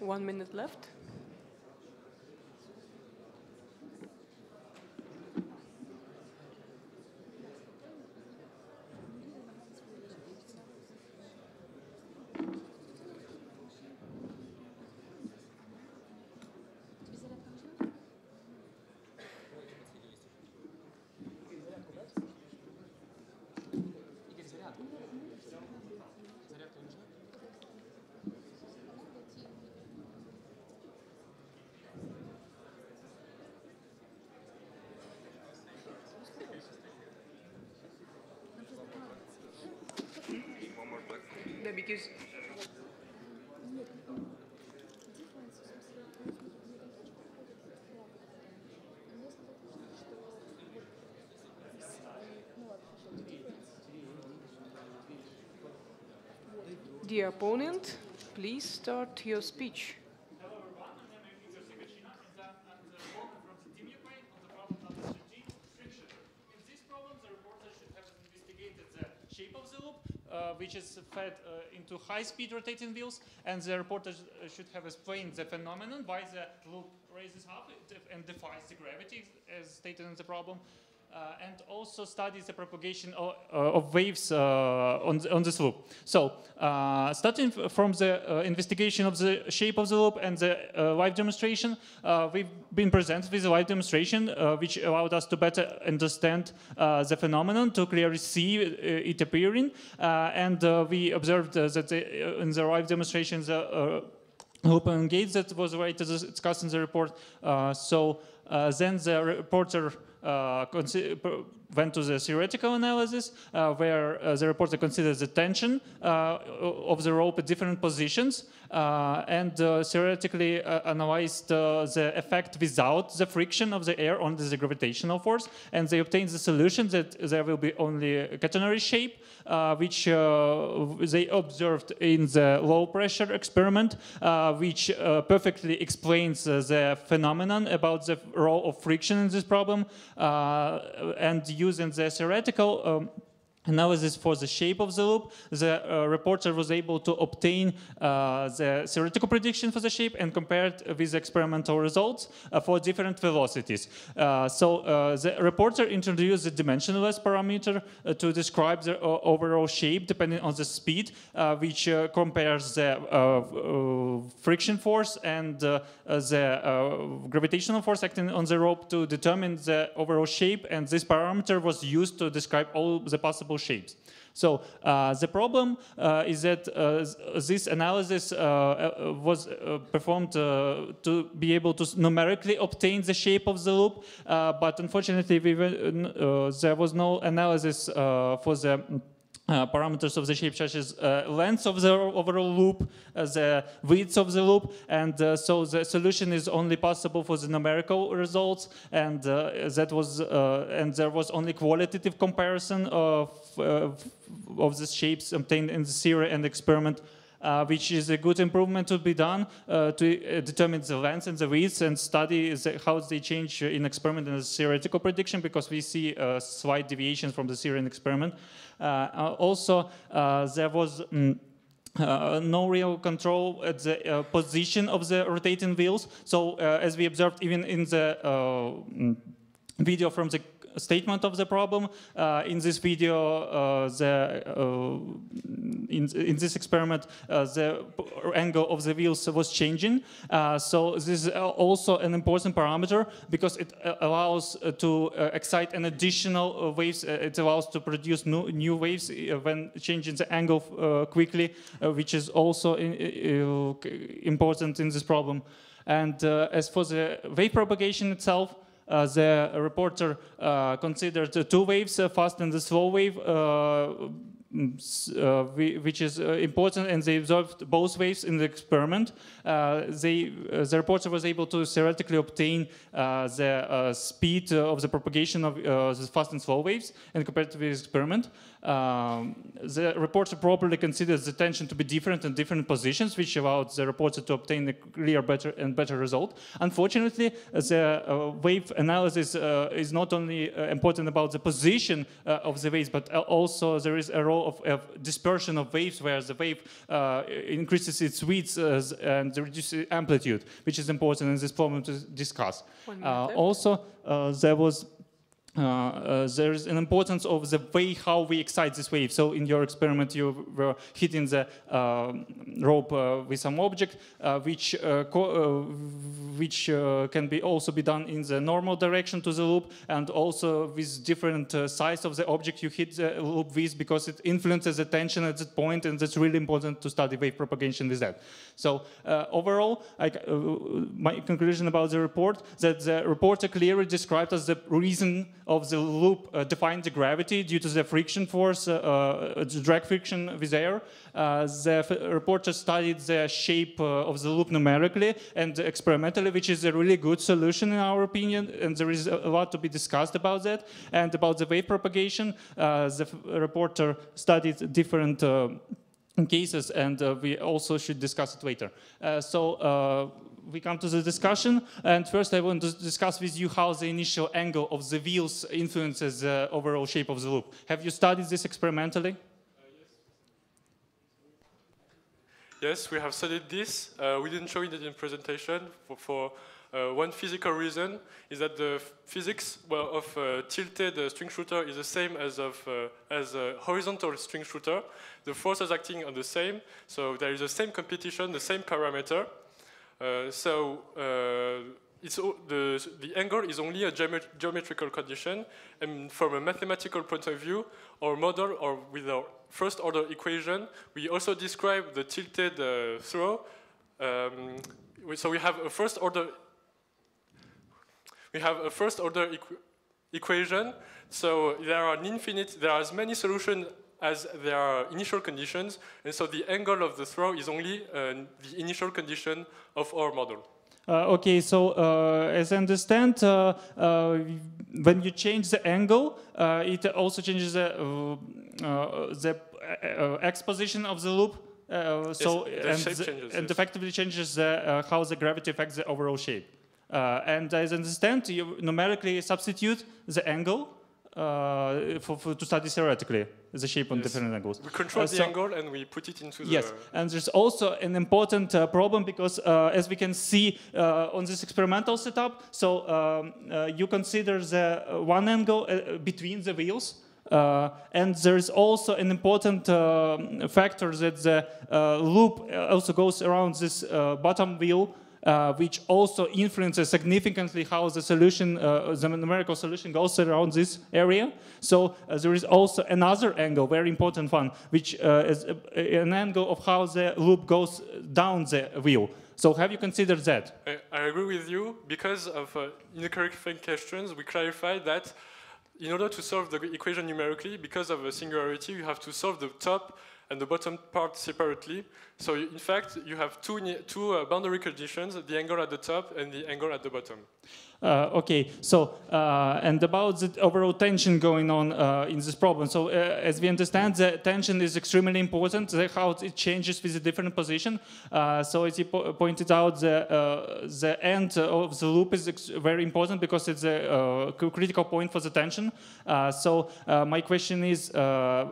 One minute left. Да, because Dear opponent, please start your speech. the uh, which is fed uh, into high-speed rotating wheels, and the reporter sh- uh, should have explained the phenomenon why the loop raises up and defies the gravity, as stated in the problem. Uh, and also studies the propagation of, uh, of waves uh, on, the, on this loop. So, uh, starting from the uh, investigation of the shape of the loop and the uh, live demonstration, we've been presented with a live demonstration which allowed us to better understand the phenomenon, to clearly see it appearing. and we observed that the, in the live demonstration, the open gates that was later discussed in the report. so Uh, then the reporter uh, went to the theoretical analysis, uh, where uh, the reporter considers the tension uh, of the rope at different positions uh, and theoretically analyzed the effect without the friction of the air on the gravitational force. And they obtained the solution that there will be only a catenary shape, which they observed in the low pressure experiment, which perfectly explains the phenomenon about the role of friction in this problem. and using the theoretical um, analysis for the shape of the loop, the uh, reporter was able to obtain uh, the theoretical prediction for the shape and compare it with experimental results uh, for different velocities. Uh, so uh, the reporter introduced the dimensionless parameter uh, to describe the overall shape depending on the speed, which compares the friction force and the gravitational force acting on the rope to determine the overall shape. And this parameter was used to describe all the possible shapes. So uh, the problem uh, is that uh, this analysis uh, uh, was uh, performed to be able to numerically obtain the shape of the loop, but unfortunately were, there was no analysis for the uh, parameters of the shape such as uh, length of the overall loop, uh, the width of the loop, and uh, so the solution is only possible for the numerical results, and uh, that was and there was only qualitative comparison of of the shapes obtained in the theory and experiment. Which is a good improvement to be done to determine the length and the width and study how they change in experiment and theoretical prediction because we see slight deviations from the and experiment. Uh, also, uh, there was um, uh, no real control at the uh, position of the rotating wheels. So uh, as we observed even in the mm, video from the statement of the problem. Uh, in this video, uh, the, uh, in, in this experiment, uh, the angle of the wheels was changing. Uh, so this is also an important parameter because it uh, allows to excite an additional waves. it allows to produce new, new waves when changing the angle quickly, which is also in, important in this problem. And uh, as for the wave propagation itself, the reporter uh, considered two waves, fast and the slow wave, uh, which is uh, important, and they observed both waves in the experiment. Uh, they, the reporter was able to theoretically obtain the speed of the propagation of the fast and slow waves and compared to the experiment. Um, the reporter properly considers the tension to be different in different positions, which allows the reporter to obtain a clear better and better result. Unfortunately, the uh, wave analysis uh, is not only uh, important about the position uh, of the waves, but also there is a role of, of dispersion of waves, where the wave uh, increases its width and the reduces amplitude, which is important in this problem to discuss. also, there was uh, uh, there is an importance of the way how we excite this wave. So in your experiment, you were hitting the uh, rope uh, with some object, uh, which uh, which can be also be done in the normal direction to the loop, and also with different size of the object you hit the loop with, because it influences the tension at that point, and that's really important to study wave propagation with that. So overall, I, my conclusion about the report that the reporter clearly described as the reason of the loop uh, defined the gravity due to the friction force, uh, uh the drag friction with air. Uh, the reporter studied the shape uh, of the loop numerically and experimentally, which is a really good solution in our opinion, and there is a lot to be discussed about that. And about the wave propagation, the reporter studied different cases, and we also should discuss it later. so we come to the discussion. And first I want to discuss with you how the initial angle of the wheels influences the overall shape of the loop. Have you studied this experimentally? Uh, yes. we have studied this. Uh, we didn't show it in the presentation for, for uh, one physical reason is that the physics well, of uh, tilted uh, string shooter is the same as of uh, as a horizontal string shooter. The forces acting are the same, so there is the same competition, the same parameter. Uh, so uh, it's, the, the angle is only a geometrical condition, and from a mathematical point of view, our model, or with our first order equation, we also describe the tilted uh, throw. Um, so we have a first order we have a first order equ equation. So there are an infinite, there are as many solutions as there are initial conditions, and so the angle of the throw is only uh, the initial condition of our model. Uh, okay, so uh, as I understand, uh, uh when you change the angle, uh, it also changes the, uh, the x position of the loop. so yes, and, changes, and yes. effectively changes the, how the gravity affects the overall shape. and as I understand, you numerically substitute the angle uh, for, for, to study theoretically the shape on yes. different angles. We control uh, the angle and we put it into the... Yes, and there's also an important uh, problem because uh, as we can see uh, on this experimental setup, so um, uh, you consider the one angle between the wheels, uh, and there's also an important uh, factor that the uh, loop also goes around this bottom wheel uh, which also influences significantly how the solution, uh, the numerical solution goes around this area. So uh, there is also another angle, very important one, which uh, is an angle of how the loop goes down the wheel. So have you considered that? I, I agree with you. Because of uh, inequality questions, we clarified that in order to solve the equation numerically, because of a singularity, you have to solve the top and the bottom part separately. So in fact, you have two, two uh, boundary conditions, the angle at the top and the angle at the bottom. Uh, okay, so, uh, and about the overall tension going on uh, in this problem. So, uh, as we understand, the tension is extremely important, how it changes with the different position. Uh, so, as you po pointed out, the, the end of the loop is very important because it's a critical point for the tension. so, my question is,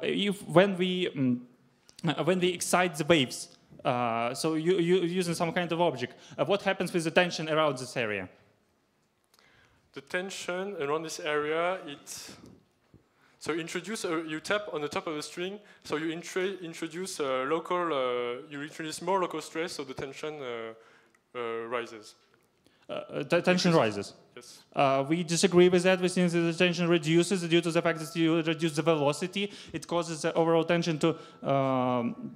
if when we um, when we excite the waves, uh, so you, you using some kind of object, uh, what happens with the tension around this area? The tension around this area, it so introduce a, you tap on the top of the string, so you introduce local, uh, you introduce more local stress, so the tension uh, uh, rises. Uh, the tension rises. Yes. Uh, we disagree with that. We think that the tension reduces due to the fact that you reduce the velocity. It causes the overall tension to um,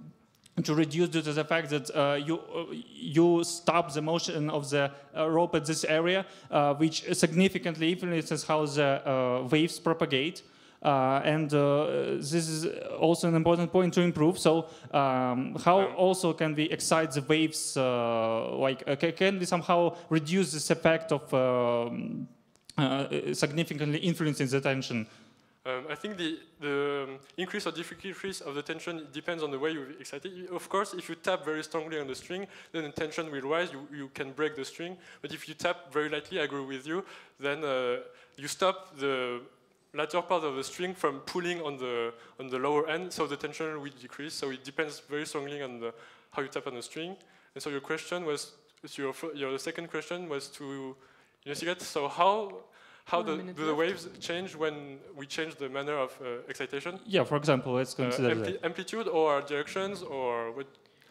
to reduce due to the fact that uh, you uh, you stop the motion of the uh, rope at this area, uh, which significantly influences how the waves propagate. Uh, and uh, this is also an important point to improve. So, um, how also can we excite the waves? Uh, like, can we somehow reduce this effect of um, significantly influencing the tension? Um, I think the, the um, increase or decrease of the tension depends on the way you excite it. Of course, if you tap very strongly on the string, then the tension will rise, you, you can break the string. But if you tap very lightly, I agree with you, then uh, you stop the latter part of the string from pulling on the, on the lower end, so the tension will decrease. So it depends very strongly on the, how you tap on the string. And so your question was, so your, fir- your second question was to investigate, so how, how the, do the waves change when we change the manner of uh, excitation? Yeah, for example, let's Uh, consider that. amplitude or directions or what?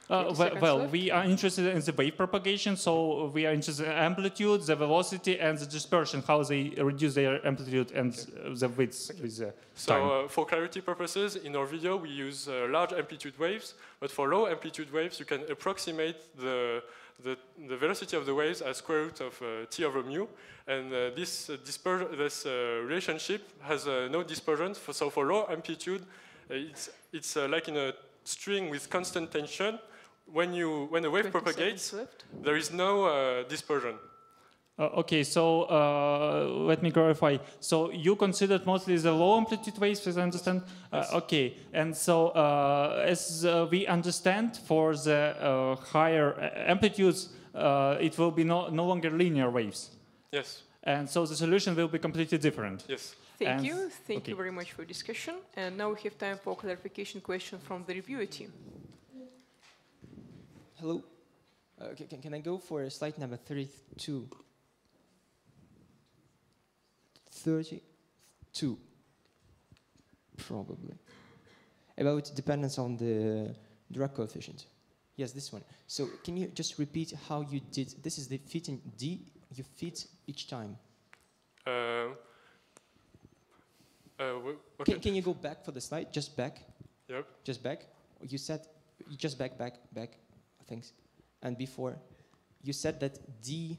Uh, well, well we are interested in the wave propagation, so we are interested in amplitude, the velocity, and the dispersion, how they reduce their amplitude and uh, the width with the. So uh, for clarity purposes, in our video we use uh, large amplitude waves, but for low amplitude waves you can approximate the, the, the velocity of the waves as square root of uh, t over mu, and uh, this, uh, this uh, relationship has uh, no dispersion, for, so for low amplitude uh, it's, it's uh, like in a string with constant tension, when, you, when the wave propagates, seconds there is no uh, dispersion. Uh, okay, so uh, let me clarify. So you considered mostly the low amplitude waves, as I understand. Uh, Yes. okay, and so uh, as uh, we understand, for the uh, higher uh, amplitudes, uh, it will be no, no longer linear waves, Yes, and so the solution will be completely different. yes. Thank And- you. Thank okay. you very much for discussion. And now we have time for clarification question from the reviewer team. Hello. Uh, ca- can, can I go for slide number 32? 32. Probably. About dependence on the drag coefficient. Yes, this one. So can you just repeat how you did? This is the fit in D. You fit each time. Uh, uh, okay. Can, can you go back for the slide? Just back. Yep. Just back. You said just back, back, back. Thanks. And before, you said that D,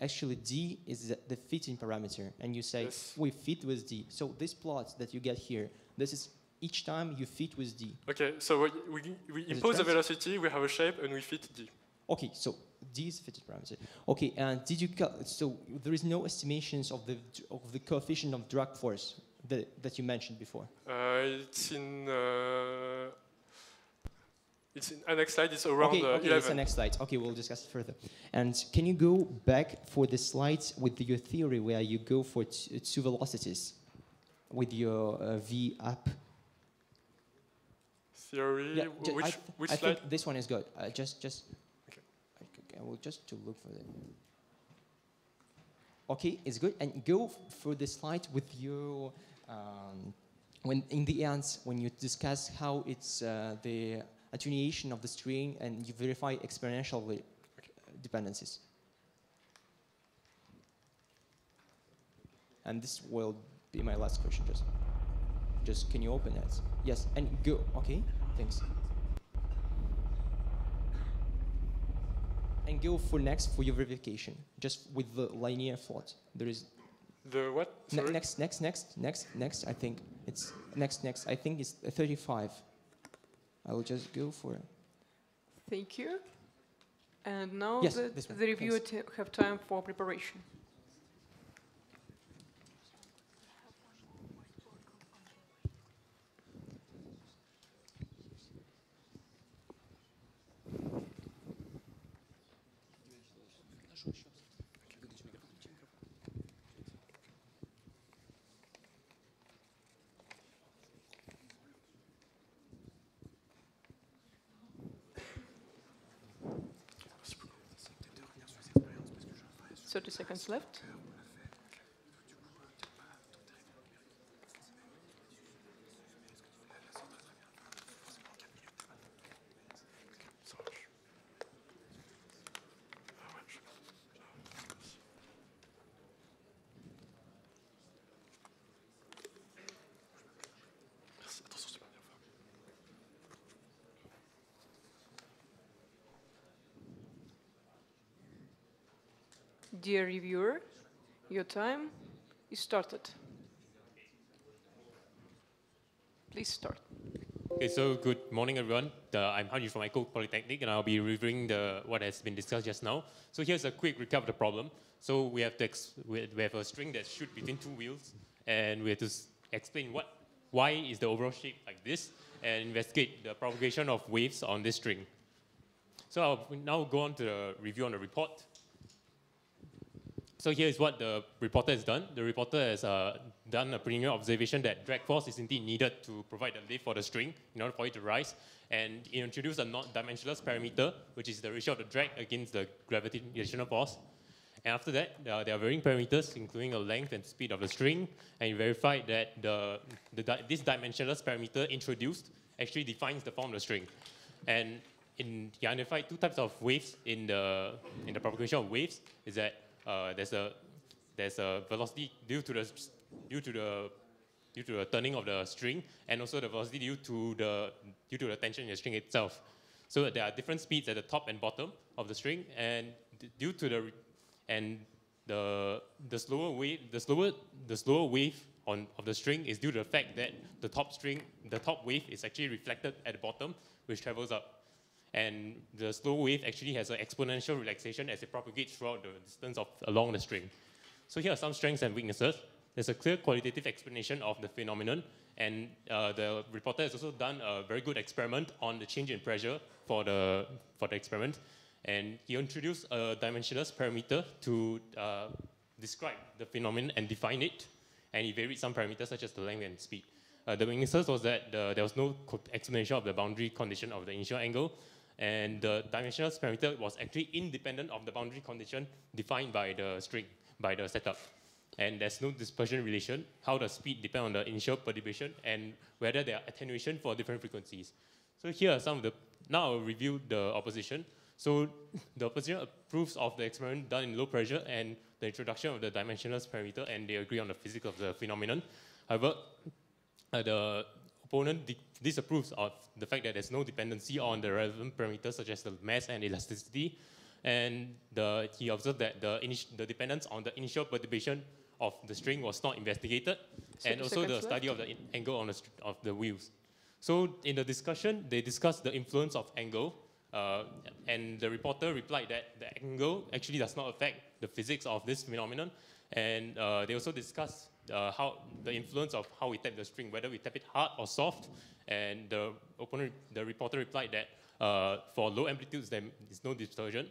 actually D is the, the fitting parameter, and you say Yes. we fit with D. So this plot that you get here, this is each time you fit with D. Okay, so we, we, we impose a trans- velocity, we have a shape, and we fit D. Okay, so D is fitting parameter. Okay, and did you so there is no estimations of the of the coefficient of drag force that, that you mentioned before. Uh, it's in. Uh, it's in next slide. It's around okay, uh, okay, it's 11. the next slide. Okay, we'll discuss it further. And can you go back for the slides with your theory where you go for two velocities with your uh, V up? Theory. Yeah, which I, th- which I slide? think this one is good. Uh, just, just. Okay. I, I will just to look for it. Okay, it's good. And go for the slide with your um, when in the end when you discuss how it's uh, the attenuation of the string and you verify exponential dependencies. And this will be my last question. Just, just can you open it? Yes, and go. Okay, thanks. And go for next for your verification, just with the linear float. There is The what? ne- next, next, next, next, next. I think it's next, next. I think it's 35. I will just go for it. Thank you. And now Yes, the, one, the reviewer have time for preparation. Thirty seconds left. Dear reviewer, your time is started. Please start. Okay, so good morning, everyone. Uh, I'm Hanyu from Ecole Polytechnique, and I'll be reviewing the what has been discussed just now. So here's a quick recap of the problem. So we have to we have a string that's shoot between two wheels, and we have to explain what why is the overall shape like this and investigate the propagation of waves on this string. So I'll now go on to the review on the report. So here is what the reporter has done. The reporter has uh, done a preliminary observation that drag force is indeed needed to provide the lift for the string in order for it to rise. And he introduced a non-dimensionless parameter, which is the ratio of the drag against the gravitational force. And after that, uh, there are varying parameters, including the length and speed of the string. And he verified that the, the di this dimensionless parameter introduced actually defines the form of the string. And in, he identified two types of waves in the, in the propagation of waves, is that uh, there's a there's a velocity due to the due to the due to the turning of the string, and also the velocity due to the due to the tension in the string itself. So there are different speeds at the top and bottom of the string, and due to the and the the slower wave the slower the slower wave on of the string is due to the fact that the top string the top wave is actually reflected at the bottom, which travels up. And the slow wave actually has an exponential relaxation as it propagates throughout the distance of, along the string. So here are some strengths and weaknesses. There's a clear qualitative explanation of the phenomenon, and uh, the reporter has also done a very good experiment on the change in pressure for the, for the experiment. And he introduced a dimensionless parameter to uh, describe the phenomenon and define it, and he varied some parameters such as the length and speed. Uh, the weaknesses was that the, there was no explanation of the boundary condition of the initial angle, and the dimensional parameter was actually independent of the boundary condition defined by the string, by the setup. And there's no dispersion relation, how the speed depend on the initial perturbation, and whether there are attenuation for different frequencies. So here are some of the, now I'll review the opposition. So the opposition approves of the experiment done in low pressure and the introduction of the dimensionless parameter, and they agree on the physics of the phenomenon. However, uh, the opponent disapproves of the fact that there's no dependency on the relevant parameters such as the mass and elasticity. And the, he observed that the, the dependence on the initial perturbation of the string was not investigated, so and also the study left. of the angle on the, of the wheels. So in the discussion, they discussed the influence of angle, uh, and the reporter replied that the angle actually does not affect the physics of this phenomenon, and uh, they also discussed uh, how the influence of how we tap the string, whether we tap it hard or soft. And the opponent, the reporter replied that uh, for low amplitudes, there is no distortion.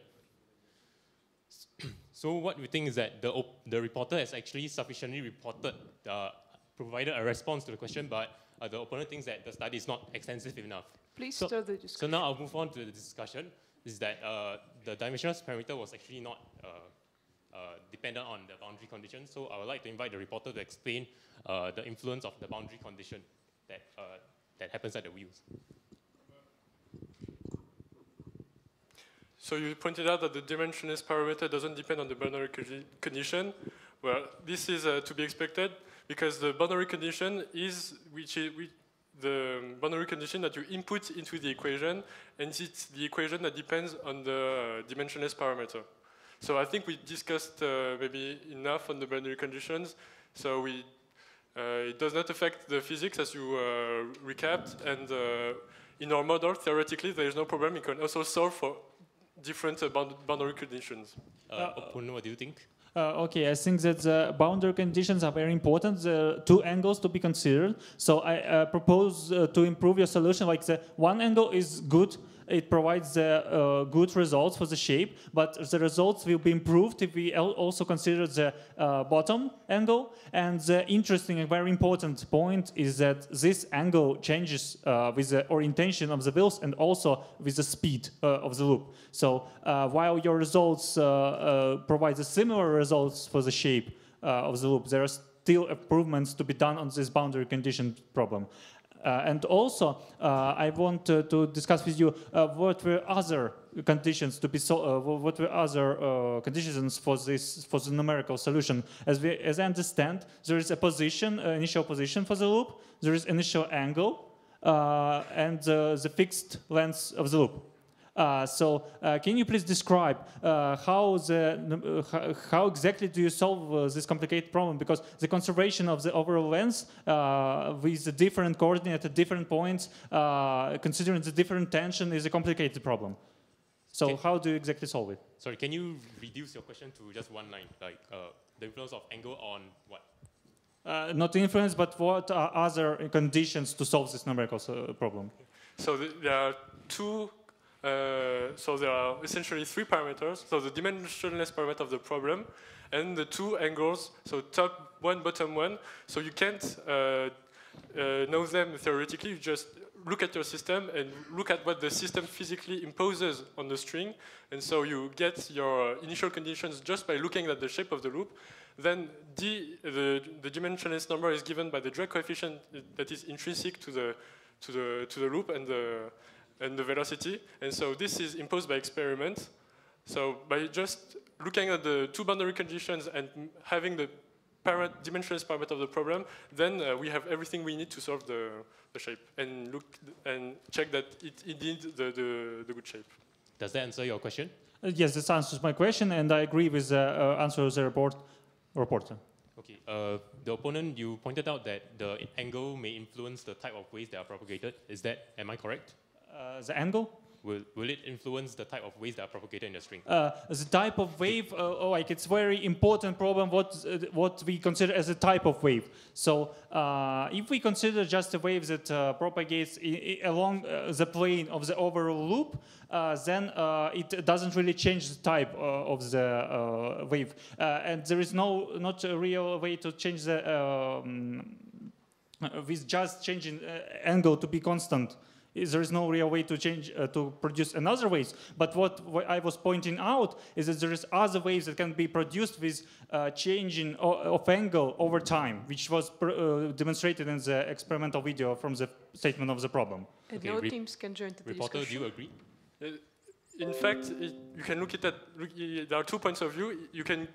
so what we think is that the, the reporter has actually sufficiently reported, uh, provided a response to the question, but uh, the opponent thinks that the study is not extensive enough. Please so, start the discussion. So now I'll move on to the discussion. Is that uh, the dimensional parameter was actually not uh, dependent on the boundary condition. So I would like to invite the reporter to explain uh, the influence of the boundary condition that, uh, that happens at the wheels. So you pointed out that the dimensionless parameter doesn't depend on the boundary condition. Well, this is uh, to be expected because the boundary condition is which is the boundary condition that you input into the equation, and it's the equation that depends on the uh, dimensionless parameter. So I think we discussed uh, maybe enough on the boundary conditions. So we, uh, it does not affect the physics as you uh, recapped. And uh, in our model, theoretically, there is no problem. You can also solve for different uh, boundary conditions. Uh, what do you think? Uh, okay, I think that the boundary conditions are very important, the two angles to be considered. So I uh, propose uh, to improve your solution, like the one angle is good, it provides the uh, good results for the shape, but the results will be improved if we also consider the uh, bottom angle. And the interesting and very important point is that this angle changes uh, with the orientation of the wheels and also with the speed of the loop. So while your results provide the similar results for the shape of the loop, there are still improvements to be done on this boundary condition problem. Uh, and also, uh, I want to, discuss with you uh, what were other conditions to be so, what were other conditions for this for the numerical solution. As we, as I understand, there is a position, initial position for the loop. There is initial angle, and the fixed length of the loop. Uh, so uh, can you please describe uh, how the how exactly do you solve this complicated problem? Because the conservation of the overall length with the different coordinate at different points, considering the different tension, is a complicated problem. So okay. how do you exactly solve it? Sorry, can you reduce your question to just one line, like uh, the influence of angle on what? Uh, not influence, but what are other conditions to solve this numerical uh, problem? So th- there are two, uh, so there are essentially three parameters. So the dimensionless parameter of the problem and the two angles, so top one, bottom one. So you can't uh, uh, know them theoretically, you just look at your system and look at what the system physically imposes on the string. And so you get your initial conditions just by looking at the shape of the loop. Then D, the, the dimensionless number is given by the drag coefficient that is intrinsic to the, to the, to the loop and the, and the velocity. And so this is imposed by experiment. So by just looking at the two boundary conditions and having the param dimensionless parameter of the problem, then uh, we have everything we need to solve the, the shape and look and check that it indeed the, the, the good shape. Does that answer your question? Uh, yes, this answers my question, and I agree with the uh, answer of the report, reporter. Okay. Uh, the opponent, you pointed out that the angle may influence the type of waves that are propagated. Is that, am I correct? Uh, the angle? Will, will it influence the type of waves that are propagated in the string? Uh, the type of wave, uh, oh, like it's very important problem what uh, what we consider as a type of wave. So uh, if we consider just a wave that uh, propagates along uh, the plane of the overall loop, uh, then uh, it doesn't really change the type uh, of the uh, wave, uh, and there is no not a real way to change the um, with just changing uh, angle to be constant there is no real way to change uh, to produce another waves but what, what i was pointing out is that there is other waves that can be produced with uh, changing of angle over time which was pr- uh, demonstrated in the experimental video from the statement of the problem And Okay, no teams can join to the Reporter, do you agree? In fact, it, you can look at that. Look, there are two points of view. You can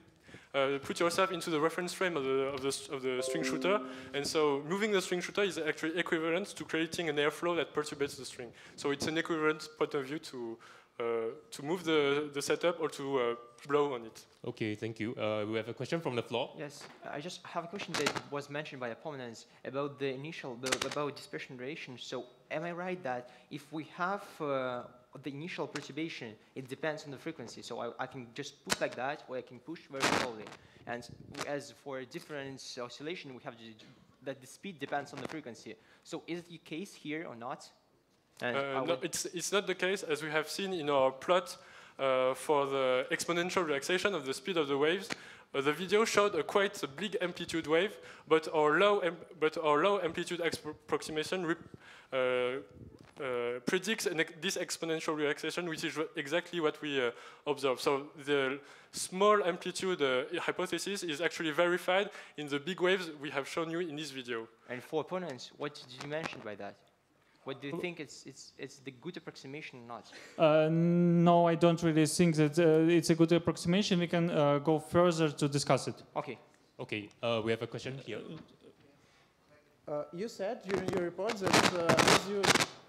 uh, put yourself into the reference frame of the, of, the, of the string shooter, and so moving the string shooter is actually equivalent to creating an airflow that perturbates the string. So it's an equivalent point of view to uh, to move the, the setup or to uh, blow on it. Okay, thank you. Uh, we have a question from the floor. Yes, I just have a question that was mentioned by opponents about the initial, about dispersion duration. So am I right that if we have uh, the initial perturbation, it depends on the frequency? So I, I can just push like that, or I can push very slowly. And as for a different oscillation, we have that the speed depends on the frequency. So is it the case here or not? Uh, no, it's, it's not the case, as we have seen in our plot uh, for the exponential relaxation of the speed of the waves. Uh, the video showed a quite a big amplitude wave, but our low, but our low amplitude approximation rep- uh, predicts an ex- this exponential relaxation, which is exactly what we uh, observe. So the small amplitude uh, hypothesis is actually verified in the big waves we have shown you in this video. And for opponents, what did you mention by that? What do you think it's, it's, it's the good approximation or not? uh, no i don't really think that uh, it's a good approximation we can uh, go further to discuss it Okay, Okay, uh, we have a question here. Uh, you said during your report that uh, as you, I'm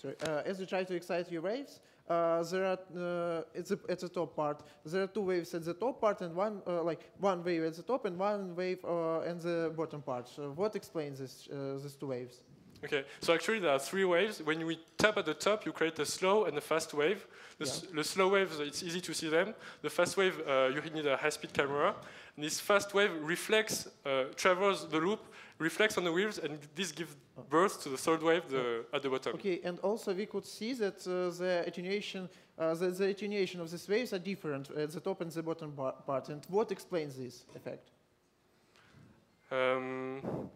sorry, uh, as you try to excite your waves, uh, there are uh, it's a, at the top part. There are two waves at the top part and one uh, like one wave at the top and one wave uh, at the bottom part. So what explains this uh, these two waves? Okay, so actually there are three waves. When we tap at the top, you create a slow and a fast wave. The, s- the slow waves, it's easy to see them. The fast wave, uh, you need a high-speed camera. And this fast wave reflects, uh, travels the loop, reflects on the waves, and this gives birth to the third wave the, at the bottom. Okay, and also we could see that uh, the attenuation, uh, the, the attenuation of these waves are different at the top and the bottom bar- part. And what explains this effect? Um,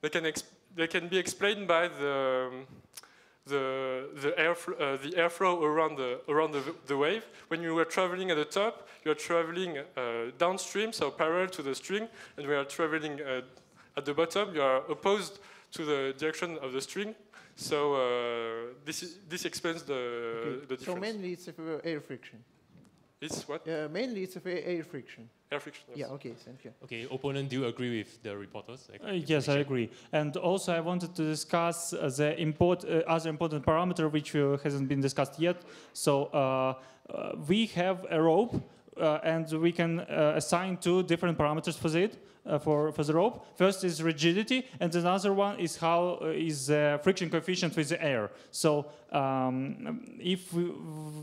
they can they can be explained by the um, the the airflow uh, the airflow around the around the, the wave. When you are traveling at the top, you are traveling uh, downstream, so parallel to the string, and we are traveling uh, at the bottom. You are opposed to the direction of the string. So uh, this is, this explains the Okay, the So mainly it's air friction. it's what Uh, mainly it's air friction. air friction. yes. Yeah. Okay. Thank you. Okay, opponent, do you agree with the reporters? Uh, yes, I agree. And also, I wanted to discuss uh, the import, uh, other important parameter which uh, hasn't been discussed yet. So uh, uh, we have a rope and we can uh, assign two different parameters for it. Uh, for, for the rope. First is rigidity, and another one is how uh, is uh, friction coefficient with the air. So um, if we,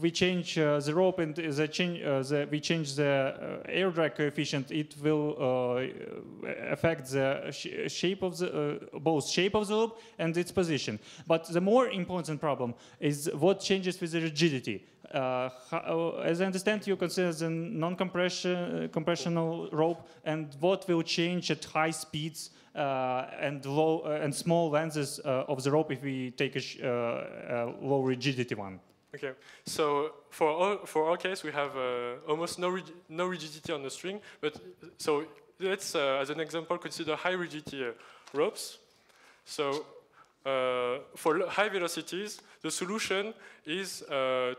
we change uh, the rope and the change, uh, the, we change the uh, air drag coefficient, it will uh, affect the sh shape of the uh, both shape of the loop and its position. But the more important problem is what changes with the rigidity. Uh, how, as I understand, you consider the non-compression compressional rope, and what will change at high speeds uh, and low uh, and small lenses uh, of the rope if we take a, uh, low rigidity one. Okay, so for our, for our case, we have uh, almost no, rig- no rigidity on the string, but uh, so let's, uh, as an example, consider high rigidity uh, ropes. So uh, for high velocities, the solution is uh,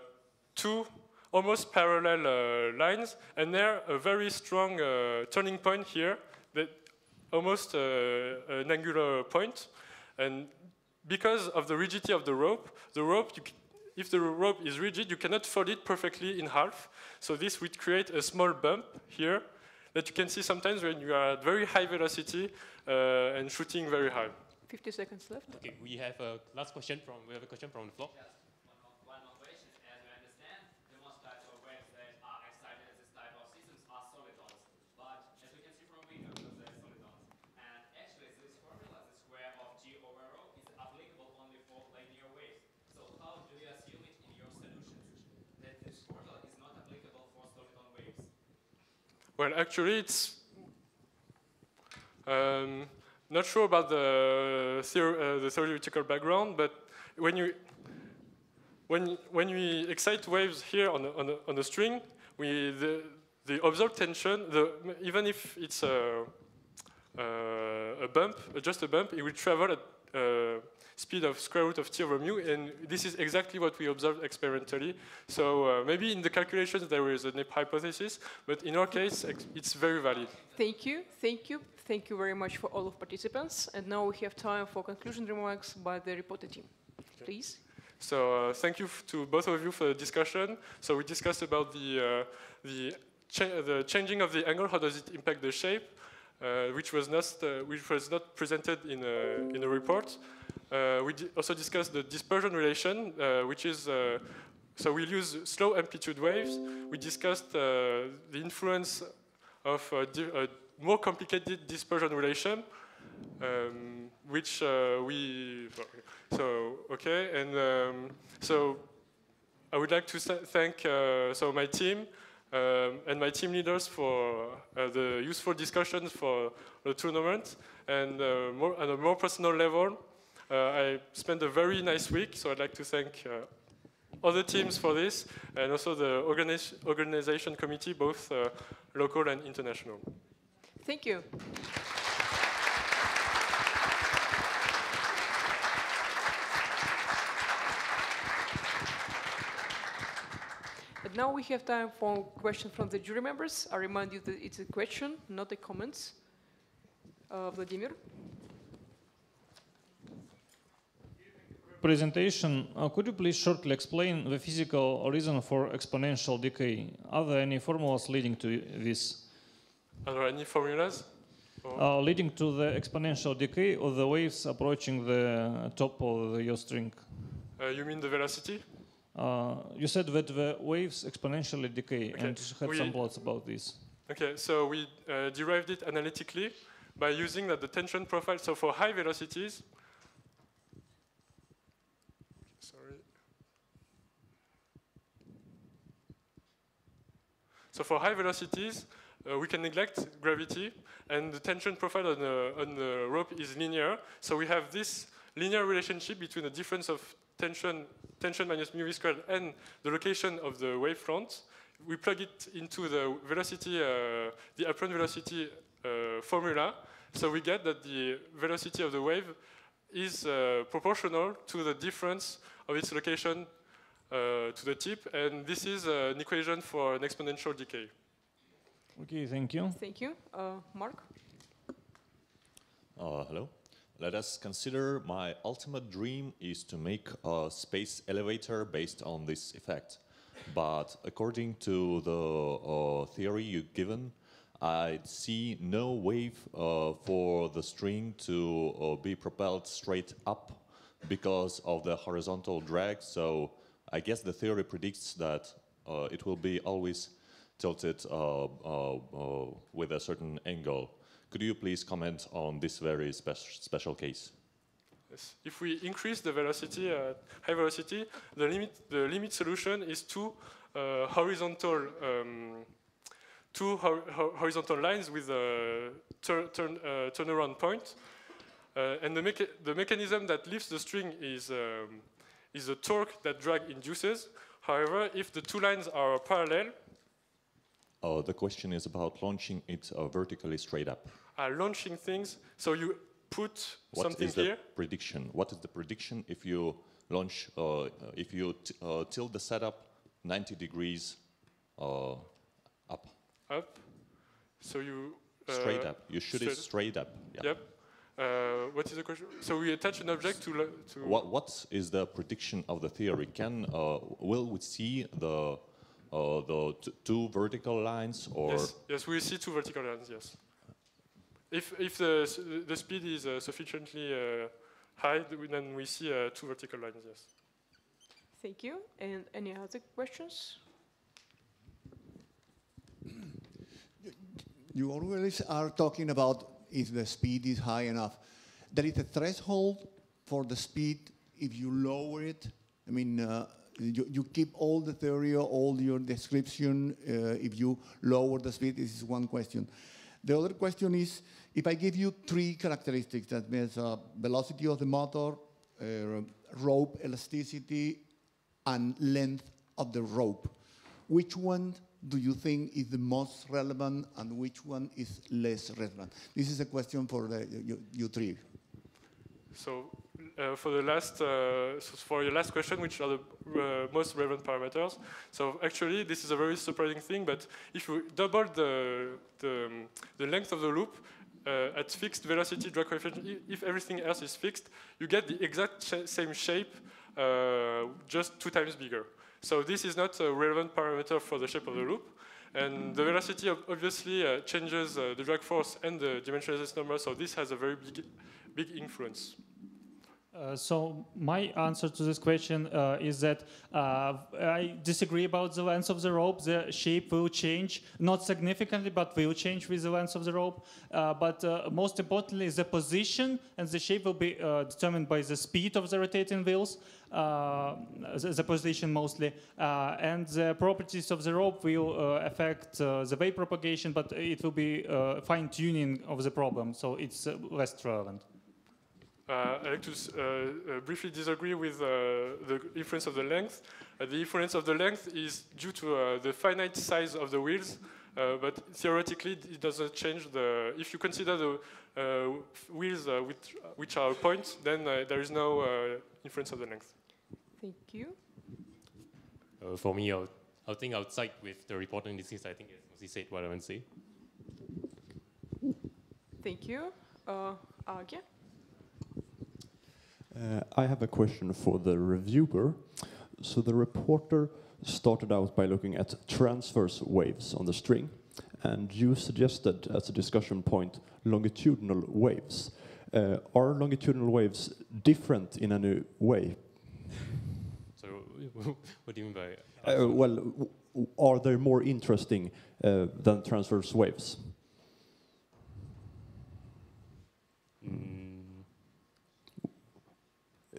two almost parallel uh, lines, and there a very strong uh, turning point here, that almost uh, an angular point, and because of the rigidity of the rope, the rope, you if the rope is rigid, you cannot fold it perfectly in half. So this would create a small bump here that you can see sometimes when you are at very high velocity uh, and shooting very high. 50 seconds left. Okay, we have a last question from, we have a question from the floor. One more question. As we understand, the most types of waves that are excited as this type of systems are solitons. But as we can see from Windows, they're solitons. And actually, this formula, the square of g over rho, is applicable only for linear waves. So how do you assume it in your solutions that this formula is not applicable for soliton waves? Well, actually, it's um, not sure about the, theor- uh, the theoretical background, but when you when when we excite waves here on on a, on a string, we the the observed tension, the, even if it's a, uh, a bump, just a bump, it will travel at uh, speed of square root of t over mu, and this is exactly what we observed experimentally. So uh, maybe in the calculations there is a hypothesis, but in our case, it's very valid. Thank you, thank you, thank you very much for all of participants. And now we have time for conclusion remarks by the reporter team. Please. So uh, thank you to both of you for the discussion. So we discussed about the uh, the, cha- the changing of the angle. How does it impact the shape, uh, which was not uh, which was not presented in a in a report. Uh, we also discussed the dispersion relation, uh, which is uh, so we'll use slow amplitude waves. We discussed uh, the influence of uh, di- a more complicated dispersion relation, um, which uh, we so okay, and um, so I would like to thank uh, so my team um, and my team leaders for the useful discussions for the tournament, and more on a more personal level. Uh, I spent a very nice week, so I'd like to thank uh, other teams for this, and also the organization committee, both uh, local and international. Thank you. And now we have time for questions from the jury members. I remind you that it's a question, not a comment. Uh, Vladimir? Presentation, uh, could you please shortly explain the physical reason for exponential decay? Are there any formulas leading to this? Are there any formulas? Uh, leading to the exponential decay of the waves approaching the top of the, your string? Uh, you mean the velocity? Uh, you said that the waves exponentially decay Okay, and had we- some plots about this. Okay, so we uh, derived it analytically by using that the tension profile. So for high velocities, So for high velocities, uh, we can neglect gravity, and the tension profile on the, on the rope is linear. So we have this linear relationship between the difference of tension, tension minus mu v squared, and the location of the wave front. We plug it into the velocity, uh, the apparent velocity uh, formula. So we get that the velocity of the wave is uh, proportional to the difference of its location uh, to the tip, and this is uh, an equation for an exponential decay. Okay, thank you. Thank you. Uh, Mark? Uh, hello. Let us consider my ultimate dream is to make a space elevator based on this effect. but according to the uh, theory you've given, I see no wave uh, for the string to uh, be propelled straight up because of the horizontal drag. So I guess the theory predicts that uh, it will be always tilted uh, uh, uh, with a certain angle. Could you please comment on this very spec special case? Yes. If we increase the velocity at high velocity, the limit, the limit solution is two uh, horizontal um, two hor hor horizontal lines with a tur turn uh, turnaround point, uh, and the, mecha the mechanism that lifts the string is um, is the torque that drag induces. However, if the two lines are parallel, uh, the question is about launching it uh, vertically straight up. are launching things, so you put What something is the here. prediction? What is the prediction if you launch, uh, if you t uh, tilt the setup 90 degrees uh, up? up. So you uh, Straight up. You shoot it straight- straight up. Yeah. Yep. Uh, what is the question? So we attach an object to to. What, what is the prediction of the theory? Can uh, will we see the uh, the t- two vertical lines or Yes. Yes, we see two vertical lines. Yes. If if the the speed is uh, sufficiently uh, high, then we see uh, two vertical lines. Yes. Thank you. And any other questions? You always are talking about if the speed is high enough. There is a threshold for the speed if you lower it. I mean, uh, you, you keep all the theory, all your description. Uh, if you lower the speed, this is one question. The other question is, if I give you three characteristics, that means uh, velocity of the motor, uh, rope elasticity, and length of the rope, which one do you think is the most relevant and which one is less relevant? This is a question for the, you, you three. So uh, for the last, uh, so for your last question, which are the uh, most relevant parameters? So actually, this is a very surprising thing. But if you double the the, the length of the loop uh, at fixed velocity drag coefficient, if everything else is fixed, you get the exact sh same shape, uh, just two times bigger. So this is not a relevant parameter for the shape of the loop. And the velocity obviously uh, changes uh, the drag force and the dimensionalization number, so this has a very big, big influence. Uh, so my answer to this question uh, is that uh, I disagree about the length of the rope. The shape will change, not significantly, but will change with the length of the rope. Uh, but uh, most importantly, the position and the shape will be determined by the speed of the rotating wheels, the, the position mostly, and the properties of the rope will affect the wave propagation, but it will be uh, fine tuning of the problem, so it's less relevant. Uh, I'd like to uh, uh, briefly disagree with uh, the influence of the length. Uh, the influence of the length is due to uh, the finite size of the wheels, uh, but theoretically it doesn't change the. If you consider the uh, wheels uh, which, which are a point, then uh, there is no uh, influence of the length. Thank you. Uh, for me, I'll, I'll think outside with the reporting indices. I think it's mostly said what I want to say. Thank you. Uh, Age? Uh, I have a question for the reviewer. So the reporter started out by looking at transverse waves on the string, and you suggested as a discussion point longitudinal waves. Uh, are longitudinal waves different in any way? So, what do you mean by? Uh, well, are they more interesting uh, than transverse waves? Mm,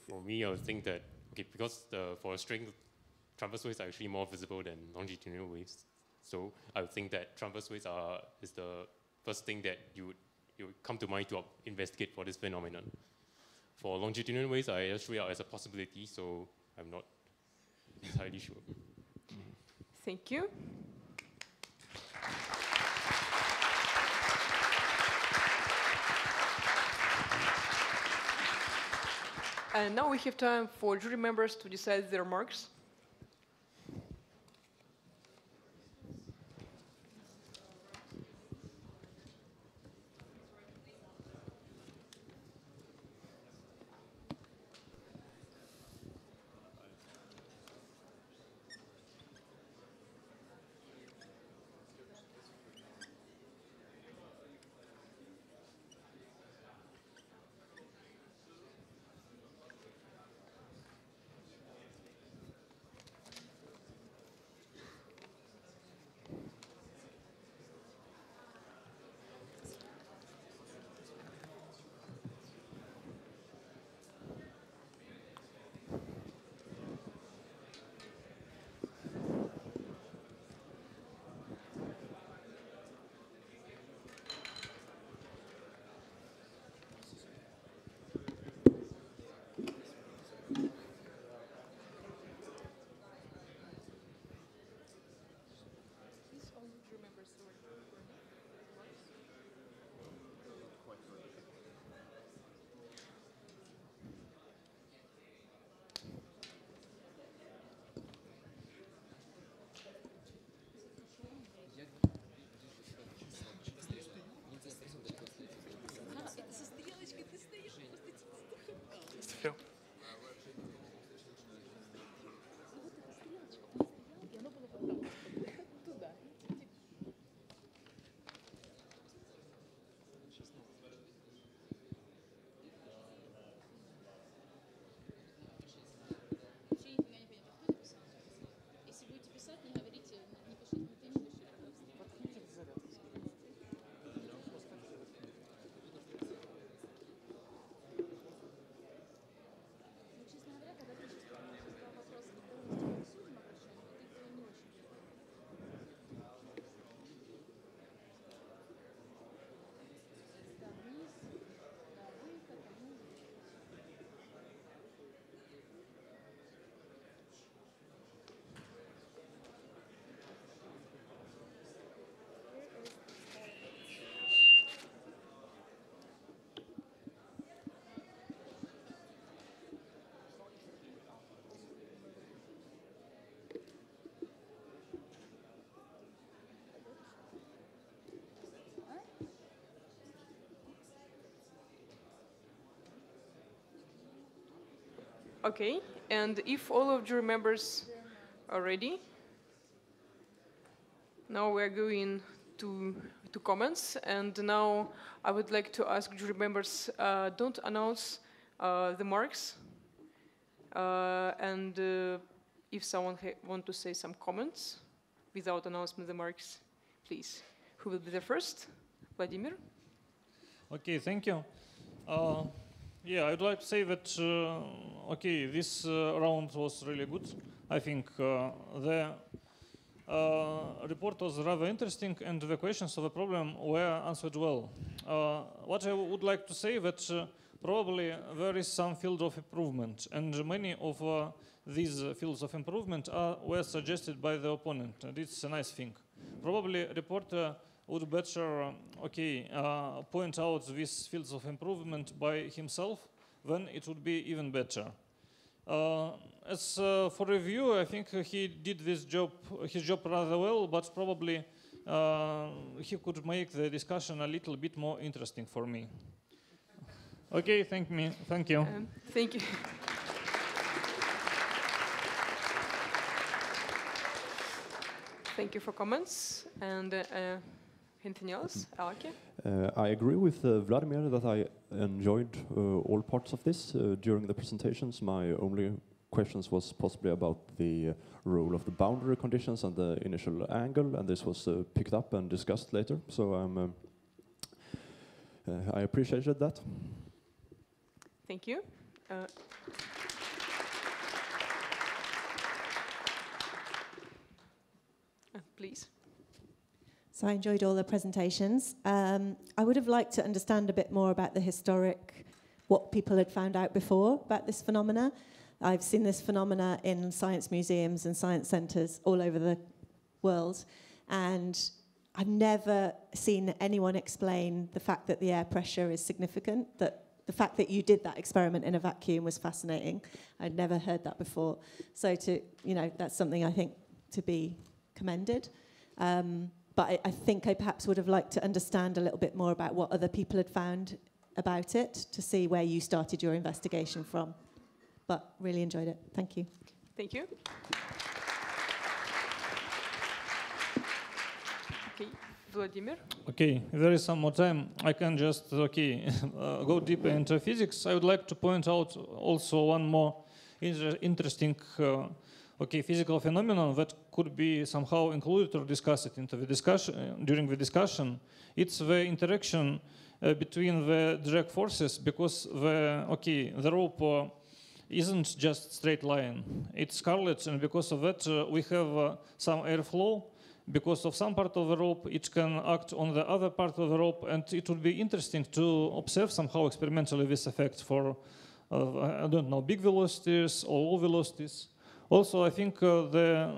for me, I would think that okay, because the, for a string, transverse waves are actually more visible than longitudinal waves. So I would think that transverse waves are is the first thing that you would you would come to mind to investigate for this phenomenon. For longitudinal waves, I actually out as a possibility, so I'm not entirely sure. Thank you. And now we have time for jury members to decide their marks. Okay, and if all of jury members are ready, now we're going to, to comments, and now I would like to ask jury members, uh, don't announce uh, the marks, uh, and uh, if someone want to say some comments without announcing the marks, please. Who will be the first? Vladimir? Okay, thank you. Yeah, I'd like to say that, uh, okay, this uh, round was really good. I think uh, the uh, report was rather interesting and the questions of the problem were answered well. Uh, what I would like to say that uh, probably there is some field of improvement and many of these fields of improvement are, were suggested by the opponent and it's a nice thing. Probably reporter would better, um, okay, uh, point out these fields of improvement by himself, then it would be even better. Uh, as uh, for review, I think he did this job, his job rather well, but probably uh, he could make the discussion a little bit more interesting for me. Okay, thank me, thank you. Um, thank you. Thank you for comments. And uh, uh, anything else? Alake? Uh, I agree with uh, Vladimir that I enjoyed uh, all parts of this uh, during the presentations. My only questions was possibly about the role of the boundary conditions and the initial angle, and this was uh, picked up and discussed later. So um, uh, I appreciated that. Thank you. Please. So I enjoyed all the presentations. Um, I would have liked to understand a bit more about the historic, what people had found out before about this phenomena. I've seen this phenomena in science museums and science centres all over the world, and I've never seen anyone explain the fact that the air pressure is significant, that the fact that you did that experiment in a vacuum was fascinating. I'd never heard that before. So to, you know, that's something I think to be commended. Um, but I, I think I perhaps would have liked to understand a little bit more about what other people had found about it to see where you started your investigation from. But really enjoyed it. Thank you. Thank you. Okay, Vladimir? Okay, if there is some more time, I can just okay uh, go deeper into physics. I would like to point out also one more inter interesting uh, okay physical phenomenon that could be somehow included or discussed into the discussion uh, during the discussion. It's the interaction uh, between the drag forces because the okay the rope. Uh, isn't just straight line. It's scarlet, and because of that, uh, we have uh, some airflow. Because of some part of the rope, it can act on the other part of the rope, and it would be interesting to observe somehow experimentally this effect for, uh, I don't know, big velocities or low velocities. Also, I think uh, the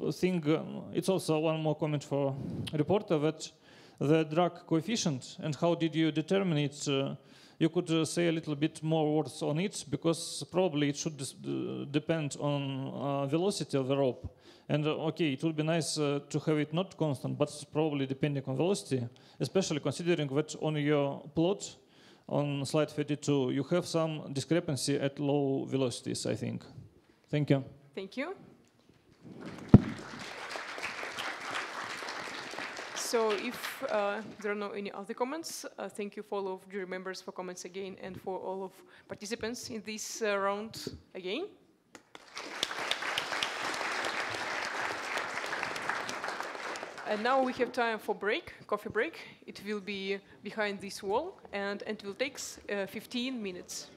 uh, thing, uh, it's also one more comment for reporter that the drag coefficient and how did you determine it you could say a little bit more words on it because probably it should depend on velocity of the rope. And okay, it would be nice uh, to have it not constant, but probably depending on velocity, especially considering that on your plot on slide 32, you have some discrepancy at low velocities, I think. Thank you. Thank you. So if uh, there are no any other comments, uh, thank you for all of jury members for comments again and for all of participants in this uh, round again. And now we have time for break, coffee break. It will be behind this wall and, and it will take uh, 15 minutes.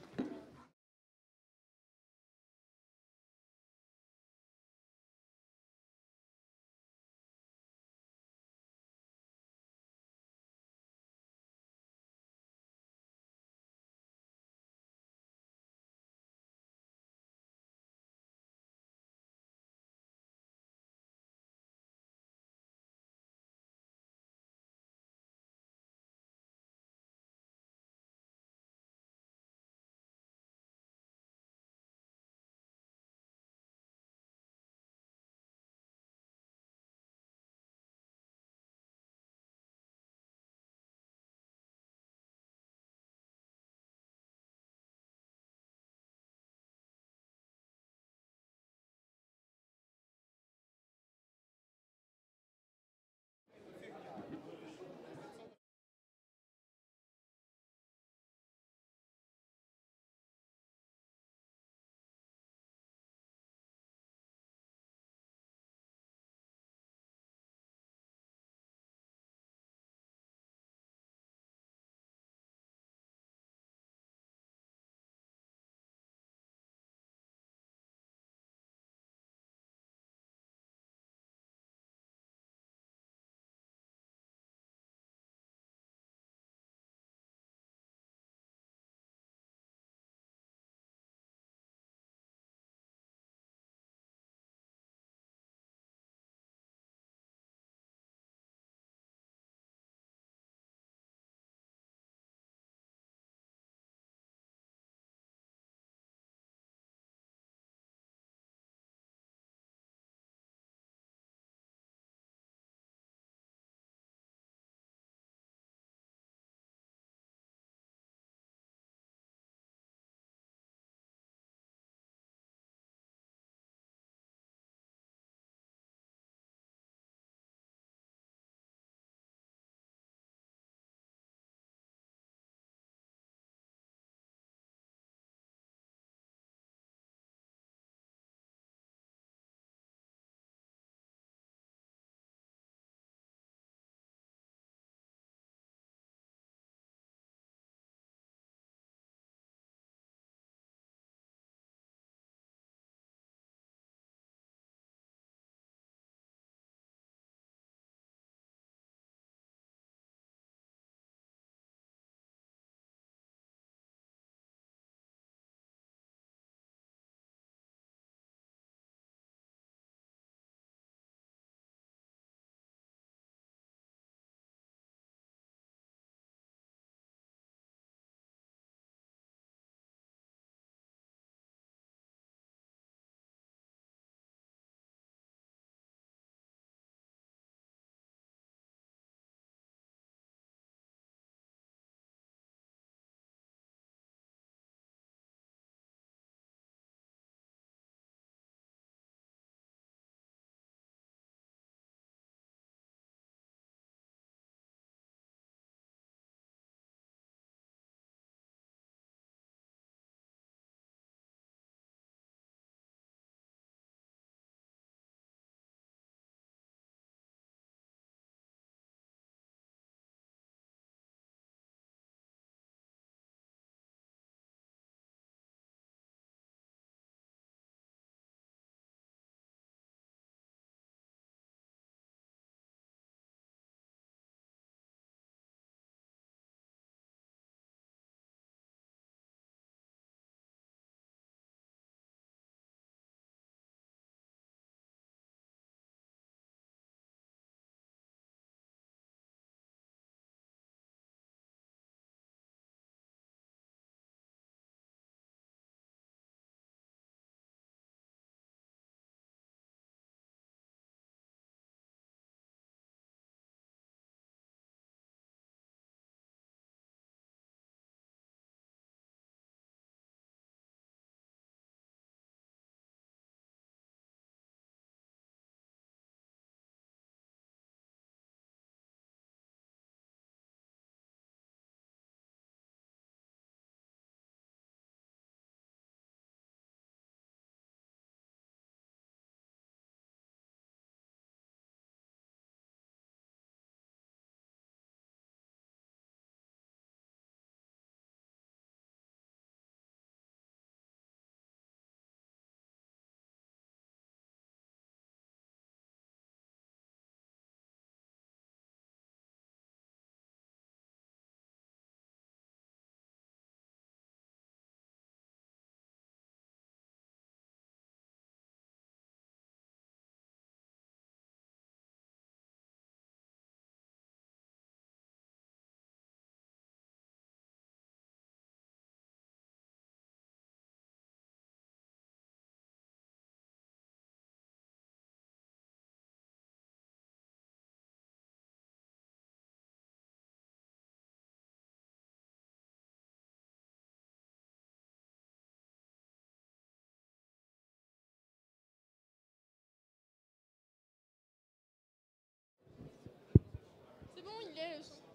Yes.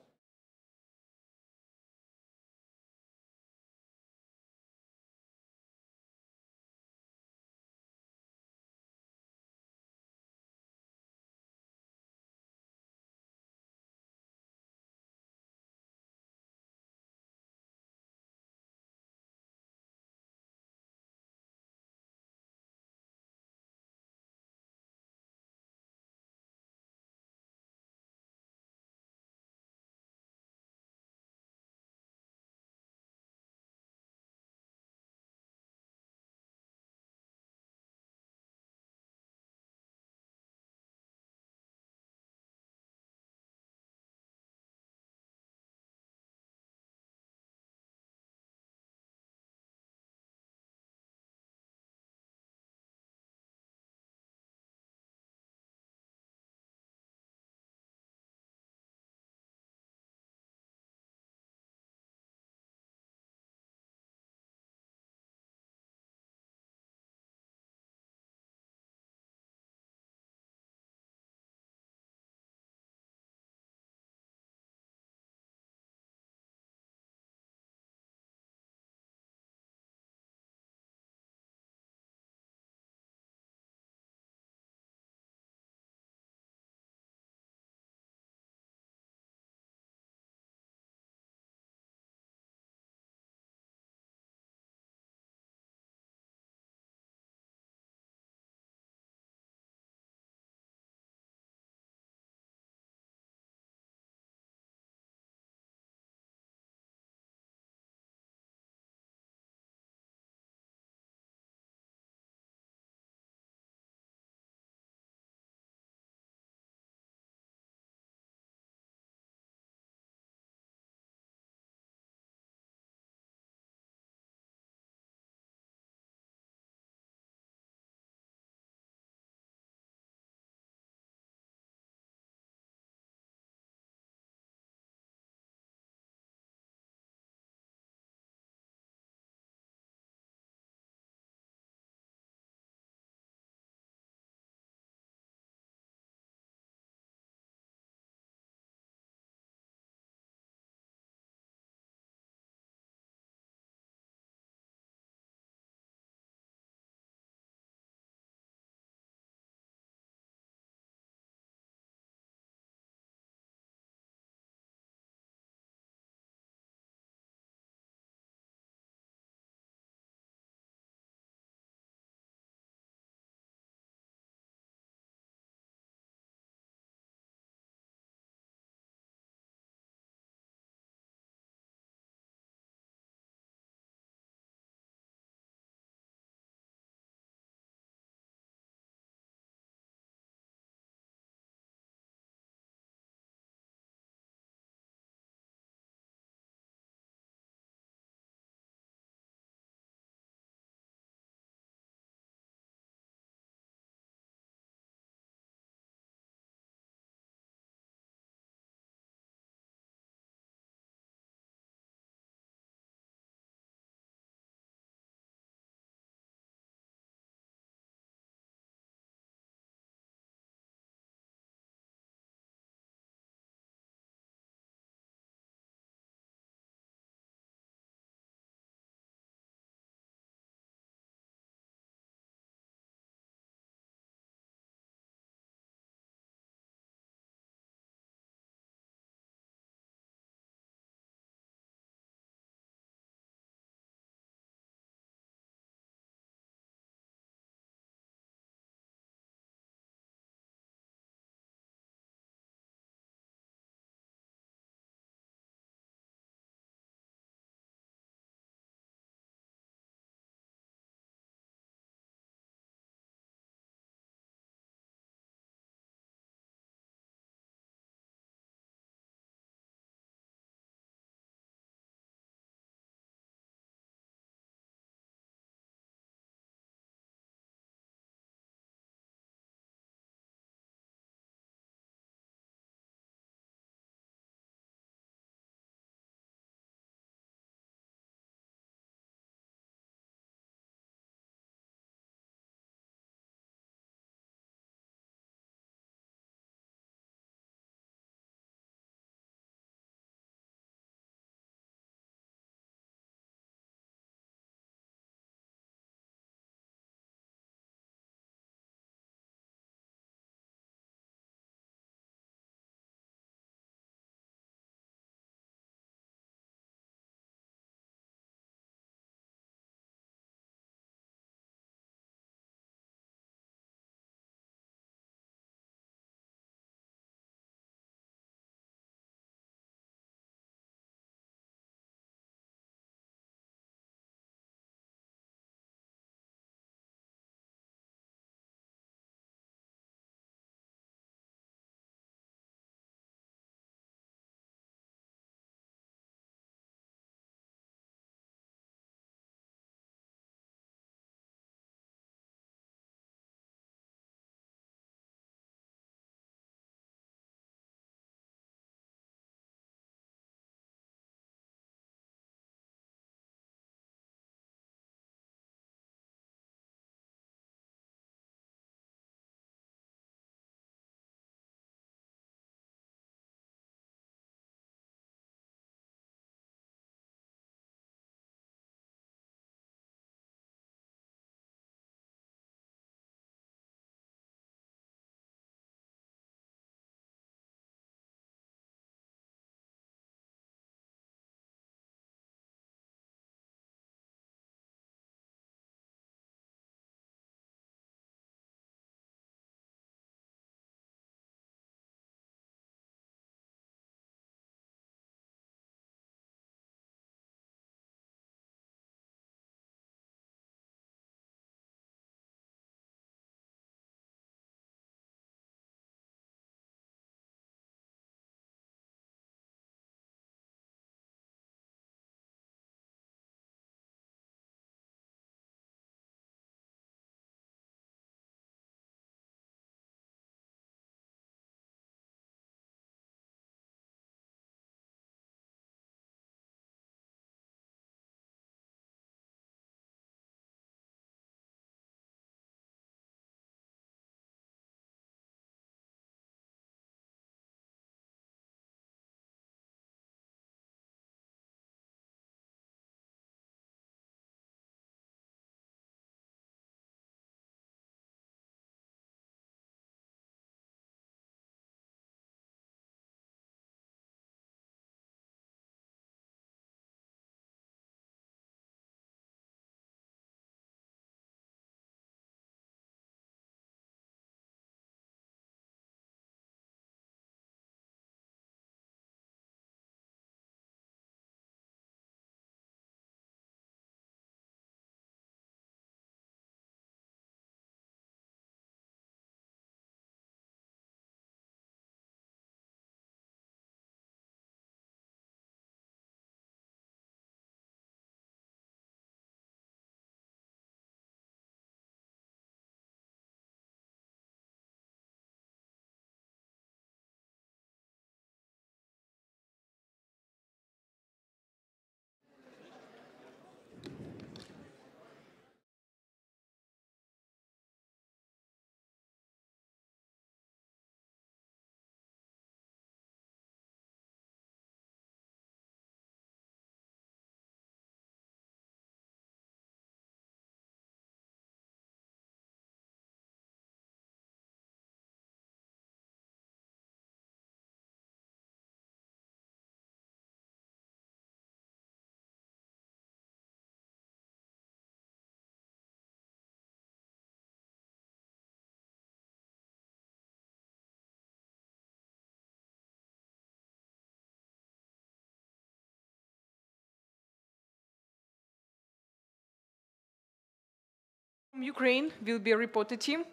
Ukraine will be a reporter team.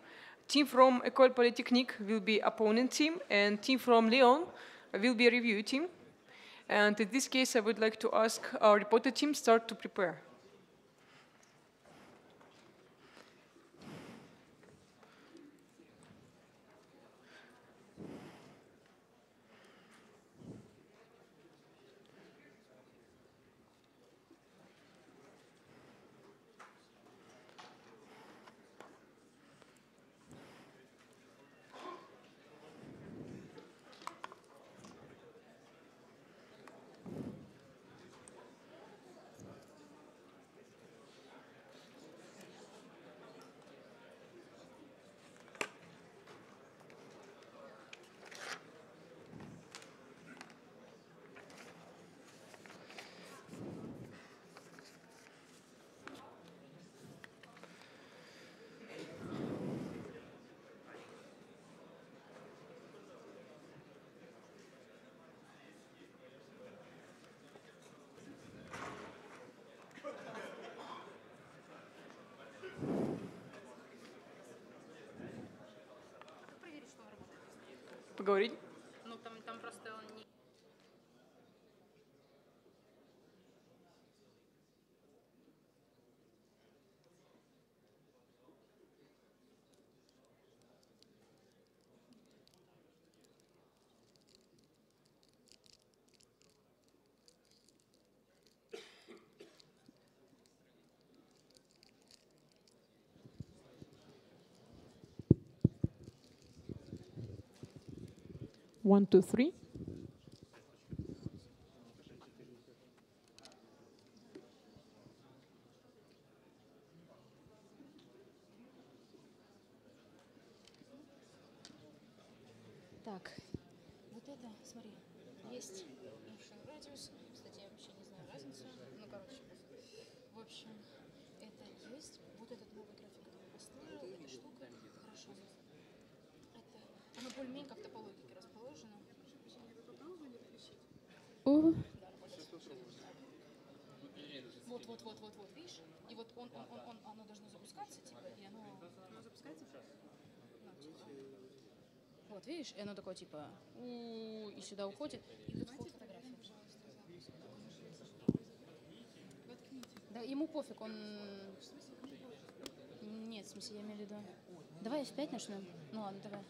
Team from École Polytechnique will be opponent team, and team from Lyon will be a review team. And in this case, I would like to ask our reporter team start to prepare. One, two, three. Так, вот это, смотри, есть motion радиус. Кстати, я вообще не знаю разницу. Ну, короче, в общем, это есть. Вот этот новый график, который я эта штука. Хорошо. Это, оно более-менее как-то Вот, вот, вот, вот, вот, видишь? И вот он, он, он, он, оно должно запускаться, типа, и оно... Оно запускается? Ну, типа. Вот, видишь? И оно такое, типа, у и сюда уходит. И тут вход фотографии. Да, ему пофиг, он... Нет, в смысле, я имею в виду... Давай F5 нажмем. Ну ладно, давай.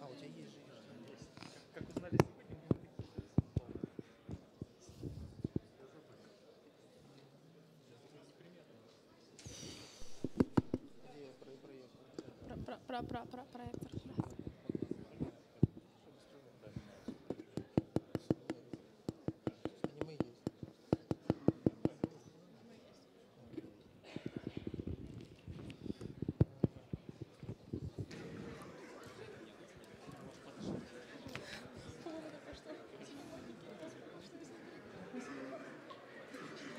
А, у тебя есть же. Как узнали Про, про, про, про, про проектор.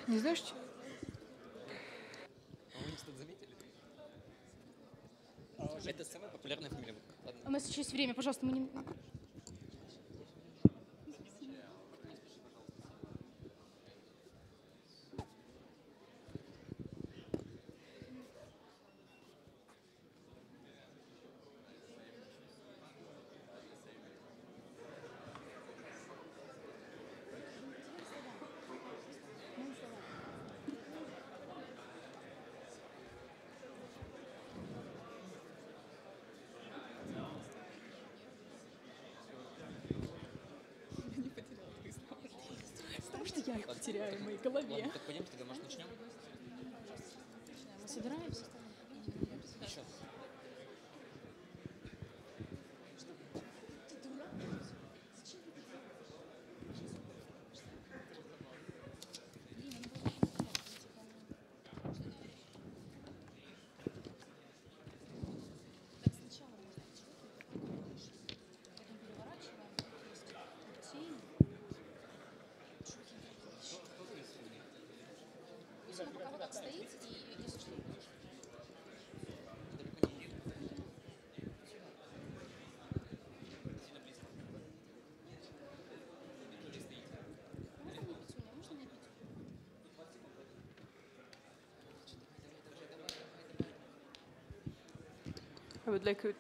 Не знаешь, что? А вы что заметили? Это самая популярная фамилия. Ладно. У нас еще есть время, пожалуйста, мы не... Потому что я их потеряю в моей голове. Ладно, так пойдем тогда, может, начнем? Мы собираемся. I would like to.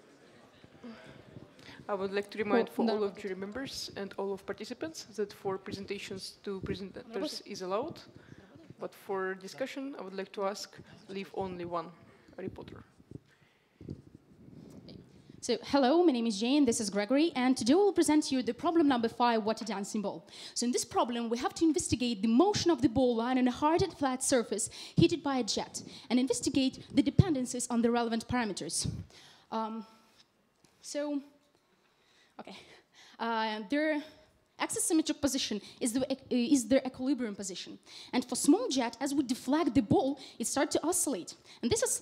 I would like to remind for all of jury members and all of participants that for presentations to presenters is allowed, but for discussion, I would like to ask leave only one reporter. So, hello, my name is Jane, this is Gregory, and today we'll present you the problem number five, water dancing ball. So, in this problem, we have to investigate the motion of the ball lying on a hard and flat surface heated by a jet, and investigate the dependencies on the relevant parameters. Um, so, okay, uh, their axisymmetric position is, the, uh, is their equilibrium position. And for small jet, as we deflect the ball, it starts to oscillate. And this is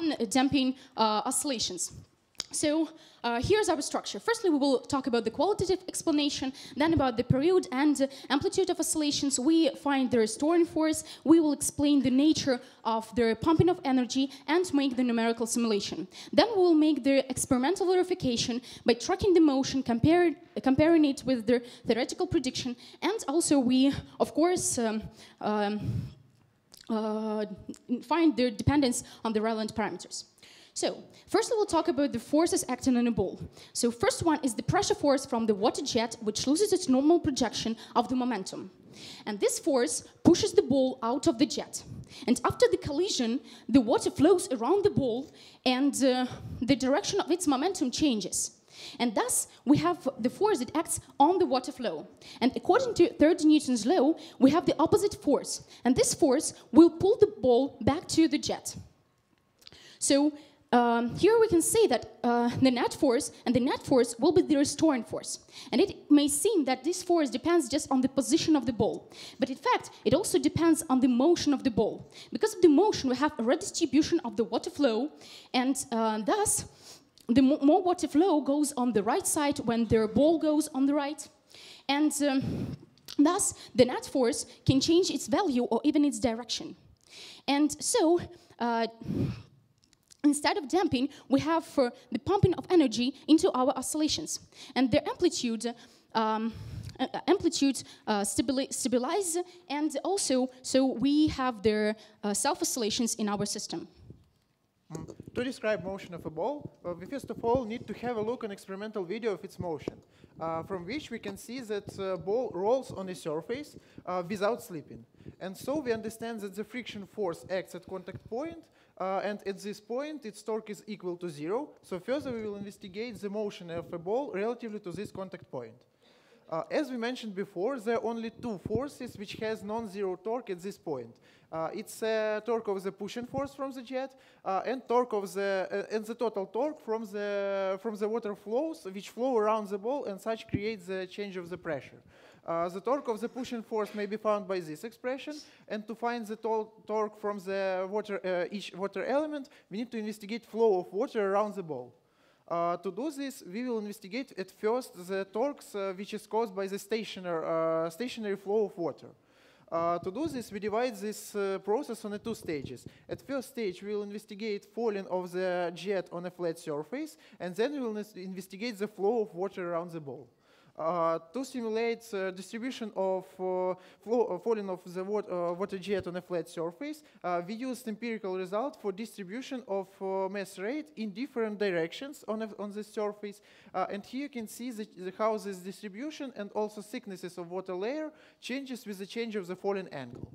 non-damping uh, oscillations. So uh, here's our structure. Firstly, we will talk about the qualitative explanation, then about the period and uh, amplitude of oscillations. We find the restoring force. We will explain the nature of the pumping of energy and make the numerical simulation. Then we will make the experimental verification by tracking the motion, compare, comparing it with the theoretical prediction, and also we, of course, um, um, uh, find their dependence on the relevant parameters. So, first we'll talk about the forces acting on a ball. So, first one is the pressure force from the water jet, which loses its normal projection of the momentum. And this force pushes the ball out of the jet. And after the collision, the water flows around the ball, and uh, the direction of its momentum changes. And thus, we have the force that acts on the water flow. And according to third Newton's law, we have the opposite force. And this force will pull the ball back to the jet. So um, here we can say that uh, the net force and the net force will be the restoring force. And it may seem that this force depends just on the position of the ball. But in fact, it also depends on the motion of the ball. Because of the motion, we have a redistribution of the water flow, and uh, thus, the mo more water flow goes on the right side when the ball goes on the right. And um, thus, the net force can change its value or even its direction. And so, uh, instead of damping, we have uh, the pumping of energy into our oscillations. And their amplitude um, uh, amplitude uh, stabili stabilize, and also, so we have their uh, self-oscillations in our system. To describe motion of a ball, uh, we first of all need to have a look on experimental video of its motion, uh, from which we can see that uh, ball rolls on a surface without slipping. And so we understand that the friction force acts at contact point, uh, and at this point its torque is equal to zero. So further we will investigate the motion of a ball relatively to this contact point. Uh, as we mentioned before, there are only two forces which has non-zero torque at this point. Uh, it's uh, torque of the pushing force from the jet uh, and torque of the uh, and the total torque from the from the water flows which flow around the ball and such creates the change of the pressure. Uh, the torque of the pushing force may be found by this expression, and to find the tor torque from the water each water element, we need to investigate flow of water around the ball. Uh, to do this, we will investigate at first the torques uh, which is caused by the stationary, uh, stationary flow of water. to do this, we divide this process on two stages. At first stage, we will investigate falling of the jet on a flat surface, and then we will investigate the flow of water around the ball. Uh, to simulate uh, distribution of uh, flow, falling of the water, water, jet on a flat surface, we used empirical result for distribution of mass rate in different directions on, a, on the surface. and here you can see the, the how this distribution and also thicknesses of water layer changes with the change of the falling angle.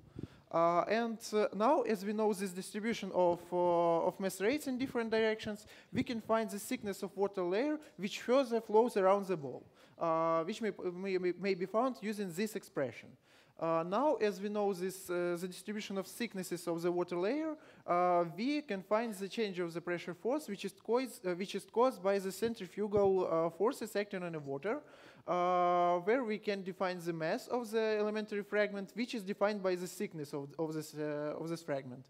Uh, and uh, now, as we know this distribution of, uh, of mass rates in different directions, we can find the thickness of water layer which further flows around the ball uh, which may, may, may, be found using this expression. Uh, now, as we know this, uh, the distribution of thicknesses of the water layer, we can find the change of the pressure force, which is, caused, which is caused by the centrifugal forces acting on the water, where we can define the mass of the elementary fragment, which is defined by the thickness of, of, this, of this fragment.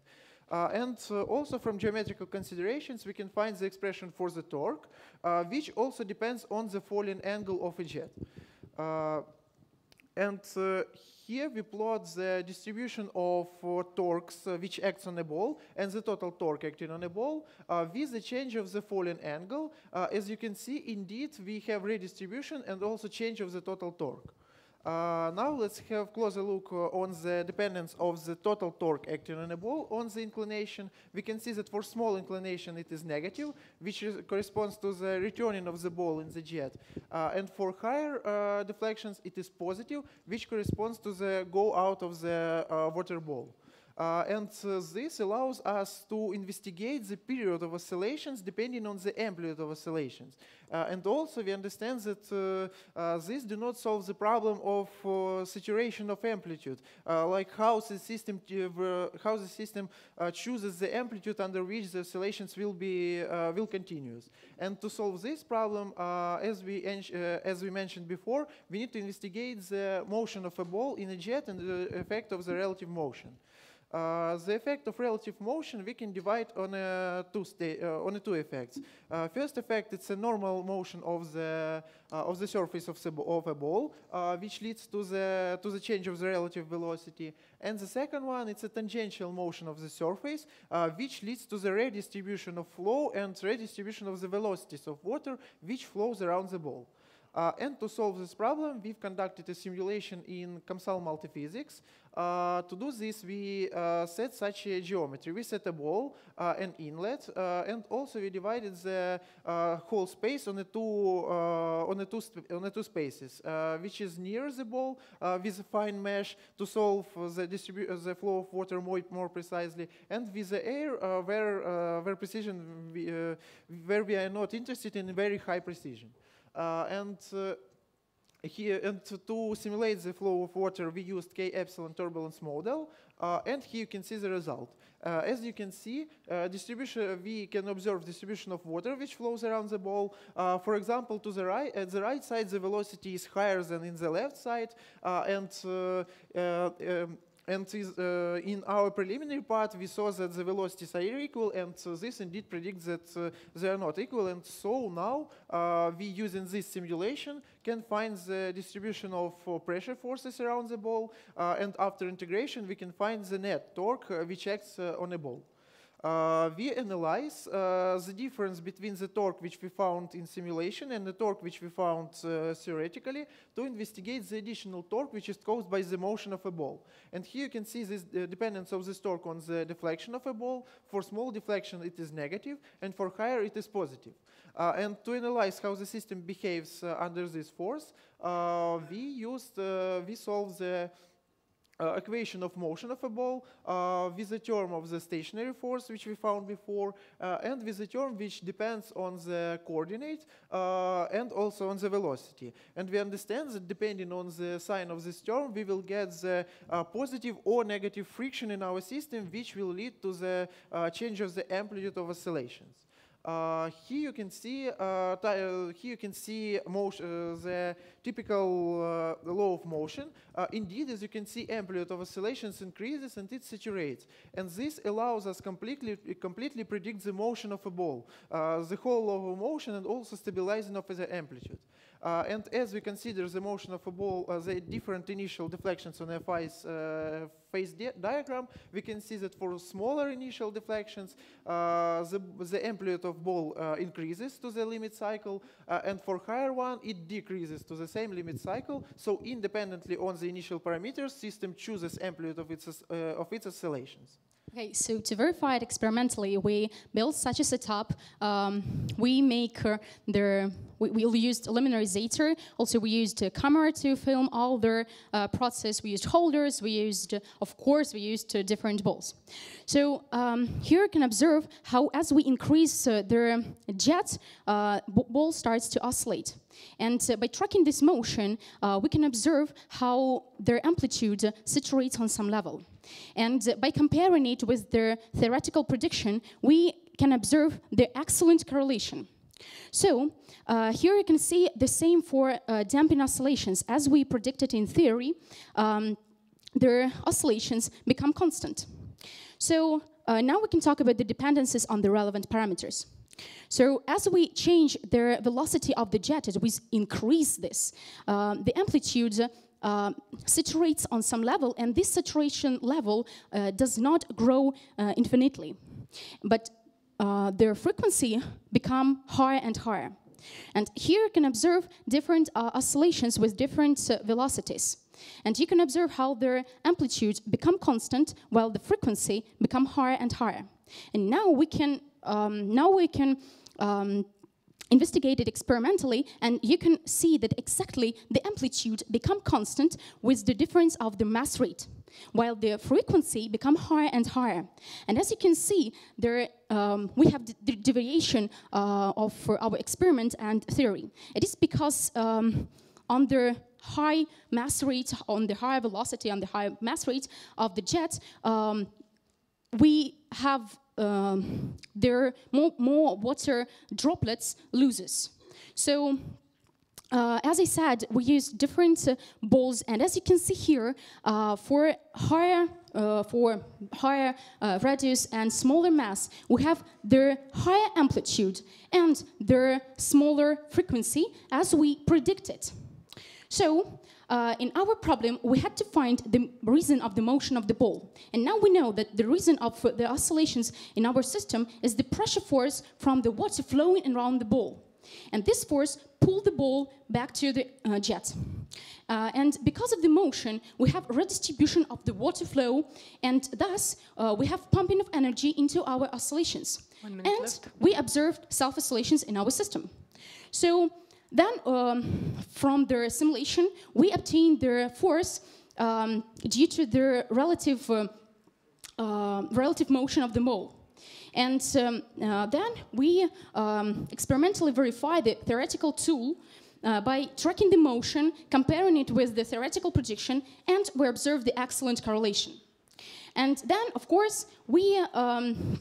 Uh, and uh, also from geometrical considerations, we can find the expression for the torque, uh, which also depends on the falling angle of a jet. And uh, here we plot the distribution of uh, torques uh, which acts on a ball and the total torque acting on a ball uh, with the change of the falling angle. Uh, as you can see, indeed, we have redistribution and also change of the total torque. Uh, now let's have a closer look uh, on the dependence of the total torque acting on a ball on the inclination. We can see that for small inclination it is negative, which is, corresponds to the returning of the ball in the jet. Uh, and for higher uh, deflections it is positive, which corresponds to the go out of the uh, water ball. Uh, and uh, this allows us to investigate the period of oscillations depending on the amplitude of oscillations. Uh, and also we understand that uh, uh, this do not solve the problem of uh, saturation of amplitude, like how the system how the system chooses the amplitude under which the oscillations will be will continuous. And to solve this problem, as we as we mentioned before, we need to investigate the motion of a ball in a jet and the effect of the relative motion. Uh, the effect of relative motion we can divide on a two uh, on two effects. Uh, first effect it's a normal motion of the uh, of the surface of, the of a ball, uh, which leads to the to the change of the relative velocity. And the second one it's a tangential motion of the surface, uh, which leads to the redistribution of flow and redistribution of the velocities of water which flows around the ball. Uh, and to solve this problem, we've conducted a simulation in COMSOL multiphysics. Uh, to do this, we uh, set such a geometry. We set a ball, uh, an inlet, uh, and also we divided the uh, whole space on the two on the two on the two spaces, which is near the ball with a fine mesh to solve the the flow of water more, more precisely, and with the air where where precision we, where we are not interested in very high precision. Uh, and uh, here, and to simulate the flow of water, we used K epsilon turbulence model, uh, and here you can see the result. Uh, as you can see, uh, distribution we can observe distribution of water which flows around the ball. Uh, for example, to the right, at the right side, the velocity is higher than in the left side, and um, and uh, in our preliminary part, we saw that the velocities are equal, and uh, this indeed predicts that uh, they are not equal. And so now uh, we, using this simulation, can find the distribution of uh, pressure forces around the ball. And after integration, we can find the net torque which acts on a ball. Uh, we analyze uh, the difference between the torque which we found in simulation and the torque which we found uh, theoretically to investigate the additional torque which is caused by the motion of a ball. And here you can see this dependence of this torque on the deflection of a ball. For small deflection it is negative and for higher it is positive. Uh, and to analyze how the system behaves uh, under this force, uh, we used, we solved the uh, equation of motion of a ball uh, with the term of the stationary force which we found before uh, and with the term which depends on the coordinate uh, and also on the velocity. And we understand that depending on the sign of this term we will get the uh, positive or negative friction in our system which will lead to the uh, change of the amplitude of oscillations. Uh, here you can see uh, here you can see uh, the typical uh, law of motion. Uh, indeed, as you can see, amplitude of oscillations increases and it saturates, and this allows us completely completely predict the motion of a ball, uh, the whole law of motion, and also stabilizing of the amplitude. Uh, and as we consider the motion of a ball, uh, the different initial deflections on a phase, uh, phase di diagram, we can see that for smaller initial deflections, uh, the, the amplitude of ball uh, increases to the limit cycle, uh, and for higher one, it decreases to the same limit cycle. So independently on the initial parameters, system chooses amplitude of its, of its oscillations. Okay, so to verify it experimentally, we built such a setup. Um, we make uh, the we, we used linearizer. Also, we used a camera to film all the uh, process. We used holders. We used, of course, we used uh, different balls. So um, here you can observe how, as we increase uh, the jet, uh, ball starts to oscillate. And uh, by tracking this motion, uh, we can observe how their amplitude saturates on some level. And uh, by comparing it with their theoretical prediction, we can observe the excellent correlation. So uh, here you can see the same for uh, damping oscillations. As we predicted in theory, um, their oscillations become constant. So uh, now we can talk about the dependencies on the relevant parameters. So as we change the velocity of the jet, as we increase this, um, the amplitude uh, saturates on some level, and this saturation level uh, does not grow uh, infinitely, but uh, their frequency become higher and higher. And here you can observe different uh, oscillations with different velocities. And you can observe how their amplitude become constant while the frequency become higher and higher. And now we can, um, now we can um, investigate it experimentally and you can see that exactly the amplitude become constant with the difference of the mass rate while the frequency become higher and higher. And as you can see there um, we have the, deviation uh, of for our experiment and theory. It is because um, on the high mass rate on the high velocity on the high mass rate of the jet um, we have um, there more, more water droplets loses. So uh, as I said, we use different uh, balls, and as you can see here, uh, for higher uh, for higher uh, radius and smaller mass, we have their higher amplitude and their smaller frequency, as we predicted. So uh, in our problem, we had to find the reason of the motion of the ball. And now we know that the reason of the oscillations in our system is the pressure force from the water flowing around the ball. And this force pulled the ball back to the uh, jet. Uh, and because of the motion, we have redistribution of the water flow, and thus uh, we have pumping of energy into our oscillations. And left. we observed self-oscillations in our system. So then, um, from the simulation, we obtain the force um, due to the relative, uh, uh, relative motion of the mole. And um, uh, then we um, experimentally verify the theoretical tool uh, by tracking the motion, comparing it with the theoretical prediction, and we observe the excellent correlation. And then, of course, we um,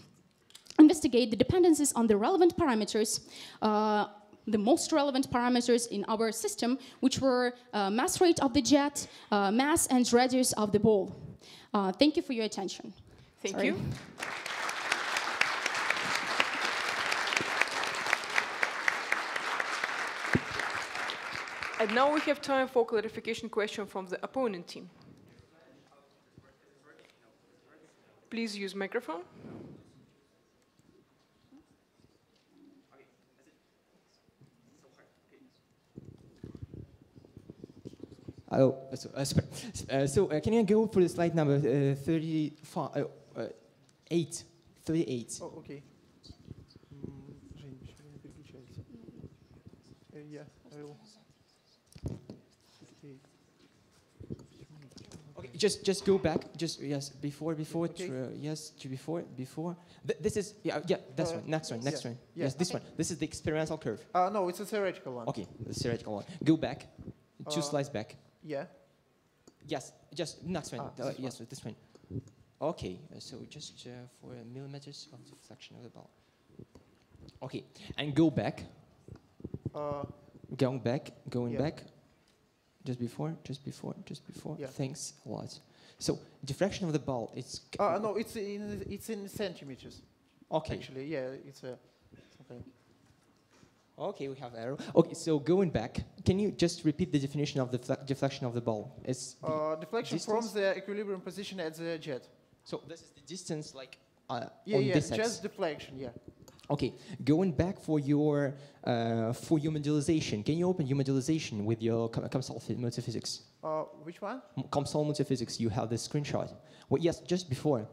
investigate the dependencies on the relevant parameters, uh, the most relevant parameters in our system, which were uh, mass rate of the jet, uh, mass and radius of the ball. Uh, thank you for your attention. Thank Sorry. you. And now we have time for clarification question from the opponent team. Please use microphone. Oh, so, uh, so uh, can you go for the slide number uh, 35, uh, uh, 8, 38? Oh, okay. Mm, uh, okay, just just go back. Just yes, before before okay. to, yes to before before. Th this is yeah yeah that's uh, one next one next yeah, one yes this okay. one this is the experimental curve. Uh, no, it's a theoretical one. Okay, the theoretical one. Go back, two uh, slides back. Yeah. Yes, just next one. Ah, Uh, this yes, this one. Okay, uh, so just uh, for millimeters of deflection of the ball. Okay, and go back. Uh, Going back, going yeah. back. Just before, just before, just before. Yeah. Thanks a lot. So diffraction of the ball. It's uh, no, it's in it's in centimeters. Okay. Actually, yeah, it's a something. Okay, we have arrow. Okay, so going back, can you just repeat the definition of the fle- deflection of the ball? It's the Uh, deflection from distance? the equilibrium position at the jet. So this is the distance, like uh, Yeah, on yeah, this just deflection. Yeah. Okay, going back for your uh, for your modelization, can you open your modelization with your Com- COMSOL multiphysics? Uh, which one? COMSOL multiphysics, you have this screenshot. Well, yes, just before,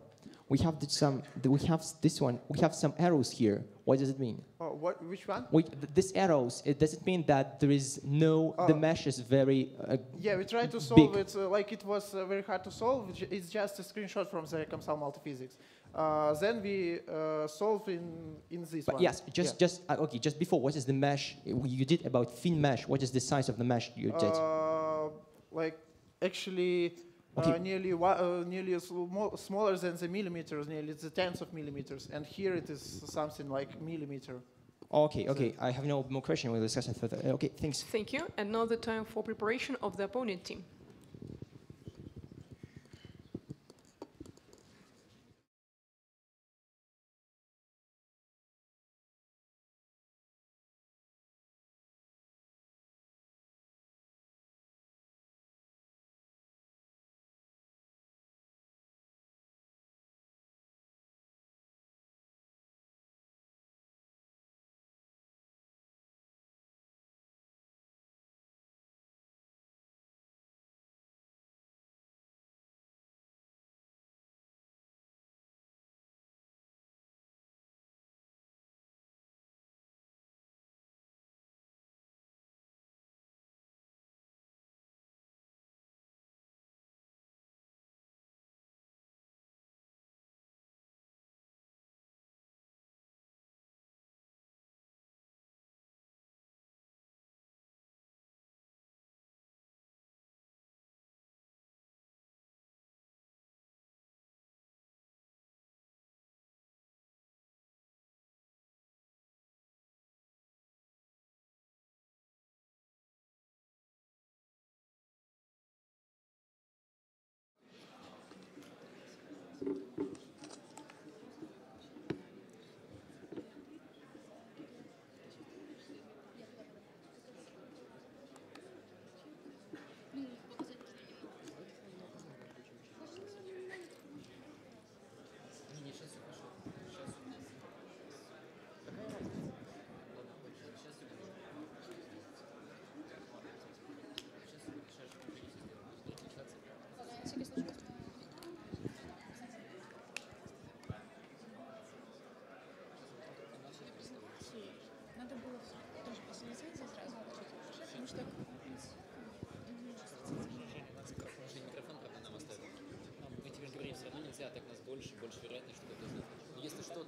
we have some. We have this one. We have some arrows here. What does it mean? Uh, what? Which one? Th- this arrows. It, does it mean that there is no? the Uh, mesh is very. Uh, Yeah, we tried to big. solve it uh, like it was uh, very hard to solve. It's just a screenshot from the COMSOL multiphysics. Uh, then we uh, solve in in this But one. yes, just Yeah. just uh, okay. Just before, what is the mesh you did about thin mesh? What is the size of the mesh you did? Uh, like actually. Okay. Uh, nearly wa- uh, nearly sm- smaller than the millimeters, nearly the tenths of millimeters, and here it is something like millimeter. Okay, okay. I have no more question. We'll discuss it further. Uh, Okay, thanks. Thank you. And now the time for preparation of the opponent team. Больше, больше вероятность, что знает. Но если что.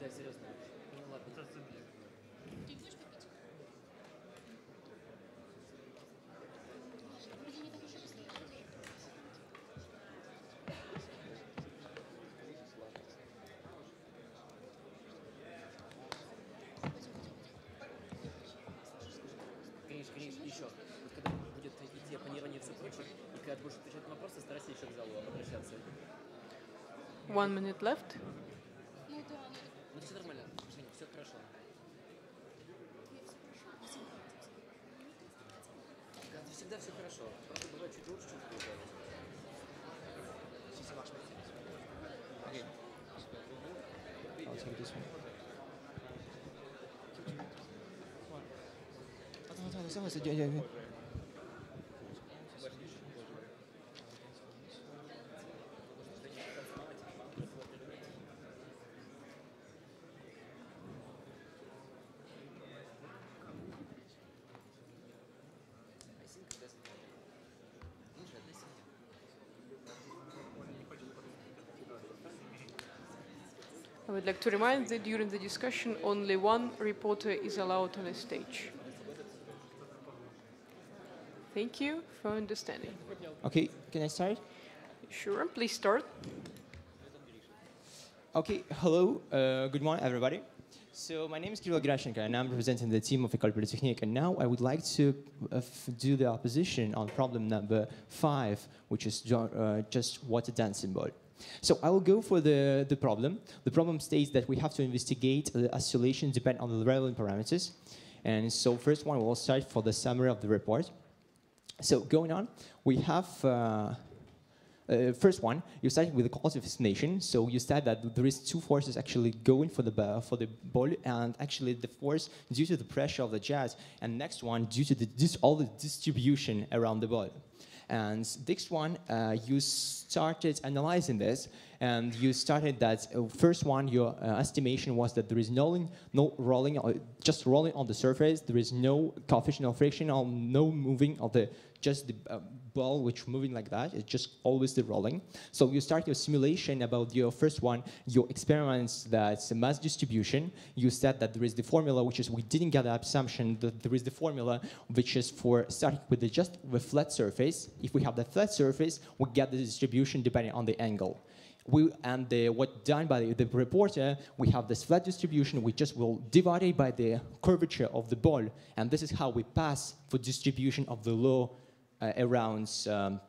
Да, серьезно. Еще. Вот когда будет идти оппонирование цепочек, и когда ты будешь отвечать на вопросы, старайся еще к залу обращаться. One minute left. Ну все нормально, Женя, все хорошо. Всегда все хорошо. Просто бывает чуть лучше, чуть хуже. Сейчас ваш Окей. I'll take this one. I would like to remind that during the discussion, only one reporter is allowed on the stage. Thank you for understanding. Okay, can I start? Sure, please start. Okay, hello, uh, good morning, everybody. So my name is Kirill Grashenko, and I'm representing the team of École Polytechnique. And now I would like to uh, do the opposition on problem number five, which is uh, just water dancing ball. So I will go for the, the problem. The problem states that we have to investigate the oscillation depend on the relevant parameters. And so first one, we'll start for the summary of the report. So going on, we have uh, uh, first one, you start with the cause of fascination. So you said that there is two forces actually going for the for the ball, and actually the force due to the pressure of the jazz, and next one due to the all the distribution around the ball. And next one, uh, you started analyzing this, and you started that uh, first one. Your uh, estimation was that there is no no rolling, uh, just rolling on the surface. There is no coefficient of friction, or no moving of the just the uh, ball which moving like that. It's just always the rolling. So you start your simulation about your first one, your experiments that's mass distribution. You said that there is the formula, which is we didn't get the assumption that there is the formula which is for starting with the just the flat surface. If we have the flat surface, we get the distribution depending on the angle. We, and the, what done by the, the reporter, we have this flat distribution, we just will divide it by the curvature of the ball, and this is how we pass for distribution of the law around um,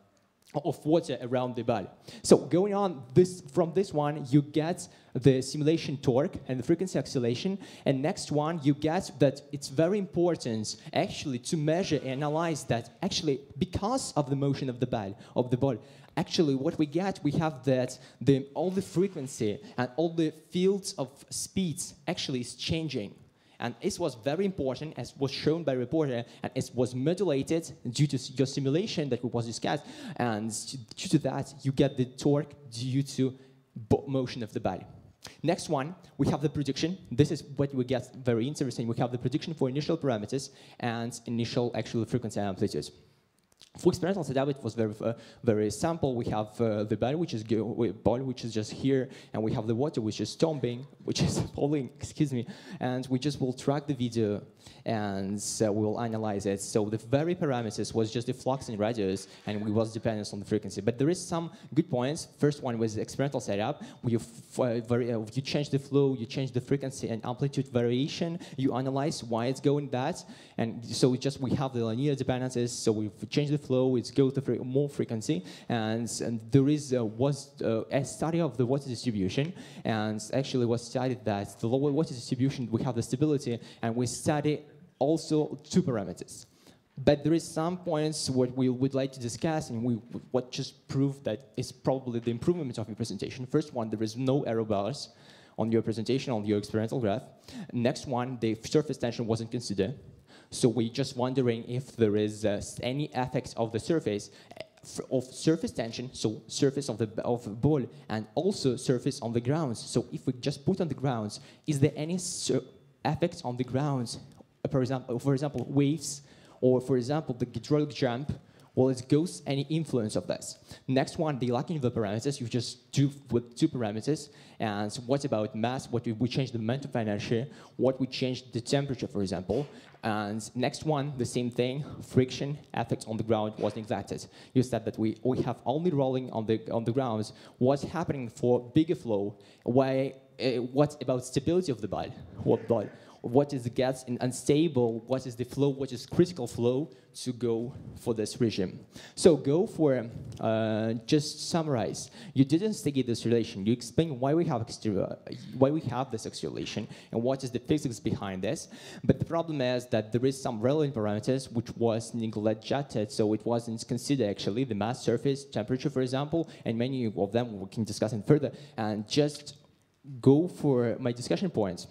of water around the ball. So going on this from this one, you get the simulation torque and the frequency oscillation. And next one, you get that it's very important actually to measure and analyze that actually because of the motion of the ball of the ball. Actually, what we get, we have that the all the frequency and all the fields of speeds actually is changing. And it was very important, as was shown by reporter, and it was modulated due to your simulation that was discussed. And due to that, you get the torque due to motion of the body. Next one, we have the prediction. This is what we get very interesting. We have the prediction for initial parameters and initial actual frequency and amplitude. For experimental setup, it was very, uh, very simple. We have uh, the body, which is body, which is just here, and we have the water, which is stomping, which is falling. Excuse me, and we just will track the video, and uh, we will analyze it. So the very parameters was just the flux and radius, and we was dependent on the frequency. But there is some good points. First one was experimental setup. You, uh, vari- uh, you change the flow, you change the frequency and amplitude variation. You analyze why it's going that, and so we just we have the linear dependencies. So we change the flow, it's go to more frequency, and, and there is was uh, a study of the water distribution, and actually was studied that the lower water distribution we have the stability, and we study also two parameters. But there is some points what we would like to discuss, and we what just prove that is probably the improvement of your presentation. First one, there is no error bars on your presentation on your experimental graph. Next one, the surface tension wasn't considered. So we're just wondering if there is uh, any effects of the surface uh, of surface tension, so surface of the of ball, and also surface on the grounds. So if we just put on the grounds, is there any effects on the grounds? For example, for example, waves, or for example, the hydraulic jump. Well, it goes any influence of this. Next one, the lacking of the parameters. You just do with two parameters. And what about mass? What we, we change the momentum of inertia? What we change the temperature, for example? And next one, the same thing. Friction effects on the ground was neglected. You said that we, we have only rolling on the on the grounds. What's happening for bigger flow? Why? Uh, what about stability of the body? What body? What is the gas in unstable, what is the flow, what is critical flow to go for this regime. So go for, uh, just summarize. You didn't study this relation. You explain why we have why we have this acceleration and what is the physics behind this. But the problem is that there is some relevant parameters which was neglected, so it wasn't considered actually the mass surface temperature, for example, and many of them we can discuss in further. And just go for my discussion points.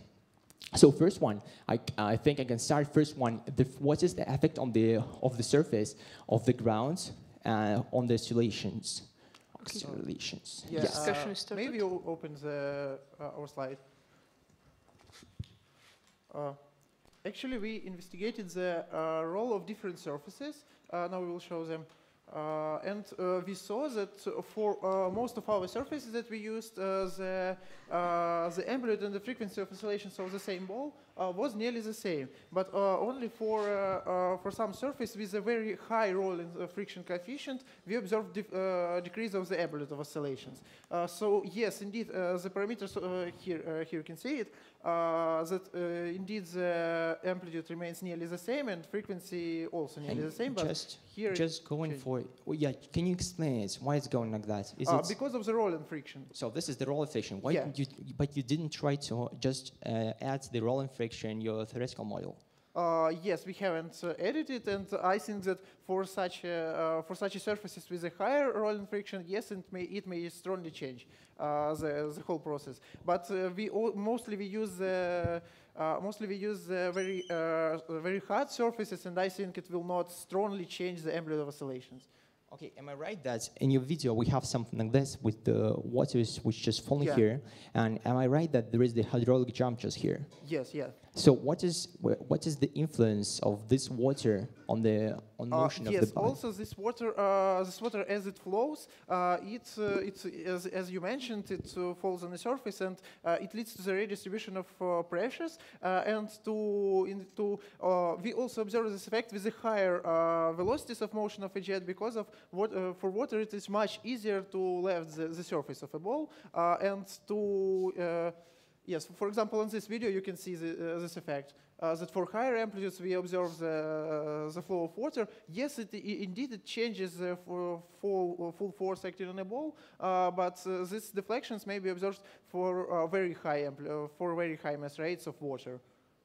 So first one, I, I think I can start first one. The, what is the effect on the of the surface of the ground uh, on the oscillations? Oscillations. Yeah, Yes. Discussion uh. Maybe you open the uh, our slide. Uh, actually, we investigated the uh, role of different surfaces. Uh, now we will show them. Uh, and uh, we saw that for uh, most of our surfaces that we used, the, the amplitude and the frequency of oscillations of the same ball was nearly the same. But uh, only for, uh, uh, for some surface with a very high rolling uh, friction coefficient, we observed uh, decrease of the amplitude of oscillations. Uh, so yes, indeed, uh, the parameters uh, here, uh, here you can see it, uh, that uh, indeed the amplitude remains nearly the same and frequency also nearly And the same. But just here just going for well, yeah. Can you explain it? Why it's going like that? Is Uh, it because of the rolling friction. so? This is the rolling friction. Why Yeah. you? But you didn't try to just uh, add the rolling friction your theoretical model. Uh, yes, we haven't uh, edited, and I think that for such a, uh, for such surfaces with a higher rolling friction, yes, it may it may strongly change uh, the the whole process. But uh, we all, mostly we use the uh, mostly we use the very uh, very hard surfaces, and I think it will not strongly change the amplitude of oscillations. Okay, am I right that in your video we have something like this with the waters which just falling Yeah. here, and am I right that there is the hydraulic jump just here? Yes, yeah. So what is what is the influence of this water on the on Uh, motion of yes, the body? also this water, uh, this water as it flows, uh, it, uh, it's as, as you mentioned, it uh, falls on the surface and uh, it leads to the redistribution of uh, pressures. Uh, and to, in, to uh, we also observe this effect with the higher uh, velocities of motion of a jet because of what uh, for water it is much easier to leave the, the surface of a ball uh, and to uh, Yes, for example, on this video you can see the, uh, this effect. Uh, that for higher amplitudes we observe the, uh, the flow of water. Yes, it, i- indeed it changes the for full, uh, full force acting on a ball, uh, but uh, these deflections may be observed for uh, very high uh, for very high mass rates of water.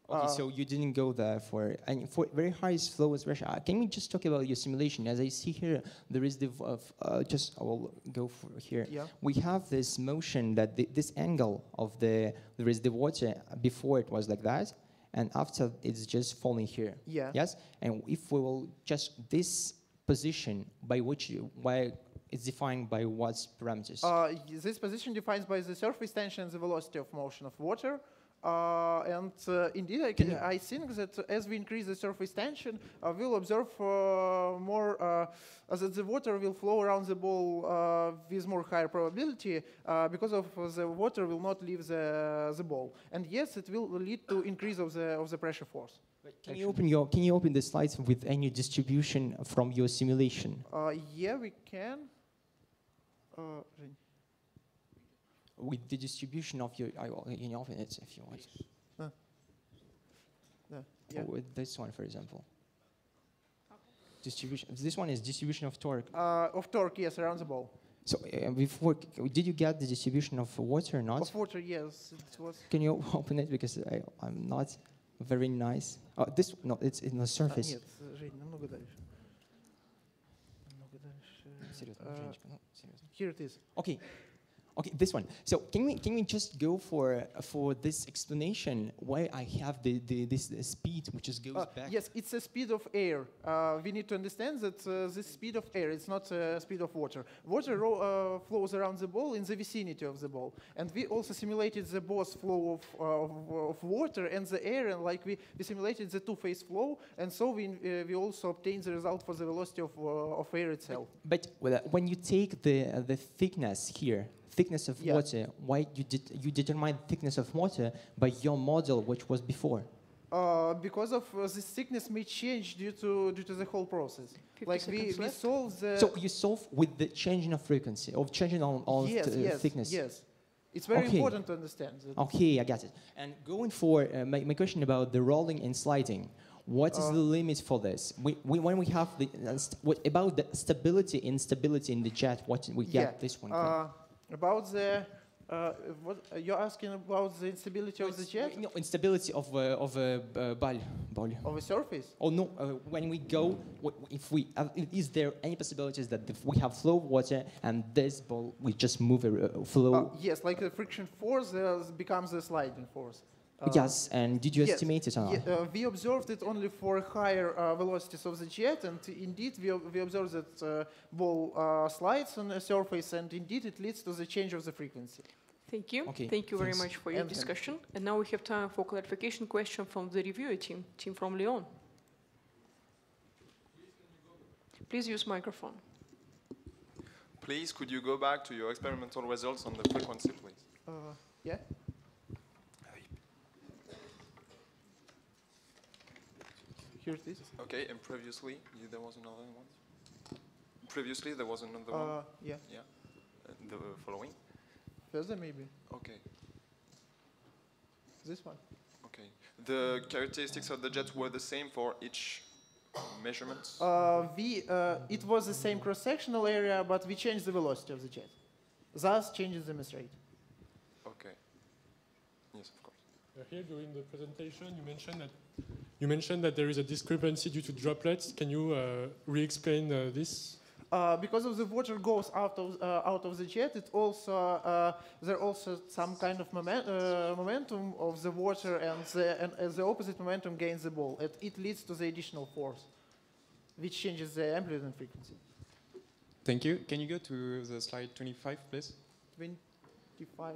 Okay, Uh, so you didn't go there for and for very high flow pressure. Uh, Can we just talk about your simulation? As I see here, there is the of uh, just I will go for here. Yeah. We have this motion that the, this angle of the there is the water before it was like that, and after it's just falling here. Yeah. Yes, and if we will just this position by which you why it's defined by what parameters? Uh, this position defines by the surface tension and the velocity of motion of water. Uh, and uh, indeed, I, can, I think that as we increase the surface tension, uh, we'll observe uh, more uh, uh, that the water will flow around the ball uh, with more higher probability uh, because of the water will not leave the, the ball. And yes, it will lead to increase of the of the pressure force. Can you open your Can you open the slides with any distribution from your simulation? Uh, yeah, we can Uh, Жень. With the distribution of your, I will, you can open it if you want. Uh, yeah, yeah. Or with this one, for example. Distribution. This one is distribution of torque. Uh, of torque, yes, around the ball. So uh, before, c- did you get the distribution of water or not? Of water, yes, it was. Can you open it because I, I'm not very nice. Oh, this no, it's in the А, surface. нет, Жень, намного дальше. Намного дальше. Серьезно, Uh, Женечка, ну, серьезно. Here it is. Okay, okay, this one. So can we can we just go for for this explanation why I have the, the this speed which just goes Uh, back? yes, it's a speed of air. Uh, we need to understand that uh, this speed of air, it's not uh, speed of water. Water ro- uh, flows around the ball in the vicinity of the ball. And we also simulated the both flow of, uh, of, of water and the air, and like we, we simulated the two-phase flow, and so we, uh, we also obtained the result for the velocity of, uh, of air itself. But uh, when you take the uh, the thickness here, thickness of Yeah. water, why you did you determine thickness of water by your model which was before? Uh, because of uh, this thickness may change due to due to the whole process. Like we, seconds we solve the so you solve with the changing of frequency, of changing on, on yes, th- yes, thickness. yes. It's very Okay. important to understand. that. Okay, I got it. And going for uh, my, my question about the rolling and sliding, what is Uh, the limit for this? We, we, when we have the uh, st- what about the stability instability in the jet? What we get Yeah. this one? Uh, about the uh, what uh, you're asking about the instability of the jet no, instability of uh, of a uh, ball, ball. of a surface. Oh no! Uh, when we go, if we uh, is there any possibilities that if we have flow of water and this ball we just move a uh, flow? Uh, yes, like the friction force uh, becomes a sliding force. Uh, yes. And did you yes, estimate it or not? ye- uh, we observed it only for higher uh, velocities of the jet, and indeed we, we observed that uh, ball uh, slides on the surface, and indeed it leads to the change of the frequency. Thank you. Okay, Thank you very much for your And- and- discussion. And now we have time for clarification question from the reviewer team, team from Lyon. Please use microphone. Please, could you go back to your experimental results on the frequency, please? Uh, yeah. Here it is. Okay, and previously, you, there was another one? Previously, there was another Uh, one? yeah. Yeah. Uh, the following? Further, maybe. Okay, This one. okay. The characteristics of the jet were the same for each measurement? Uh, we, uh, it was the same cross-sectional area, but we changed the velocity of the jet. Thus, changes the mass rate. Okay. Yes, of course. Uh, Here during the presentation, you mentioned that you mentioned that there is a discrepancy due to droplets. Can you uh, re-explain uh, this? Uh, because of the water goes out of uh, out of the jet, it also uh, there also some kind of moment, uh, momentum of the water, and the, and the opposite momentum gains the ball. It, it leads to the additional force, which changes the amplitude and frequency. Thank you. Can you go to the slide 25, please? 25.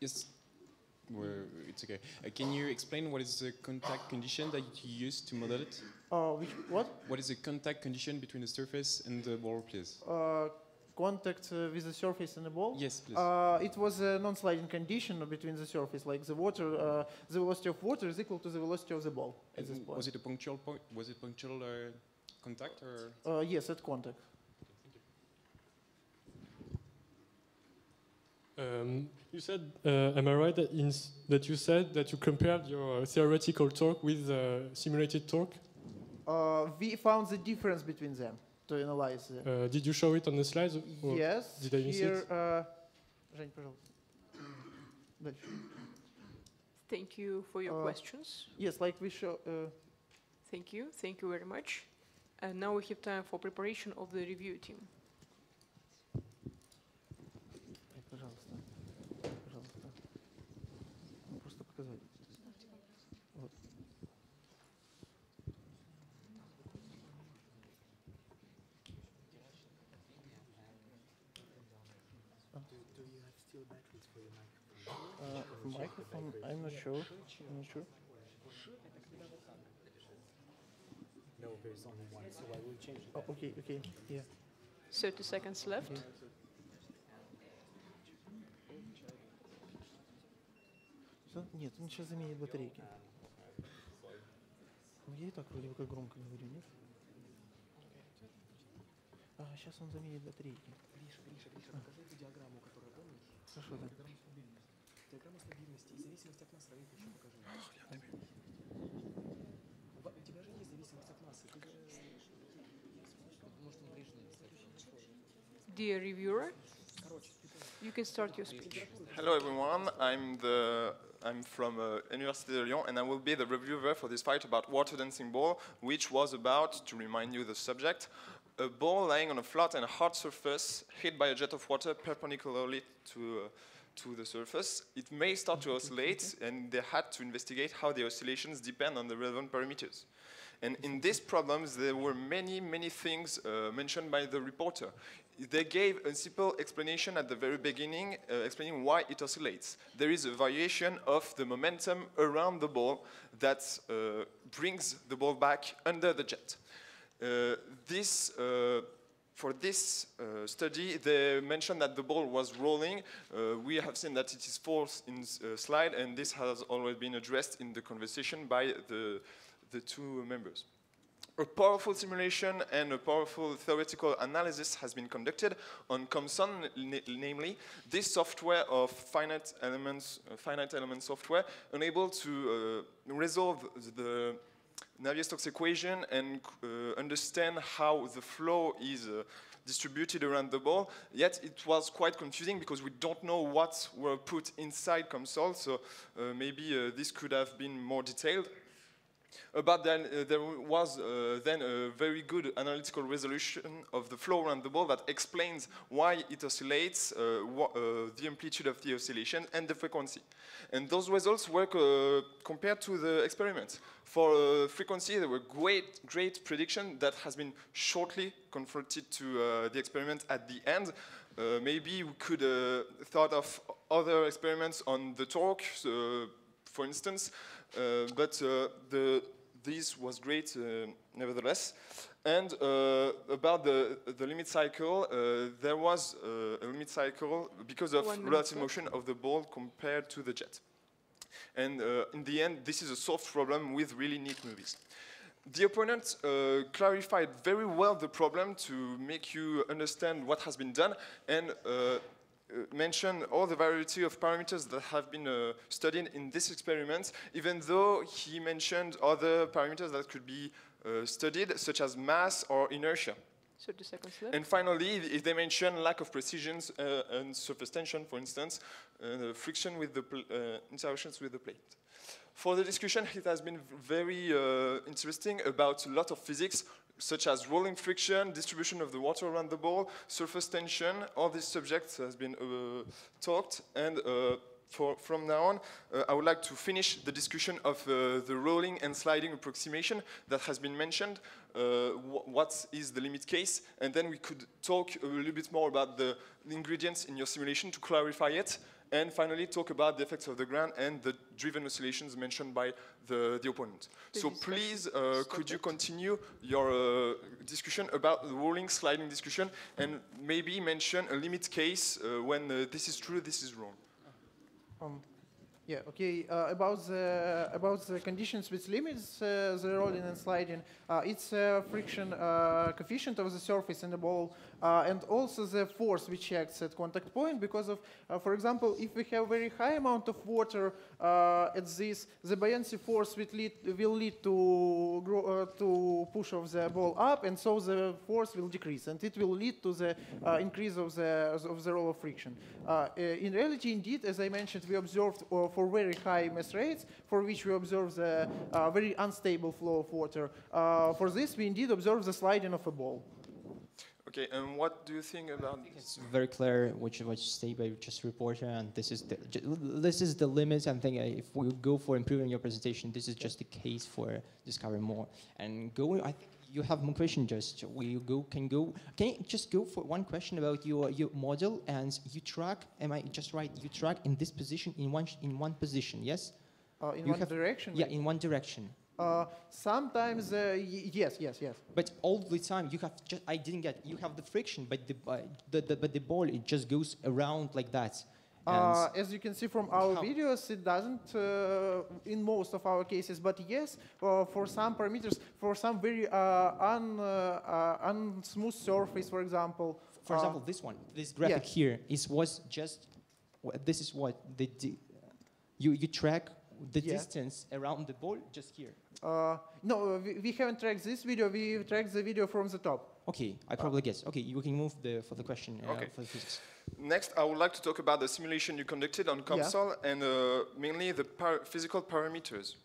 Yes. Well, it's okay. Uh, can you explain what is the contact condition that you use to model it? Uh, which, what? What is the contact condition between the surface and the ball, please? Uh, contact uh, with the surface and the ball? Yes, please. Uh, it was a non-sliding condition between the surface, like the water, uh, the velocity of water is equal to the velocity of the ball at this point. was it a punctual point? Was it punctual uh, contact or? Uh, yes, at contact. Um, you said, uh, am I right that, in s- that you said that you compared your theoretical torque with uh, simulated torque? Uh, we found the difference between them to analyze. The Uh, did you show it on the slides? or yes, Did I miss here. it? Uh, Жень, пожалуйста. Дальше. Thank you for your Uh, questions. Yes, like we show. Uh, Thank you. Thank you very much. And now we have time for preparation of the review team. Microphone, I'm not sure. I'm not sure. No, there's only one, so I will change it. Oh, okay, okay, yeah. 30 seconds left. Что? Нет, он сейчас заменит батарейки. Ну, я и так вроде бы как громко говорю, нет? А, сейчас он заменит батарейки. Гриша, Гриша, Гриша, покажи эту диаграмму, которая помнишь? Хорошо, да. Диаграмма стабильности. Диаграмма стабильности и зависимость от массы равен еще покажи. Ва- У тебя же есть зависимость от массы. Ты же... Может, он Гриша написать. Dear reviewer, you can start your speech. Hello everyone, I'm the I'm from uh, Université de Lyon and I will be the reviewer for this fight about water dancing ball, which was about, to remind you the subject, a ball lying on a flat and hard surface hit by a jet of water perpendicularly to, uh, to the surface. It may start to oscillate and they had to investigate how the oscillations depend on the relevant parameters. And in these problems, there were many, many things uh, mentioned by the reporter. They gave a simple explanation at the very beginning, uh, explaining why it oscillates. There is a variation of the momentum around the ball that uh, brings the ball back under the jet. Uh, this uh, for this uh, study, they mentioned that the ball was rolling. Uh, we have seen that it is false in uh, slide, and this has already been addressed in the conversation by the, the two members. A powerful simulation and a powerful theoretical analysis has been conducted on COMSOL, namely this software of finite elements, uh, finite element software, unable to uh, resolve the Navier-Stokes equation and uh, understand how the flow is uh, distributed around the ball. Yet it was quite confusing because we don't know what were put inside COMSOL. so uh, maybe uh, this could have been more detailed. About then, uh, there was uh, then a very good analytical resolution of the flow around the ball that explains why it oscillates, uh, uh, the amplitude of the oscillation, and the frequency. And those results work uh, compared to the experiment. For uh, frequency, there were great, great prediction that has been shortly confronted to uh, the experiment at the end. Uh, maybe we could uh, thought of other experiments on the torque, uh, for instance, uh, but uh, the, this was great uh, nevertheless. And uh, about the, the limit cycle, uh, there was uh, a limit cycle because of One relative motion of the ball compared to the jet. And uh, in the end, this is a solved problem with really neat movies. The opponent uh, clarified very well the problem to make you understand what has been done and uh, uh, mention all the variety of parameters that have been uh, studied in this experiment, even though he mentioned other parameters that could be uh, studied, such as mass or inertia. 30 seconds left. And finally, if they mention lack of precision uh, and surface tension, for instance, uh, friction with the uh, interactions with the plate. For the discussion, it has been very uh, interesting about a lot of physics, such as rolling friction, distribution of the water around the ball, surface tension. All these subjects has been uh, talked, and uh, for, from now on, uh, I would like to finish the discussion of uh, the rolling and sliding approximation that has been mentioned. Uh, wh- what is the limit case? And then we could talk a little bit more about the ingredients in your simulation to clarify it. And finally, talk about the effects of the ground and the driven oscillations mentioned by the, the opponent. So Please please, uh, could you continue your uh, discussion about the rolling sliding discussion and maybe mention a limit case uh, when uh, this is true, this is wrong? Um, yeah, okay. Uh, about the about the conditions with limits, uh, the rolling and sliding, uh, it's a friction uh, coefficient of the surface in the ball, uh, and also the force which acts at contact point. Because of, uh, for example, if we have very high amount of water uh, at this, the buoyancy force will lead will lead to grow, uh, to push of the ball up, and so the force will decrease, and it will lead to the uh, increase of the of the roll of friction. Uh, in reality, indeed, as I mentioned, we observed for very high mass rates, for which we observe the very unstable flow of water. For this, we indeed observe the sliding of a ball. Okay, and what do you think about this? It's very clear which what you state by just reporter, and this is the ju- this is the limit. I think uh, if we go for improving your presentation, this is just the case for discovering more and going. I think you have more question. Just we go can go. Can you just go for one question about your your model and you track? Am I just right? You track in this position in one in one position. Yes. Uh, in You one direction? Yeah, in one direction. Uh, sometimes, uh, y- yes, yes, yes. But all the time you have just I didn't get you have the friction, but the, uh, the, the but the ball it just goes around like that. Uh, as you can see from our videos, it doesn't uh, in most of our cases. But yes, uh, for some parameters, for some very uh, un, uh, uh, unsmooth surface, for example. for example, this one, this graphic yeah. here is was just this is what the, di- you you track the Yeah. distance around the ball just here. Uh, no, uh, we, we haven't tracked this video. We tracked the video from the top. Okay, I probably guess. Okay, you can move the for the question uh, Okay. for the physics. Next, I would like to talk about the simulation you conducted on COMSOL and uh, mainly the par physical parameters.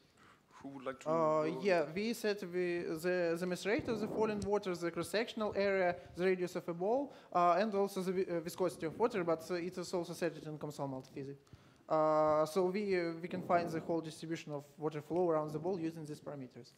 Who would like to? Uh, yeah, we set we, the, the mass rate of the falling water, the cross-sectional area, the radius of a ball, uh, and also the uh, viscosity of water, but uh, it is also set in COMSOL multiphysics. Uh, so we, uh, we can find the whole distribution of water flow around the ball using these parameters.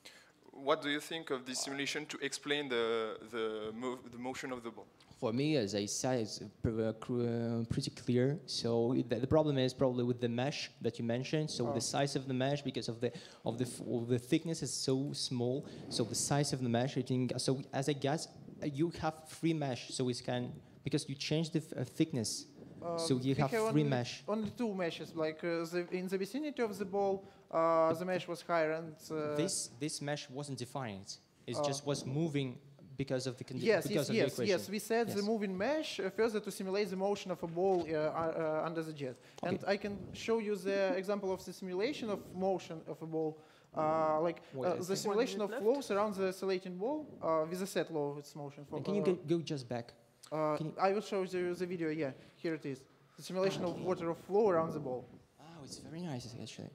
What do you think of this simulation to explain the the, mov the motion of the ball? For me, as I said, it's pr- uh, cr- uh, pretty clear. So the, the problem is probably with the mesh that you mentioned. So Oh. the size of the mesh, because of the of the of the thickness is so small. So the size of the mesh, I think. So as I guess, uh, you have free mesh, so it can because you change the f- uh, thickness. Uh, so you we have three only, mesh. Only two meshes, like uh, the, in the vicinity of the ball, uh, the mesh was higher, and uh, this this mesh wasn't defined. It Uh, just was moving because of the condi- Yes, because yes, of yes, the yes. equation. We set the moving mesh uh, further to simulate the motion of a ball uh, uh, under the jet. And I can show you the example of the simulation of motion of a ball. Uh, like uh, the simulation of minute flows around the oscillating ball uh, with a set law of its motion. For, can you go, go just back? Uh, you- I will show you the video. Yeah, here it is. The simulation of water of flow around the ball. Oh, it's very nice actually.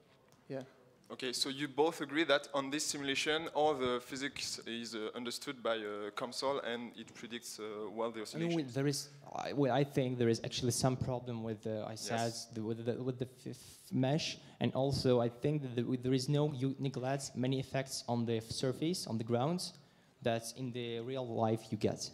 Yeah. Okay, so you both agree that on this simulation, all the physics is uh, understood by uh, COMSOL and it predicts uh, well the I oscillation. mean, there is. I, well, I think there is actually some problem with the I said Yes. the, with the with the f- f- mesh, and also I think that the, there is no you neglect many effects on the surface on the ground that in the real life you get.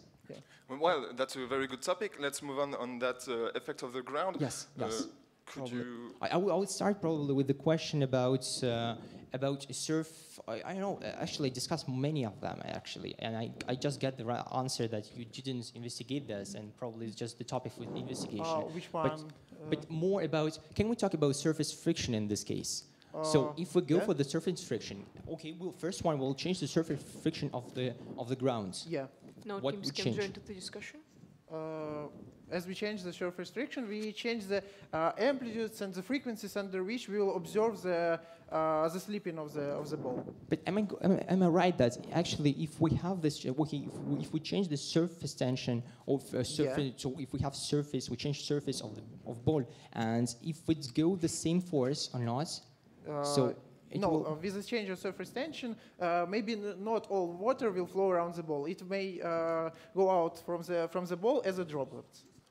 Well, that's a very good topic. Let's move on on that uh, effect of the ground. Yes, Uh, yes. could Probably. you? I, I, would, I would start probably with the question about uh, about surf. I, I don't know. uh, Actually, I discussed many of them actually, and I, I just get the right answer that you didn't investigate this, and probably it's just the topic with investigation. Uh, which But, one? but more about. Can we talk about surface friction in this case? so Uh, if we go yeah. for the surface friction, okay, well, first one we'll change the surface friction of the of the ground. Yeah. Now What teams would can change? join to the discussion. uh, as we change the surface restriction, we change the uh, amplitudes and the frequencies under which we will observe the uh, the slipping of the of the ball. But am I, am I, am I right that actually if we have this, if we, if we change the surface tension of uh, surface, so if we have surface, we change surface of the of ball, and if it go the same force or not, so Uh, it no, uh, with the change of surface tension, uh, maybe not all water will flow around the ball. It may uh, go out from the from the ball as a droplet.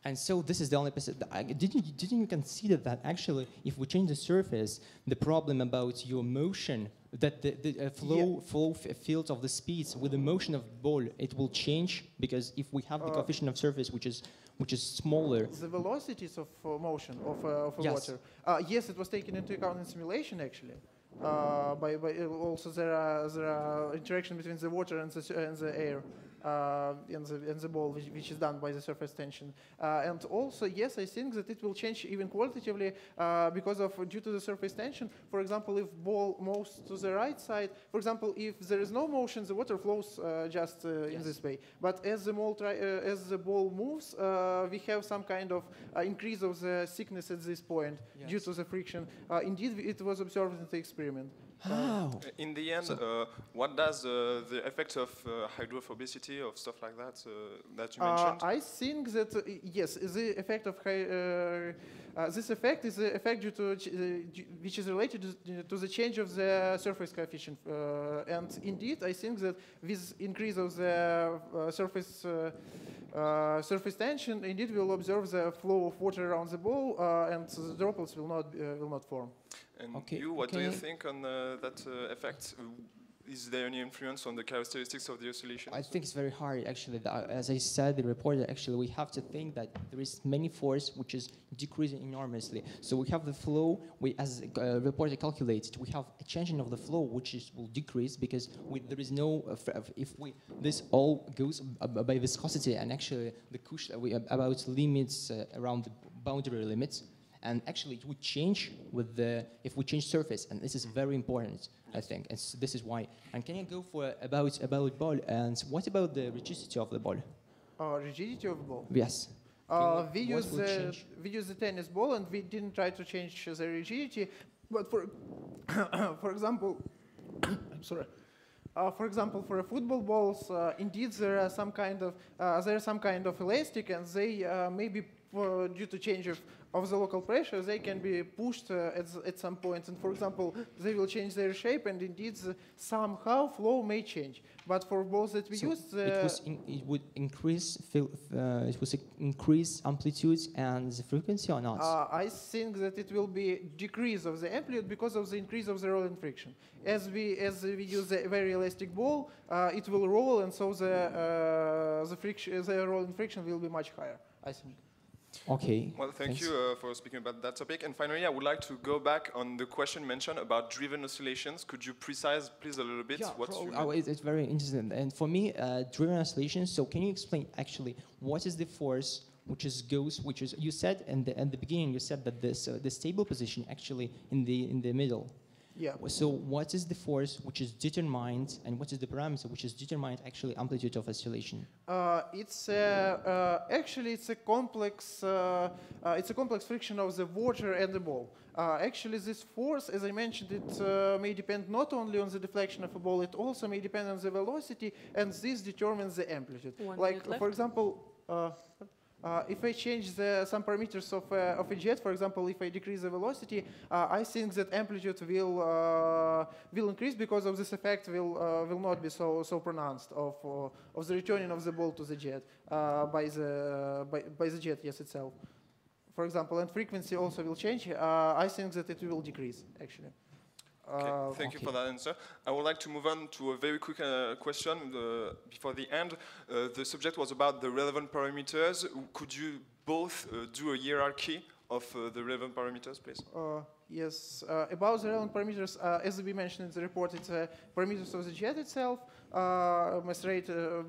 and so this is the only. I- Didn't you, didn't you consider that actually if we change the surface, the problem about your motion, that the, the uh, flow flow f- field of the speeds with the motion of ball, it will change because if we have the Uh, coefficient of surface which is which is smaller, The velocities of uh, motion of, uh, of Yes. water. Uh, yes, it was taken into account in simulation actually. Uh, by, by uh, also there are there are interaction between the water and the and the air uh, and the and the ball which, which is done by the surface tension. Uh, and also yes, I think that it will change even qualitatively uh, because of due to the surface tension. For example, if ball moves to the right side, for example, if there is no motion, the water flows uh, just uh, in this way. But as the ball uh, as the ball moves, uh, we have some kind of uh, increase of the thickness at this point due to the friction. Uh, indeed, it was observed in the experiment. Oh. In the end, uh, what does uh, the effect of uh, hydrophobicity of stuff like that uh, that you Uh, mentioned? I think that uh, yes, the effect of uh, uh, this effect is the effect due to ch- uh, which is related to, to the change of the surface coefficient. Uh, and indeed, I think that with increase of the uh, surface uh, surface tension, indeed we'll observe the flow of water around the ball, uh, and the droplets will not uh, will not form. And Okay, you, what do you think on uh, that uh, effect? Uh, is there any influence on the characteristics of the oscillation? I think it's very hard actually. Uh, As I said, the report actually we have to think that there is many force which is decreasing enormously. So we have the flow. We as uh, reporter calculated, we have a changing of the flow which is will decrease because we, there is no uh, f- if we this all goes by viscosity and actually the cush we ab- about limits uh, around the boundary limits. And actually, it would change with the if we change surface, and this is very important, I think. And s this is why. And can you go for about about ball? And what about the rigidity of the ball? Uh, rigidity of ball. Yes. Uh, we use the we use the tennis ball and we didn't try to change the rigidity, but for for example, I'm sorry. Uh, for example, for a football balls, uh, indeed there are some kind of uh, there are some kind of elastic, and they uh, maybe uh, due to change of, of the local pressure, they can be pushed uh, at, at some point. And for example, they will change their shape, and indeed the- somehow flow may change. But for balls that we So use, it, was in, it would increase uh, it was increase amplitude and the frequency or not? Uh, I think that it will be decrease of the amplitude because of the increase of the rolling friction. As we as we use a very elastic ball, uh, it will roll, and so the uh, the friction the rolling friction will be much higher. I think. Okay. Well, thank thanks. you uh, for speaking about that topic. And finally, I would like to go back on the question mentioned about driven oscillations. Could you precise, please, a little bit Yeah, what oh, it's, it's very interesting. And for me, uh, driven oscillations, So can you explain actually what is the force which is goes, which is you said in the at the beginning you said that this uh, the stable position actually in the in the middle. Yeah. So what is the force which is determined, and what is the parameter which is determined actually amplitude of oscillation? Uh, it's a, uh, actually it's a complex uh, uh, it's a complex friction of the water and the ball. Uh, actually, this force, as I mentioned, it uh, may depend not only on the deflection of a ball, it also may depend on the velocity, and this determines the amplitude. One like, for example, uh, if I change the, some parameters of, uh, of a jet, for example, if I decrease the velocity, uh, I think that amplitude will uh, will increase because of this effect will uh, will not be so so pronounced of uh, of the returning of the ball to the jet by the by, by the jet yes itself. For example, and frequency also will change. I think that it will decrease actually. Okay, Uh, thank you for that answer. I would like to move on to a very quick uh, question uh, before the end. Uh, the subject was about the relevant parameters. Could you both uh, do a hierarchy of uh, the relevant parameters, please? Uh, yes, uh, about the relevant parameters, uh, as we mentioned in the report, it's uh, parameters of the jet itself, uh, mass rate, uh,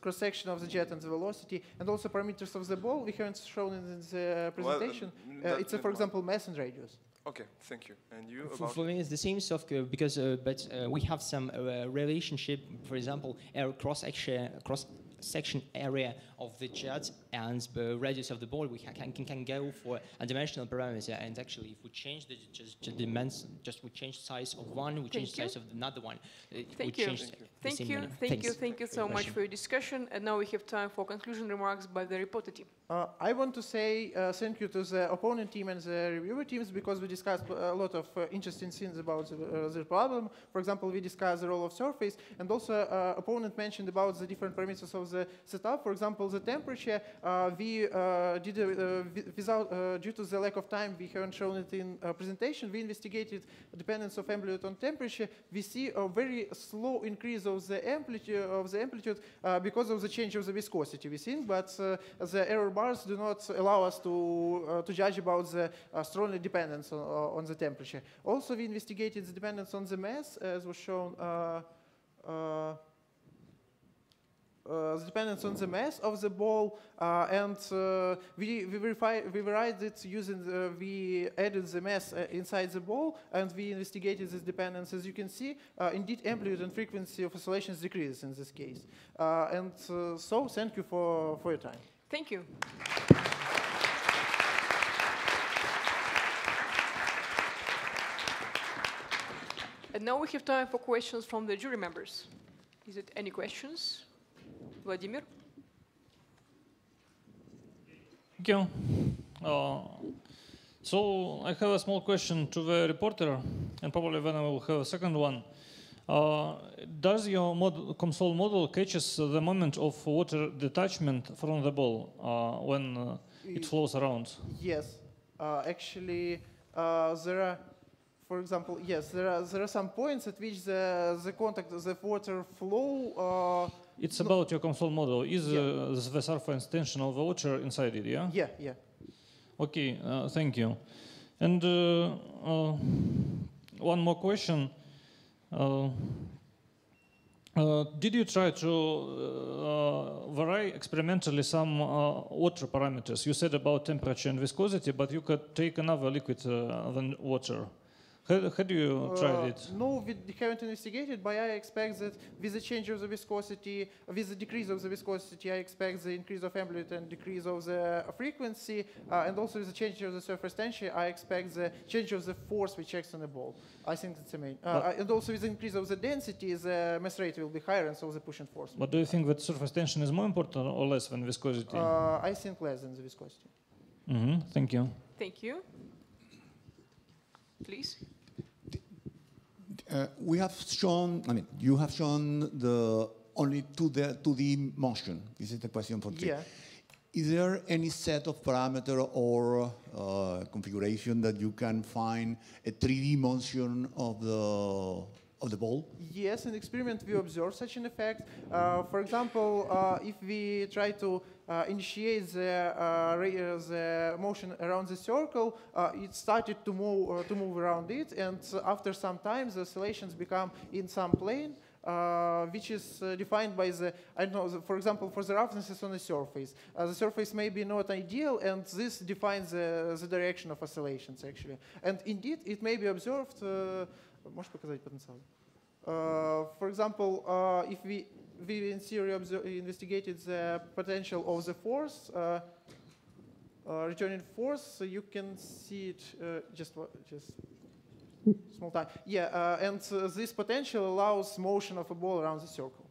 cross section of the jet and the velocity, and also parameters of the ball. We haven't shown in the Well, uh, presentation. Uh, it's, uh, for example, mass and radius. Okay, thank you. And you For, for me, it's the same software because, uh, but uh, we have some uh, relationship. For example, cross section, cross section area of the jet and the radius of the ball. We can can, can go for a dimensional parameter. And actually, if we change the just, just dimension, just we change size of one, we change Thank you. size of another one. Thank you. Thank you. manner. Thank you. Thank you so much question. for your discussion. And now we have time for conclusion remarks by the reporter team. Uh, I want to say uh, thank you to the opponent team and the reviewer teams because we discussed a lot of uh, interesting things about the, uh, the problem. For example, we discussed the role of surface, and also uh, opponent mentioned about the different parameters of the setup. For example, the temperature. Uh, we uh, did uh, without uh, due to the lack of time, we haven't shown it in presentation. We investigated dependence of amplitude on temperature. We see a very slow increase of the amplitude of the amplitude because of the change of the viscosity. We think, but the error bars do not allow us to to judge about the strongly dependence on, on the temperature. Also, we investigated the dependence on the mass, as was shown. Uh, uh, the dependence on the mass of the ball, uh, and uh, we we verify we verified it using the, we added the mass uh, inside the ball, and we investigated this dependence. As you can see, uh, indeed amplitude and frequency of oscillations decreases in this case. Uh, and so, thank you for for your time. Thank you. And now we have time for questions from the jury members. Is it any questions? Vladimir? Thank you. Uh, so I have a small question to the reporter, and probably then I will have a second one. Uh, does your mod- COMSOL model catches the moment of water detachment from the ball uh, when uh, it flows around? Yes, uh, actually, uh, there are for example, yes, there are there are some points at which the the contact the water flow. Uh, It's about your COMSOL model. Is uh, the surface tension of the water inside it? Yeah. yeah, yeah. Okay, uh, thank you. And uh, uh, one more question. Uh, uh, did you try to uh, vary experimentally some uh, water parameters? You said about temperature and viscosity, but you could take another liquid uh, than water. Had, do you try Uh, it? No, we haven't investigated, but I expect that with the change of the viscosity, with the decrease of the viscosity, I expect the increase of amplitude and decrease of the frequency, uh, and also with the change of the surface tension, I expect the change of the force which acts on the ball. I think that's the main. Uh, and also with the increase of the density, the mass rate will be higher, and so the pushing force. But do you think that surface tension is more important or less than viscosity? Uh, I think less than the viscosity. hmm Thank you. Thank you. Please. Uh, we have shown, I mean, you have shown the only 2D, 2D motion. This is the question for three. Yeah. Is there any set of parameter or uh, configuration that you can find a 3D motion of the of the ball? Yes, in experiment we observe such an effect. Uh, for example, uh, if we try to initiate the, uh, ra- uh, the motion around the circle, uh, it started to move uh, to move around it, and uh, after some time, the oscillations become in some plane. Uh, which is uh, defined by the, I don't know, the, for example, for the roughnesses on the surface. Uh, the surface may be not ideal, and this defines the, the direction of oscillations, actually. And indeed, it may be observed, uh, можешь показать потенциал? Uh, for example, uh, if we, we in theory investigated the potential of the force, uh, uh, returning force, so you can see it uh, just just small time. Yeah, uh, and uh, this potential allows motion of a ball around the circle.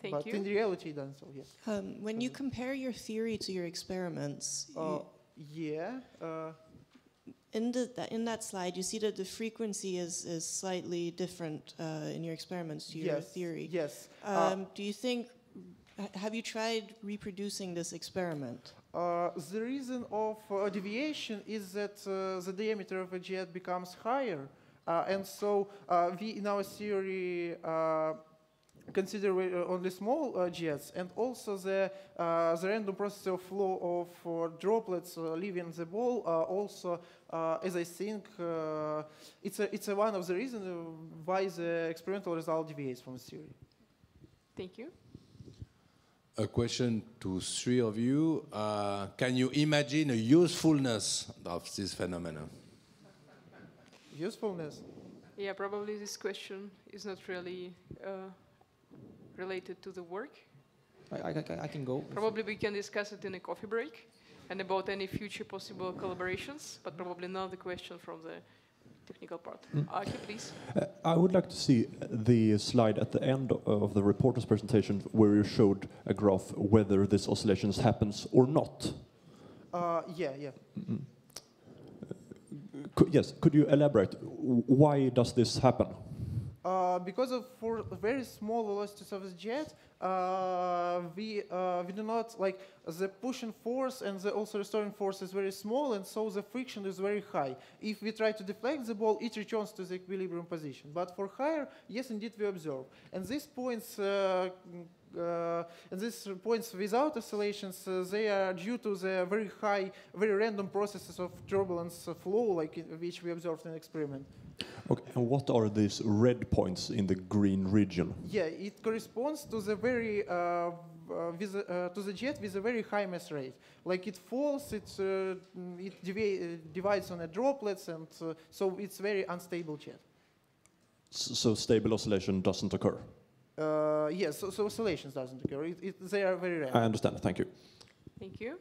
Thank but you. in reality, it doesn't. So yes. Um, when you compare your theory to your experiments, you- Uh, yeah. Uh, in, the, that, in that slide, you see that the frequency is, is slightly different uh, in your experiments to your Yes, theory. yes. Uh, Um, do you think, have you tried reproducing this experiment? Uh, the reason of uh, deviation is that uh, the diameter of a jet becomes higher, uh, and so uh, we in our theory uh, consider uh, only small uh, jets, and also the uh, the random process of flow of uh, droplets uh, leaving the ball. Uh, also, uh, as I think, uh, it's a, it's a one of the reasons why the experimental result deviates from the theory. Thank you. A question to three of you. Uh, can you imagine a usefulness of this phenomenon? Usefulness. Yeah, probably this question is not really uh, related to the work. I, I, I- I can go. Probably we can discuss it in a coffee break and about any future possible collaborations, but probably not the question from the technical part. Mm. Aki, please. Uh, I would like to see the slide at the end of the reporter's presentation where you showed a graph whether this oscillations happens or not. Uh, yeah, yeah. Cou- yes, could you elaborate? Why does this happen? Uh, because of for very small velocities of the jet, uh, we uh, we do not like the pushing force and the also restoring force is very small, and so the friction is very high. If we try to deflect the ball, it returns to the equilibrium position. But for higher, yes, indeed, we observe. And these points. Uh, uh, and these points without oscillations, uh, they are due to the very high, very random processes of turbulence uh, flow, like which we observed in experiment. Okay, and what are these red points in the green region? Yeah, it corresponds to the very uh, uh, with, uh, to the jet with a very high mass rate. Like it falls, it uh, mm, it uh, divides on a droplets, and uh, so it's very unstable jet. S- So stable oscillation doesn't occur. Uh, yes, so, so oscillations doesn't occur. It, it, they are very rare. I understand. Thank you. Thank you.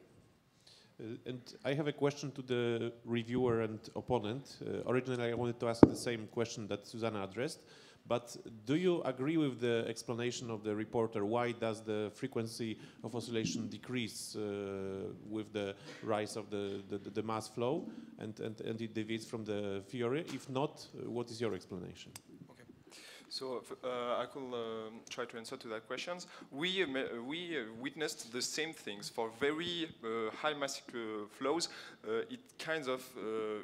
Uh, and I have a question to the reviewer and opponent. Uh, originally, I wanted to ask the same question that Susanna addressed, but do you agree with the explanation of the reporter? Why does the frequency of oscillation decrease uh, with the rise of the, the, the mass flow, and, and, and it deviates from the theory? If not, uh, what is your explanation? So uh, I could um, try to answer to that questions. We, uh, we uh, witnessed the same things. For very uh, high massive uh, flows, uh, it kind of uh,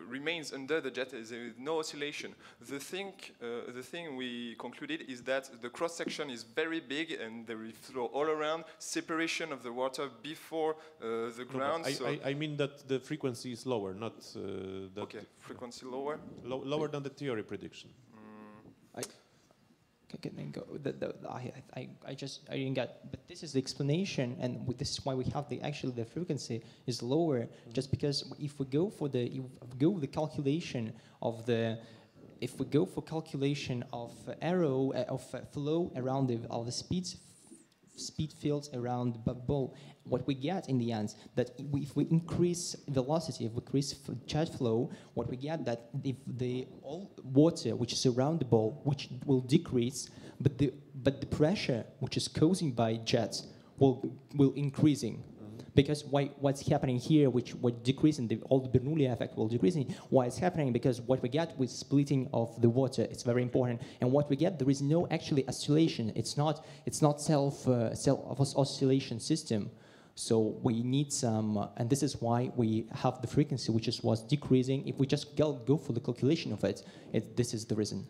remains under the jet. There is no oscillation. The thing, uh, the thing we concluded is that the cross section is very big and there is flow all around, separation of the water before uh, the No, ground. I, so I, I mean that the frequency is lower, not uh, that Okay, frequency lower? Lo- lower than the theory prediction. I can, can I go? The, the, I, I, I just I didn't get. But this is the explanation, and with this is why we have the actually the frequency is lower, just because if we go for the if go the calculation of the if we go for calculation of arrow uh, of uh, flow around the of the speeds speed fields around the bu- ball, what we get in the end that if we increase velocity, if we increase jet flow, what we get that if the all water which is around the ball, which will decrease, but the but the pressure which is causing by jets will will increasing. Because why, what's happening here, which what decreasing the, all the Bernoulli effect will decreasing. Why it's happening? Because what we get with splitting of the water, it's very important. And what we get, there is no actually oscillation. It's not it's not self uh, self oscillation system. So we need some, and this is why we have the frequency, which is was decreasing. If we just go, go for the calculation of it, it, this is the reason.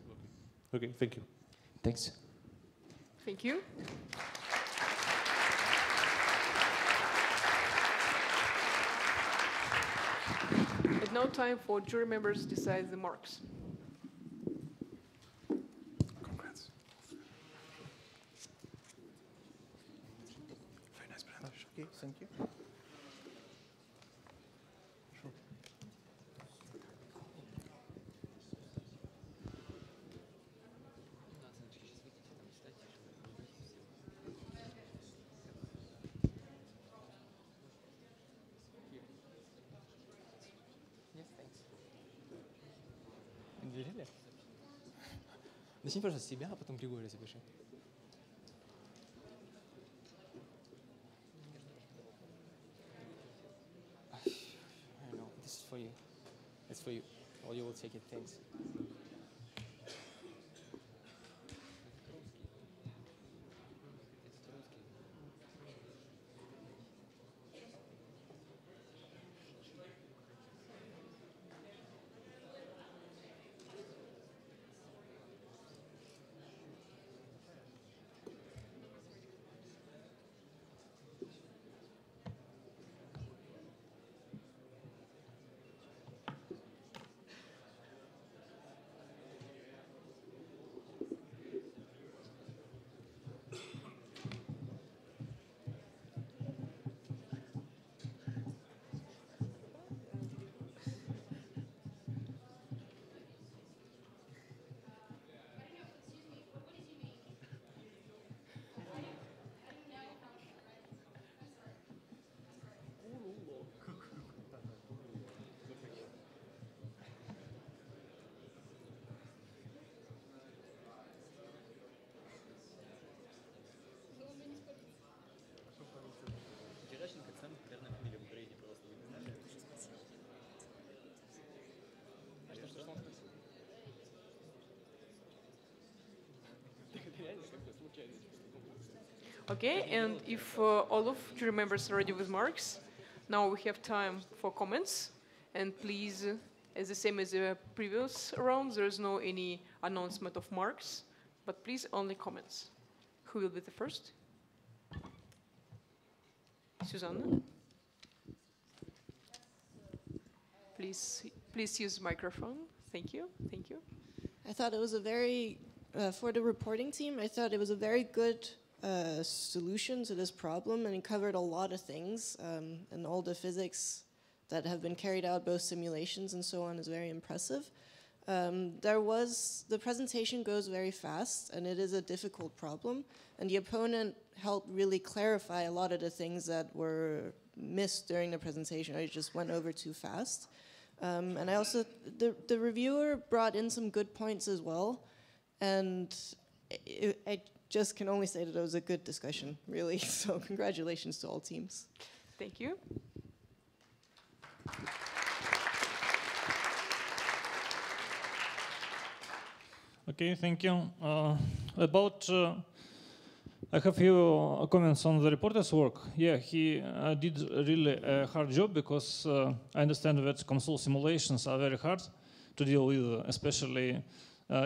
Okay, thank you. Thanks. Thank you. It's now time for jury members to decide the marks. Thank you. Верили? Начни, пожалуйста, с себя, а потом Григория запиши. For you. It's for you. All you will take it, thanks. Okay, and if uh, all of jury members are ready with marks, now we have time for comments. And please, uh, as the same as the previous round, there is no any announcement of marks, but please only comments. Who will be the first? Susanna? Please, please use microphone. Thank you. Thank you. I thought it was a very, uh, for the reporting team, I thought it was a very good uh, solution to this problem, and it covered a lot of things. Um, and all the physics that have been carried out, both simulations and so on, is very impressive. Um, there was the presentation goes very fast, and it is a difficult problem. And the opponent helped really clarify a lot of the things that were missed during the presentation. it just went over too fast. Um, and I also, the, the reviewer brought in some good points as well. And I, I just can only say that it was a good discussion, really. So congratulations to all teams. Thank you. Okay, thank you. Uh, about, uh, I have few uh, comments on the reporter's work. Yeah, he uh, did really a hard job because uh, I understand that COMSOL simulations are very hard to deal with, especially uh,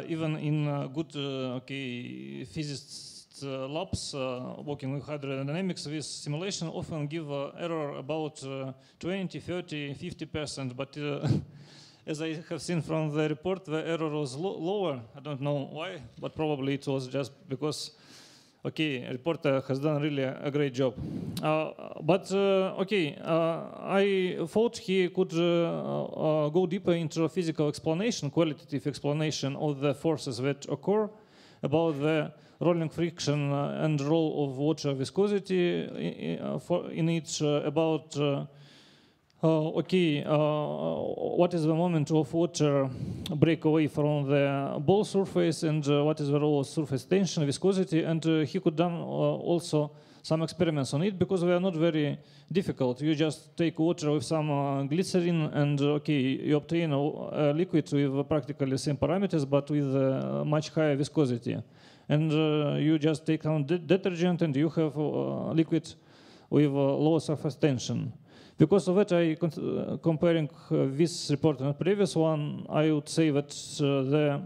even in uh, good, uh, okay, physicists uh, labs uh, working with hydrodynamics. This simulation often give uh, error about uh, 20, 30, 50 percent, but uh, as I have seen from the report, the error was lo- lower. I don't know why, but probably it was just because, okay, reporter has done really a great job. Uh, but uh, okay, uh, I thought he could uh, uh, go deeper into a physical explanation, qualitative explanation of the forces that occur, about the rolling friction uh, and role of water viscosity i- i- uh, for, in it, uh, about uh, okay, uh, what is the moment of water break away from the ball surface and uh, what is the role of surface tension, viscosity, and uh, he could done uh, also some experiments on it because they are not very difficult. You just take water with some uh, glycerin and okay, you obtain a, liquid with practically same parameters but with much higher viscosity. And you just take some de- detergent and you have liquid with low surface tension. Because of that, I uh, comparing uh, this report and the previous one, I would say that uh, the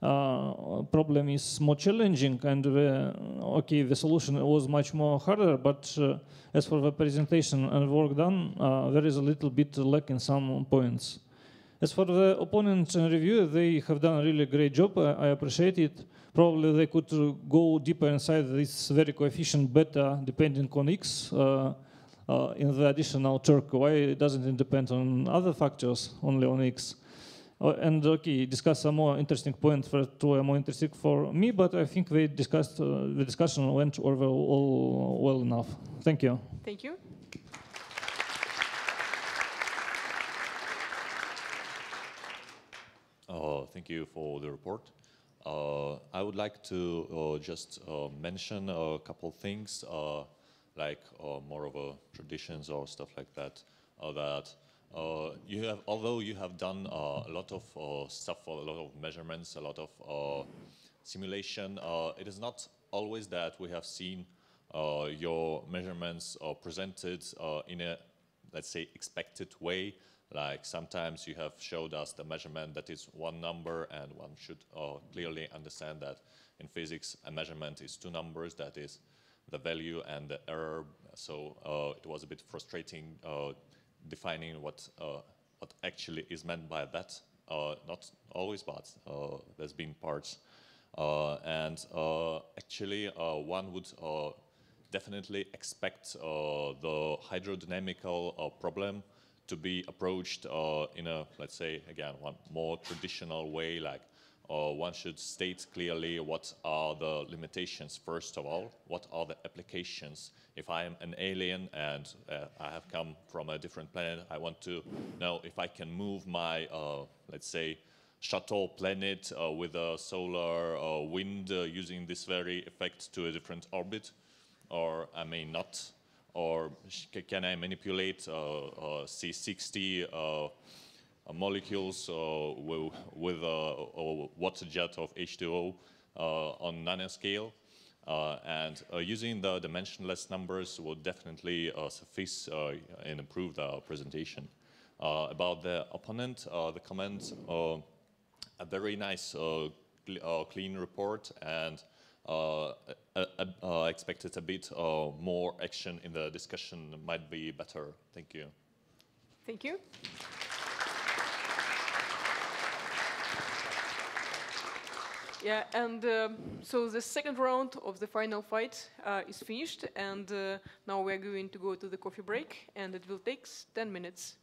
uh, problem is more challenging and the, okay, the solution was much more harder. But uh, as for the presentation and work done, uh, there is a little bit lack in some points. As for the opponents and review, they have done a really great job. I, appreciate it. Probably they could go deeper inside this very coefficient beta depending on x. Uh, in the additional torque, why doesn't it depend on other factors, only on x? Uh, and okay, discuss some more interesting points for to uh, more interesting for me, but I think we discussed uh, the discussion went over all well enough. Thank you. Thank you. Uh, thank you for the report. Uh, I would like to uh, just uh, mention a couple things, uh, like uh, more of a traditions or stuff like that. Uh, that uh, you have, although you have done uh, a lot of uh, stuff, for a lot of measurements, a lot of uh, simulation, uh, it is not always that we have seen uh, your measurements uh, presented in a, let's say, expected way. Like sometimes you have showed us the measurement that is one number, and one should clearly understand that in physics a measurement is two numbers, that is the value and the error. So uh, it was a bit frustrating uh, defining what uh, what actually is meant by that. Not always, but there's been parts. And actually, one would definitely expect the hydrodynamical problem to be approached uh, in a, let's say, again, one more traditional way, like uh, one should state clearly what are the limitations, first of all, what are the applications. If I am an alien and uh, I have come from a different planet, I want to know if I can move my, uh, let's say, shuttle planet uh, with a solar uh, wind uh, using this very effect to a different orbit, or I may not, or can I manipulate uh, uh, C60 uh, uh, molecules uh, with, a, a water jet of H2O uh, on nanoscale? Uh, and uh, using the dimensionless numbers will definitely uh, suffice uh, and improve the presentation. Uh, about the opponent, uh, the comment, uh, a very nice, uh, cl- uh, clean report, and uh, uh, uh, uh, expected a bit uh, more action in the discussion might be better. Thank you. Thank you. Yeah, and um so the second round of the final fight uh, is finished, and uh, now we are going to go to the coffee break, and it will take 10 minutes.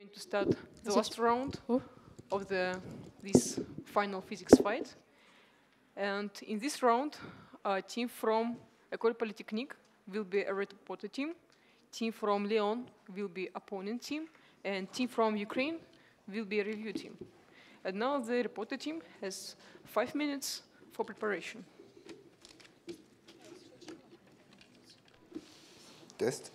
Going to start the last round oh. of the this final physics fight. And in this round, a team from École Polytechnique will be a reporter team, team from Lyon will be opponent team, and team from Ukraine will be a review team. And now the reporter team has five minutes for preparation. Test.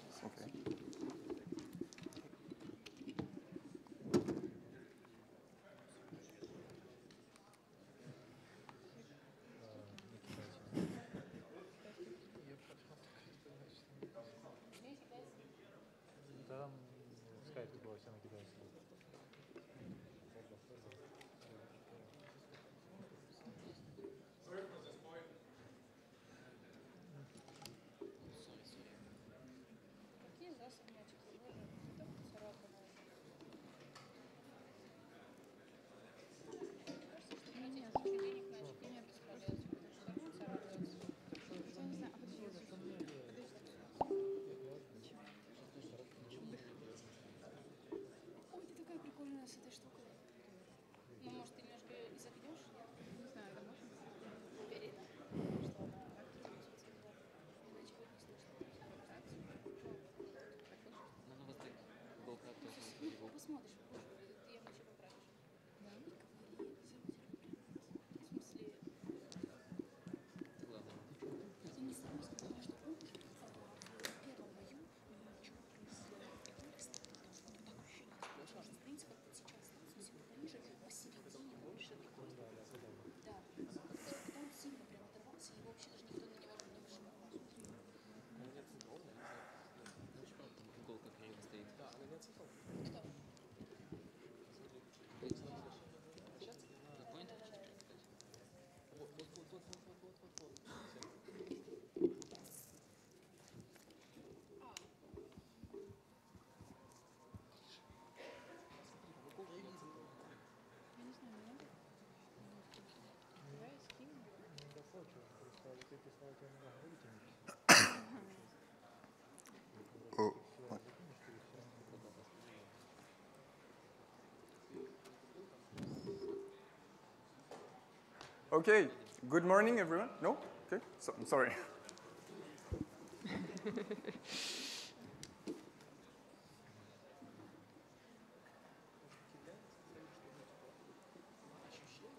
Okay, good morning, everyone. No? Okay, so, I'm sorry.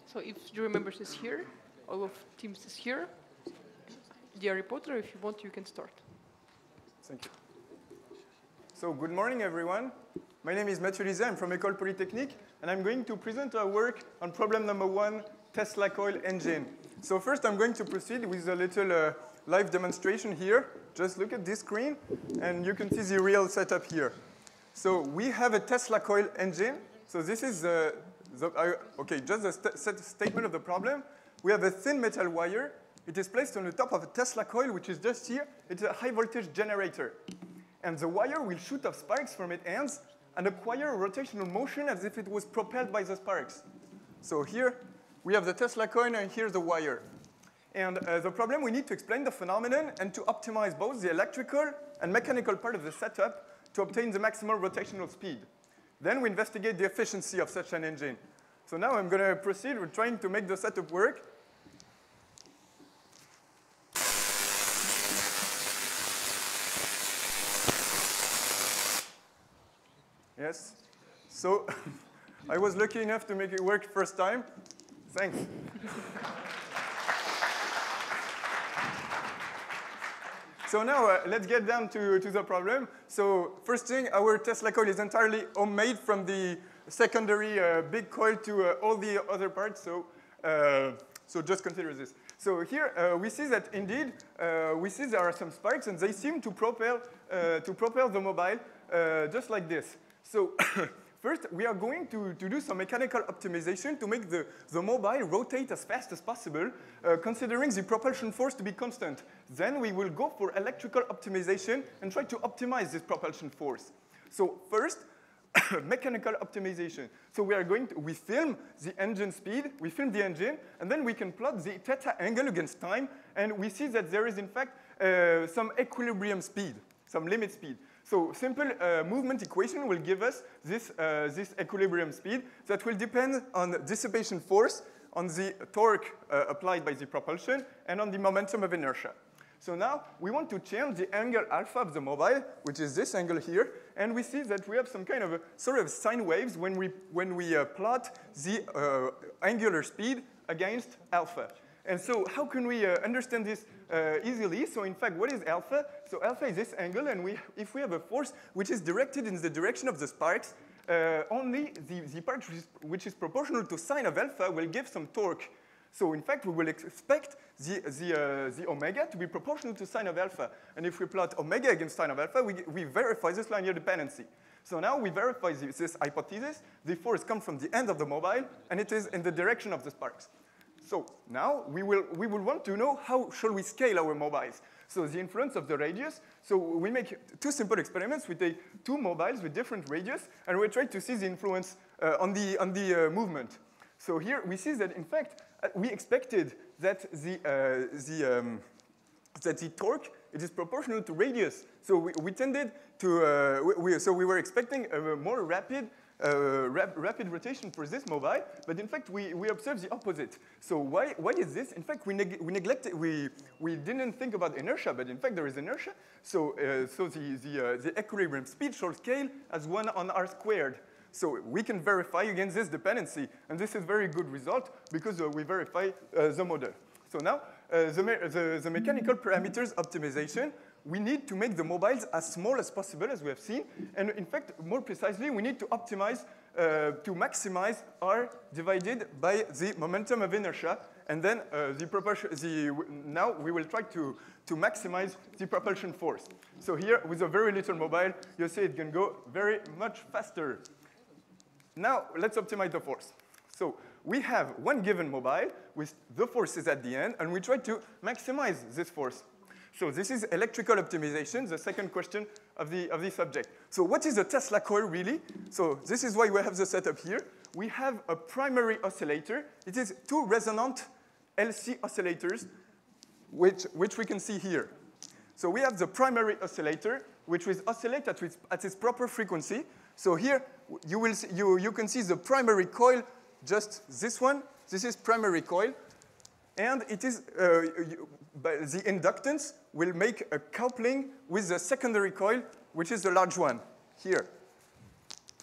So if you remember is here, all of teams is here. Dear reporter, if you want, you can start. Thank you. So, good morning, everyone. My name is Mathieu Lizet. I'm from École Polytechnique, and I'm going to present our work on problem number one, Tesla coil engine. So first, I'm going to proceed with a little uh, live demonstration here. Just look at this screen, and you can see the real setup here. So we have a Tesla coil engine. So this is uh, the, uh, okay, just a st statement of the problem. We have a thin metal wire. It is placed on the top of a Tesla coil, which is just here. It's a high voltage generator. And the wire will shoot off sparks from its ends and acquire rotational motion as if it was propelled by the sparks. So here we have the Tesla coil, and here's the wire. And uh, the problem, we need to explain the phenomenon and to optimize both the electrical and mechanical part of the setup to obtain the maximal rotational speed. Then we investigate the efficiency of such an engine. So now I'm going to proceed with trying to make the setup work. Yes. So I was lucky enough to make it work first time. Thanks. So now uh, let's get down to, to the problem. So first thing, our Tesla coil is entirely homemade from the secondary uh, big coil to uh, all the other parts. So, uh, so just consider this. So here uh, we see that indeed uh, we see there are some sparks and they seem to propel to propel the mobile just like this. So First, we are going to, to do some mechanical optimization to make the, the mobile rotate as fast as possible, uh, considering the propulsion force to be constant. Then we will go for electrical optimization and try to optimize this propulsion force. So first, mechanical optimization. So we are going to, we film the engine speed, we film the engine, and then we can plot the theta angle against time, and we see that there is in fact uh, some equilibrium speed, some limit speed. So simple uh, movement equation will give us this, uh, this equilibrium speed that will depend on dissipation force, on the torque uh, applied by the propulsion, and on the momentum of inertia. So now we want to change the angle alpha of the mobile, which is this angle here, and we see that we have some kind of a, sort of sine waves when we, when we uh, plot the uh, angular speed against alpha. And so how can we uh, understand this uh, easily? So in fact, what is alpha? So alpha is this angle, and we, if we have a force which is directed in the direction of the sparks, uh, only the, the part which is, which is proportional to sine of alpha will give some torque. So in fact, we will expect the, the, uh, the omega to be proportional to sine of alpha. And if we plot omega against sine of alpha, we, we verify this linear dependency. So now we verify this, this hypothesis. The force comes from the end of the mobile, and it is in the direction of the sparks. So now we will, we will want to know how shall we scale our mobiles. So the influence of the radius. So we make two simple experiments. We take two mobiles with different radius, and we try to see the influence uh, on the, on the uh, movement. So here we see that, in fact, uh, we expected that the, uh, the, um, that the torque it is proportional to radius. So we, we tended to, uh, we, we, so we were expecting a more rapid uh, rap rapid rotation for this mobile, but in fact we, we observe the opposite. So why, why is this? In fact, we, neg we neglected, we, we didn't think about inertia, but in fact there is inertia. So, uh, so the, the, uh, the equilibrium speed shall scale as one on r squared. So we can verify against this dependency, and this is very good result because uh, we verify uh, the model. So now, uh, the, me the, the mechanical parameters optimization, we need to make the mobiles as small as possible, as we have seen. And in fact, more precisely, we need to optimize uh, to maximize R divided by the momentum of inertia. And then uh, the propulsion, the, now we will try to, to maximize the propulsion force. So here, with a very little mobile, you see it can go very much faster. Now, let's optimize the force. So we have one given mobile with the forces at the end, and we try to maximize this force. So this is electrical optimization, the second question of the, of the subject. So what is a Tesla coil really? So this is why we have the setup here. We have a primary oscillator. It is two resonant LC oscillators, which, which we can see here. So we have the primary oscillator, which will oscillate at its, at its proper frequency. So here, you, will see, you, you can see the primary coil, just this one. This is primary coil. And it is, uh, the inductance will make a coupling with the secondary coil, which is the large one here.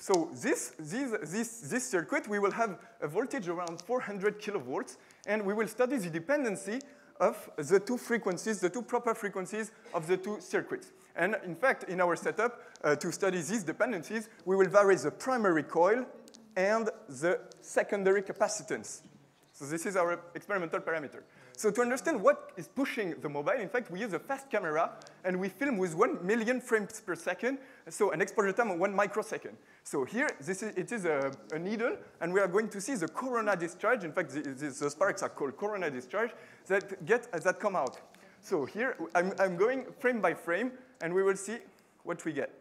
So this, this, this, this circuit, we will have a voltage around 400 kilovolts, and we will study the dependency of the two frequencies, the two proper frequencies of the two circuits. And in fact, in our setup, uh, to study these dependencies, we will vary the primary coil and the secondary capacitance. So this is our experimental parameter. So to understand what is pushing the mobile, in fact, we use a fast camera, and we film with 1 million frames per second, so an exposure time of 1 microsecond. So here, this is, it is a, a needle, and we are going to see the corona discharge. In fact, the, the, the sparks are called corona discharge that, get, that come out. So here, I'm, I'm going frame by frame, and we will see what we get.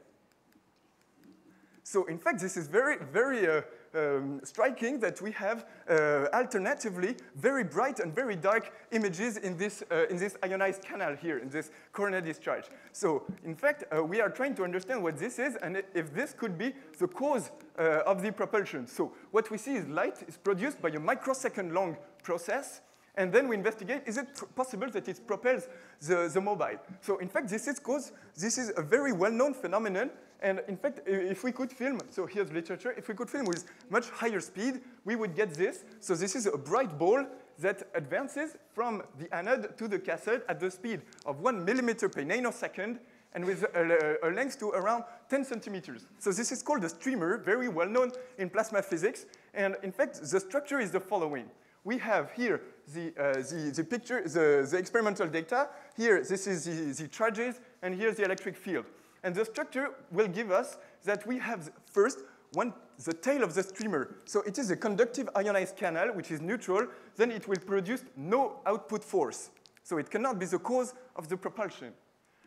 So in fact, this is very, very uh, um, striking that we have uh, alternatively very bright and very dark images in this, uh, in this ionized canal here, in this corona discharge. So in fact, uh, we are trying to understand what this is and if this could be the cause of the propulsion. So what we see is light is produced by a microsecond long process and then we investigate, is it possible that it propels the, the mobile? So in fact, this is cause, this is a very well-known phenomenon and in fact, if we could film, so here's literature, if we could film with much higher speed, we would get this. So this is a bright ball that advances from the anode to the cathode at the speed of one millimeter per nanosecond and with a, a, length to around 10 centimeters. So this is called a streamer, very well known in plasma physics. And in fact, the structure is the following. We have here the, uh, the, the, picture, the, the experimental data. Here, this is the, the charges, and here's the electric field. And the structure will give us that we have first one, the tail of the streamer. So it is a conductive ionized canal, which is neutral. Then it will produce no output force. So it cannot be the cause of the propulsion.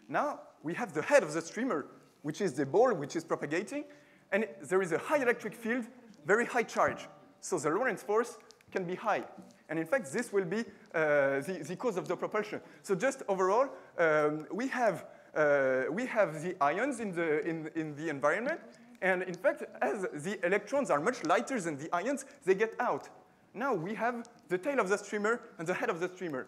Now we have the head of the streamer, which is the ball which is propagating. And there is a high electric field, very high charge. So the Lorentz force can be high. And in fact, this will be uh, the, the, cause of the propulsion. So just overall, um, we have Uh, we have the ions in the, in, in the environment, and in fact, as the electrons are much lighter than the ions, they get out. Now we have the tail of the streamer and the head of the streamer.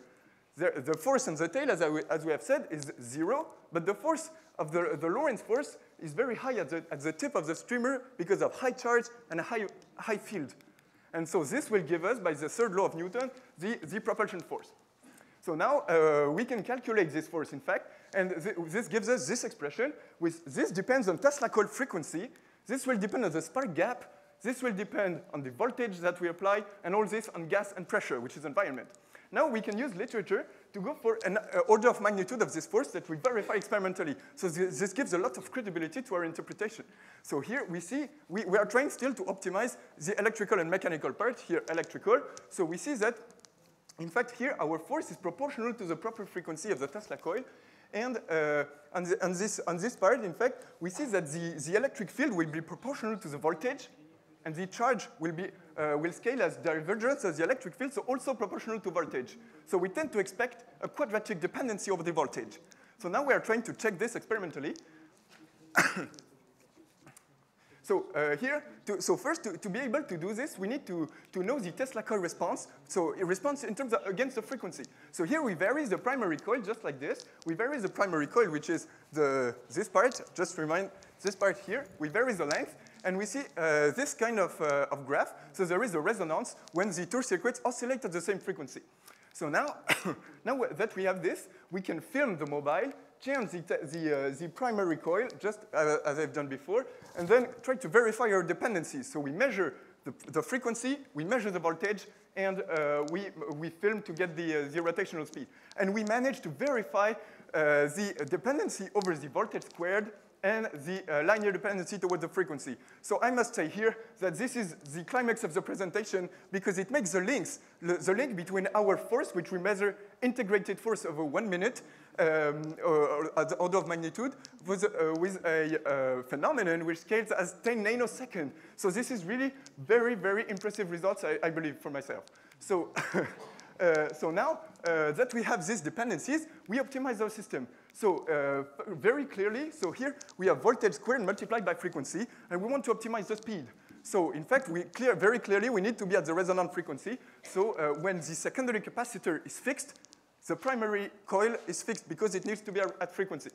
The, the force on the tail, as, I, as we have said, is zero, but the force of the, the Lorentz force is very high at the, at the tip of the streamer because of high charge and a high, high field. And so this will give us, by the third law of Newton, the, the propulsion force. So now uh, we can calculate this force, in fact, and th this gives us this expression. With this depends on Tesla coil frequency. This will depend on the spark gap. This will depend on the voltage that we apply, and all this on gas and pressure, which is environment. Now we can use literature to go for an uh, order of magnitude of this force that we verify experimentally. So this, this gives a lot of credibility to our interpretation. So here we see, we, we are trying still to optimize the electrical and mechanical part, here electrical. So we see that, in fact, here our force is proportional to the proper frequency of the Tesla coil. And uh, on, the, on, this, on this part, in fact, we see that the, the electric field will be proportional to the voltage, and the charge will, be, uh, will scale as divergence of the electric field, so also proportional to voltage. So we tend to expect a quadratic dependency over the voltage. So now we are trying to check this experimentally. So uh, here, to, so first to, to, be able to do this, we need to, to know the Tesla coil response. So it responds in terms of against the frequency. So here we vary the primary coil just like this. We vary the primary coil, which is the, this part, just remind this part here. We vary the length, and we see uh, this kind of, uh, of graph. So there is a resonance when the two circuits oscillate at the same frequency. So now, now that we have this, we can film the mobile, change the, the, uh, the primary coil, just uh, as I've done before, and then try to verify our dependencies. So we measure the, the frequency, we measure the voltage, and uh, we, we film to get the, uh, the rotational speed. And we manage to verify uh, the dependency over the voltage squared and the uh, linear dependency towards the frequency. So I must say here that this is the climax of the presentation because it makes the links, the link between our force, which we measure integrated force over one minute, um, or, at the order of magnitude, with, uh, with a uh, phenomenon which scales as 10 nanosecond. So this is really very, very impressive results, I, I believe, for myself. So, uh, so now uh, that we have these dependencies, we optimize our system. So uh, very clearly, so here we have voltage squared multiplied by frequency, and we want to optimize the speed. So in fact, we clear very clearly we need to be at the resonant frequency. So uh, when the secondary capacitor is fixed, the primary coil is fixed because it needs to be at frequency.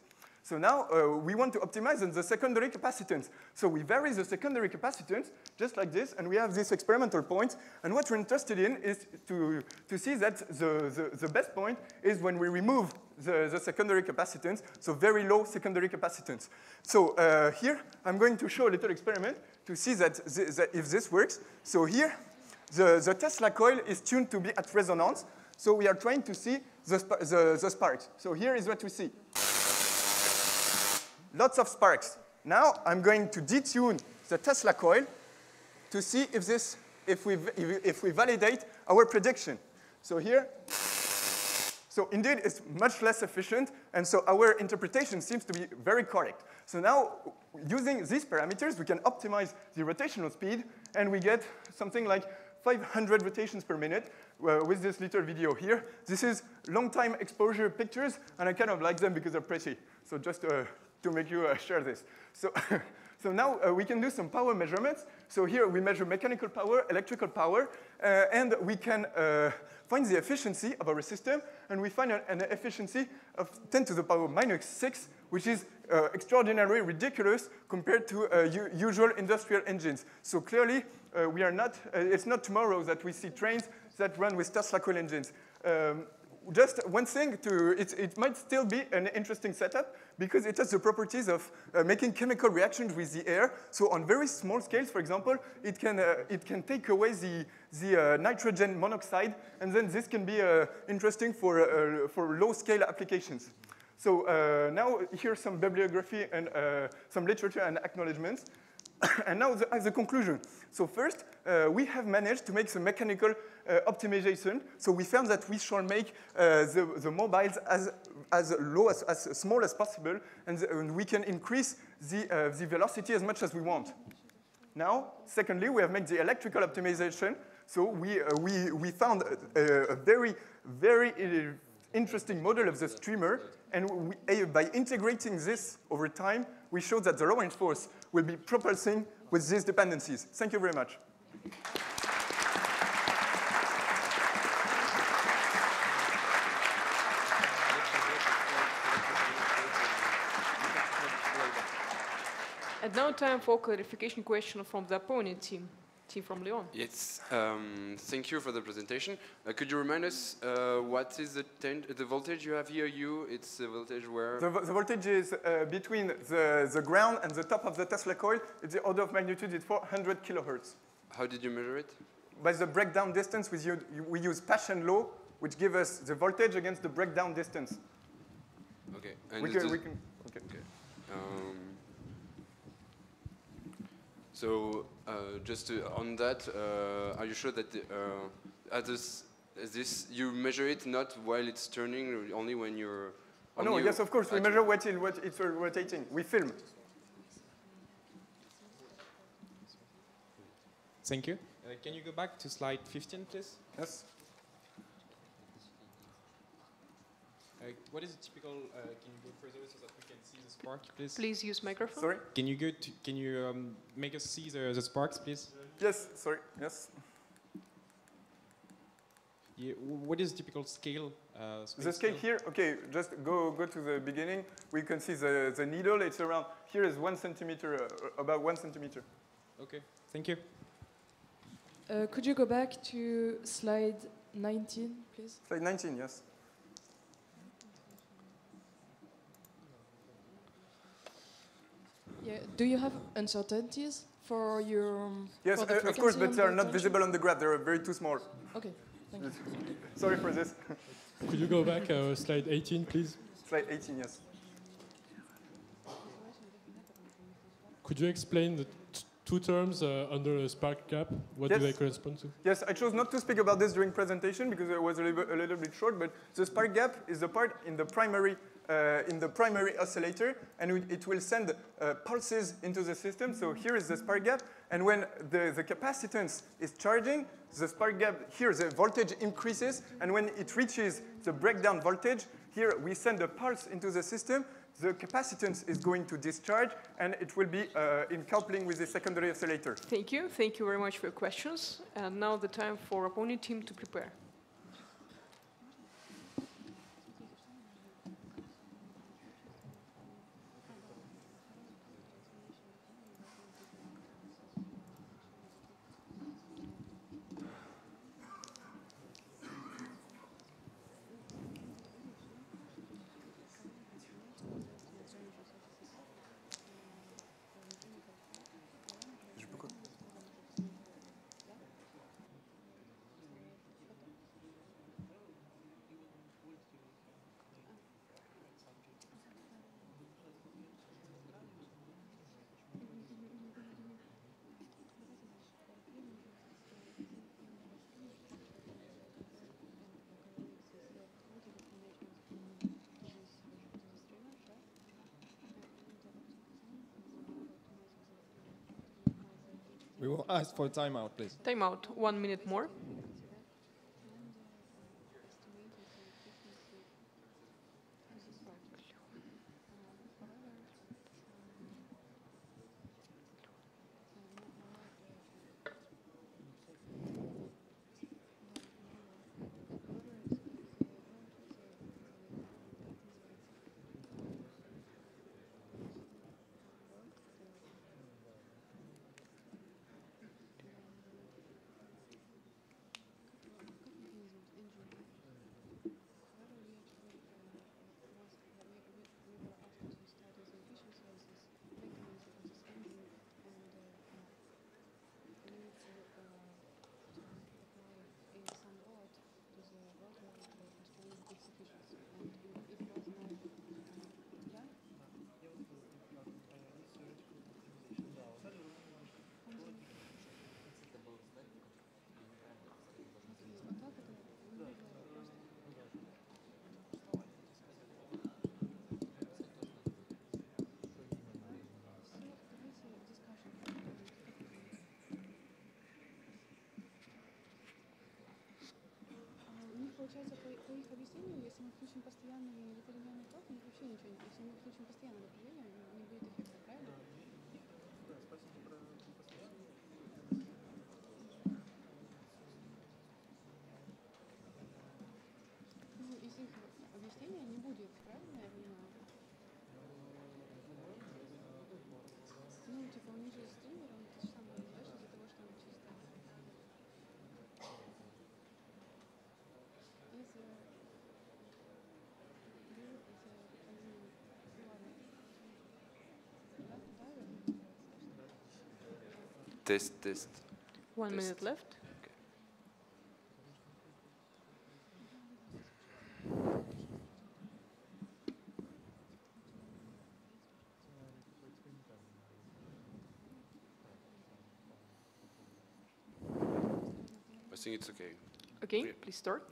So now uh, we want to optimize on the secondary capacitance. So we vary the secondary capacitance just like this, and we have this experimental point. And what we're interested in is to, to see that the, the, the best point is when we remove the, the, secondary capacitance, so very low secondary capacitance. So uh, here, I'm going to show a little experiment to see that, that if this works. So here, the, the Tesla coil is tuned to be at resonance. So we are trying to see the, the, the sparks. So here is what we see lots of sparks. Now I'm going to detune the Tesla coil to see if, this, if, we, if we validate our prediction. So here, so indeed it's much less efficient, and so our interpretation seems to be very correct. So now, using these parameters, we can optimize the rotational speed, and we get something like 500 rotations per minute uh, with this little video here. This is long time exposure pictures, and I kind of like them because they're pretty. So just uh, to make you uh, share this. So, so now uh, we can do some power measurements. So here we measure mechanical power, electrical power, uh, and we can uh, find the efficiency of our system, and we find an, an, efficiency of 10 to the power minus 6, which is uh, extraordinarily ridiculous compared to uh, usual industrial engines. So clearly, we are not, it's not tomorrow that we see trains that run with Tesla coil engines. Um, just one thing to, it, it might still be an interesting setup because it has the properties of uh, making chemical reactions with the air. So on very small scales, for example, it can, uh, it can take away the, the uh, nitrogen monoxide, and then this can be uh, interesting for, uh, for low-scale applications. So uh, now here's some bibliography and some literature and acknowledgements. and now the, as a conclusion. So first, uh, we have managed to make some mechanical uh, optimization. So we found that we shall make uh, the, the mobiles as, as low, as, as small as possible, and, the, and we can increase the, uh, the velocity as much as we want. Now, secondly, we have made the electrical optimization. So we, uh, we, we found a, a, very, very interesting model of the streamer, and we, eh, by integrating this over time, we show that the Lorentz force will be propulsing with these dependencies. Thank you very much. And now time for clarification question from the opponent team, team from Lyon. Yes, um, thank you for the presentation. Uh, could you remind us uh, what is the, the voltage you have here? U, it's the voltage where? The, vo- the voltage is uh, between the, the ground and the top of the Tesla coil. It's the order of magnitude is 400 kilohertz. How did you measure it? By the breakdown distance, we use, we use Paschen law, which gives us the voltage against the breakdown distance. Okay. And We can, we can, okay. Um, so uh, just to, on that, uh, are you sure that the, uh, at this, this you measure it not while it's turning, only when you're? Oh, no, only yes, of course, we measure what, it, what it's rotating. We film. Thank you. Uh, can you go back to slide 15, please? Yes. Uh, what is a typical? Uh, can you go further so that we can see the spark, please? Please use microphone. Sorry? Can you go to? Can you um, make us see the, the sparks, please? Yes, sorry, yes. Yeah, what is typical scale? Uh, The space scale here, okay, just go, go to the beginning. We can see the, the needle, it's around, here is one centimeter, uh, about one centimeter. Okay, thank you. Uh, could you go back to slide 19, please? Slide 19, yes. Yeah. Do you have uncertainties for your? um, Yes, for the uh, of course, but they are not visible on the graph, they are very too small. Okay, thank you. Sorry for this. Could you go back, uh, slide 18, please? Slide 18, yes. Could you explain the two terms uh, under a spark gap? What do they correspond to? Yes, I chose not to speak about this during presentation because it was a little, bit- a little bit short, but the spark gap is the part in the primary, in the primary oscillator, and it- it will send uh, pulses into the system. So here is the spark gap, and when the, the capacitance is charging, the spark gap, here the voltage increases, and when it reaches the breakdown voltage, here we send a pulse into the system, the capacitance is going to discharge, and it will be uh, in coupling with the secondary oscillator. Thank you. Thank you very much for your questions. And now the time for opponent team to prepare. Ask for timeout, please. Timeout. One minute more. Получается, по, по их объяснению, если мы включим постоянный литериальный ток, у них вообще ничего не... Если мы включим постоянное напряжение, Test, test. One test. minute left. I think it's okay. Okay, please start.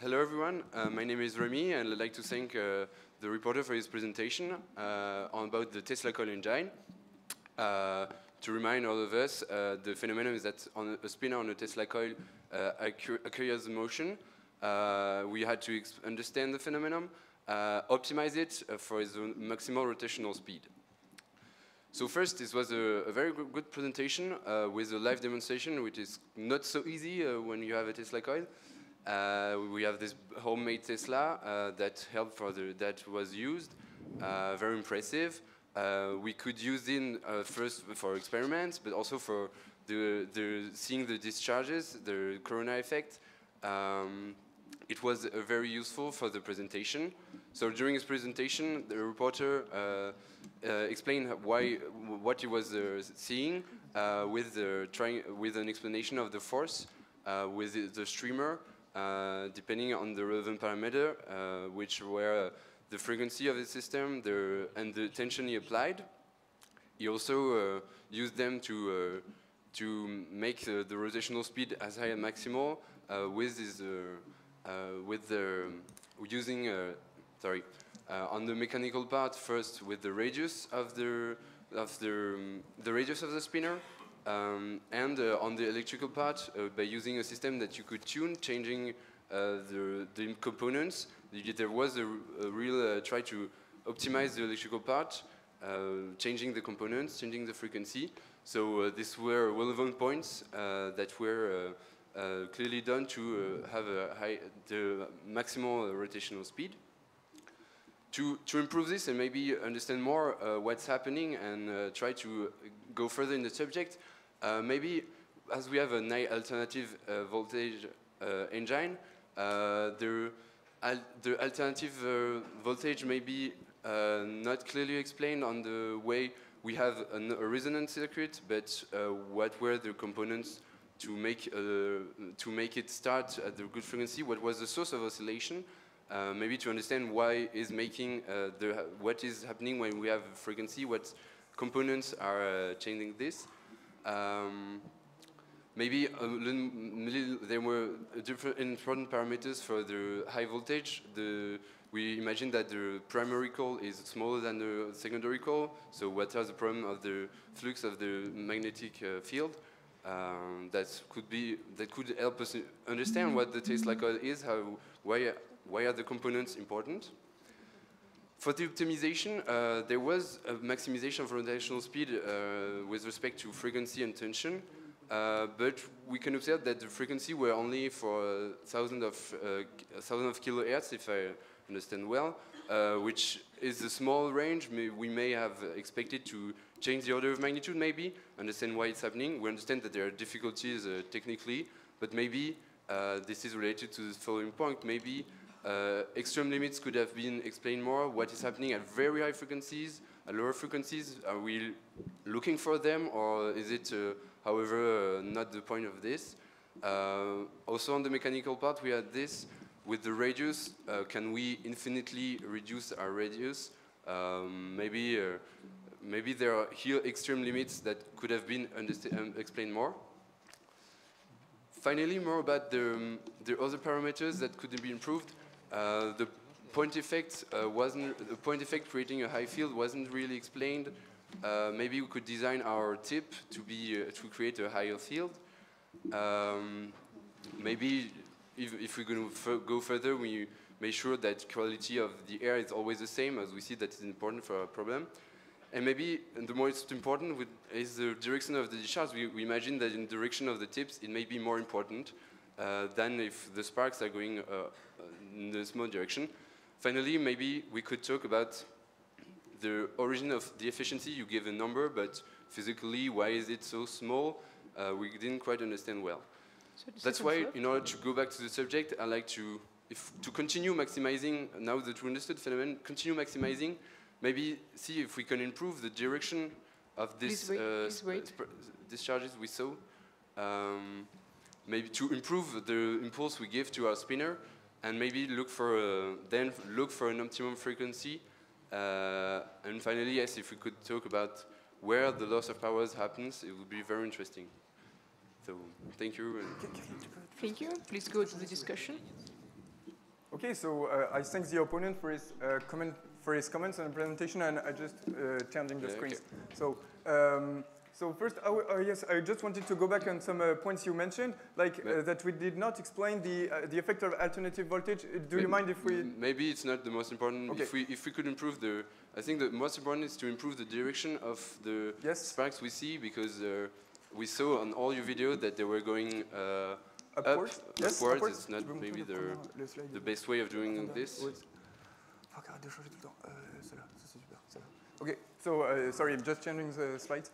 Hello, everyone. Uh, my name is Remy, and I'd like to thank uh, the reporter for his presentation uh, on about the Tesla coil engine. Uh, to remind all of us, uh, the phenomenon is that on a spinner on a Tesla coil occur- occurs motion. Uh, we had to understand the phenomenon, optimize it for its maximal rotational speed. So first, this was a, a very good, presentation uh, with a live demonstration, which is not so easy uh, when you have a Tesla coil. Uh, we have this homemade Tesla that helped for the that was used, very impressive. Uh, we could use it uh, first for experiments, but also for the, the seeing the discharges, the corona effect. Um, it was uh, very useful for the presentation. So during his presentation, the reporter uh, uh, explained why what he was uh, seeing with the trying with an explanation of the force with the, the streamer, depending on the relevant parameter, which were the frequency of the system, the and the tension he applied. He also uh, used them to uh, to make the, the rotational speed as high as maximal uh, with his with the using sorry on the mechanical part first with the radius of the of the um, the radius of the spinner. Um, and uh, on the electrical part, uh, by using a system that you could tune, changing uh, the, the components, there was a, a real uh, try to optimize the electrical part, uh, changing the components, changing the frequency. So uh, these were relevant points that were clearly done to have a high, the maximal rotational speed. To, to improve this and maybe understand more uh, what's happening and uh, try to go further in the subject, uh, maybe as we have an alternative voltage engine, uh, the, al- the alternative uh, voltage may be uh, not clearly explained on the way we have an, a resonance circuit, but uh, what were the components to make, uh, to make it start at the good frequency, what was the source of oscillation, uh, maybe to understand why is making uh, the, what is happening when we have frequency, what components are changing this. Um, maybe there were different important parameters for the high voltage. The, we imagine that the primary coil is smaller than the secondary coil. So what are the problem of the flux of the magnetic uh, field? Um, that could be that could help us understand what the Tesla coil is, how why why are the components important. For the optimization, uh, there was a maximization of rotational speed uh, with respect to frequency and tension, uh, but we can observe that the frequency were only for a thousand of uh, thousand of kilohertz, if I understand well, uh, which is a small range. We may have expected to change the order of magnitude, maybe understand why it's happening. We understand that there are difficulties uh, technically, but maybe uh, this is related to the following point. Maybe extreme limits could have been explained more. What is happening at very high frequencies, at lower frequencies? Are we looking for them, or is it, however, uh, not the point of this? Uh, also, on the mechanical part, we had this with the radius. Uh, can we infinitely reduce our radius? Um, maybe, maybe there are here extreme limits that could have been um, explained more. Finally, more about the, um, the other parameters that could be improved. Uh, the point effect uh, wasn't the point effect creating a high field wasn't really explained. Uh, maybe we could design our tip to be uh, to create a higher field. Um, maybe if, if we're going to go further, we make sure that quality of the air is always the same, as we see that is important for our problem. And maybe the most important with, is the direction of the discharge. We, we imagine that in the direction of the tips, it may be more important uh, than if the sparks are going uh, in the small direction. Finally, maybe we could talk about the origin of the efficiency. You gave a number, but physically, why is it so small? Uh, we didn't quite understand well. So That's why, in order to go back to the subject, I like to, if, to continue maximizing, now that we understood the phenomenon, continue maximizing, maybe see if we can improve the direction of this Please wait, uh, sp- discharges we saw. Um, maybe to improve the impulse we give to our spinner, and maybe look for a, then look for an optimum frequency. Uh, and finally, yes, if we could talk about where the loss of powers happens, it would be very interesting. So, thank you. Thank you. Please go to the discussion. Okay, so uh, I thank the opponent for his uh, comment for his comments and presentation, and I just uh, changing the Yeah, screens. okay. So. Um, so first, I w- uh, yes, I just wanted to go back on some uh, points you mentioned, like uh, that we did not explain the uh, the effect of alternative voltage. Do you mind if we? Maybe it's not the most important. Okay. If we if we could improve the, I think the most important is to improve the direction of the yes. sparks we see because uh, we saw on all your videos that they were going uh, Upwards? up, Yes, upwards. upwards. It's not maybe the le premier, le slide the best way of doing this. oui. Fuck, arrête de changer tout le temps. Euh, celle-là, ça c'est super. celle-là. Okay, so uh, sorry, I'm just changing the slides.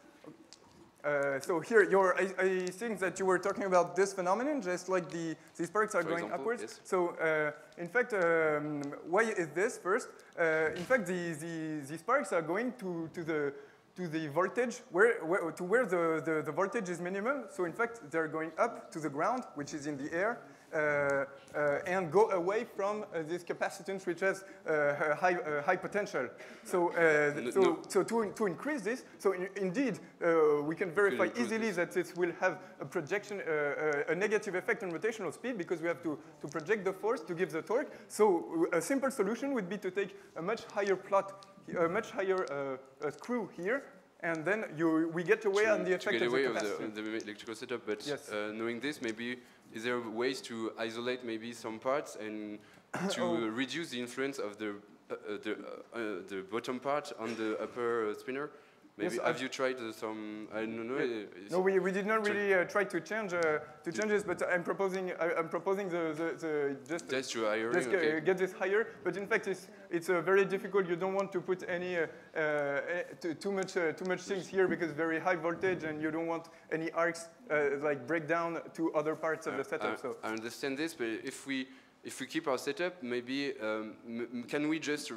Uh, so here, you're, I, I think that you were talking about this phenomenon, just like the, the sparks are For going example, upwards. yes. So uh, in fact, um, why is this first? Uh, in fact, the, the, the sparks are going to, to the to the voltage, where, where, to where the, the, the voltage is minimum. So in fact, they're going up to the ground, which is in the air, and go away from uh, this capacitance, which has uh, high, uh, high potential. So, uh, No- so, no. so to, to increase this, so in, indeed, uh, we can verify easily that this will have a projection, uh, uh, a negative effect on rotational speed because we have to, to project the force to give the torque. So a simple solution would be to take a much higher plot, a much higher uh, uh, screw here, and then you, we get away to, on the to effect get of the away of the, of the electrical setup. But Yes. uh, knowing this, maybe is there ways to isolate maybe some parts and to Oh. reduce the influence of the uh, uh, the, uh, uh, the bottom part on the upper uh, spinner? Maybe Yes, have I've- you tried uh, some? I don't know. Yeah. No, we, we did not really uh, try to change uh, to change this, but I'm proposing I, I'm proposing the, the, the just Just to just okay. get, get this higher. But in fact, it's it's uh, very difficult. You don't want to put any uh, uh, eh, too, much uh, too much things here because very high voltage, and you don't want any arcs uh, like break down to other parts of the setup. I, so I understand this, but if we if we keep our setup, maybe um, can we just uh,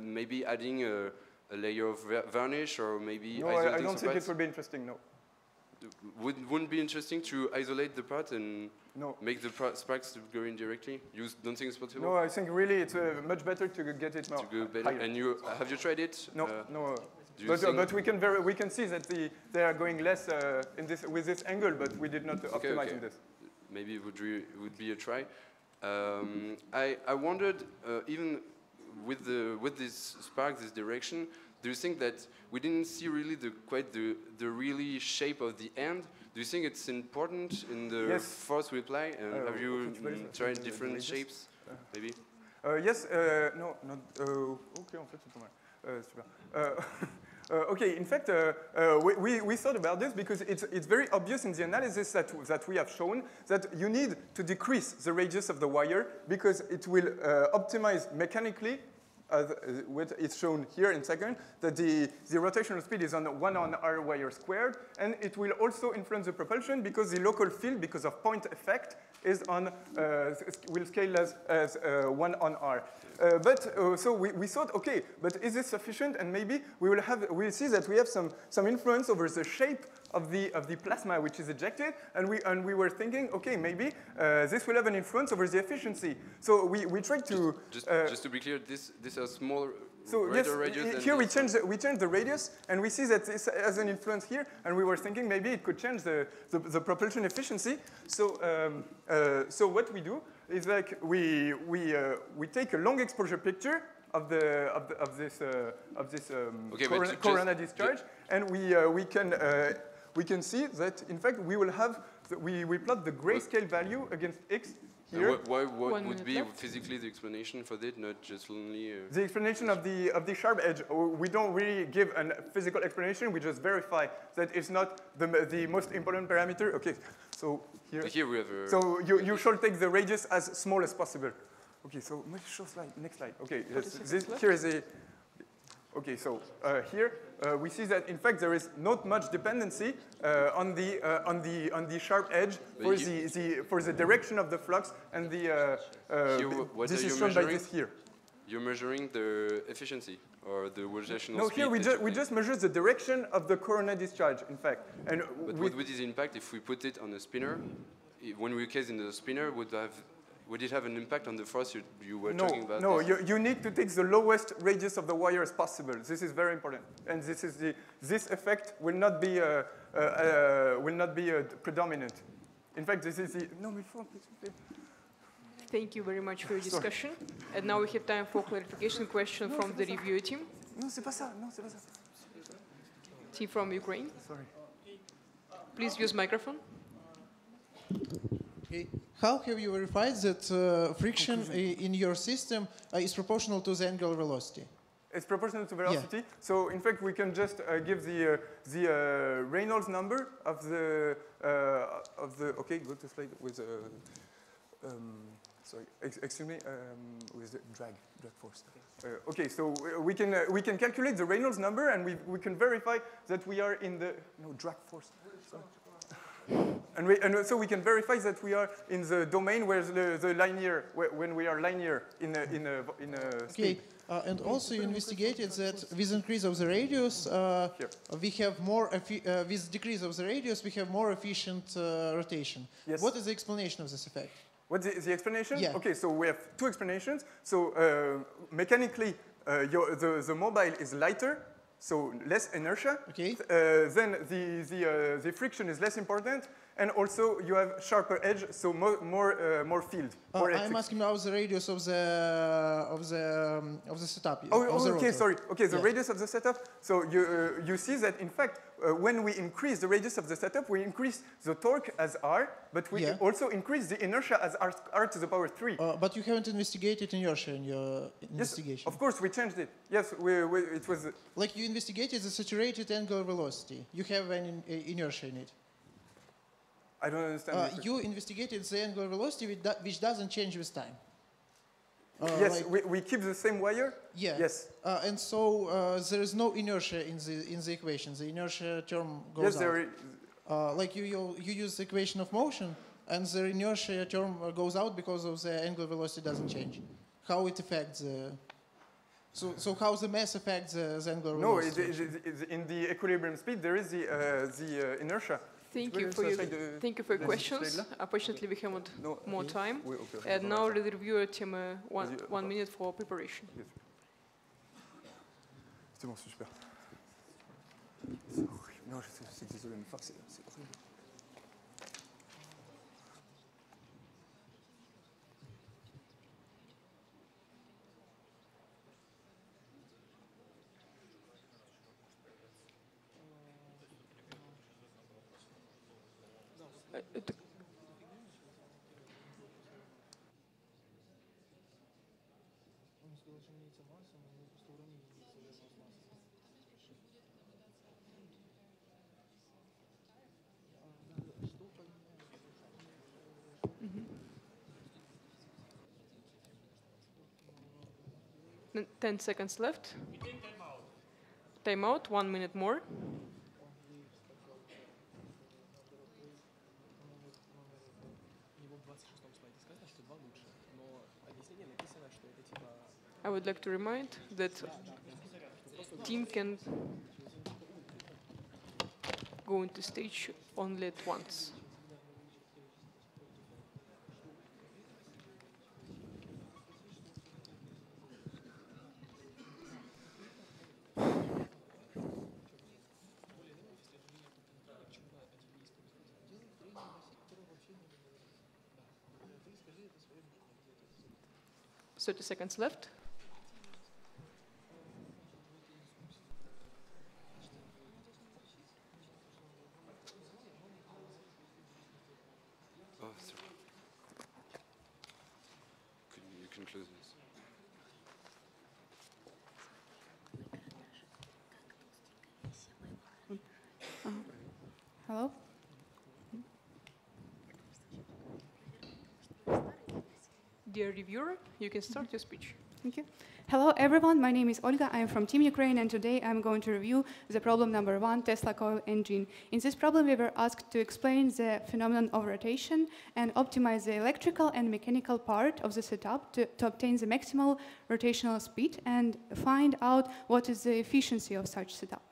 maybe adding a, a layer of varnish or maybe no, I, I don't think it would be interesting. No. Would, wouldn't be interesting to isolate the part and No. make the sparks to go in directly? You don't think it's possible? No, I think really it's uh, much better to get it more to go better. higher. And you have you tried it? No, Uh, no. But, uh, but we can very, we can see that the, they are going less uh, in this with this angle, but we did not Okay, optimize okay. in this. Maybe it would, re- would be a try. Um, I, I wondered, uh, even with, the, with this spark, this direction, do you think that we didn't see really the, quite the, the really shape of the end? Do you think it's important in the Yes. force we apply? And Uh, have you okay, tu vas les- tried different shapes, Uh, maybe? Uh, yes, uh, no, not, uh, ok, en fait, c'est pas mal. Uh, super. Uh, uh, okay, in fact, uh, uh, we, we, we thought about this because it's, it's very obvious in the analysis that, that we have shown that you need to decrease the radius of the wire because it will uh, optimize mechanically what it's shown here in second, that the, the rotational speed is on 1 on r wire squared, and it will also influence the propulsion because the local field, because of point effect, is on, uh, will scale as, as uh, 1 on r. Uh, but, uh, so we, we thought, okay, but is this sufficient? And maybe we will have, we'll see that we have some, some influence over the shape of the, of the plasma which is ejected, and we, and we were thinking, okay, maybe uh, this will have an influence over the efficiency. So we, we tried to... Just, uh, just to be clear, this, this is smaller, so yes, radius i- than here we change, the, we change the radius, and we see that this has an influence here, and we were thinking maybe it could change the, the, the propulsion efficiency. So, um, uh, so what we do is like we, we, uh, we take a long exposure picture of, the, of, the, of this, uh, of this um, Okay, corona, corona discharge, and we, uh, we, can, uh, we can see that, in fact, we will have, the, we, we plot the grayscale value against x And here. wh- why what One would be left. physically the explanation for that, not just only? Uh, The explanation of the of the sharp edge, uh, we don't really give a physical explanation. We just verify that it's not the the most important parameter. Okay, so here. Here we have a- So you you should take the radius as small as possible. Okay, so let's slide next slide. Okay, this, this, here is a. Okay, so uh, here uh, we see that in fact there is not much dependency uh, on the uh, on the on the sharp edge But for the, the for the direction of the flux and the. Uh, uh, this is shown by this here. You're measuring the efficiency or the rotational No, here we, ju we just measure the direction of the corona discharge, in fact. And But what would be the impact if we put it on a spinner? When we case in the spinner, would have would it have an impact on the force you, you were no, talking about? no, this? you, you need to take the lowest radius of the wire as possible. This is very important. And this is the, this effect will not be, uh, uh, uh, will not be uh, predominant. In fact, this is the, no, before, please, please. Thank you very much for your Sorry. discussion. And now we have time for clarification question No, from the pas ça. review team. Non, c'est pas ça, non, c'est pas ça. Team from Ukraine. Sorry. Please use microphone. Okay. How have you verified that uh, friction in your system uh, is proportional to the angular velocity? It's proportional to velocity. So in fact, we can just uh, give the uh, the uh, Reynolds number of the uh, of the. Okay, go to slide with. Uh, um, sorry, ex excuse me. Um, with the drag drag force. Uh, okay, so we can uh, we can calculate the Reynolds number and we we can verify that we are in the no drag force. And, we, and so we can verify that we are in the domain where the, the linear, where, when we are linear in a, in a, in a Okay, speed. uh, and also you investigated that with increase of the radius, uh, we have more, uh, with decrease of the radius, we have more efficient uh, rotation. Yes. What is the explanation of this effect? What's the, the explanation? Yeah. Okay, so we have two explanations. So uh, mechanically, uh, your, the, the mobile is lighter, so less inertia. Okay. Uh, then the, the, uh, the friction is less important, and also you have sharper edge, so more, more, uh, more field. Uh, more I'm asking about the radius of the of the um, of the setup. Oh, oh, the okay, rotor. sorry. Okay, the Yeah. radius of the setup. So you, uh, you see that, in fact, uh, when we increase the radius of the setup, we increase the torque as r, but we Yeah. also increase the inertia as r, r to the power 3. Uh, but you haven't investigated inertia in your investigation. Yes, of course, we changed it. Yes, we, we, it was. Like you investigated the saturated angular velocity. You have an in, uh, inertia in it. I don't understand. Uh, you investigated the angular velocity which, do- which doesn't change with time. Uh, yes, like- we, we keep the same wire. Yeah. Yes. Uh, and so uh, there is no inertia in the in the equation. The inertia term goes Yes, out. there is. Uh, like you, you you use the equation of motion, and the inertia term uh, goes out because of the angular velocity doesn't change. How it affects the so so how the mass affects the, the angular No, velocity? it, it, it- in the equilibrium speed, there is the, uh, the uh, inertia. Thank you for your thank you for your there's a slide questions. Unfortunately, we haven't No, more time. Oui, okay, And now faire the reviewer team uh, one, one minute for preparation. C'est bon, super. Non, je c'est désolé, mais c'est c'est horrible. Uh, it- N- Ten seconds left. Time out. One minute more. I would like to remind that team can go into stage only at once. Thirty seconds left. Oh, sorry. can close this. Hello? Dear reviewer, you can start your speech. Thank you. Hello, everyone. My name is Olga. I am from Team Ukraine, and today I'm going to review the problem number one, Tesla coil engine. In this problem, we were asked to explain the phenomenon of rotation and optimize the electrical and mechanical part of the setup to, to obtain the maximal rotational speed and find out what is the efficiency of such setup.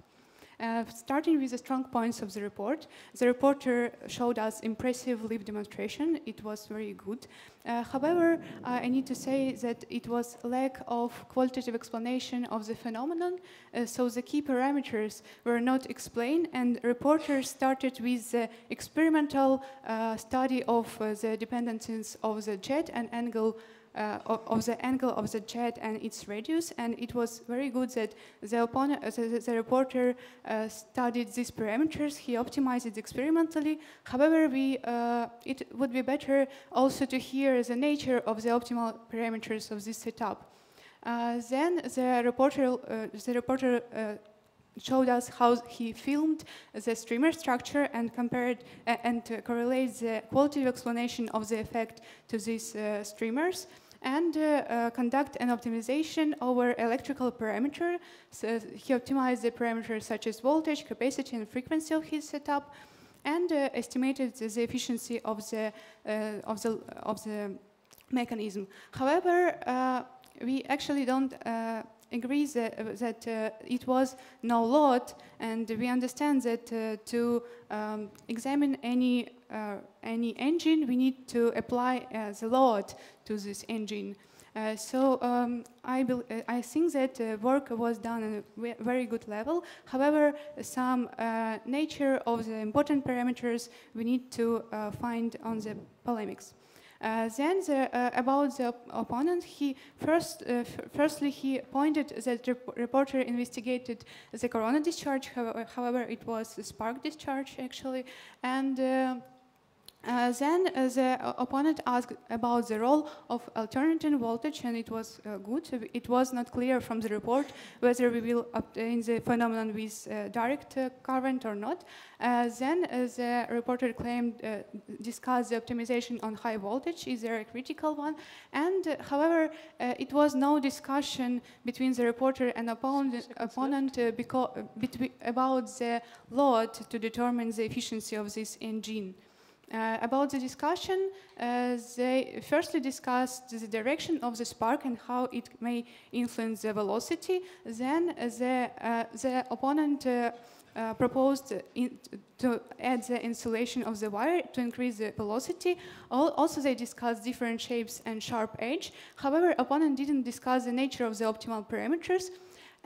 Uh, starting with the strong points of the report, the reporter showed us impressive live demonstration. It was very good. Uh, however, uh, I need to say that it was lack of qualitative explanation of the phenomenon. Uh, so the key parameters were not explained, and reporters started with the experimental uh, study of the dependencies of the jet and angle uh, of, of, the angle of the jet and its radius, and it was very good that the, opponent, uh, the, the, reporter uh, studied these parameters. He optimized it experimentally. However, we, uh, it would be better also to hear the nature of the optimal parameters of this setup. Uh, then the reporter, the reporter showed us how he filmed the streamer structure and compared uh, and uh, correlates the qualitative explanation of the effect to these uh, streamers and uh, uh, conduct an optimization over electrical parameter. So he optimized the parameters such as voltage, capacity, and frequency of his setup, and uh, estimated the efficiency of the of the of the mechanism. However, we actually don't agree that, that uh, it was no load, and we understand that uh, to um, examine any uh, any engine, we need to apply the load to this engine. Uh, so um, I, uh, I, think that uh, work was done at a very good level. However, some nature of the important parameters we need to find on the polemics. Uh, then the, uh, about the op opponent, he first, uh, firstly he pointed that the reporter investigated the corona discharge. However, it was a spark discharge actually, and uh, then uh, the opponent asked about the role of alternating voltage, and it was uh, good. It was not clear from the report whether we will obtain the phenomenon with uh, direct uh, current or not. Uh, then the reporter claimed discussed the optimization on high voltage. Is there a critical one? And however, it was no discussion between the reporter and opponent, opponent about the load to determine the efficiency of this engine. Uh, about the discussion, uh, they firstly discussed the direction of the spark and how it may influence the velocity. Then uh, the, uh, the opponent uh, uh, proposed to add the insulation of the wire to increase the velocity. also, they discussed different shapes and sharp edge. However, opponent didn't discuss the nature of the optimal parameters.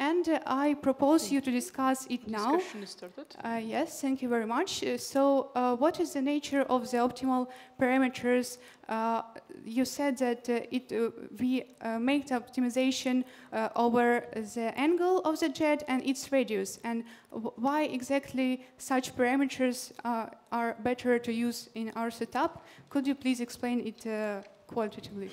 And uh, I propose you to discuss it now. Discussion started. Uh, yes, thank you very much. Uh, so, uh, what is the nature of the optimal parameters? Uh, you said that uh, it we make the optimization over the angle of the jet and its radius. And why exactly such parameters are better to use in our setup? Could you please explain it qualitatively?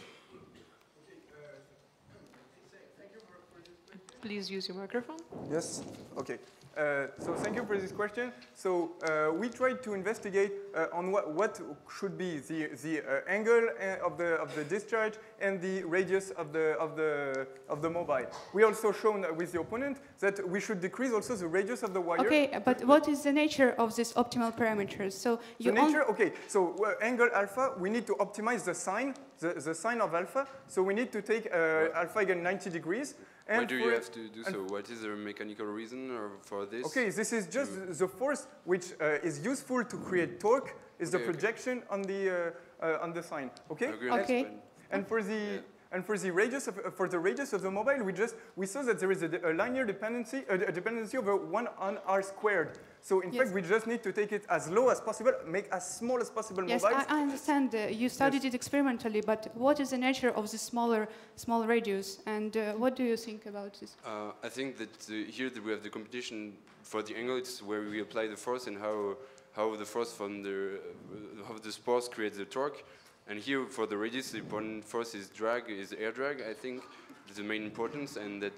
Please use your microphone. Yes, okay. Uh, so thank you for this question. So uh, we tried to investigate uh, on what, what should be the, the uh, angle uh, of the, of the discharge and the radius of the, of, the, of the mobile. We also shown with the opponent that we should decrease also the radius of the wire. Okay, but what is the nature of these optimal parameters? So you the nature, okay, so uh, angle alpha, we need to optimize the sine, the, the sign of alpha. So we need to take alpha again 90 degrees. And Why do you have to do so? What is the mechanical reason for this? Okay, this is just the force which uh, is useful to create torque is okay, the projection okay. on the uh, uh, on the sign. Okay. Okay. And, and for the yeah. And for the radius of, uh, for the radius of the mobile, we just we saw that there is a, a linear dependency, a, a, dependency over one on r squared. So in yes. fact, we just need to take it as low as possible, make as small as possible. Yes, mobiles. I, I understand. Uh, you studied yes. it experimentally, but what is the nature of the smaller small radius, and uh, what do you think about this? Uh, I think that uh, here that we have the competition for the angle. It's where we apply the force and how how the force from the uh, how the force creates the torque. And here, for the radius, the important force is drag, is air drag, I think, is the main importance, and that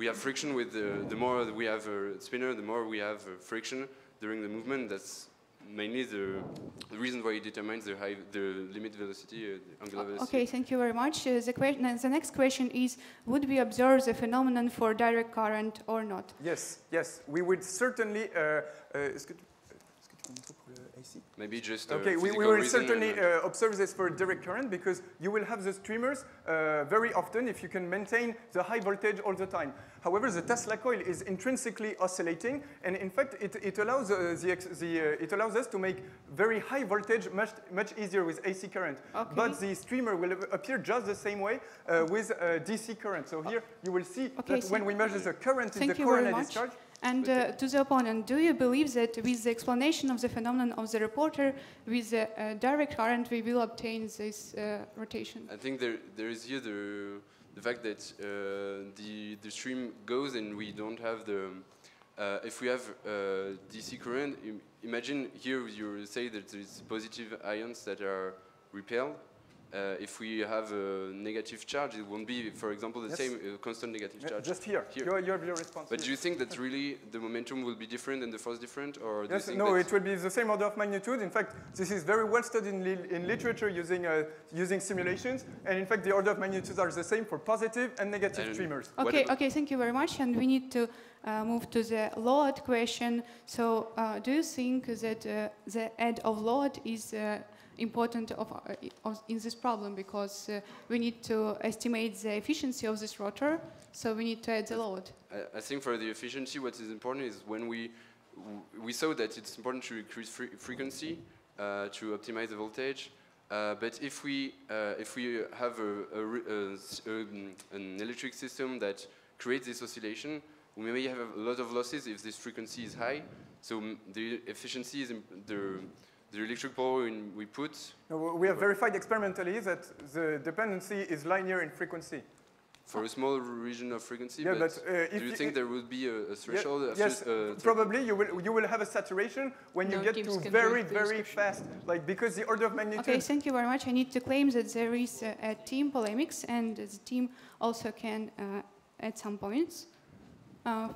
we have friction with the, the more we have a spinner, the more we have uh, friction during the movement. That's mainly the, the reason why it determines the, high, the limit velocity, uh, the angular velocity. Okay, thank you very much. Uh, the, que- the next question is, would we observe the phenomenon for direct current or not? Yes, yes, we would certainly. Uh, Maybe just a Okay, we, we will certainly uh, observe this for direct current because you will have the streamers uh, very often if you can maintain the high voltage all the time. However, the Tesla coil is intrinsically oscillating, and in fact, it, it allows uh, the, the uh, it allows us to make very high voltage much much easier with AC current. Okay. But the streamer will appear just the same way uh, with uh, DC current. So here you will see Okay, that when we measure the current in the you very corona much. discharge, And uh, to the opponent, do you believe that with the explanation of the phenomenon of the reporter, with the uh, direct current, we will obtain this uh, rotation? I think there, there is here the, the fact that uh, the, the stream goes and we don't have the, uh, if we have uh, DC current, im- imagine here you say that there's positive ions that are repelled. Uh, if we have a negative charge, it won't be, for example, the Yes. same uh, constant negative Yeah, charge. just here. You- you have your response But do you think that really the momentum will be different and the force different, or do Yes, you think no, it will be the same order of magnitude. In fact, this is very well studied in, li- in literature using, uh, using simulations. And in fact, the order of magnitudes are the same for positive and negative And streamers. Okay, okay, thank you very much. And we need to uh, move to the load question. So, uh, do you think that uh, the add of load is uh, important of, uh, of, in this problem because uh, we need to estimate the efficiency of this rotor, so we need to add the load. I, I think for the efficiency, what is important is when we we saw that it's important to increase fre- frequency uh, to optimize the voltage. Uh, but if we uh, if we have a, a a um, an electric system that creates this oscillation, we may have a lot of losses if this frequency is high. So mm, the efficiency is the the electric power in we put. No, we have verified experimentally that the dependency is linear in frequency. For a small region of frequency, Yeah, but, but, uh, if do you you- think there will be a, a threshold? after, yes, uh, probably you will, you will have a saturation when you get to very, very fast, like because the order of magnitude. Okay, thank you very much. I need to claim that there is uh, a team polemics, and the team also can uh, add some points. Uh,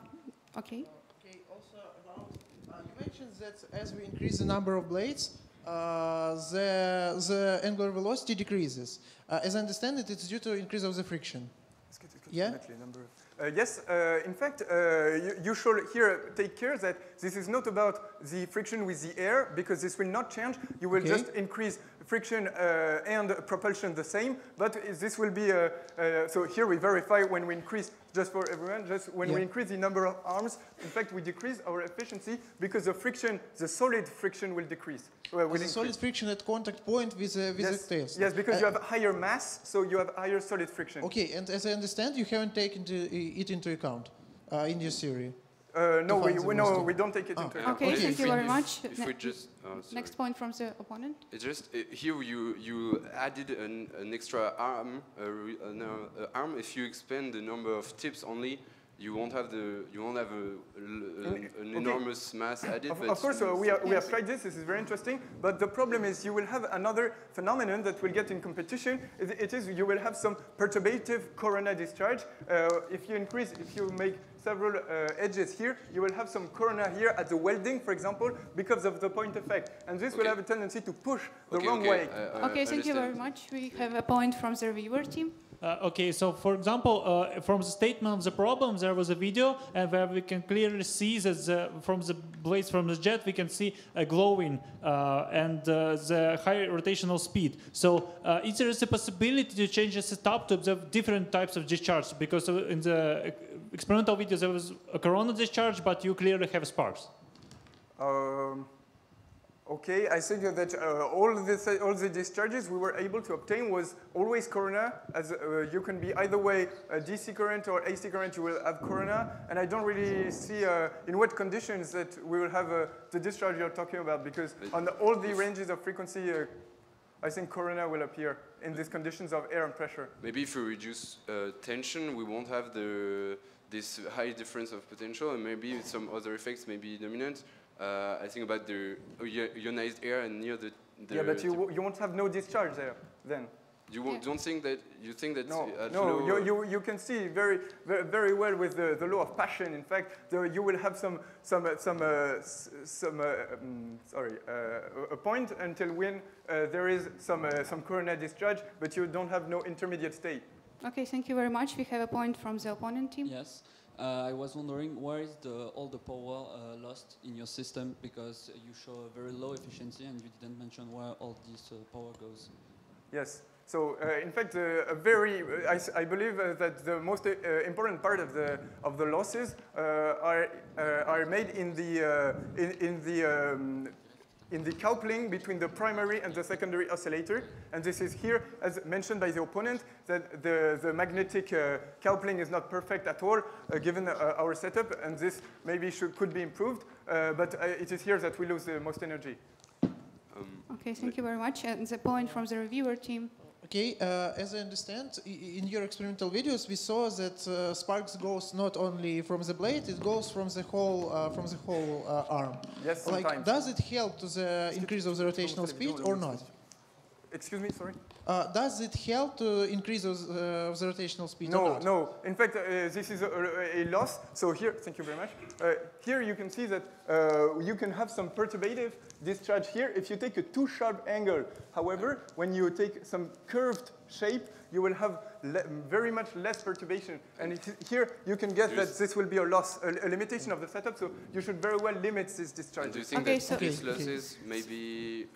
okay. Okay, also about, uh, you mentioned that as we increase the number of blades, uh, the, the angular velocity decreases. Uh, as I understand it, it's due to increase of the friction. Yeah? Definitely, number of- Uh, yes, uh, in fact, uh, you, you should here take care that this is not about the friction with the air, because this will not change. You will Okay. just increase friction uh, and propulsion the same, but this will be, uh, uh, so here we verify when we increase, just for everyone, just when we increase the number of arms, in fact, we decrease our efficiency because the friction, the solid friction will decrease. Well, will the solid friction at contact point with, uh, with Yes, the tails. yes, because Uh, you have higher mass, so you have higher solid friction. Okay, and as I understand, you haven't taken to, it into account uh, in your theory. Uh, no, we, we, no, we don't take it Ah. into account. Okay, If thank you we- very much. if Ne- we just- oh. Next point from the opponent. It's just uh, here you you added an, an extra arm, a re, an uh, arm. If you expand the number of tips only, you won't have the you won't have a, a- an, an Okay. enormous mass added. Of, but of course, uh, we, are, we have tried this. This is very interesting. But the problem is, you will have another phenomenon that will get in competition. It, it is you will have some perturbative corona discharge. Uh, if you increase, if you make several uh, edges here, you will have some corner here at the welding, for example, because of the point effect, and this will have a tendency to push the Okay, wrong okay, way. I- I Okay, thank you very much. We have a point from the reviewer team. Uh, okay, so for example, uh, from the statement of the problem, there was a video and where we can clearly see that the, from the blades from the jet, we can see a glowing uh, and uh, the high rotational speed. So uh, is there is a possibility to change the setup to observe different types of discharge? Because uh, in the experimental video, there was a corona discharge, but you clearly have sparks. Um, okay, I think that uh, all, this, all the discharges we were able to obtain was always corona, as uh, you can be either way, a DC current or AC current, you will have corona, and I don't really see uh, in what conditions that we will have uh, the discharge you're talking about, because on the, all the ranges of frequency, uh, I think corona will appear in these conditions of air and pressure. Maybe if we reduce uh, tension, we won't have the this high difference of potential, and maybe some other effects may be dominant. Uh, I think about the ionized air and near the Yeah, but you, w- you won't have no discharge there then. You won't, don't think that you think that No, at no, you, you, you can see very, very, very well with the, the law of Paschen. In fact, the, you will have some, some, uh, some, uh, some uh, um, sorry, uh, a point until when uh, there is some, uh, some coronary discharge, but you don't have no intermediate state. Okay, thank you very much. We have a point from the opponent team. Yes. Uh, I was wondering where is the, all the power uh, lost in your system because you show a very low efficiency and you didn't mention where all this uh, power goes. Yes. So, uh, in fact, uh, a very, uh, I, s- I believe uh, that the most uh, important part of the of the losses uh, are uh, are made in the uh, in, in the um, in the coupling between the primary and the secondary oscillator. And this is here, as mentioned by the opponent, that the, the magnetic uh, coupling is not perfect at all, uh, given uh, our setup, and this maybe should, could be improved, uh, but uh, it is here that we lose the most energy. Okay, thank you very much. And the point from the reviewer team. Okay, uh, as I understand, in your experimental videos, we saw that uh, sparks goes not only from the blade, it goes from the whole uh, from the whole uh, arm. Yes, Like, sometimes. does it help to the increase of the rotational speed or not? Excuse me, sorry? Uh, does it help to increase of, uh, of the rotational speed or No, not? no. In fact, uh, this is a, a, a loss. So here, thank you very much. Uh, here you can see that uh, you can have some perturbative discharge here if you take a too sharp angle. However, when you take some curved shape, you will have le- very much less perturbation. And here you can guess that this will be a loss, a, a limitation of the setup. So you should very well limit this discharge. And do you think Okay, that so- these Okay, okay. losses maybe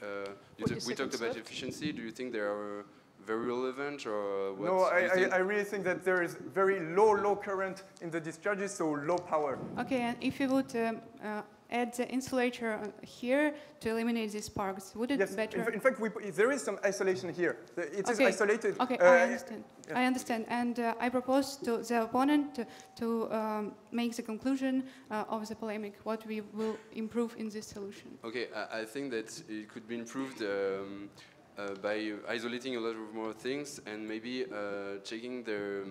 uh, you Forty we talked about left. efficiency? Do you think they are very relevant or what? No, I. I, I really think that there is very low, low current in the discharges, so low power. Okay, and if you would um, uh, add the insulator uh, here to eliminate these sparks, would it Yes, better? in, in fact, we, there is some isolation here. It is okay. isolated. Okay, uh, I understand. yeah. I understand. And uh, I propose to the opponent to, to um, make the conclusion uh, of the polemic, what we will improve in this solution. Okay, I, I think that it could be improved um, uh, by isolating a lot of more things and maybe uh, checking the,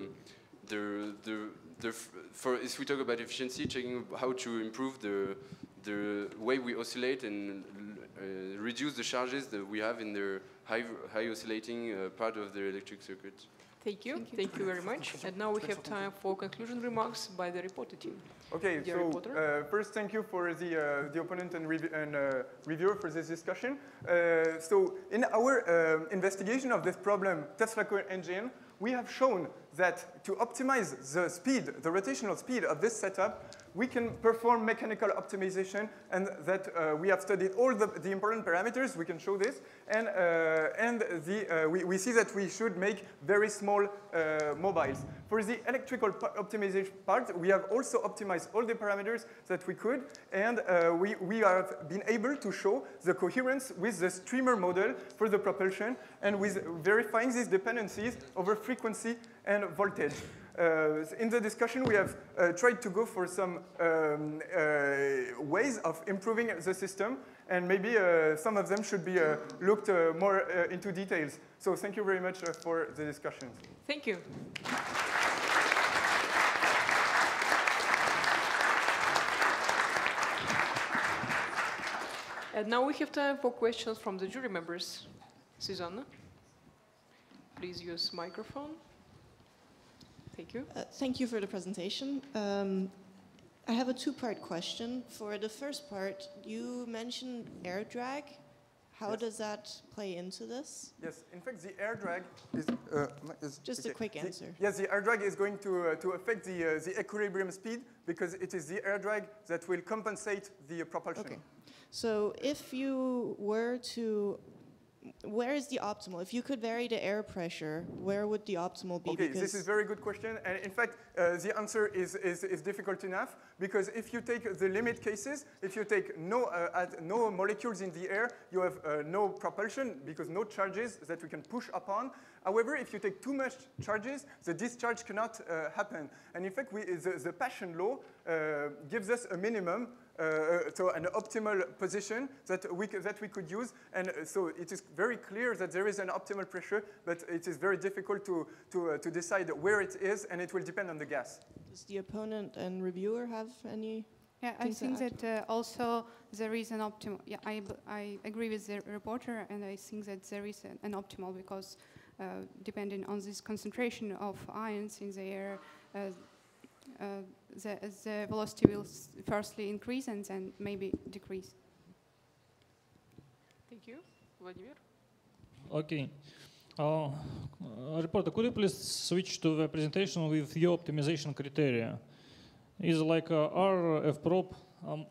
the, the, the f- for if we talk about efficiency, checking how to improve the, the way we oscillate and uh, reduce the charges that we have in the high, high oscillating uh, part of the electric circuit. Thank you. Thank you very much. And now we have time for conclusion remarks by the reporter team. Okay, Dear so uh, first, thank you for the, uh, the opponent and, rev- and uh, reviewer for this discussion. Uh, so, in our uh, investigation of this problem, Tesla coil engine, we have shown that to optimize the speed, the rotational speed of this setup, we can perform mechanical optimization, and that uh, we have studied all the, the important parameters. We can show this, and uh, and the uh, we, we see that we should make very small uh, mobiles. For the electrical optimization part, we have also optimized all the parameters that we could, and uh, we we have been able to show the coherence with the streamer model for the propulsion, and with verifying these dependencies over frequency and voltage. Uh, in the discussion, we have uh, tried to go for some um, uh, ways of improving the system, and maybe uh, some of them should be uh, looked uh, more into details. So thank you very much for the discussion. Thank you. And now we have time for questions from the jury members. Susanna, please use microphone. Thank you. Uh, thank you for the presentation. Um, I have a two-part question. For the first part, you mentioned air drag. How Yes. does that play into this? Yes, in fact, the air drag is. Uh, is Just a quick The- answer. yes, the air drag is going to, uh, to affect the, uh, the equilibrium speed because it is the air drag that will compensate the propulsion. Okay. So if you were to, where is the optimal? If you could vary the air pressure, where would the optimal be? Okay, this is a very good question. And in fact, uh, the answer is, is, is difficult enough because if you take the limit cases, if you take no, uh, no molecules in the air, you have uh, no propulsion because no charges that we can push upon. However, if you take too much charges, the discharge cannot uh, happen. And in fact, we, the, the Paschen law uh, gives us a minimum so an optimal position that we, that we could use. And uh, so it is very clear that there is an optimal pressure, but it is very difficult to, to, uh, to decide where it is, and it will depend on the gas. Does the opponent and reviewer have any Yeah, I think add? that uh, also there is an optimal. Yeah, I, b- I agree with the reporter, and I think that there is an, an optimal because uh, depending on this concentration of ions in the air, uh, uh, the, the velocity will s- firstly increase and then maybe decrease. Thank you. Vladimir? Okay. Uh, uh, reporter, could you please switch to the presentation with your optimization criteria? Is like uh, R F prop um,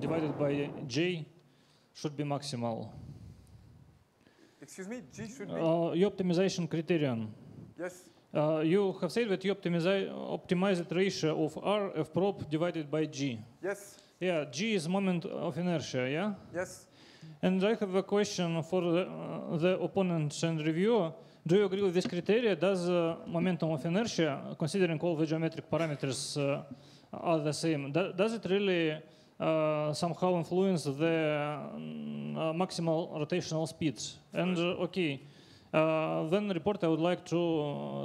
divided by J should be maximal. Excuse me, G should be? Uh, your optimization criterion. Yes. Uh, you have said that you optimize optimized ratio of R F prop divided by G. Yes. Yeah, G is moment of inertia, yeah? Yes. And I have a question for the, uh, the opponent and reviewer. Do you agree with this criteria? Does uh, momentum of inertia, considering all the geometric parameters uh, are the same, do- does it really uh, somehow influence the mm, uh, maximal rotational speeds? And okay, uh, then report I would like to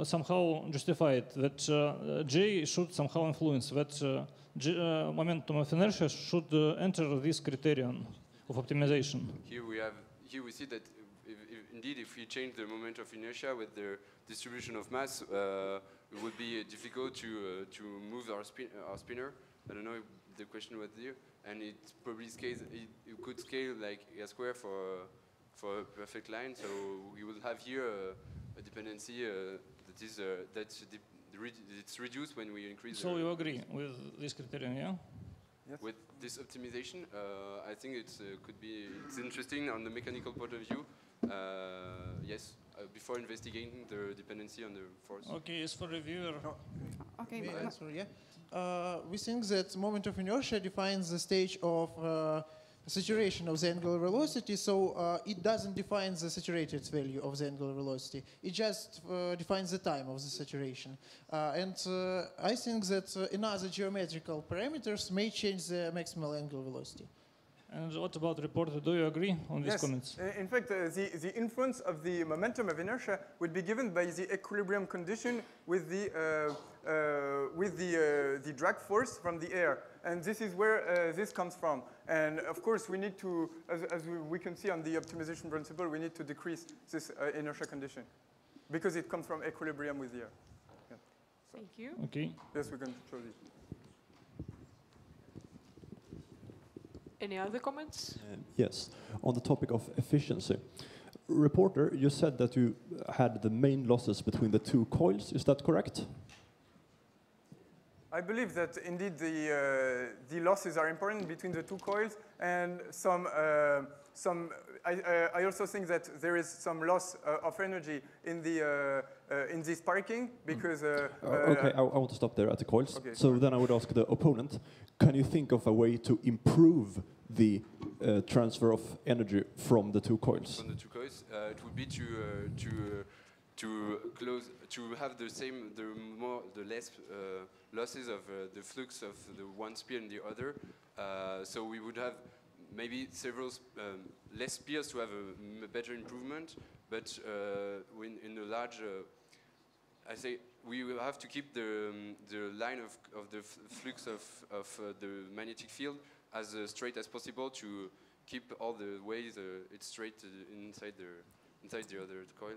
uh, somehow justify it that uh, J should somehow influence that uh, J, uh, momentum of inertia should uh, enter this criterion of optimization. Here we have, here we see that if, if, indeed if we change the moment of inertia with the distribution of mass, it would be difficult to, to move our, spin, our spinner. I don't know if the question was there. And it probably scales, it, it could scale like a square for, for a perfect line. So we will have here a, a dependency uh, that is, uh, that's re- it's reduced when we increase So you agree with this criterion, yeah? with this optimization, uh, I think it uh, could be it's interesting on the mechanical point of view. Uh, yes, uh, before investigating the dependency on the force. Okay, it's for reviewer. Okay, May I but- answer, yeah? Uh, we think that moment of inertia defines the stage of uh, saturation of the angular velocity, so uh, it doesn't define the saturated value of the angular velocity. It just uh, defines the time of the saturation. Uh, and uh, I think that uh, another geometrical parameters may change the maximal angular velocity. And what about reporter? Do you agree on these yes. comments? Uh, In fact, uh, the, the influence of the momentum of inertia would be given by the equilibrium condition with the, uh, uh, with the, uh, the drag force from the air. And this is where uh, this comes from. And of course, we need to, as, as we, we can see on the optimization principle, we need to decrease this uh, inertia condition because it comes from equilibrium with the air. Yeah. Thank you. Okay. Yes, we can show this. Any other comments? Um, Yes, on the topic of efficiency. Reporter, you said that you had the main losses between the two coils, is that correct? I believe that indeed the, uh, the losses are important between the two coils and some, uh, some I, uh, I also think that there is some loss uh, of energy in, the, uh, uh, in this sparking because... Uh, Uh, okay, I, I want to stop there at the coils. Okay, so then I would ask the opponent, can you think of a way to improve the uh, transfer of energy from the two coils? From the two coils, uh, it would be to uh, to uh, to close to have the same the more the less uh, losses of uh, the flux of the one spear and the other. Uh, so we would have maybe several um, less spears to have a better improvement, but uh, when in a large uh, I say we will have to keep the, um, the line of, of the flux of, of uh, the magnetic field as straight as possible to keep all the ways it's straight inside the inside the other coil.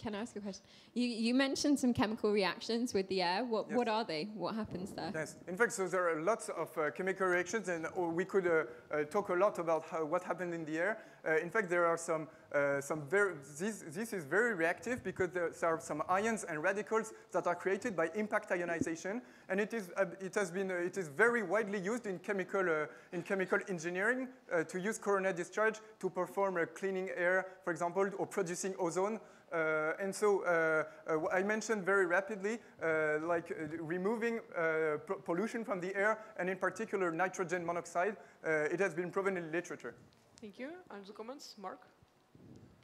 Can I ask a question? You, you mentioned some chemical reactions with the air. What, Yes. what are they? What happens there? Yes, in fact, so there are lots of uh, chemical reactions, and uh, we could uh, uh, talk a lot about how, what happened in the air. Uh, in fact, there are some, uh, some very, this, this is very reactive because there are some ions and radicals that are created by impact ionization, and it is, uh, it has been, uh, it is very widely used in chemical, uh, in chemical engineering uh, to use coronal discharge to perform cleaning air, for example, or producing ozone. Uh, and so uh, uh, I mentioned very rapidly, uh, like uh, removing uh, p- pollution from the air, and in particular nitrogen monoxide. Uh, it has been proven in literature. thank you. And the comments? Mark?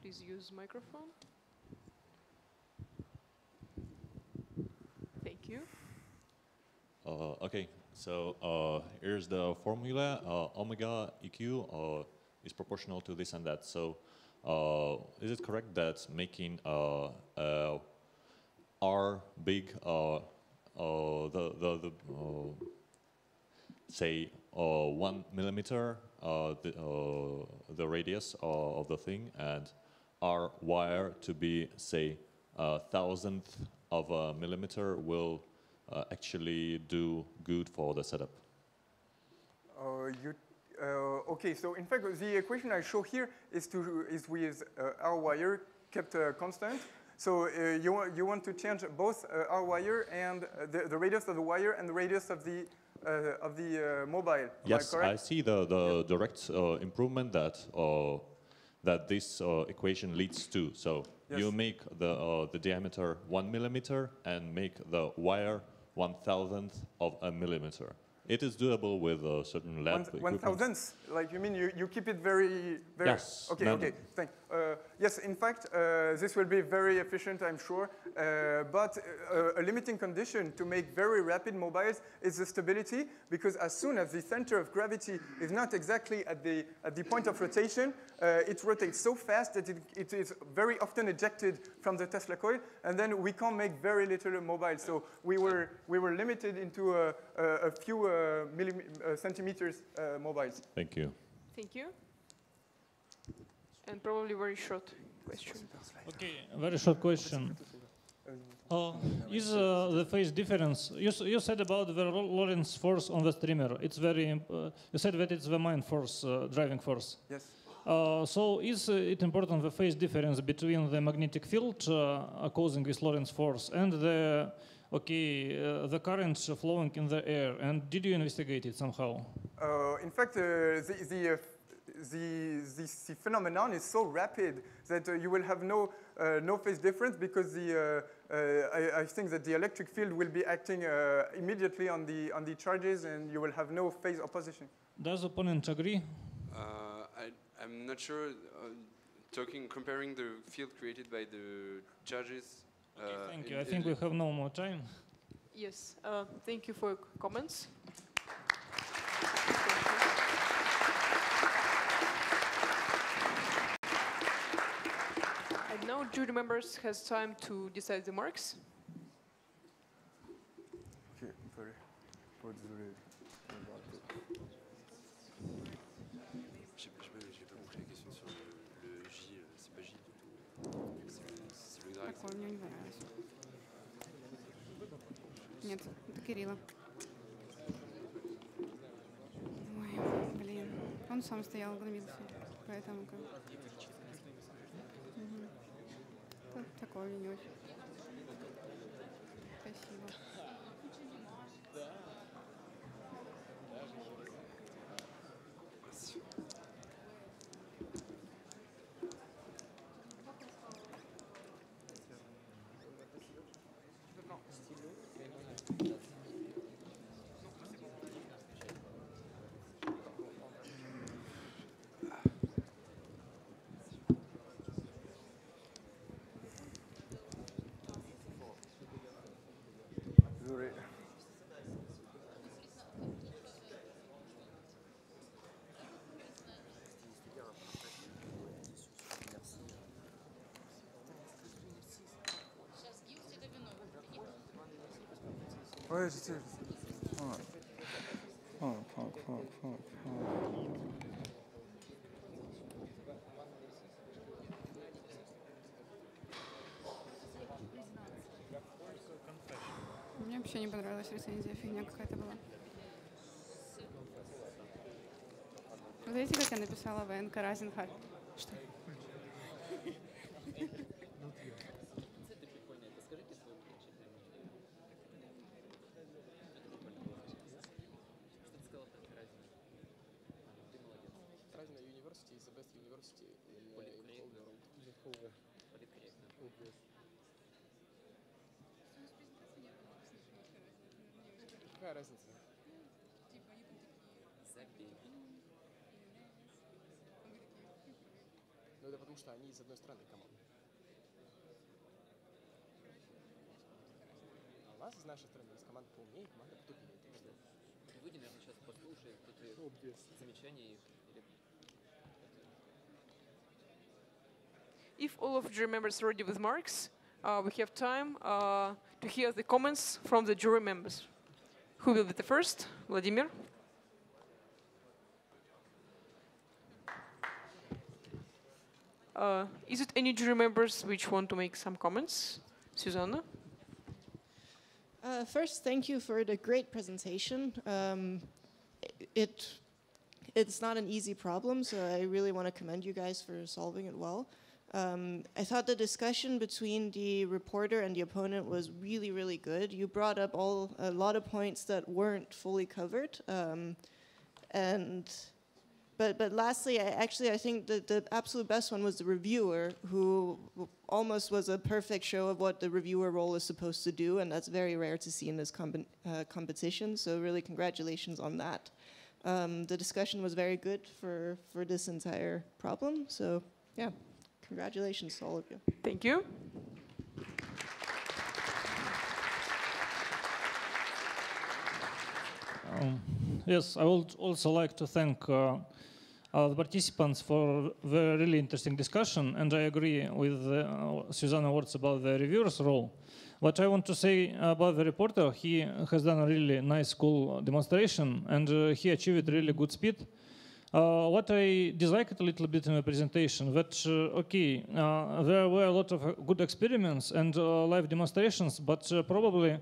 Please use microphone. Thank you. Uh, okay, so uh, here's the formula. Uh, omega EQ uh, is proportional to this and that. So is it correct that making uh, uh, R big uh, uh, the the, the uh, say uh, one millimeter uh, the uh, the radius uh, of the thing and R wire to be say a thousandth of a millimeter will uh, actually do good for the setup. Uh, you, uh, okay, so in fact, the equation I show here is, to, is with uh, R wire kept uh, constant. So uh, you, want, you want to change both uh, R wire and uh, the, the radius of the wire and the radius of the, uh, of the uh, mobile. Am I Yes, I see the, the direct uh, improvement that uh, that this uh, equation leads to. So you make the uh, the diameter one millimeter and make the wire one thousandth of a millimeter. It is doable with a certain lab One, one thousandth? Like you mean you, you keep it very, very. Yes, Okay, okay, thank. Uh, yes, in fact, uh, this will be very efficient, I'm sure. Uh, but uh, a limiting condition to make very rapid mobiles is the stability, because as soon as the center of gravity is not exactly at the, at the point of rotation, uh, it rotates so fast that it, it is very often ejected from the Tesla coil, and then we can't make very little mobiles. So we were, we were limited into a, a, a few uh, uh, centimeters uh, mobiles. Thank you. Thank you. And probably very short question. Okay, very short question. Uh, is uh, the phase difference? You, s- you said about the Lo- Lorentz force on the streamer. It's very. Uh, you said that it's the main force, uh, driving force. Yes. Uh, so is uh, it important the phase difference between the magnetic field uh, causing this Lorentz force and the okay uh, the currents flowing in the air? And did you investigate it somehow? Uh, in fact, uh, the, the, uh, the, the, the phenomenon is so rapid that uh, you will have no, uh, no phase difference because the, uh, uh, I, I think that the electric field will be acting uh, immediately on the, on the charges and you will have no phase opposition. Does opponent agree? Uh, I, I'm not sure. Uh, talking, comparing the field created by the charges. Uh, Thank in- you. I think we have no more time. Yes, uh, thank you for your comments. And now jury members has time to decide the marks. Okay, very, Нет, это Кирилла. Ой, блин. Он сам стоял, гномился. Поэтому как... Ну, Такое не очень. Fuck. Мне вообще не понравилась рецензия, фигня какая-то была. Вы Знаете, как я написала ВНК Разенхард? потому что они из одной страны, команд. А у нас из нашей страны есть команда поумнее и команда потупнее. Так что Люди, наверное, сейчас послушают тут и замечания их. или- If all of jury members are ready with marks, uh, we have time uh, to hear the comments from the jury members. Who will be the first? Vladimir? Uh, is it any jury members which want to make some comments? Susanna? Uh, first, thank you for the great presentation. Um, it it's not an easy problem, so I really want to commend you guys for solving it well. Um, I thought the discussion between the reporter and the opponent was really, really good. You brought up all a lot of points that weren't fully covered, um, and but but lastly, I actually I think that the absolute best one was the reviewer, who almost was a perfect show of what the reviewer role is supposed to do, and that's very rare to see in this comp- uh, competition. So really, congratulations on that. Um, the discussion was very good for for this entire problem. So yeah, congratulations to all of you. Thank you. Um, yes, I would also like to thank uh, uh, the participants for the really interesting discussion, and I agree with uh, Susanna words about the reviewer's role. What I want to say about the reporter, he has done a really nice, cool demonstration, and uh, he achieved really good speed. Uh, what I disliked a little bit in the presentation that uh, okay, uh, there were a lot of good experiments and uh, live demonstrations, but uh, probably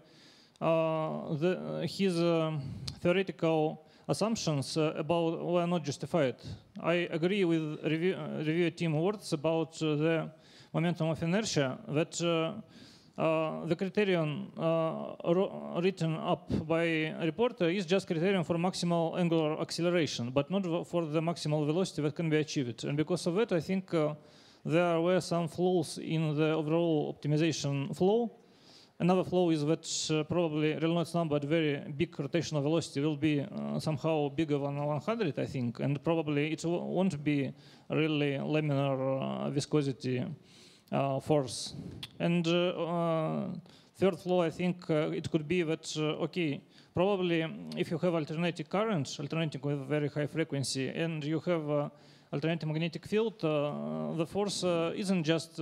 uh, the, his uh, theoretical assumptions uh, about were not justified. I agree with review, uh, review team words about uh, the momentum of inertia that. Uh, the criterion uh, written up by reporter is just criterion for maximal angular acceleration, but not for the maximal velocity that can be achieved. And because of that, I think uh, there were some flaws in the overall optimization flow. Another flaw is that uh, probably Reynolds number at very big rotational velocity will be uh, somehow bigger than 100, I think, and probably it won't be really laminar uh, viscosity force. And third flaw, I think uh, it could be that, uh, okay, probably if you have alternating current, alternating with very high frequency, and you have uh, alternating magnetic field, the force isn't just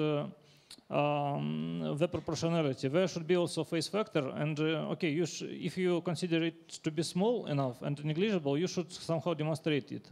um, the proportionality. There should be also phase factor, and uh, okay, you if you consider it to be small enough and negligible, you should somehow demonstrate it.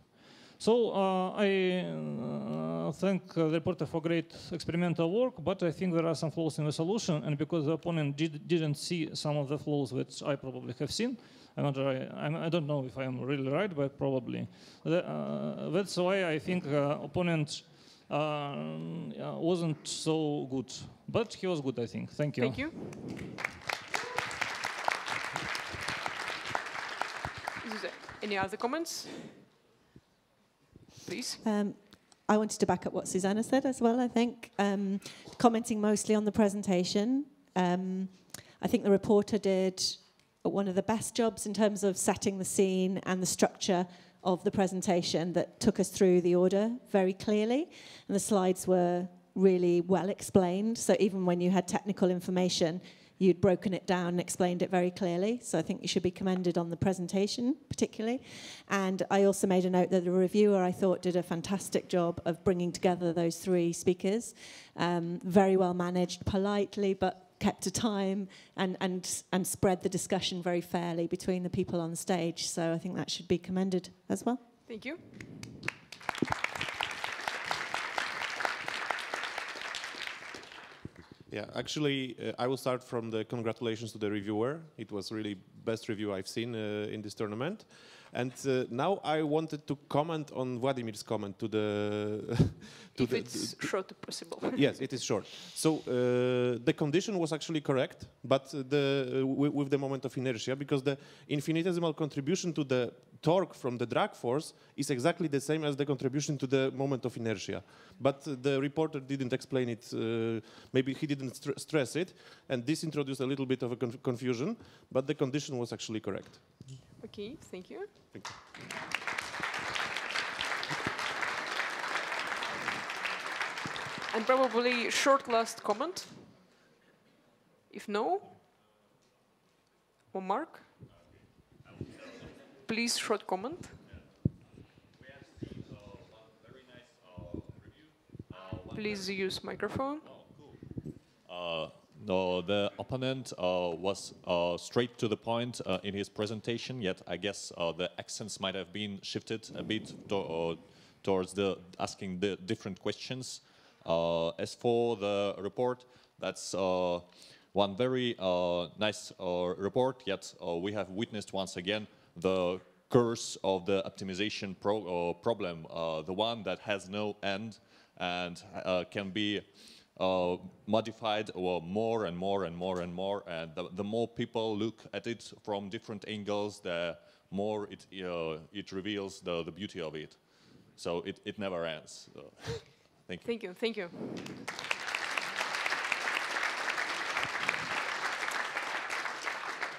So uh, I uh, thank the reporter for great experimental work, but I think there are some flaws in the solution, and because the opponent did, didn't see some of the flaws which I probably have seen, I'm not, I'm, I don't know if I'm really right, but probably. The, uh, that's why I think uh, opponent wasn't so good, but he was good, I think. Thank you. Thank you. Any other comments? Please. Um, I wanted to back up what Susanna said as well, I think, um, commenting mostly on the presentation. Um, I think the reporter did one of the best jobs in terms of setting the scene and the structure of the presentation that took us through the order very clearly. And the slides were really well explained. So even when you had technical information, you'd broken it down and explained it very clearly. So I think you should be commended on the presentation, particularly. And I also made a note that the reviewer, I thought, did a fantastic job of bringing together those three speakers. Um, very well managed, politely, but kept to time and, and, and spread the discussion very fairly between the people on stage. So I think that should be commended as well. Thank you. Yeah, actually, uh, I will start from the congratulations to the reviewer. It was really best review I've seen uh, in this tournament. And uh, now I wanted to comment on Vladimir's comment to the. to If the, it's short possible. yes, it is short. So uh, the condition was actually correct, but the uh, with, the moment of inertia, because the infinitesimal contribution to the torque from the drag force is exactly the same as the contribution to the moment of inertia. But uh, the reporter didn't explain it. Uh, maybe he didn't str stress it, and this introduced a little bit of a conf confusion. But the condition was actually correct. Okay, thank you. Thank you. And probably short last comment. If no, or Mark? Please, short comment. Please use microphone. Uh, no, the opponent uh, was uh, straight to the point uh, in his presentation, yet I guess uh, the accents might have been shifted a bit to, uh, towards the asking the different questions. Uh, as for the report, that's one very nice report, yet we have witnessed once again the curse of the optimization pro problem, the one that has no end and can be uh, modified uh, more and more and more and more. And the, the more people look at it from different angles, the more it, uh, it reveals the, the beauty of it. So it, it never ends. So, thank you. Thank you. Thank you.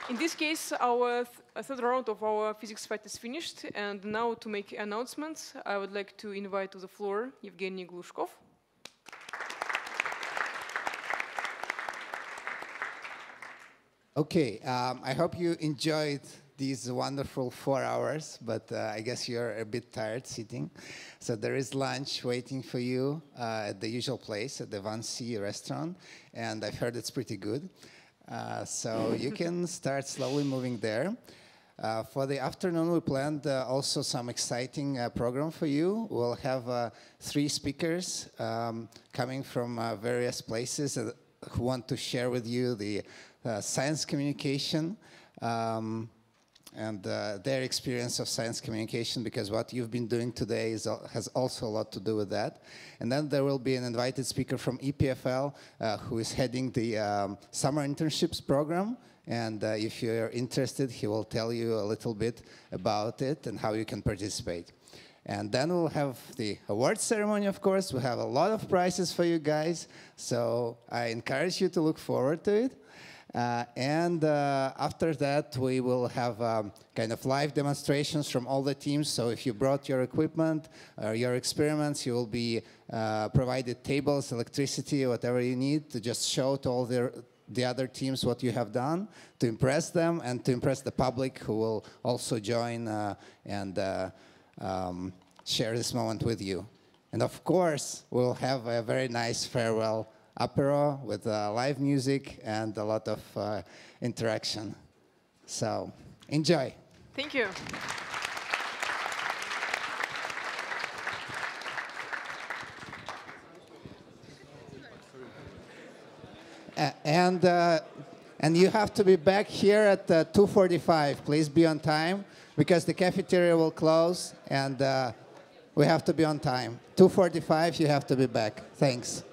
In this case, our th third round of our physics fight is finished, and now to make announcements, I would like to invite to the floor Evgeny Glushkov. Okay, um, I hope you enjoyed these wonderful four hours, but uh, I guess you're a bit tired sitting. So there is lunch waiting for you uh, at the usual place, at the Van C restaurant, and I've heard it's pretty good. Uh, so you can start slowly moving there. Uh, for the afternoon, we planned uh, also some exciting uh, program for you. We'll have uh, three speakers um, coming from uh, various places who want to share with you the science communication um, and uh, their experience of science communication because what you've been doing today is, has also a lot to do with that. And then there will be an invited speaker from EPFL uh, who is heading the um, summer internships program. And uh, if you're interested, he will tell you a little bit about it and how you can participate. And then we'll have the award ceremony, of course. We have a lot of prizes for you guys. So I encourage you to look forward to it. Uh, and uh, after that, we will have um, kind of live demonstrations from all the teams. So if you brought your equipment or your experiments, you will be uh, provided tables, electricity, whatever you need to just show to all the, the other teams what you have done to impress them and to impress the public who will also join uh, and uh, um, share this moment with you. And of course, we'll have a very nice farewell apero with uh, live music and a lot of uh, interaction. So enjoy. Thank you. And uh, and you have to be back here at uh, 2:45. Please be on time because the cafeteria will close, and uh, we have to be on time. 2:45. You have to be back. Thanks.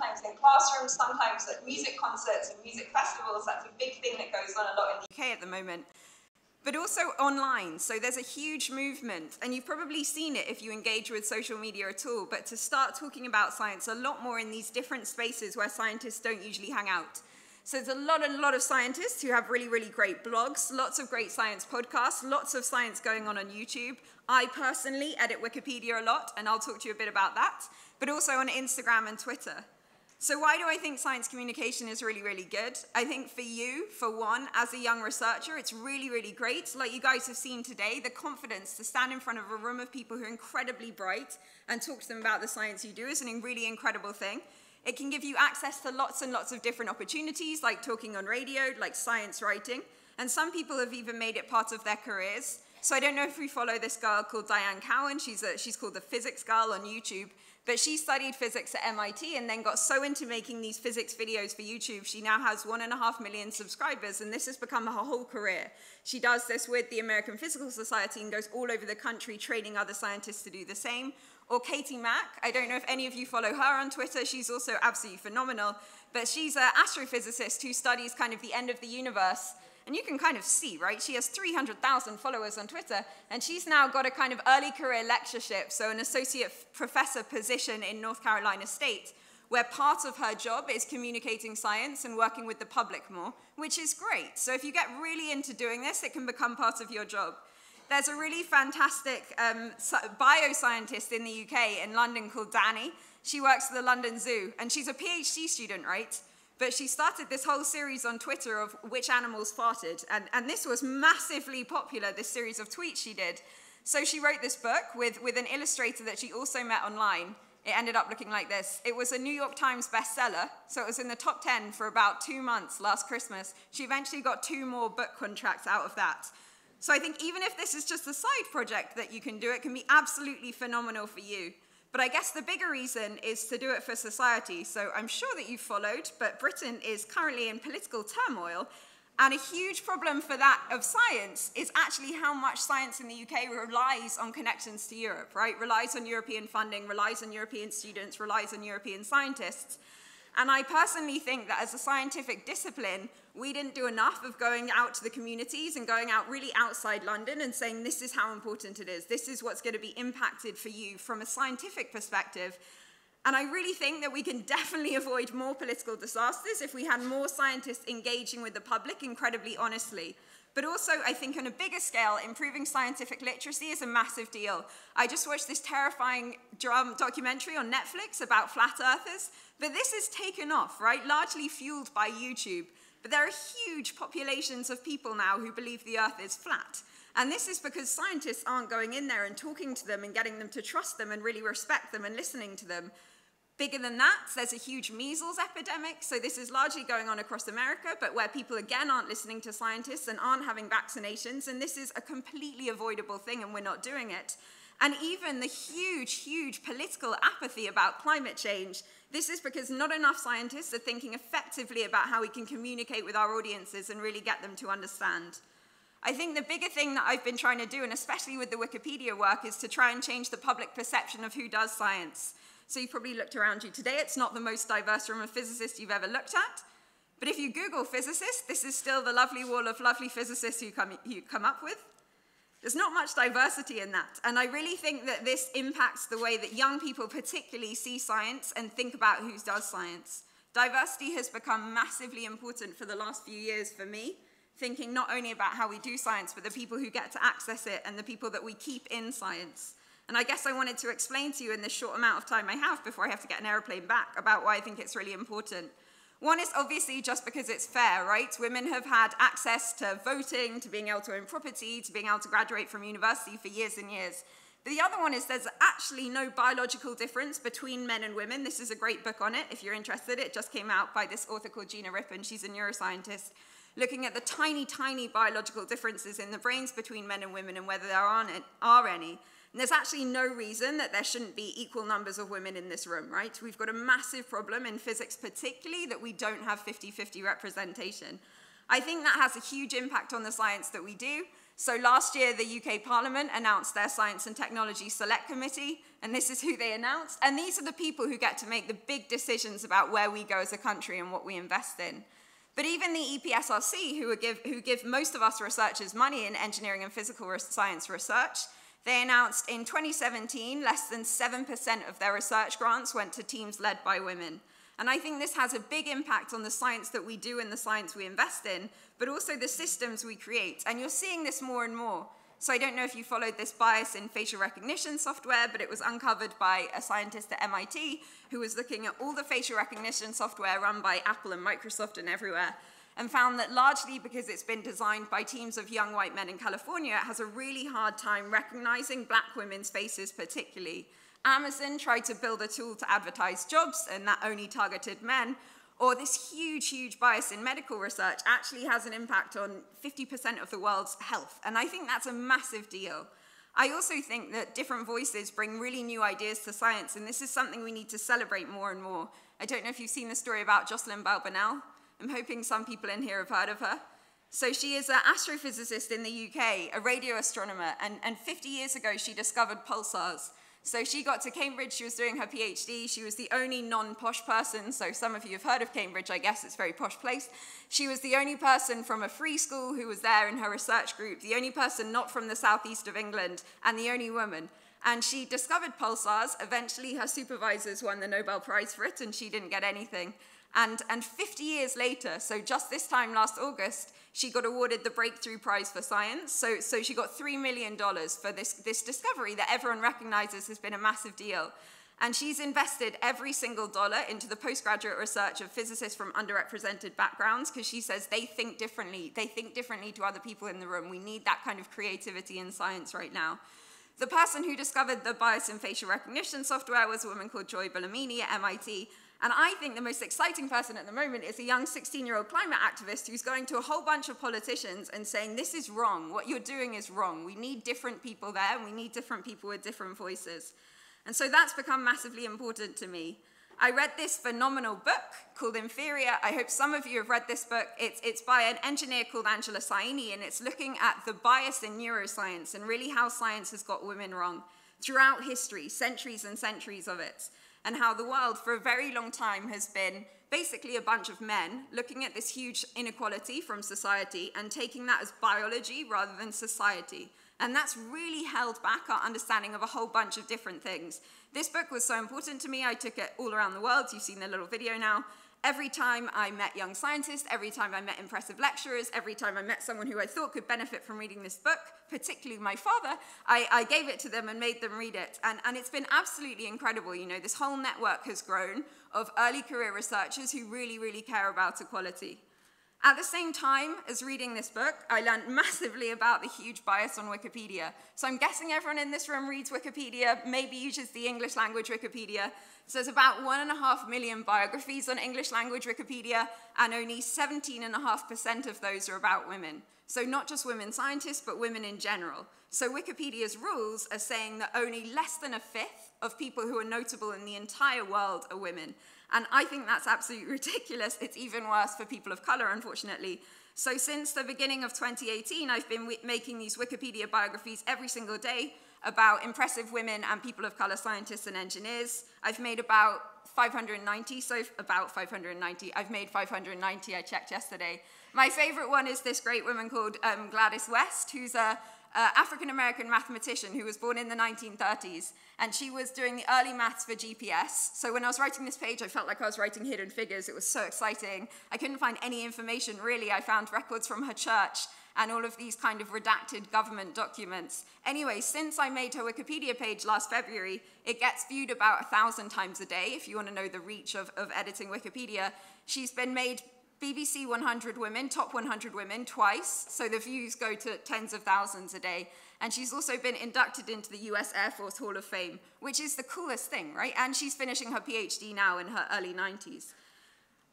Sometimes in classrooms, sometimes at music concerts and music festivals. That's a big thing that goes on a lot in the UK at the moment. But also online. So there's a huge movement, and you've probably seen it if you engage with social media at all, but to start talking about science a lot more in these different spaces where scientists don't usually hang out. So there's a lot, a lot of scientists who have really, really great blogs, lots of great science podcasts, lots of science going on on YouTube. I personally edit Wikipedia a lot, and I'll talk to you a bit about that, but also on Instagram and Twitter. So why do I think science communication is really, really good? I think for you, for one, as a young researcher, it's really, really great. Like you guys have seen today, the confidence to stand in front of a room of people who are incredibly bright and talk to them about the science you do is a really incredible thing. It can give you access to lots and lots of different opportunities, like talking on radio, like science writing. And some people have even made it part of their careers. So I don't know if we follow this girl called Dianna Cowern. She's, a, she's called the Physics Girl on YouTube. But she studied physics at MIT and then got so into making these physics videos for YouTube, she now has one and a half million subscribers, and this has become her whole career. She does this with the American Physical Society and goes all over the country training other scientists to do the same. Or Katie Mack, I don't know if any of you follow her on Twitter, she's also absolutely phenomenal, but she's an astrophysicist who studies kind of the end of the universe and you can kind of see, right? She has 300,000 followers on Twitter, and she's now got a kind of early career lectureship, so an associate professor position in North Carolina State, where part of her job is communicating science and working with the public more, which is great. So if you get really into doing this, it can become part of your job. There's a really fantastic um, bioscientist in the UK in London called Danny. She works at the London Zoo, and she's a PhD student, right? But she started this whole series on Twitter of which animals farted. And, and this was massively popular, this series of tweets she did. So she wrote this book with, with an illustrator that she also met online. It ended up looking like this. It was a New York Times bestseller, so it was in the top 10 for about two months last Christmas. She eventually got two more book contracts out of that. So I think even if this is just a side project that you can do, it can be absolutely phenomenal for you. But I guess the bigger reason is to do it for society. So I'm sure that you've followed, but Britain is currently in political turmoil. And a huge problem for that of science is actually how much science in the UK relies on connections to Europe, right? Relies on European funding, relies on European students, relies on European scientists. And I personally think that as a scientific discipline, we didn't do enough of going out to the communities and going out really outside London and saying, this is how important it is. This is what's going to be impacted for you from a scientific perspective. And I really think that we can definitely avoid more political disasters if we had more scientists engaging with the public incredibly honestly. But also, I think on a bigger scale, improving scientific literacy is a massive deal. I just watched this terrifying drum documentary on Netflix about flat earthers, but this is taken off, right? Largely fueled by YouTube. But there are huge populations of people now who believe the earth is flat. And this is because scientists aren't going in there and talking to them and getting them to trust them and really respect them and listening to them. Bigger than that, there's a huge measles epidemic. So this is largely going on across America, but where people again aren't listening to scientists and aren't having vaccinations. And this is a completely avoidable thing, and we're not doing it. And even the huge, huge political apathy about climate change this is because not enough scientists are thinking effectively about how we can communicate with our audiences and really get them to understand. I think the bigger thing that I've been trying to do, and especially with the Wikipedia work, is to try and change the public perception of who does science. So you've probably looked around you today. It's not the most diverse room of physicists you've ever looked at. But if you Google physicists, this is still the lovely wall of lovely physicists you come, you come up with. There's not much diversity in that. And I really think that this impacts the way that young people particularly see science and think about who does science. Diversity has become massively important for the last few years for me, thinking not only about how we do science, but the people who get to access it and the people that we keep in science. And I guess I wanted to explain to you in this short amount of time I have before I have to get an aeroplane back about why I think it's really important. One is obviously just because it's fair, right? Women have had access to voting, to being able to own property, to being able to graduate from university for years and years. But the other one is there's actually no biological difference between men and women. This is a great book on it if you're interested. It just came out by this author called Gina Rippon. She's a neuroscientist looking at the tiny, tiny biological differences in the brains between men and women and whether there are any. And there's actually no reason that there shouldn't be equal numbers of women in this room, right? We've got a massive problem in physics, particularly that we don't have 50 50 representation. I think that has a huge impact on the science that we do. So last year, the UK Parliament announced their Science and Technology Select Committee, and this is who they announced. And these are the people who get to make the big decisions about where we go as a country and what we invest in. But even the EPSRC, who give, who give most of us researchers money in engineering and physical science research, they announced in 2017 less than 7% of their research grants went to teams led by women. And I think this has a big impact on the science that we do and the science we invest in, but also the systems we create. And you're seeing this more and more. So I don't know if you followed this bias in facial recognition software, but it was uncovered by a scientist at MIT who was looking at all the facial recognition software run by Apple and Microsoft and everywhere, and found that largely because it's been designed by teams of young white men in California, it has a really hard time recognizing black women's faces particularly. Amazon tried to build a tool to advertise jobs, and that only targeted men. Or this huge, huge bias in medical research actually has an impact on 50% of the world's health. And I think that's a massive deal. I also think that different voices bring really new ideas to science, and this is something we need to celebrate more and more. I don't know if you've seen the story about Jocelyn Bell Burnell. I'm hoping some people in here have heard of her. So she is an astrophysicist in the UK, a radio astronomer, and, and 50 years ago she discovered pulsars. So she got to Cambridge, she was doing her PhD, she was the only non-posh person, so some of you have heard of Cambridge, I guess it's a very posh place. She was the only person from a free school who was there in her research group, the only person not from the southeast of England, and the only woman. And she discovered pulsars, eventually her supervisors won the Nobel Prize for it, and she didn't get anything. And, and 50 years later, so just this time last August, she got awarded the Breakthrough Prize for Science. So, so she got $3 million for this, this discovery that everyone recognizes has been a massive deal. And she's invested every single dollar into the postgraduate research of physicists from underrepresented backgrounds because she says they think differently. They think differently to other people in the room. We need that kind of creativity in science right now. The person who discovered the bias in facial recognition software was a woman called Joy Buolamwini at MIT, and I think the most exciting person at the moment is a young 16 year old climate activist who's going to a whole bunch of politicians and saying, This is wrong. What you're doing is wrong. We need different people there, and we need different people with different voices. And so that's become massively important to me. I read this phenomenal book called Inferior. I hope some of you have read this book. It's, it's by an engineer called Angela Saini, and it's looking at the bias in neuroscience and really how science has got women wrong throughout history, centuries and centuries of it and how the world for a very long time has been basically a bunch of men looking at this huge inequality from society and taking that as biology rather than society. And that's really held back our understanding of a whole bunch of different things. This book was so important to me, I took it all around the world. You've seen the little video now. Every time I met young scientists, every time I met impressive lecturers, every time I met someone who I thought could benefit from reading this book, particularly my father, I, I gave it to them and made them read it. And, and it's been absolutely incredible. You know, this whole network has grown of early career researchers who really, really care about equality. At the same time as reading this book, I learned massively about the huge bias on Wikipedia. So I'm guessing everyone in this room reads Wikipedia, maybe uses the English language Wikipedia. So there's about one and a half million biographies on English language Wikipedia, and only 17.5% of those are about women. So not just women scientists, but women in general. So Wikipedia's rules are saying that only less than a fifth of people who are notable in the entire world are women. And I think that's absolutely ridiculous. It's even worse for people of color, unfortunately. So since the beginning of 2018, I've been making these Wikipedia biographies every single day about impressive women and people of color scientists and engineers. I've made about 590, so about 590. I've made 590, I checked yesterday. My favorite one is this great woman called um, Gladys West, who's a uh, African American mathematician who was born in the 1930s, and she was doing the early maths for GPS. So when I was writing this page, I felt like I was writing Hidden Figures. It was so exciting. I couldn't find any information really. I found records from her church and all of these kind of redacted government documents. Anyway, since I made her Wikipedia page last February, it gets viewed about a thousand times a day, if you want to know the reach of, of editing Wikipedia. She's been made BBC 100 Women, Top 100 Women, twice, so the views go to tens of thousands a day. And she's also been inducted into the US Air Force Hall of Fame, which is the coolest thing, right? And she's finishing her PhD now in her early 90s.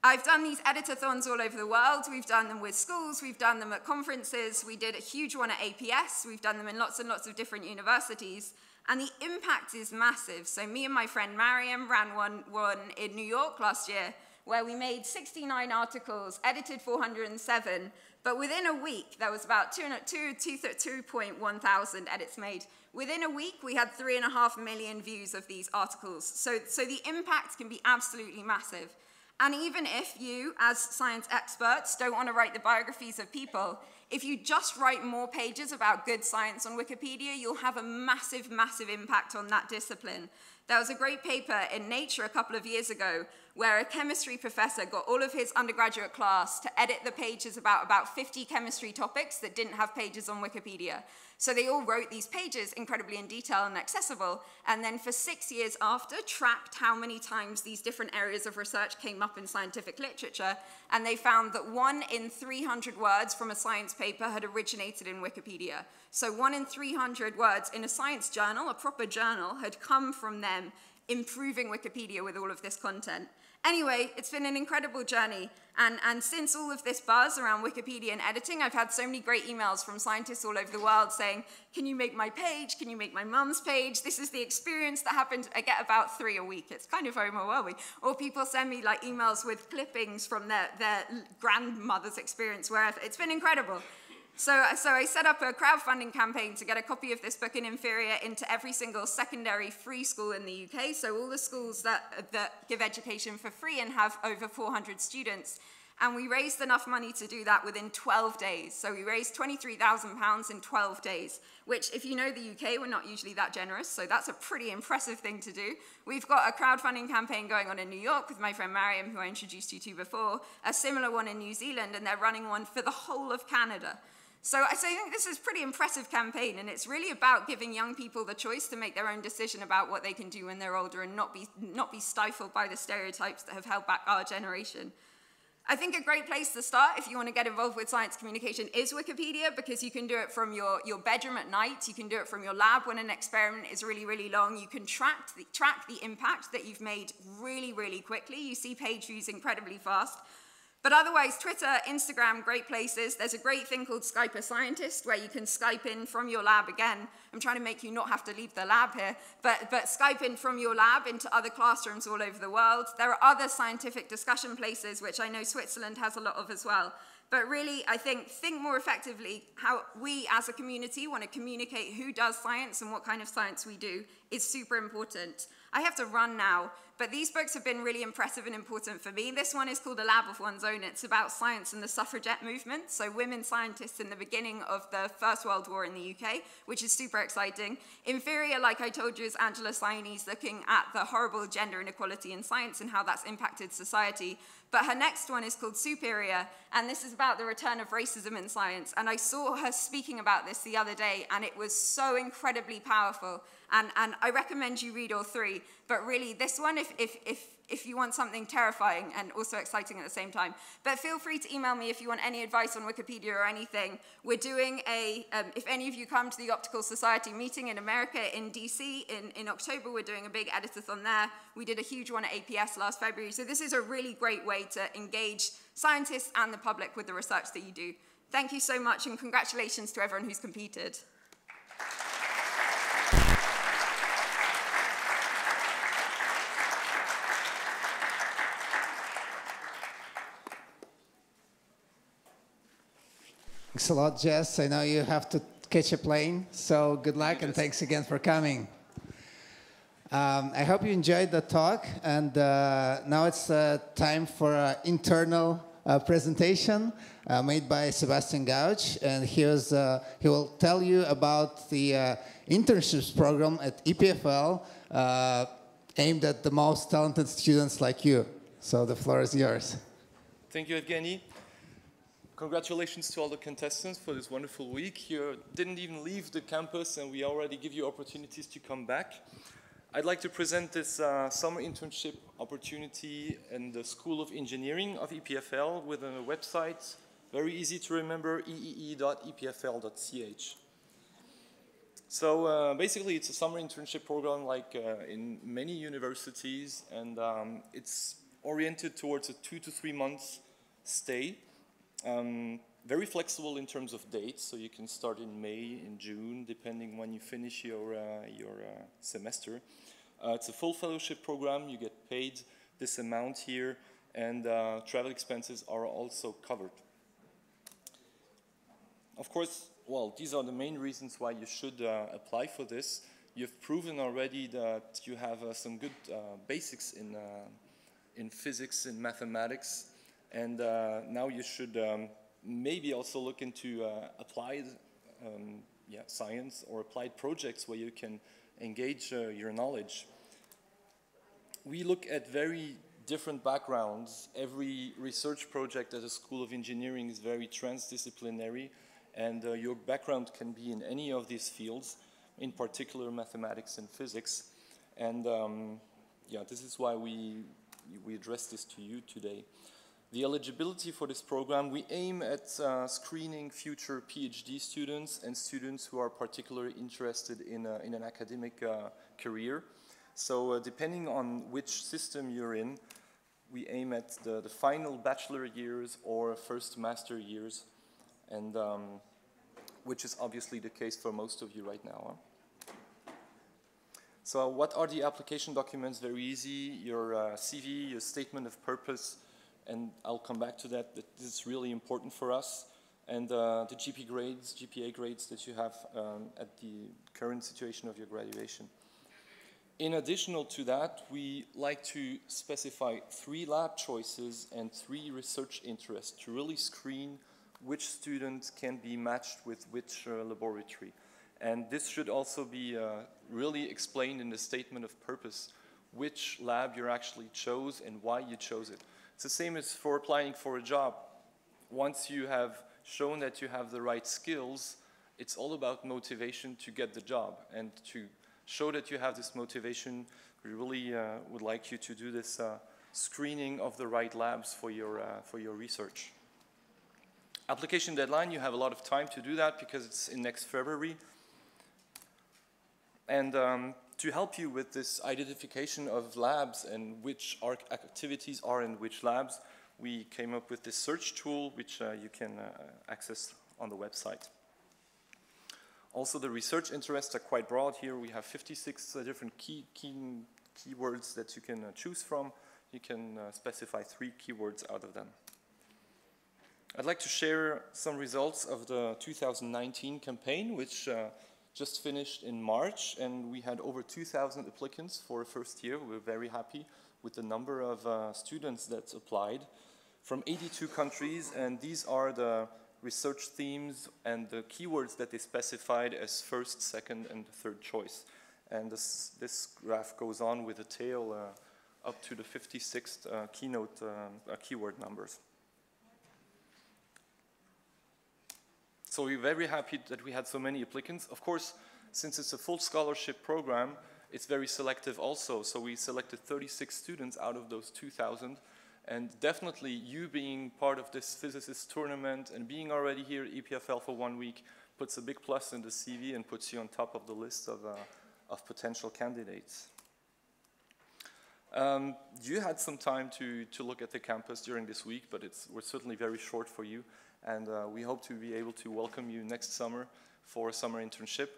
I've done these editathons all over the world. We've done them with schools, we've done them at conferences, we did a huge one at APS, we've done them in lots and lots of different universities. And the impact is massive. So me and my friend Mariam ran one, one in New York last year, where we made 69 articles, edited 407, but within a week, there was about 2.1 thousand edits made. Within a week, we had three and a half million views of these articles. So, so the impact can be absolutely massive. And even if you, as science experts, don't want to write the biographies of people, if you just write more pages about good science on Wikipedia, you'll have a massive, massive impact on that discipline. There was a great paper in Nature a couple of years ago where a chemistry professor got all of his undergraduate class to edit the pages about about 50 chemistry topics that didn't have pages on Wikipedia. So they all wrote these pages incredibly in detail and accessible, and then for six years after, tracked how many times these different areas of research came up in scientific literature, and they found that one in 300 words from a science paper had originated in Wikipedia. So one in 300 words in a science journal, a proper journal, had come from them improving Wikipedia with all of this content. Anyway, it's been an incredible journey. And, and since all of this buzz around Wikipedia and editing, I've had so many great emails from scientists all over the world saying, Can you make my page? Can you make my mum's page? This is the experience that happened. I get about three a week. It's kind of overwhelming. Or people send me like emails with clippings from their, their grandmother's experience, wherever. It's been incredible. So, so I set up a crowdfunding campaign to get a copy of this book in Inferior into every single secondary free school in the UK. So all the schools that, that give education for free and have over 400 students. And we raised enough money to do that within 12 days. So we raised £23,000 in 12 days, which, if you know the UK, we're not usually that generous. So that's a pretty impressive thing to do. We've got a crowdfunding campaign going on in New York with my friend Mariam, who I introduced you to before, a similar one in New Zealand, and they're running one for the whole of Canada. So I think this is a pretty impressive campaign, and it's really about giving young people the choice to make their own decision about what they can do when they're older and not be, not be stifled by the stereotypes that have held back our generation. I think a great place to start if you want to get involved with science communication is Wikipedia because you can do it from your, your bedroom at night, you can do it from your lab when an experiment is really, really long, you can track the, track the impact that you've made really, really quickly. You see page views incredibly fast. But otherwise, Twitter, Instagram, great places. There's a great thing called Skype a Scientist where you can Skype in from your lab again. I'm trying to make you not have to leave the lab here, but, but Skype in from your lab into other classrooms all over the world. There are other scientific discussion places, which I know Switzerland has a lot of as well. But really, I think, think more effectively how we as a community want to communicate who does science and what kind of science we do is super important. I have to run now, but these books have been really impressive and important for me. This one is called A Lab of One's Own. It's about science and the suffragette movement, so women scientists in the beginning of the First World War in the UK, which is super exciting. Inferior, like I told you, is Angela Saini's looking at the horrible gender inequality in science and how that's impacted society. But her next one is called Superior, and this is about the return of racism in science. And I saw her speaking about this the other day, and it was so incredibly powerful. And, and I recommend you read all three. But really, this one, if, if, if, if you want something terrifying and also exciting at the same time. But feel free to email me if you want any advice on Wikipedia or anything. We're doing a, um, if any of you come to the Optical Society meeting in America in DC in, in October, we're doing a big editathon there. We did a huge one at APS last February. So this is a really great way to engage scientists and the public with the research that you do. Thank you so much and congratulations to everyone who's competed. Thanks a lot, Jess. I know you have to catch a plane, so good luck and thanks again for coming. Um, I hope you enjoyed the talk, and uh, now it's uh, time for an internal uh, presentation uh, made by Sebastian Gauch, and he, was, uh, he will tell you about the uh, internships program at EPFL aimed at the most talented students like you. So the floor is yours. Thank you, Evgeny. Congratulations to all the contestants for this wonderful week. You didn't even leave the campus and we already give you opportunities to come back. I'd like to present this uh, summer internship opportunity in the School of Engineering of EPFL with a website, very easy to remember, eee.epfl.ch. So uh, basically it's a summer internship program like uh, in many universities and um, it's oriented towards a two to three months stay um, very flexible in terms of dates, so you can start in May, in June, depending when you finish your, uh, your uh, semester. Uh, it's a full fellowship program, you get paid this amount here, and uh, travel expenses are also covered. Of course, well, these are the main reasons why you should uh, apply for this. You've proven already that you have uh, some good basics in, in physics and mathematics, and uh, now you should um, maybe also look into uh, applied um, yeah, science or applied projects where you can engage your knowledge. We look at very different backgrounds. Every research project at a School of Engineering is very transdisciplinary, and uh, your background can be in any of these fields, in particular mathematics and physics. And um, yeah, this is why we, we address this to you today. The eligibility for this program, we aim at uh, screening future PhD students and students who are particularly interested in, a, in an academic uh, career. So uh, depending on which system you're in, we aim at the, the final bachelor years or first master years, and um, which is obviously the case for most of you right now. Huh? So what are the application documents? Very easy, your uh, CV, your statement of purpose, and I'll come back to that, that is really important for us, and uh, the GP grades, GPA grades that you have um, at the current situation of your graduation. In addition to that, we like to specify three lab choices and three research interests to really screen which student can be matched with which uh, laboratory. And this should also be uh, really explained in the statement of purpose, which lab you actually chose and why you chose it. It's the same as for applying for a job. Once you have shown that you have the right skills, it's all about motivation to get the job and to show that you have this motivation. We really uh, would like you to do this uh, screening of the right labs for your, uh, for your research. Application deadline, you have a lot of time to do that because it's in next February. And um, to help you with this identification of labs and which arc activities are in which labs, we came up with this search tool which uh, you can uh, access on the website. Also, the research interests are quite broad here. We have 56 uh, different key, key, keywords that you can uh, choose from. You can uh, specify three keywords out of them. I'd like to share some results of the 2019 campaign, which uh, just finished in March, and we had over 2,000 applicants for a first year. We we're very happy with the number of uh, students that applied from 82 countries, and these are the research themes and the keywords that they specified as first, second, and third choice. And this, this graph goes on with a tail uh, up to the 56th uh, keynote uh, keyword numbers. So we're very happy that we had so many applicants. Of course, since it's a full scholarship program, it's very selective also. So we selected 36 students out of those 2,000 and definitely you being part of this physicist tournament and being already here at EPFL for one week puts a big plus in the CV and puts you on top of the list of, uh, of potential candidates. Um, you had some time to, to look at the campus during this week, but it's, we're certainly very short for you. And uh, we hope to be able to welcome you next summer for a summer internship.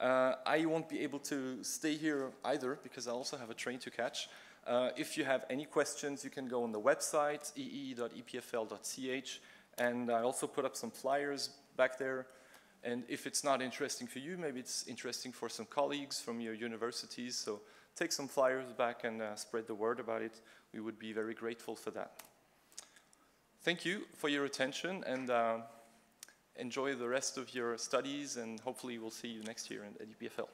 Uh, I won't be able to stay here either because I also have a train to catch. Uh, if you have any questions, you can go on the website, ee.epfl.ch, and I also put up some flyers back there. And if it's not interesting for you, maybe it's interesting for some colleagues from your universities, so take some flyers back and uh, spread the word about it. We would be very grateful for that. Thank you for your attention, and uh, enjoy the rest of your studies, and hopefully we'll see you next year at EPFL.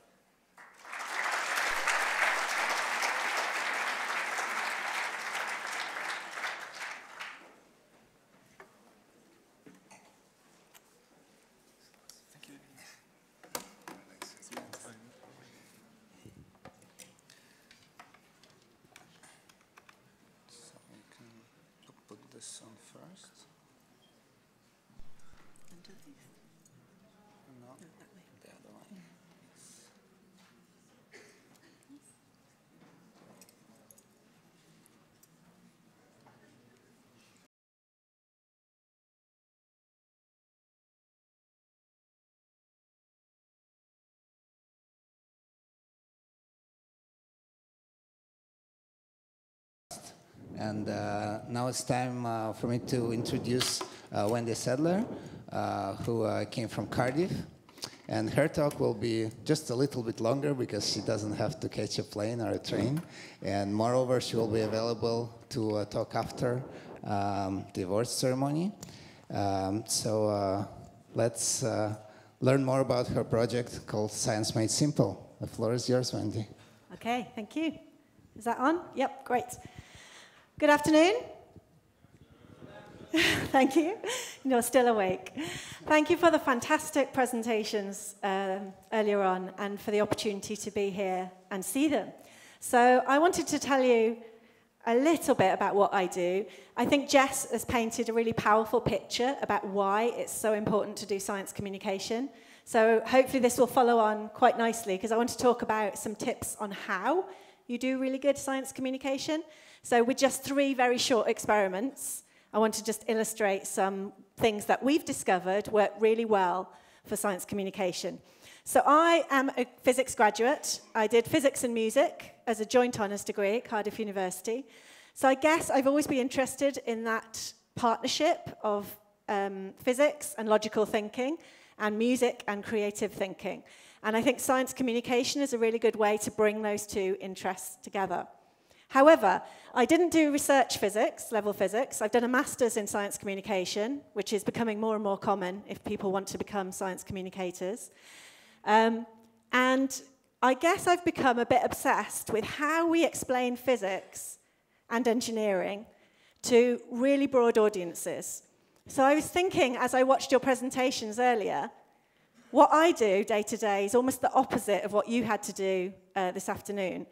And uh, now it's time uh, for me to introduce uh, Wendy Sadler, uh, who uh, came from Cardiff. And her talk will be just a little bit longer because she doesn't have to catch a plane or a train. And moreover, she will be available to uh, talk after um, the awards ceremony. Um, so let's learn more about her project called Science Made Simple. The floor is yours, Wendy. Okay, thank you. Is that on? Yep, great. Good afternoon. Thank you. You're still awake. Thank you for the fantastic presentations um, earlier on and for the opportunity to be here and see them. So I wanted to tell you a little bit about what I do. I think Jess has painted a really powerful picture about why it's so important to do science communication. So hopefully this will follow on quite nicely because I want to talk about some tips on how you do really good science communication. So with just three very short experiments, I want to just illustrate some things that we've discovered work really well for science communication. So I am a physics graduate. I did physics and music as a joint honours degree at Cardiff University. So I guess I've always been interested in that partnership of um, physics and logical thinking and music and creative thinking. And I think science communication is a really good way to bring those two interests together. However, I didn't do research physics, level physics. I've done a master's in science communication, which is becoming more and more common if people want to become science communicators. Um, and I guess I've become a bit obsessed with how we explain physics and engineering to really broad audiences. So I was thinking, as I watched your presentations earlier, what I do day to day is almost the opposite of what you had to do uh, this afternoon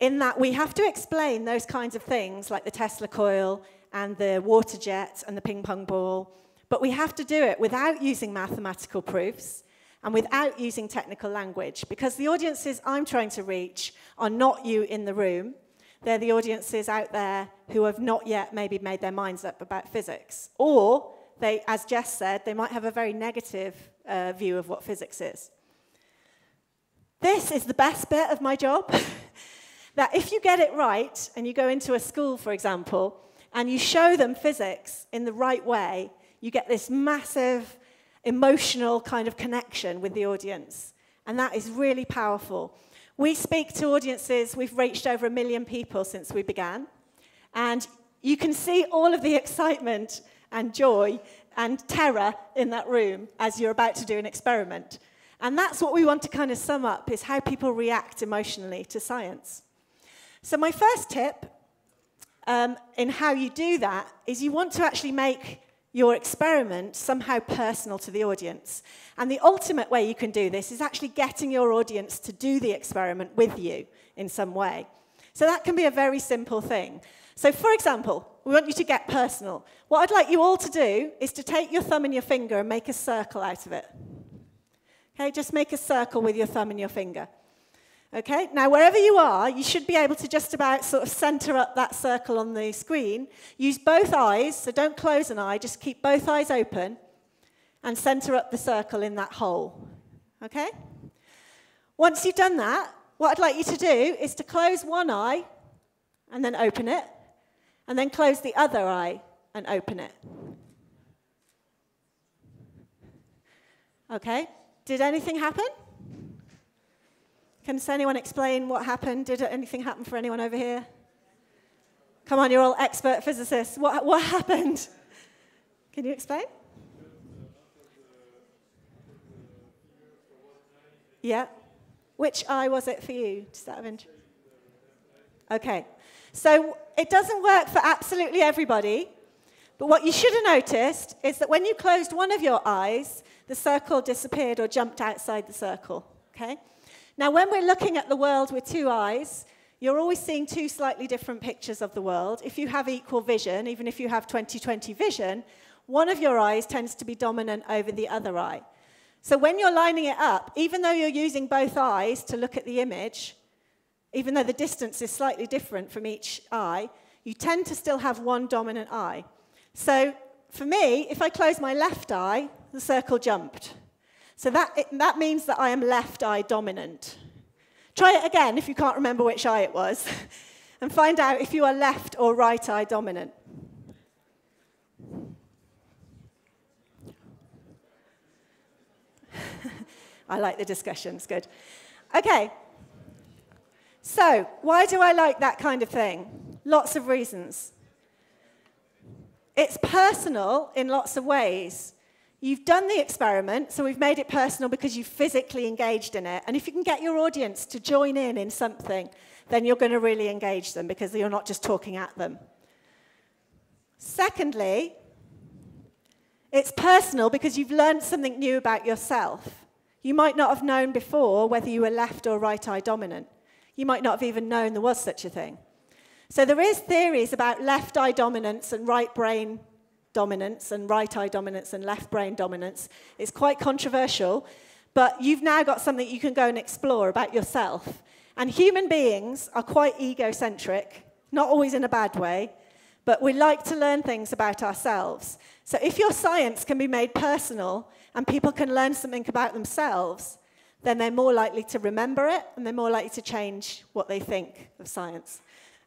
in that we have to explain those kinds of things like the Tesla coil and the water jet and the ping pong ball, but we have to do it without using mathematical proofs and without using technical language because the audiences I'm trying to reach are not you in the room. They're the audiences out there who have not yet maybe made their minds up about physics. Or, they, as Jess said, they might have a very negative uh, view of what physics is. This is the best bit of my job. that if you get it right and you go into a school, for example, and you show them physics in the right way, you get this massive emotional kind of connection with the audience. And that is really powerful. We speak to audiences, we've reached over a million people since we began. And you can see all of the excitement and joy and terror in that room as you're about to do an experiment. And that's what we want to kind of sum up is how people react emotionally to science. So my first tip um, in how you do that is you want to actually make your experiment somehow personal to the audience. And the ultimate way you can do this is actually getting your audience to do the experiment with you in some way. So that can be a very simple thing. So for example, we want you to get personal. What I'd like you all to do is to take your thumb and your finger and make a circle out of it. Okay, just make a circle with your thumb and your finger. Okay, now wherever you are, you should be able to just about sort of center up that circle on the screen. Use both eyes, so don't close an eye, just keep both eyes open and center up the circle in that hole. Okay? Once you've done that, what I'd like you to do is to close one eye and then open it, and then close the other eye and open it. Okay? Did anything happen? Can anyone explain what happened? Did anything happen for anyone over here? Come on, you're all expert physicists. What, what happened? Can you explain? Yeah. Which eye was it for you? Just out of interest. Okay. So it doesn't work for absolutely everybody. But what you should have noticed is that when you closed one of your eyes, the circle disappeared or jumped outside the circle. Okay? Now, when we're looking at the world with two eyes, you're always seeing two slightly different pictures of the world. If you have equal vision, even if you have 20/20 vision, one of your eyes tends to be dominant over the other eye. So when you're lining it up, even though you're using both eyes to look at the image, even though the distance is slightly different from each eye, you tend to still have one dominant eye. So for me, if I close my left eye, the circle jumped. So that, that means that I am left eye dominant. Try it again if you can't remember which eye it was. and find out if you are left or right eye dominant. I like the discussions, good. Okay. So, why do I like that kind of thing? Lots of reasons. It's personal in lots of ways. You've done the experiment, so we've made it personal because you've physically engaged in it. And if you can get your audience to join in in something, then you're going to really engage them because you're not just talking at them. Secondly, it's personal because you've learned something new about yourself. You might not have known before whether you were left or right eye dominant. You might not have even known there was such a thing. So there is theories about left eye dominance and right brain dominance and right eye dominance and left brain dominance. It's quite controversial, but you've now got something you can go and explore about yourself. And human beings are quite egocentric, not always in a bad way, but we like to learn things about ourselves. So if your science can be made personal and people can learn something about themselves, then they're more likely to remember it and they're more likely to change what they think of science.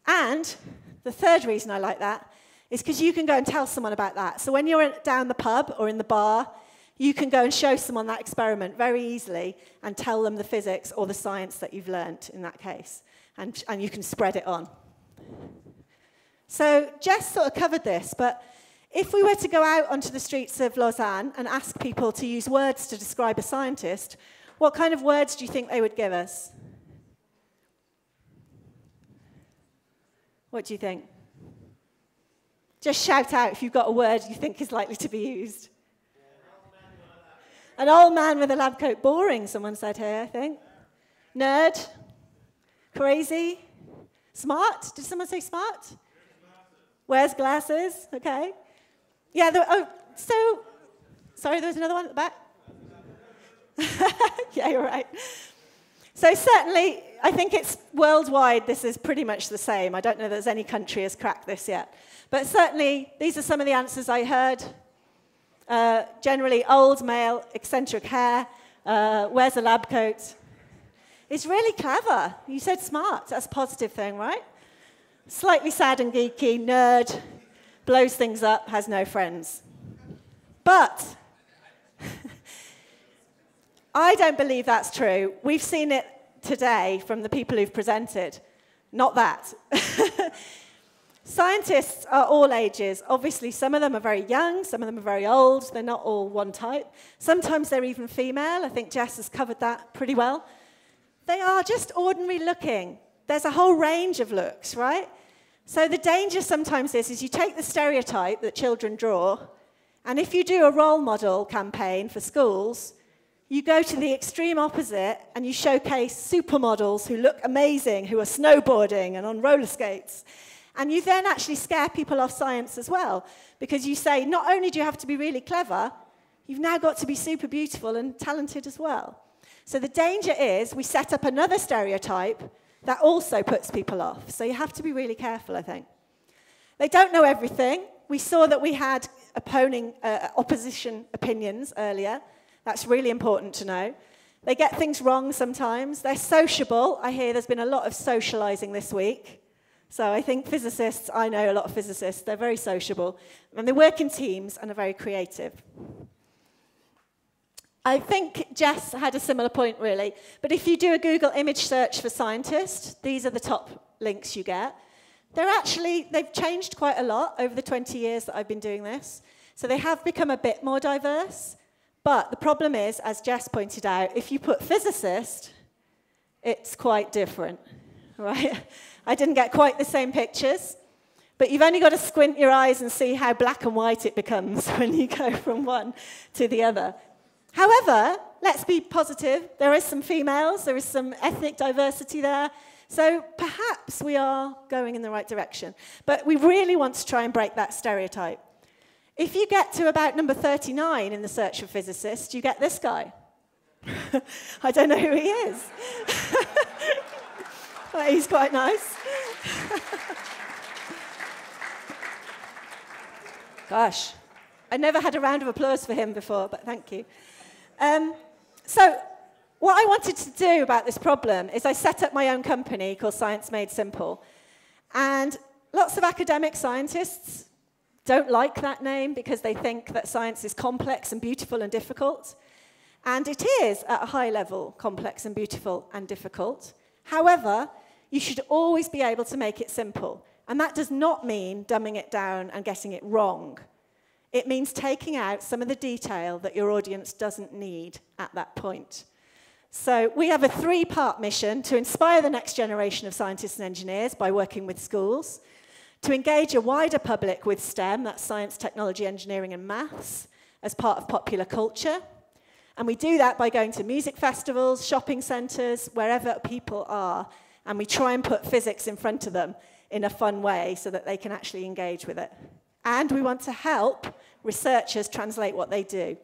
And the third reason I like that is because you can go and tell someone about that. So when you're down the pub or in the bar, you can go and show someone that experiment very easily and tell them the physics or the science that you've learnt in that case. And, and you can spread it on. So Jess sort of covered this, but if we were to go out onto the streets of Lausanne and ask people to use words to describe a scientist, what kind of words do you think they would give us? What do you think? Just shout out if you've got a word you think is likely to be used. An old man with a lab coat. Boring, someone said here, I think. Nerd. Crazy. Smart. Did someone say smart? Wears glasses. Okay. Yeah, there, oh, so, sorry, there was another one at the back? yeah, you're right. So certainly, I think it's worldwide, this is pretty much the same. I don't know that there's any country has cracked this yet. But certainly, these are some of the answers I heard. Uh, generally, old male, eccentric hair, uh, wears a lab coat. It's really clever. You said smart. That's a positive thing, right? Slightly sad and geeky, nerd, blows things up, has no friends. But I don't believe that's true. We've seen it today from the people who've presented. Not that. Scientists are all ages. Obviously, some of them are very young, some of them are very old. They're not all one type. Sometimes they're even female. I think Jess has covered that pretty well. They are just ordinary looking. There's a whole range of looks, right? So the danger sometimes is, is you take the stereotype that children draw, and if you do a role model campaign for schools, you go to the extreme opposite and you showcase supermodels who look amazing, who are snowboarding and on roller skates. And you then actually scare people off science as well, because you say, not only do you have to be really clever, you've now got to be super beautiful and talented as well. So the danger is we set up another stereotype that also puts people off. So you have to be really careful, I think. They don't know everything. We saw that we had opposing, uh, opposition opinions earlier. That's really important to know. They get things wrong sometimes. They're sociable. I hear there's been a lot of socializing this week. So I think physicists, I know a lot of physicists, they're very sociable. And they work in teams and are very creative. I think Jess had a similar point, really. But if you do a Google image search for scientist, these are the top links you get. They're actually, they've changed quite a lot over the 20 years that I've been doing this. So they have become a bit more diverse. But the problem is, as Jess pointed out, if you put physicist, it's quite different, right? I didn't get quite the same pictures, but you've only got to squint your eyes and see how black and white it becomes when you go from one to the other. However, let's be positive. There is some females, there is some ethnic diversity there. So perhaps we are going in the right direction. But we really want to try and break that stereotype. If you get to about number 39 in the search for physicists, you get this guy. I don't know who he is. he's quite nice. Gosh, I never had a round of applause for him before, but thank you. Um, so, what I wanted to do about this problem is I set up my own company called Science Made Simple. And lots of academic scientists don't like that name because they think that science is complex and beautiful and difficult. And it is, at a high level, complex and beautiful and difficult. However, you should always be able to make it simple. And that does not mean dumbing it down and getting it wrong. It means taking out some of the detail that your audience doesn't need at that point. So we have a three-part mission to inspire the next generation of scientists and engineers by working with schools, to engage a wider public with STEM, that's science, technology, engineering and maths, as part of popular culture. And we do that by going to music festivals, shopping centres, wherever people are, and we try and put physics in front of them in a fun way so that they can actually engage with it. And we want to help researchers translate what they do.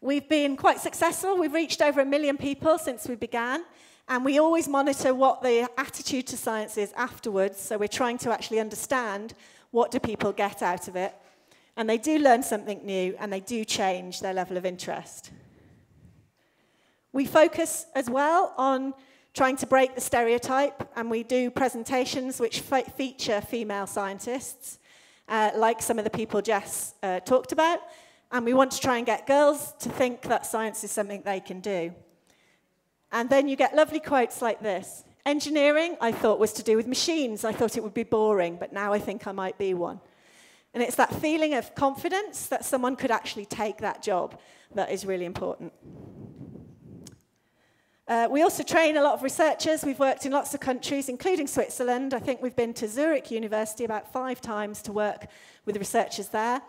We've been quite successful. We've reached over a million people since we began. And we always monitor what the attitude to science is afterwards. So we're trying to actually understand what do people get out of it. And they do learn something new and they do change their level of interest. We focus as well on trying to break the stereotype and we do presentations which feature female scientists, uh, like some of the people Jess uh, talked about. And we want to try and get girls to think that science is something they can do. And then you get lovely quotes like this. Engineering, I thought, was to do with machines. I thought it would be boring, but now I think I might be one. And it's that feeling of confidence that someone could actually take that job that is really important. Uh, we also train a lot of researchers. We've worked in lots of countries, including Switzerland. I think we've been to Zurich University about five times to work with researchers there.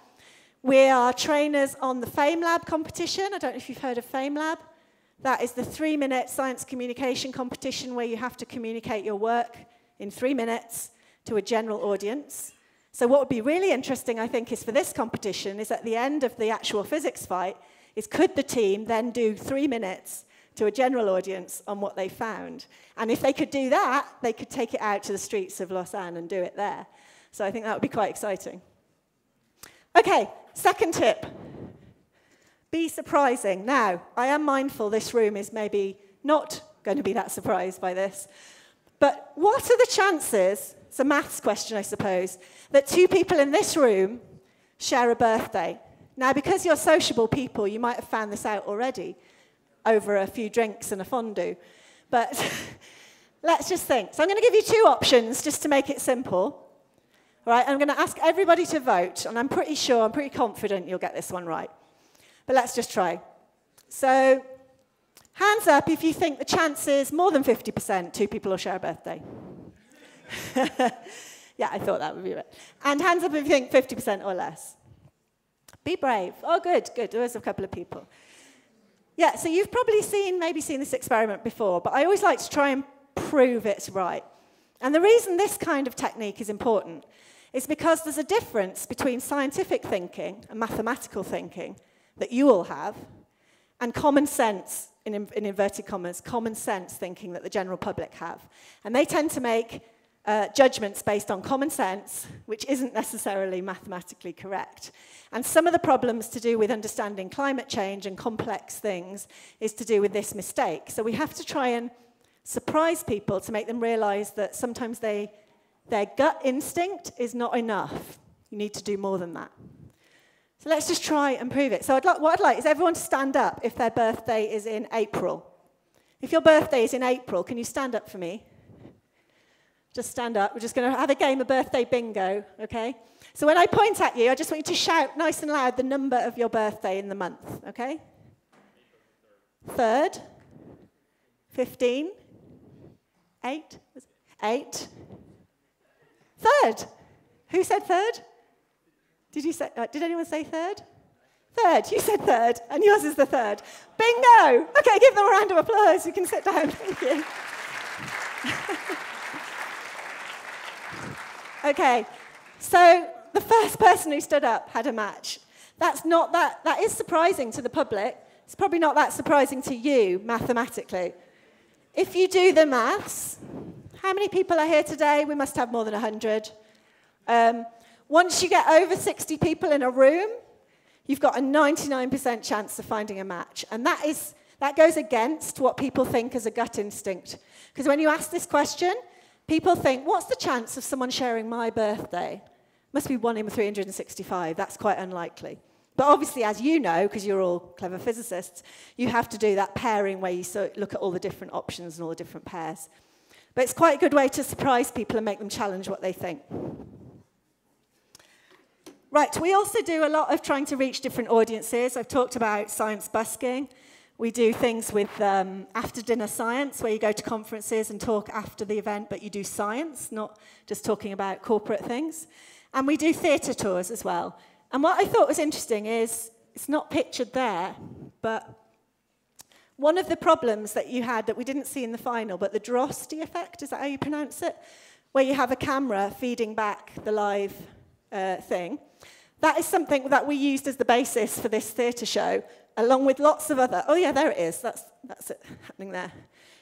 We are trainers on the FameLab competition. I don't know if you've heard of FameLab. That is the three minute science communication competition where you have to communicate your work in three minutes to a general audience. So what would be really interesting, I think, is for this competition is at the end of the actual physics fight, is could the team then do three minutes to a general audience on what they found? And if they could do that, they could take it out to the streets of Lausanne and do it there. So I think that would be quite exciting. Okay, second tip. Be surprising. Now, I am mindful this room is maybe not going to be that surprised by this. But what are the chances, it's a maths question, I suppose, that two people in this room share a birthday? Now, because you're sociable people, you might have found this out already over a few drinks and a fondue. But let's just think. So I'm going to give you two options just to make it simple. Right, I'm going to ask everybody to vote, and I'm pretty sure, I'm pretty confident you'll get this one right. But let's just try. So, hands up if you think the chance is more than 50% two people will share a birthday. yeah, I thought that would be it. And hands up if you think 50% or less. Be brave. Oh, good, good. There's a couple of people. Yeah, so you've probably seen, maybe seen this experiment before, but I always like to try and prove it's right. And the reason this kind of technique is important is because there's a difference between scientific thinking and mathematical thinking that you all have and common sense, in, in inverted commas, common sense thinking that the general public have. And they tend to make uh, judgments based on common sense, which isn't necessarily mathematically correct. And some of the problems to do with understanding climate change and complex things is to do with this mistake. So we have to try and surprise people to make them realize that sometimes they their gut instinct is not enough. You need to do more than that. So let's just try and prove it. So I'd like, what I'd like is everyone to stand up if their birthday is in April. If your birthday is in April, can you stand up for me? Just stand up. We're just going to have a game of birthday bingo, okay? So when I point at you, I just want you to shout nice and loud the number of your birthday in the month, okay? Third, 15, 8, 8, Third. Who said third? Did you say, uh, did anyone say third? Third. You said third, and yours is the third. Bingo! Okay, give them a round of applause. You can sit down. Thank you. okay, so the first person who stood up had a match. That's not that, that is surprising to the public. It's probably not that surprising to you mathematically. If you do the maths, how many people are here today? We must have more than 100. Um, once you get over 60 people in a room, you've got a 99% chance of finding a match. And that, is, that goes against what people think as a gut instinct. Because when you ask this question, People think, what's the chance of someone sharing my birthday? Must be one in 365. That's quite unlikely. But obviously, as you know, because you're all clever physicists, you have to do that pairing where you look at all the different options and all the different pairs. But it's quite a good way to surprise people and make them challenge what they think. Right, we also do a lot of trying to reach different audiences. I've talked about science busking. We do things with um, after dinner science, where you go to conferences and talk after the event, but you do science, not just talking about corporate things. And we do theatre tours as well. And what I thought was interesting is it's not pictured there, but one of the problems that you had that we didn't see in the final, but the Droste effect, is that how you pronounce it? Where you have a camera feeding back the live uh, thing. That is something that we used as the basis for this theatre show, along with lots of other. Oh, yeah, there it is. That's, that's it happening there.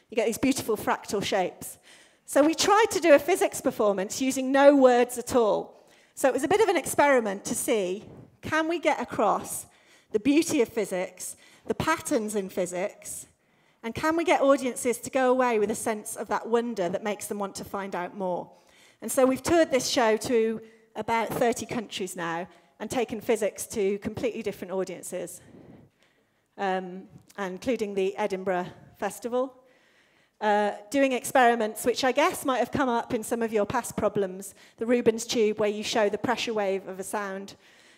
You get these beautiful fractal shapes. So we tried to do a physics performance using no words at all. So it was a bit of an experiment to see can we get across the beauty of physics, the patterns in physics, and can we get audiences to go away with a sense of that wonder that makes them want to find out more? And so we've toured this show to about 30 countries now, and taken physics to completely different audiences, um, including the Edinburgh Festival. Uh, doing experiments which I guess might have come up in some of your past problems, the Rubens tube where you show the pressure wave of a sound,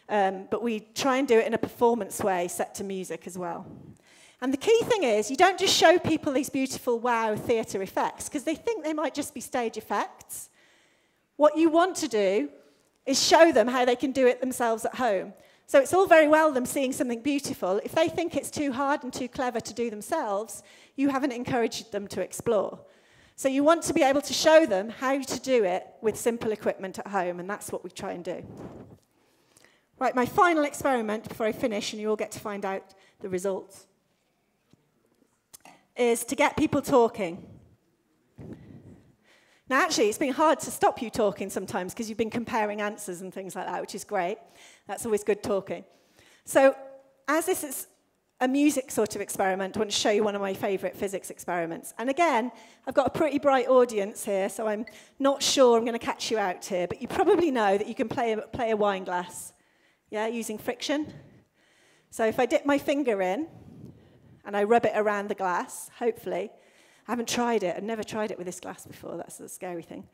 um, but we try and do it in a performance way set to music as well. And the key thing is, you don't just show people these beautiful wow theatre effects, because they think they might just be stage effects. What you want to do is show them how they can do it themselves at home. So it's all very well them seeing something beautiful. If they think it's too hard and too clever to do themselves, you haven't encouraged them to explore. So you want to be able to show them how to do it with simple equipment at home, and that's what we try and do. Right, my final experiment before I finish, and you all get to find out the results, is to get people talking. Now, actually, it's been hard to stop you talking sometimes because you've been comparing answers and things like that, which is great. That's always good talking. So, as this is a music sort of experiment, I want to show you one of my favorite physics experiments. And again, I've got a pretty bright audience here, so I'm not sure I'm going to catch you out here, but you probably know that you can play a, play a wine glass, yeah, using friction. So if I dip my finger in and I rub it around the glass, hopefully, I haven't tried it. I've never tried it with this glass before. That's the scary thing.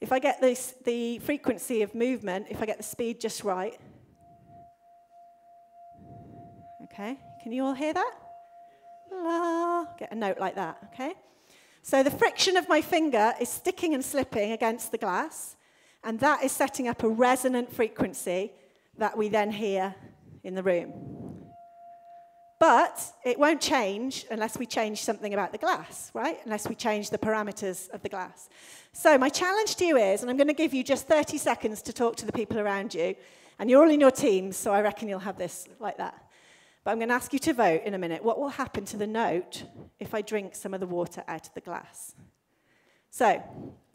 If I get this, the frequency of movement, if I get the speed just right. Okay, can you all hear that? La, get a note like that, okay? So the friction of my finger is sticking and slipping against the glass, and that is setting up a resonant frequency that we then hear in the room. But it won't change unless we change something about the glass, right? Unless we change the parameters of the glass. So my challenge to you is, and I'm going to give you just 30 seconds to talk to the people around you, and you're all in your teams, so I reckon you'll have this like that. But I'm going to ask you to vote in a minute. What will happen to the note if I drink some of the water out of the glass? So,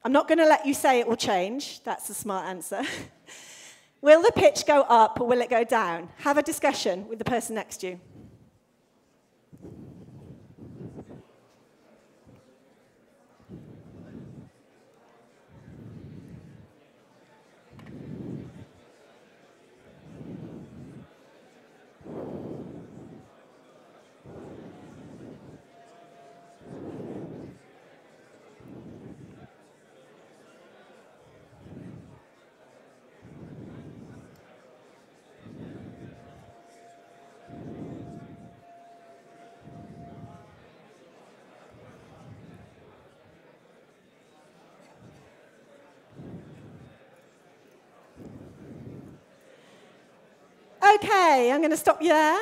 I'm not going to let you say it will change. That's a smart answer. will the pitch go up or will it go down? Have a discussion with the person next to you. Okay, I'm going to stop you there.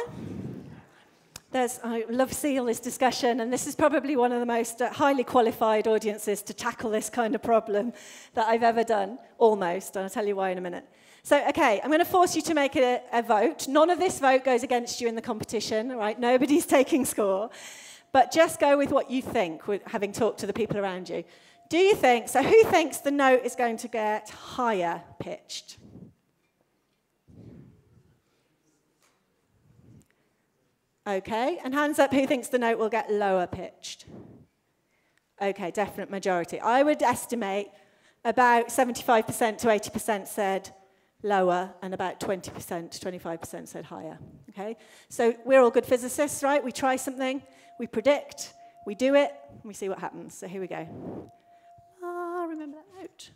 There's, I love seeing all this discussion, and this is probably one of the most uh, highly qualified audiences to tackle this kind of problem that I've ever done, almost, and I'll tell you why in a minute. So, okay, I'm going to force you to make a, a vote. None of this vote goes against you in the competition, right? Nobody's taking score. But just go with what you think, with having talked to the people around you. Do you think, so who thinks the note is going to get higher pitched? Okay, and hands up who thinks the note will get lower pitched. Okay, definite majority. I would estimate about 75% to 80% said lower and about 20% to 25% said higher. Okay? So we're all good physicists, right? We try something, we predict, we do it, and we see what happens. So here we go. Ah, remember that note.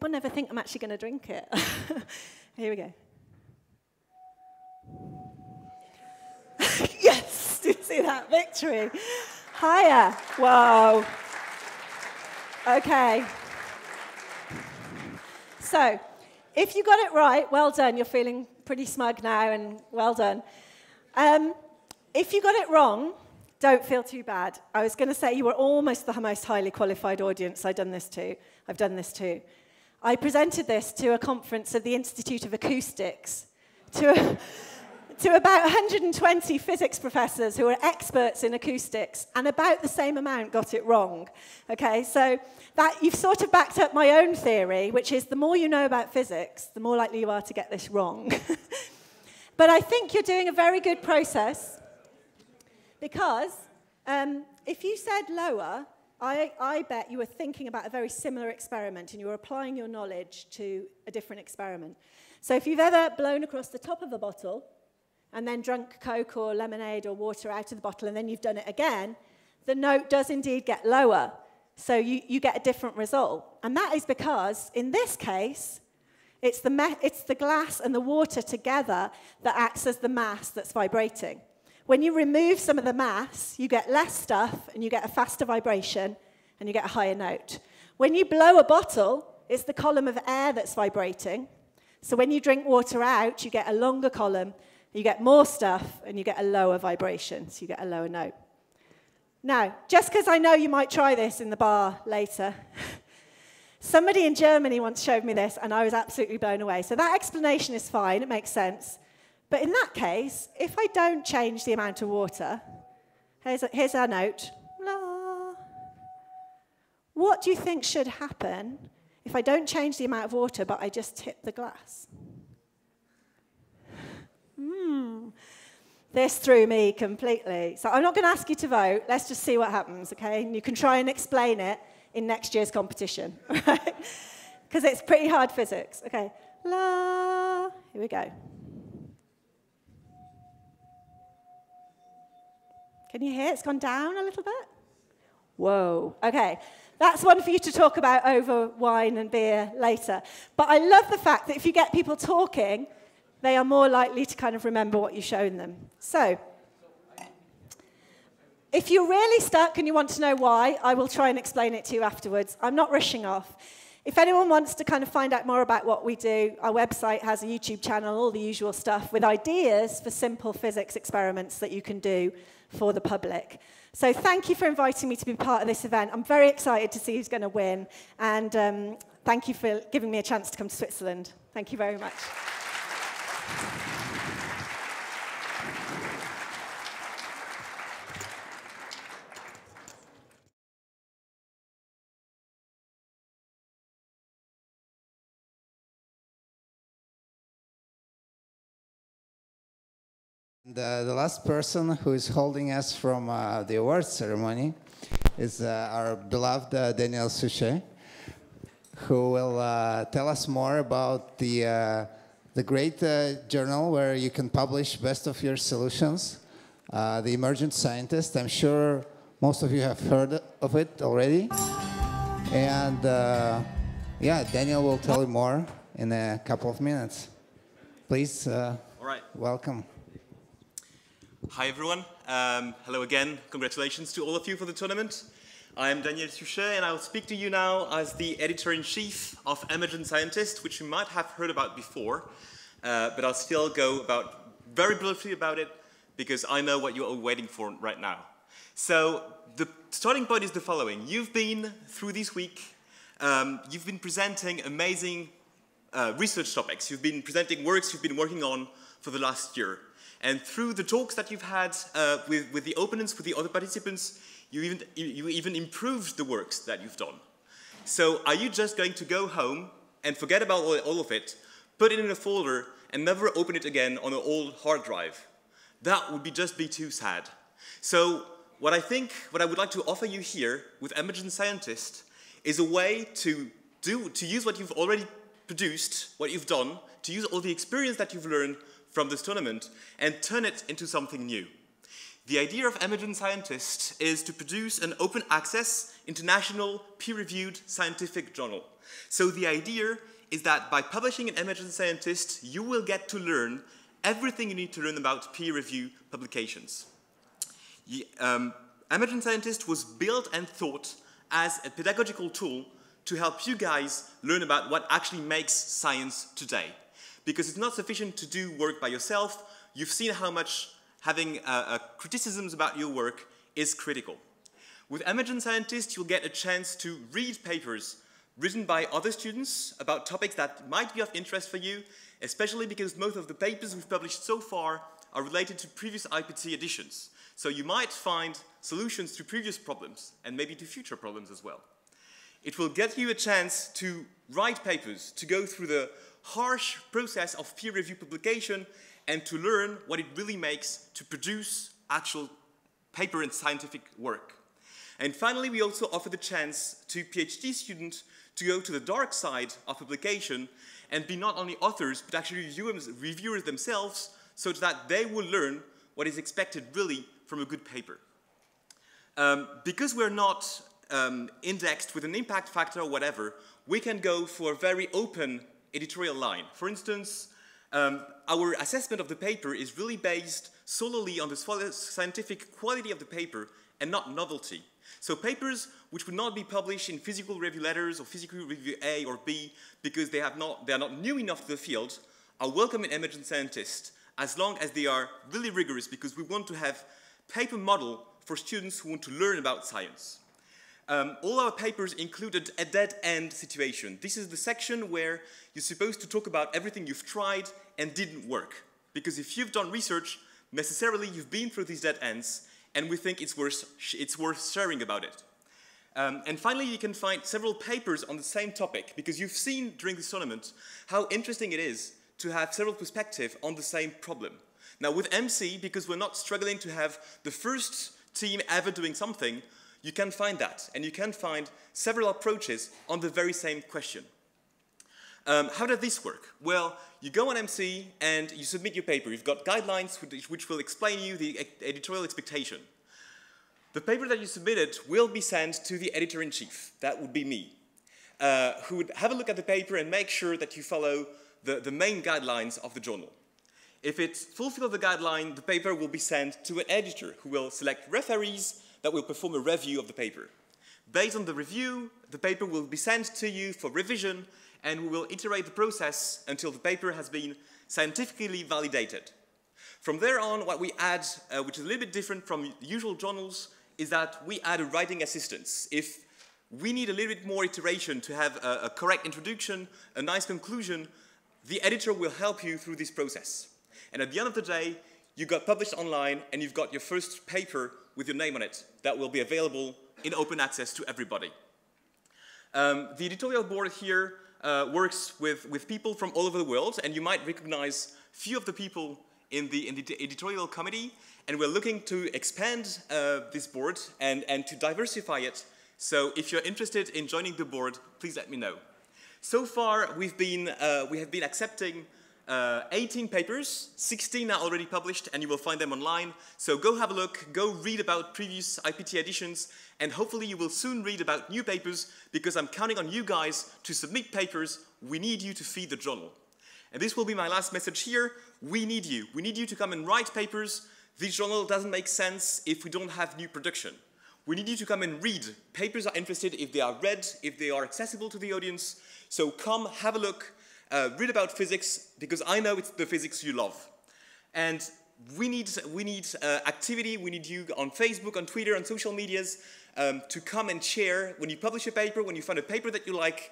People never think I'm actually going to drink it. Here we go. yes, did you see that? Victory. Higher. Whoa. Okay. So, if you got it right, well done. You're feeling pretty smug now, and well done. Um, if you got it wrong, don't feel too bad. I was going to say you were almost the most highly qualified audience I've done this to. I've done this to. I presented this to a conference of the Institute of Acoustics, to, to about 120 physics professors who are experts in acoustics, and about the same amount got it wrong. Okay, so that you've sort of backed up my own theory, which is the more you know about physics, the more likely you are to get this wrong. but I think you're doing a very good process because um, if you said lower, I, I bet you were thinking about a very similar experiment and you were applying your knowledge to a different experiment. So if you've ever blown across the top of a bottle and then drunk Coke or lemonade or water out of the bottle and then you've done it again, the note does indeed get lower. So you, you get a different result. And that is because, in this case, it's the, it's the glass and the water together that acts as the mass that's vibrating. When you remove some of the mass, you get less stuff and you get a faster vibration and you get a higher note. When you blow a bottle, it's the column of air that's vibrating. So when you drink water out, you get a longer column, you get more stuff, and you get a lower vibration, so you get a lower note. Now, just because I know you might try this in the bar later, somebody in Germany once showed me this, and I was absolutely blown away. So that explanation is fine, it makes sense. But in that case, if I don't change the amount of water, here's, a, here's our note. La. What do you think should happen if I don't change the amount of water, but I just tip the glass? Hmm. This threw me completely. So I'm not going to ask you to vote. Let's just see what happens, okay? And you can try and explain it in next year's competition, right? Because it's pretty hard physics. Okay. La. Here we go. Can you hear? It's gone down a little bit. Whoa. Okay. That's one for you to talk about over wine and beer later. But I love the fact that if you get people talking, they are more likely to kind of remember what you've shown them. So, if you're really stuck and you want to know why, I will try and explain it to you afterwards. I'm not rushing off. If anyone wants to kind of find out more about what we do, our website has a YouTube channel, all the usual stuff, with ideas for simple physics experiments that you can do for the public. So thank you for inviting me to be part of this event. I'm very excited to see who's going to win. And um, thank you for giving me a chance to come to Switzerland. Thank you very much. The, the last person who is holding us from uh, the awards ceremony is uh, our beloved uh, Daniel Suchet, who will uh, tell us more about the, uh, the great uh, journal where you can publish best of your solutions, the Emergent Scientist. I'm sure most of you have heard of it already. And yeah, Daniel will tell you more in a couple of minutes. Please, All right. welcome. Hi everyone. Um, hello again. Congratulations to all of you for the tournament. I am Daniel Suchet and I will speak to you now as the editor-in-chief of Emergent Scientist, which you might have heard about before, uh, but I'll still go about very briefly about it because I know what you're all waiting for right now. So the starting point is the following. You've been, through this week, um, you've been presenting amazing uh, research topics. You've been presenting works you've been working on for the last year. And through the talks that you've had uh, with, with the opponents, with the other participants, you even, you even improved the works that you've done. So are you just going to go home and forget about all, all of it, put it in a folder, and never open it again on an old hard drive. That would be just be too sad. So what I think, what I would like to offer you here with Emergent Scientist is a way to do, to use what you've already produced, what you've done, to use all the experience that you've learned from this tournament and turn it into something new. The idea of Emergent Scientist is to produce an open access, international, peer-reviewed scientific journal. So the idea is that by publishing an Emergent Scientist, you will get to learn everything you need to learn about peer review publications. Um, Emergent Scientist was built and thought as a pedagogical tool to help you guys learn about what actually makes science today. Because it's not sufficient to do work by yourself. You've seen how much having uh, uh, criticisms about your work is critical. With Emergent Scientist, you'll get a chance to read papers written by other students about topics that might be of interest for you, especially because most of the papers we've published so far are related to previous IPT editions. So you might find solutions to previous problems and maybe to future problems as well. It will get you a chance to write papers, to go through the harsh process of peer review publication and to learn what it really makes to produce actual paper and scientific work. And finally, we also offer the chance to PhD students to go to the dark side of publication and be not only authors, but actually reviewers themselves so that they will learn what is expected really from a good paper. Um, because we're not um, indexed with an impact factor or whatever, we can go for very open editorial line. For instance, um, our assessment of the paper is really based solely on the scientific quality of the paper and not novelty. So papers which would not be published in physical review letters or physical review A or B because they, have not, they are not new enough to the field are welcome in Emergent scientists as long as they are really rigorous because we want to have paper model for students who want to learn about science. Um, all our papers included a dead end situation. This is the section where you're supposed to talk about everything you've tried and didn't work. Because if you've done research, necessarily you've been through these dead ends, and we think it's worth, it's worth sharing about it. Um, and finally, you can find several papers on the same topic, because you've seen during this tournament how interesting it is to have several perspectives on the same problem. Now with MC, because we're not struggling to have the first team ever doing something, you can find that. And you can find several approaches on the very same question. Um, how does this work? Well, you go on MC and you submit your paper. You've got guidelines which will explain you the editorial expectation. The paper that you submitted will be sent to the editor-in-chief. That would be me. Uh, who would have a look at the paper and make sure that you follow the, the main guidelines of the journal. If it fulfills the guideline, the paper will be sent to an editor who will select referees that will perform a review of the paper. Based on the review, the paper will be sent to you for revision and we will iterate the process until the paper has been scientifically validated. From there on, what we add, uh, which is a little bit different from usual journals, is that we add a writing assistance. If we need a little bit more iteration to have a, a correct introduction, a nice conclusion, the editor will help you through this process. And at the end of the day, you got published online and you've got your first paper with your name on it that will be available in open access to everybody. Um, the editorial board here uh, works with, with people from all over the world, and you might recognize few of the people in the, in the editorial committee, and we're looking to expand uh, this board and, and to diversify it. So if you're interested in joining the board, please let me know. So far, we've been, uh, we have been accepting uh, 18 papers, 16 are already published and you will find them online. So go have a look, go read about previous IPT editions, and hopefully you will soon read about new papers because I'm counting on you guys to submit papers. We need you to feed the journal. And this will be my last message here. We need you. We need you to come and write papers. This journal doesn't make sense if we don't have new production. We need you to come and read. Papers are interested if they are read, if they are accessible to the audience. So come, have a look, uh, read about physics because I know it's the physics you love. And we need, we need uh, activity, we need you on Facebook, on Twitter, on social medias um, to come and share when you publish a paper, when you find a paper that you like.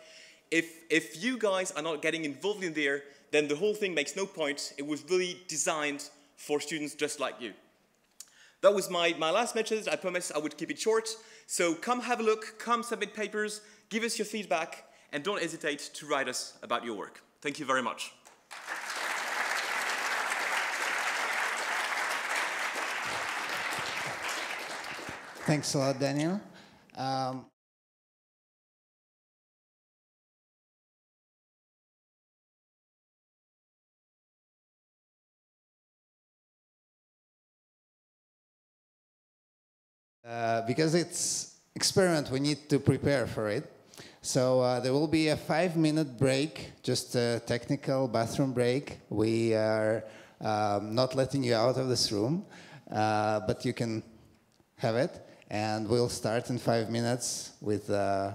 If, if you guys are not getting involved in there, then the whole thing makes no point. It was really designed for students just like you. That was my, my last message. I promised I would keep it short. So come have a look, come submit papers, give us your feedback, and don't hesitate to write us about your work. Thank you very much. Thanks a lot, Daniel. Um, uh, because it's experiment, we need to prepare for it. So uh, there will be a five-minute break, just a technical bathroom break. We are um, not letting you out of this room, uh, but you can have it. And we'll start in five minutes with uh,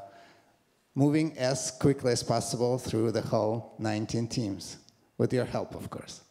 moving as quickly as possible through the whole 19 teams, with your help, of course.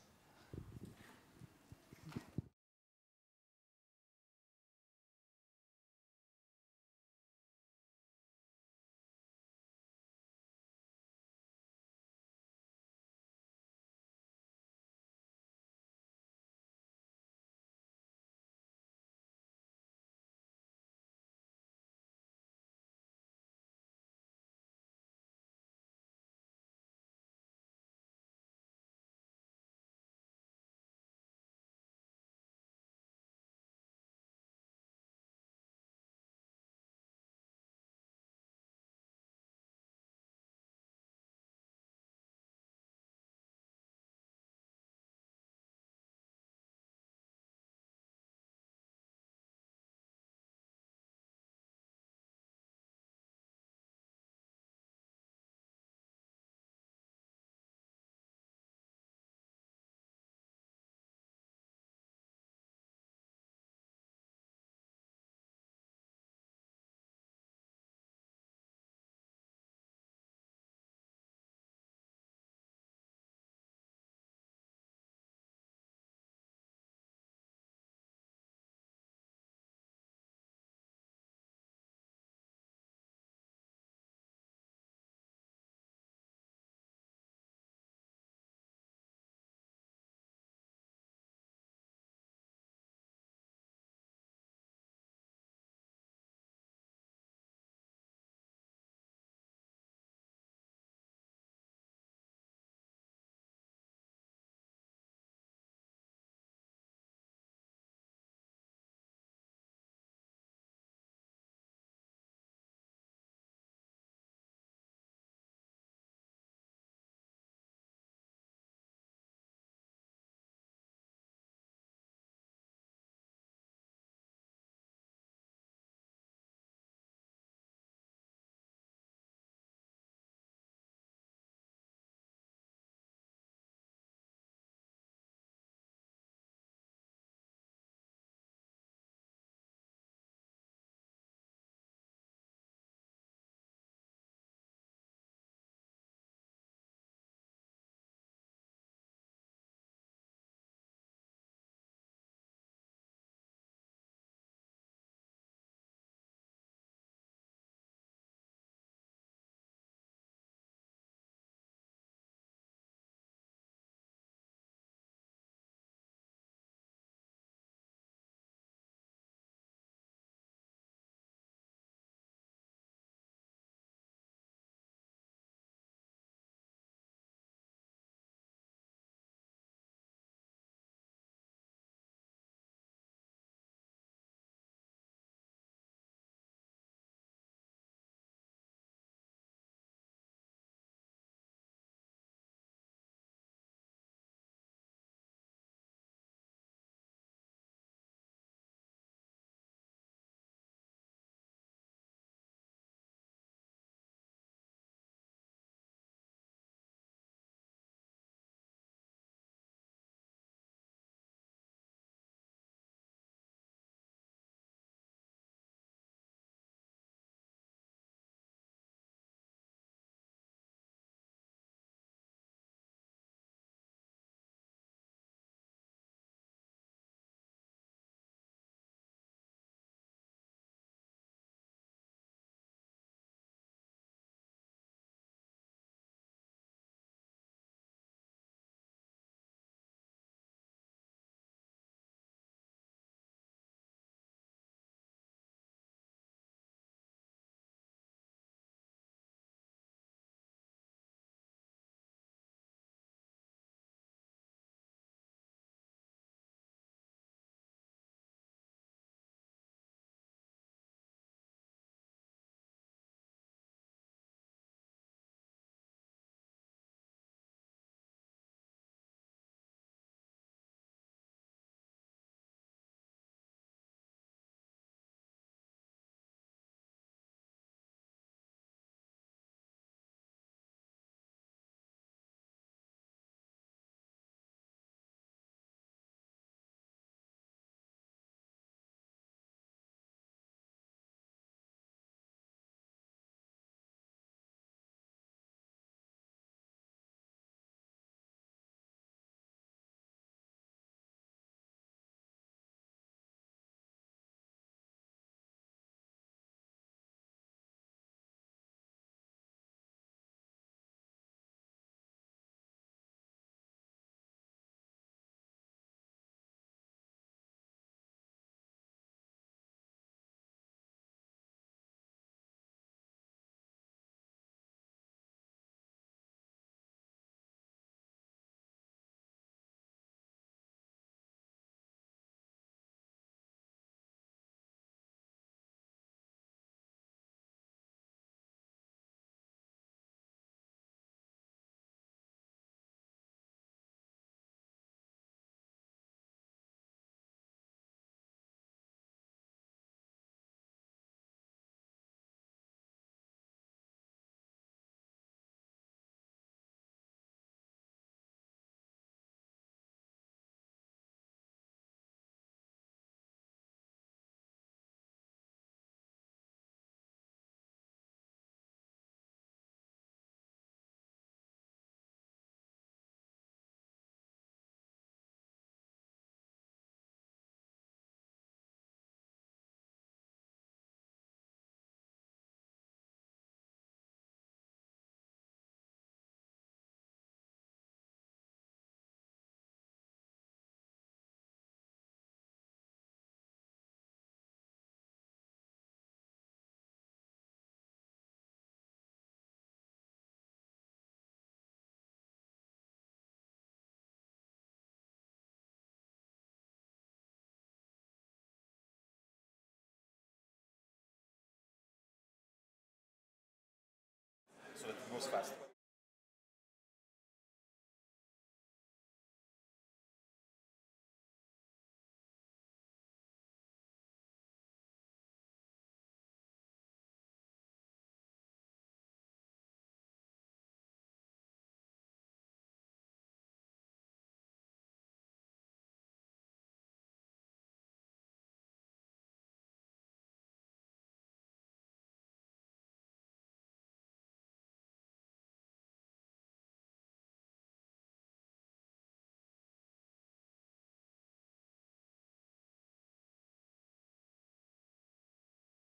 Fast.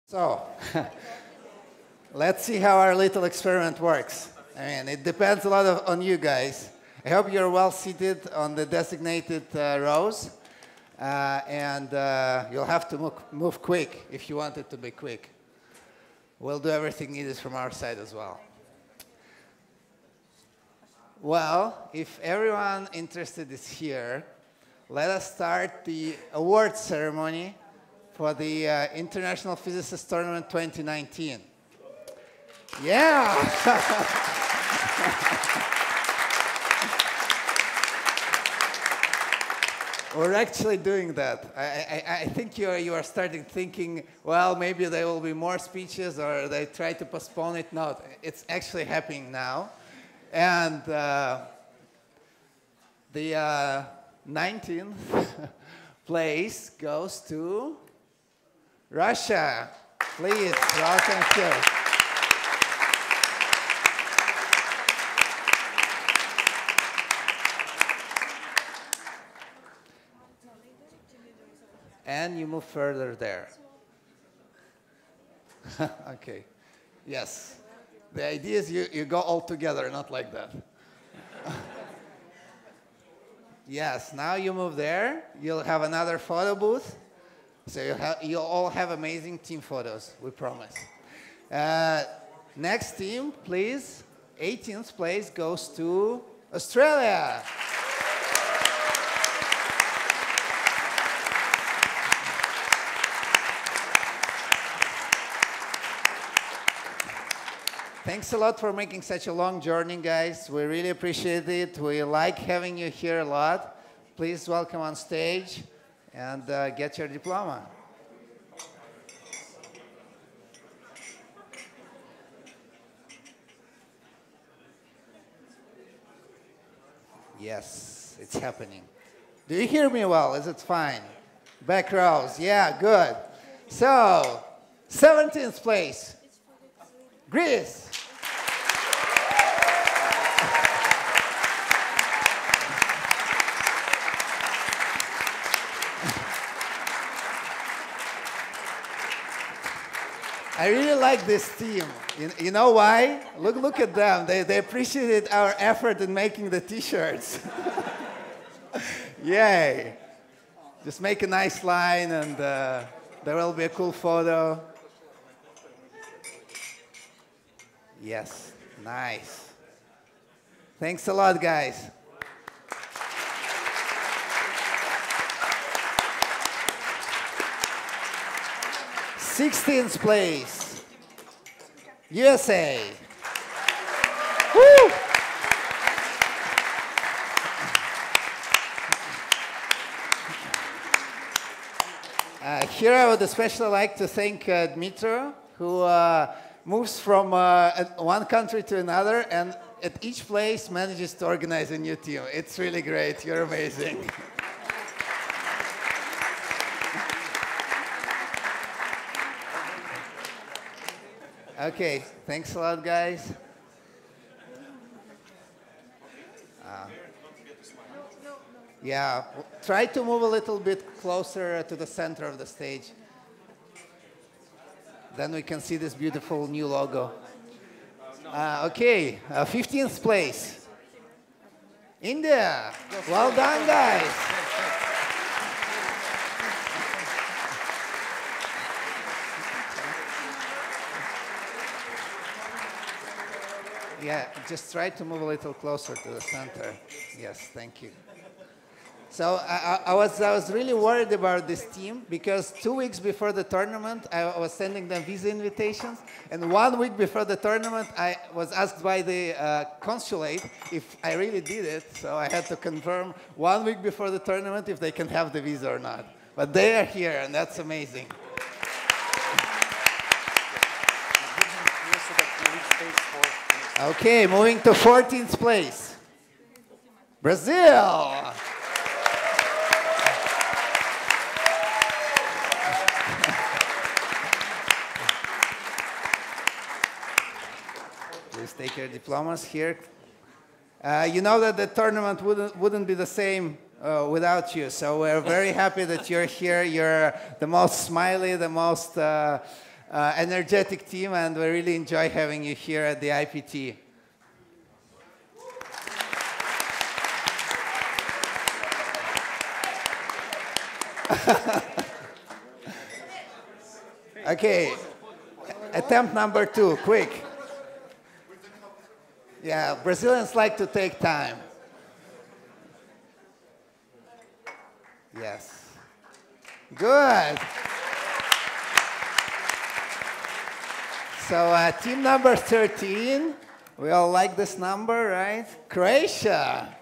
So, let's see how our little experiment works. I mean, it depends a lot of, on you guys. I hope you're well seated on the designated uh, rows. Uh, and uh, you'll have to move, move quick if you want it to be quick. We'll do everything needed from our side as well. Well, if everyone interested is here, let us start the award ceremony for the uh, International Physicist Tournament 2019. Yeah! We're actually doing that. I, I, I, think you are, you are starting thinking, well, maybe there will be more speeches or they try to postpone it. No, it's actually happening now. And uh, the uh, 19th place goes to Russia. Please, welcome here. And you move further there. okay. Yes. The idea is you, you go all together, not like that. yes, now you move there. You'll have another photo booth. So you you'll all have amazing team photos, we promise. Uh, next team, please. 18th place goes to Australia. Thanks a lot for making such a long journey, guys. We really appreciate it. We like having you here a lot. Please welcome on stage and uh, get your diploma. Yes, it's happening. Do you hear me well? Is it fine? Back rows. Yeah, good. So, 17th place, Greece. I really like this team. You, you, know why? Look, look at them. They, they appreciated our effort in making the t-shirts. Yay. Just make a nice line and uh, there will be a cool photo. Yes, nice. Thanks a lot, guys. 16th place, USA. Woo! Uh, here I would especially like to thank uh, Dmitro, who uh, moves from uh, one country to another and at each place manages to organize a new team. It's really great. You're amazing. Okay, thanks a lot, guys. Uh, yeah, try to move a little bit closer to the center of the stage. Then we can see this beautiful new logo. Uh, okay, uh, 15th place. India. Well done, guys. Yeah, just try to move a little closer to the center. Yes, thank you. So I, I, was, I was really worried about this team because two weeks before the tournament, I was sending them visa invitations. And one week before the tournament, I was asked by the uh, consulate if I really did it. So I had to confirm one week before the tournament if they can have the visa or not. But they are here, and that's amazing. Okay, moving to 14th place. Brazil. Please take your diplomas here. Uh, you know that the tournament wouldn't, wouldn't be the same uh, without you, so we're very happy that you're here. You're the most smiley, the most uh, uh energetic team, and we really enjoy having you here at the IPT. okay, attempt number two, quick. Yeah, Brazilians like to take time. Yes. Good. So uh, team number 13, we all like this number, right? Croatia.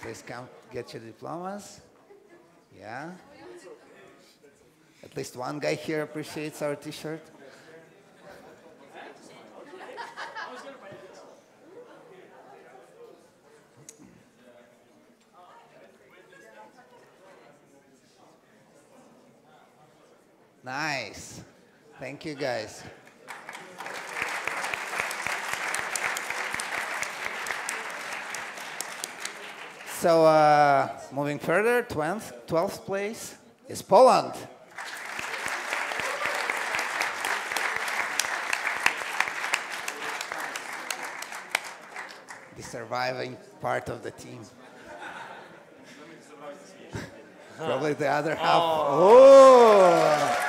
Please come get your diplomas. Yeah. At least one guy here appreciates our t-shirt. Nice. Thank you, guys. So uh, moving further, 12th, 12th place is Poland. The surviving part of the team. Probably the other half. Oh. oh.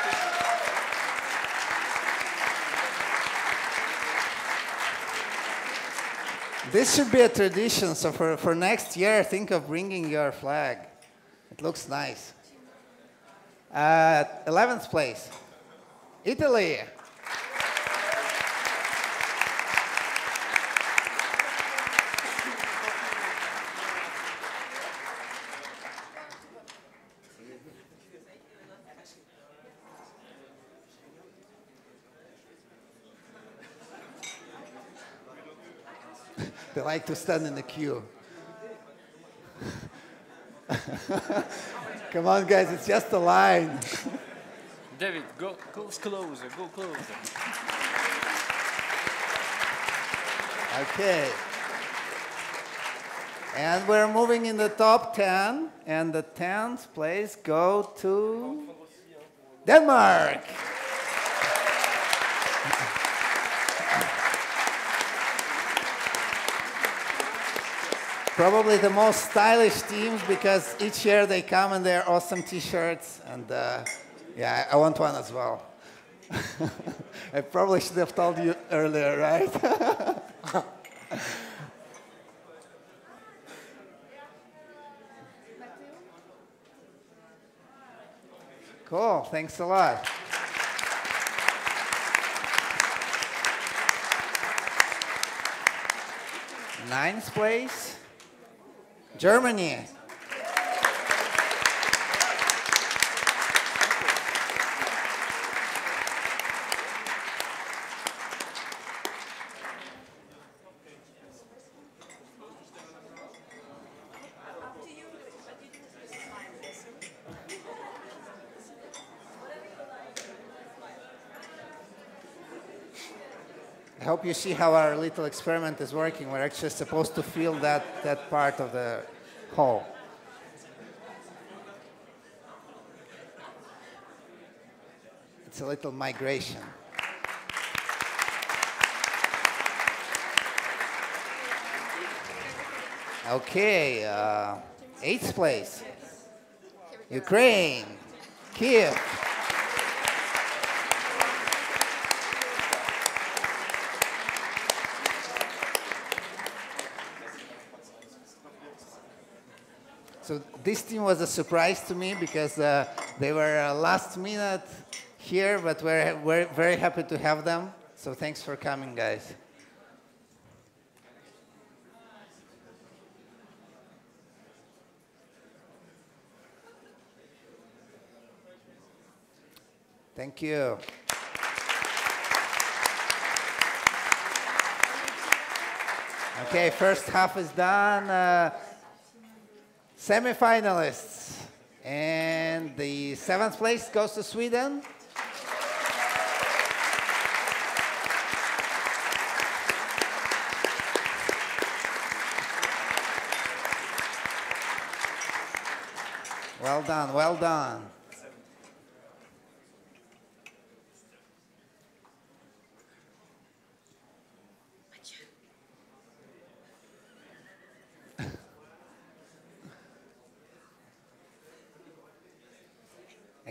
This should be a tradition. So for, for next year, think of bringing your flag. It looks nice. Uh, 11th place, Italy. Like to stand in the queue. Come on, guys, it's just a line. David, go, go closer, go closer. Okay. And we're moving in the top 10, and the 10th place go to Denmark. Probably the most stylish teams because each year they come in their awesome t-shirts and uh, yeah, I want one as well. I probably should have told you earlier, right? cool, thanks a lot. Ninth place. Germany. You see how our little experiment is working. We're actually supposed to feel that, that part of the hole. It's a little migration. Okay, uh, eighth place. Ukraine, Kiev. So this team was a surprise to me because uh, they were uh, last minute here, but we're, we're very happy to have them. So thanks for coming, guys. Thank you. Okay, first half is done. Uh, semifinalists. And the seventh place goes to Sweden. Well done, well done.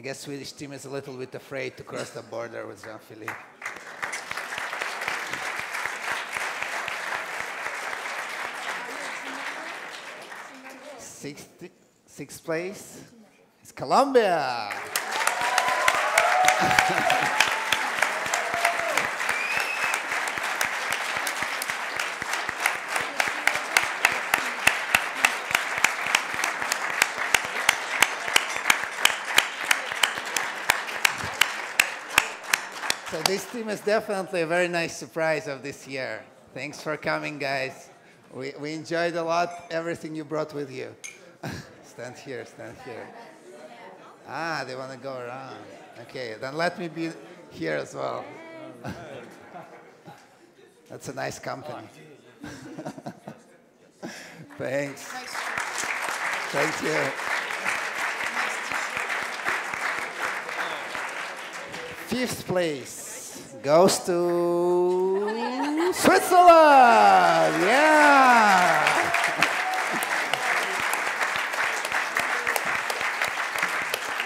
Guess Swedish team is a little bit afraid to cross the border with Jean-Philippe. Sixth, sixth place is Colombia. Is definitely a very nice surprise of this year. Thanks for coming, guys. We, we enjoyed a lot everything you brought with you. stand here, stand here. Ah, they want to go around. Okay, then let me be here as well. That's a nice company. Thanks. Thank you. Fifth place goes to Switzerland. Yeah.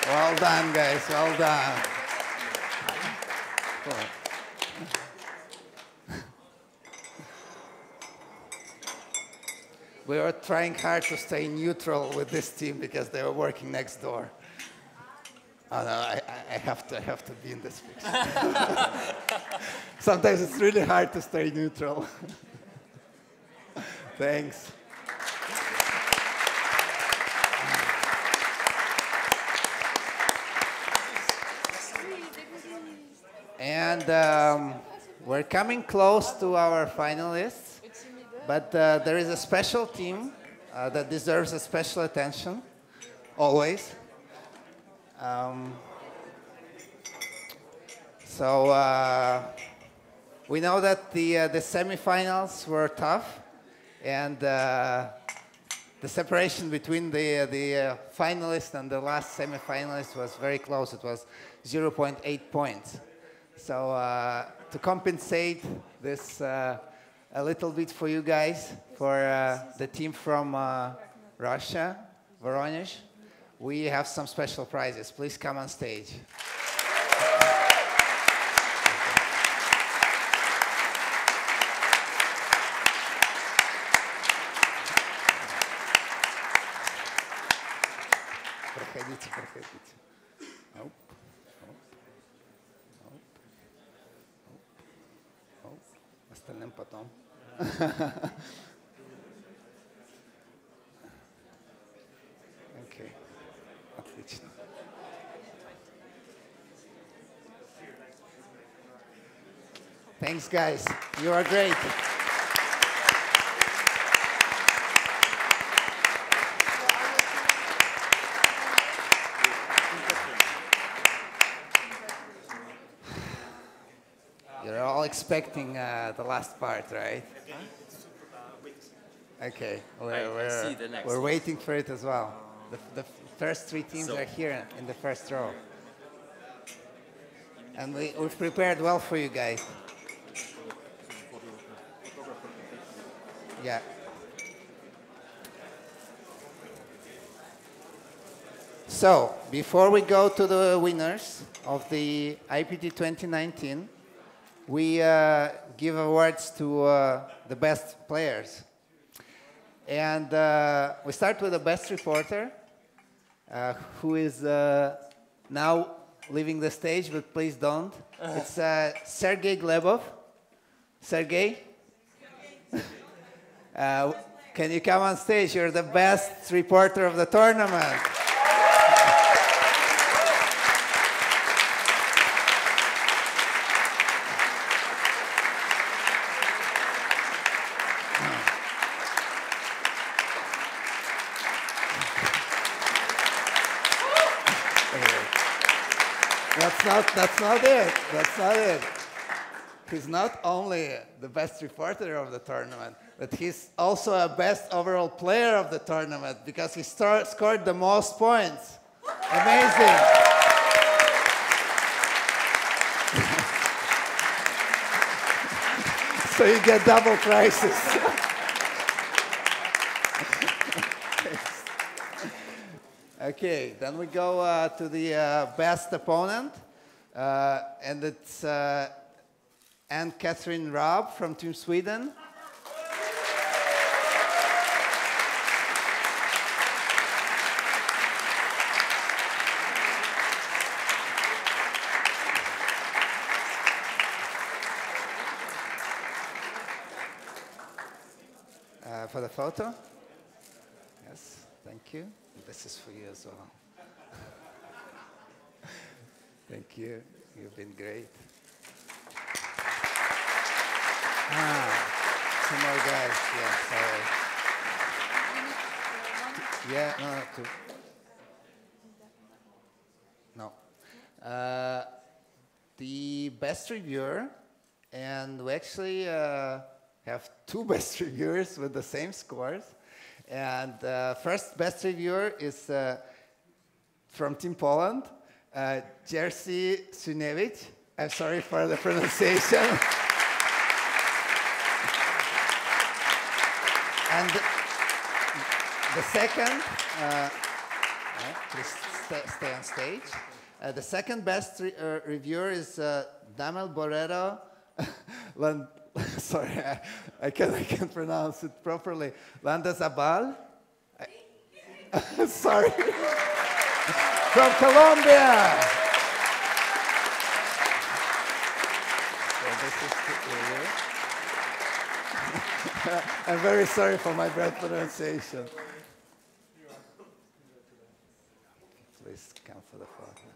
Well done, guys. Well done. We were trying hard to stay neutral with this team because they were working next door. Oh, no, I, I have to, I have to be in this picture. Sometimes it's really hard to stay neutral. Thanks. And um, we're coming close to our finalists, but uh, there is a special team uh, that deserves a special attention, always. Um, so uh, we know that the uh, the semifinals were tough, and uh, the separation between the the uh, finalist and the last semifinalist was very close. It was 0.8 points. So uh, to compensate this uh, a little bit for you guys, for the team from Russia, Voronezh. We have some special prizes. Please come on stage. Thanks, guys. You are great. You're all expecting uh, the last part, right? Okay, we're, I- we're, we're waiting for it as well. The, the first three teams So- are here in the first row. And we, we've prepared well for you guys. Yeah. So, before we go to the winners of the IPT 2019, we uh, give awards to uh, the best players. And uh, we start with the best reporter, uh, who is uh, now leaving the stage, but please don't. It's uh, Sergei Glebov. Sergei? Uh, can you come on stage? You're the best reporter of the tournament. That's not, that's not it. That's not it. He's not only the best reporter of the tournament, but he's also a best overall player of the tournament because he star- scored the most points. Amazing. so you get double prizes. okay, then we go uh, to the uh, best opponent, uh, and it's uh, Anne Catherine Raab from Team Sweden. Uh, for the photo? Yes, thank you. This is for you as well. thank you. You've been great. Ah, two more guys. Yeah, sorry. Yeah, no, no, two. No. Uh, the best reviewer, and we actually uh, have two best reviewers with the same scores. And uh, first best reviewer is uh, from Team Poland, uh, Jerzy Sunevich. I'm sorry for the pronunciation. and the, second, uh, yeah, please stay, stay on stage. Uh, the second best re- uh, reviewer is uh, Damel Borrero. Sorry, I, I, can't, I can't pronounce it properly. Landazabal. I- sorry. From Colombia. So this is to you. I'm very sorry for my bad pronunciation. Please come for the photo.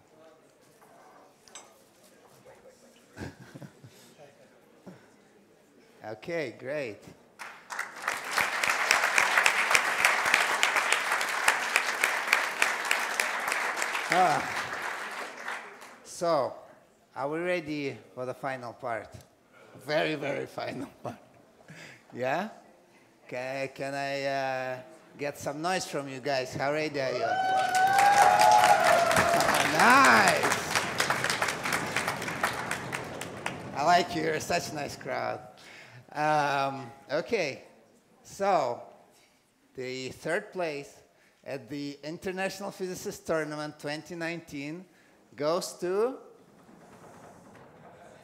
Okay, great. Ah. So, are we ready for the final part? Very, very final part. Yeah? Okay, can I uh, get some noise from you guys? How ready are you? Ah, nice! I like you. You're such a nice crowd. Um, okay, so the third place at the International Physicist Tournament 2019 goes to.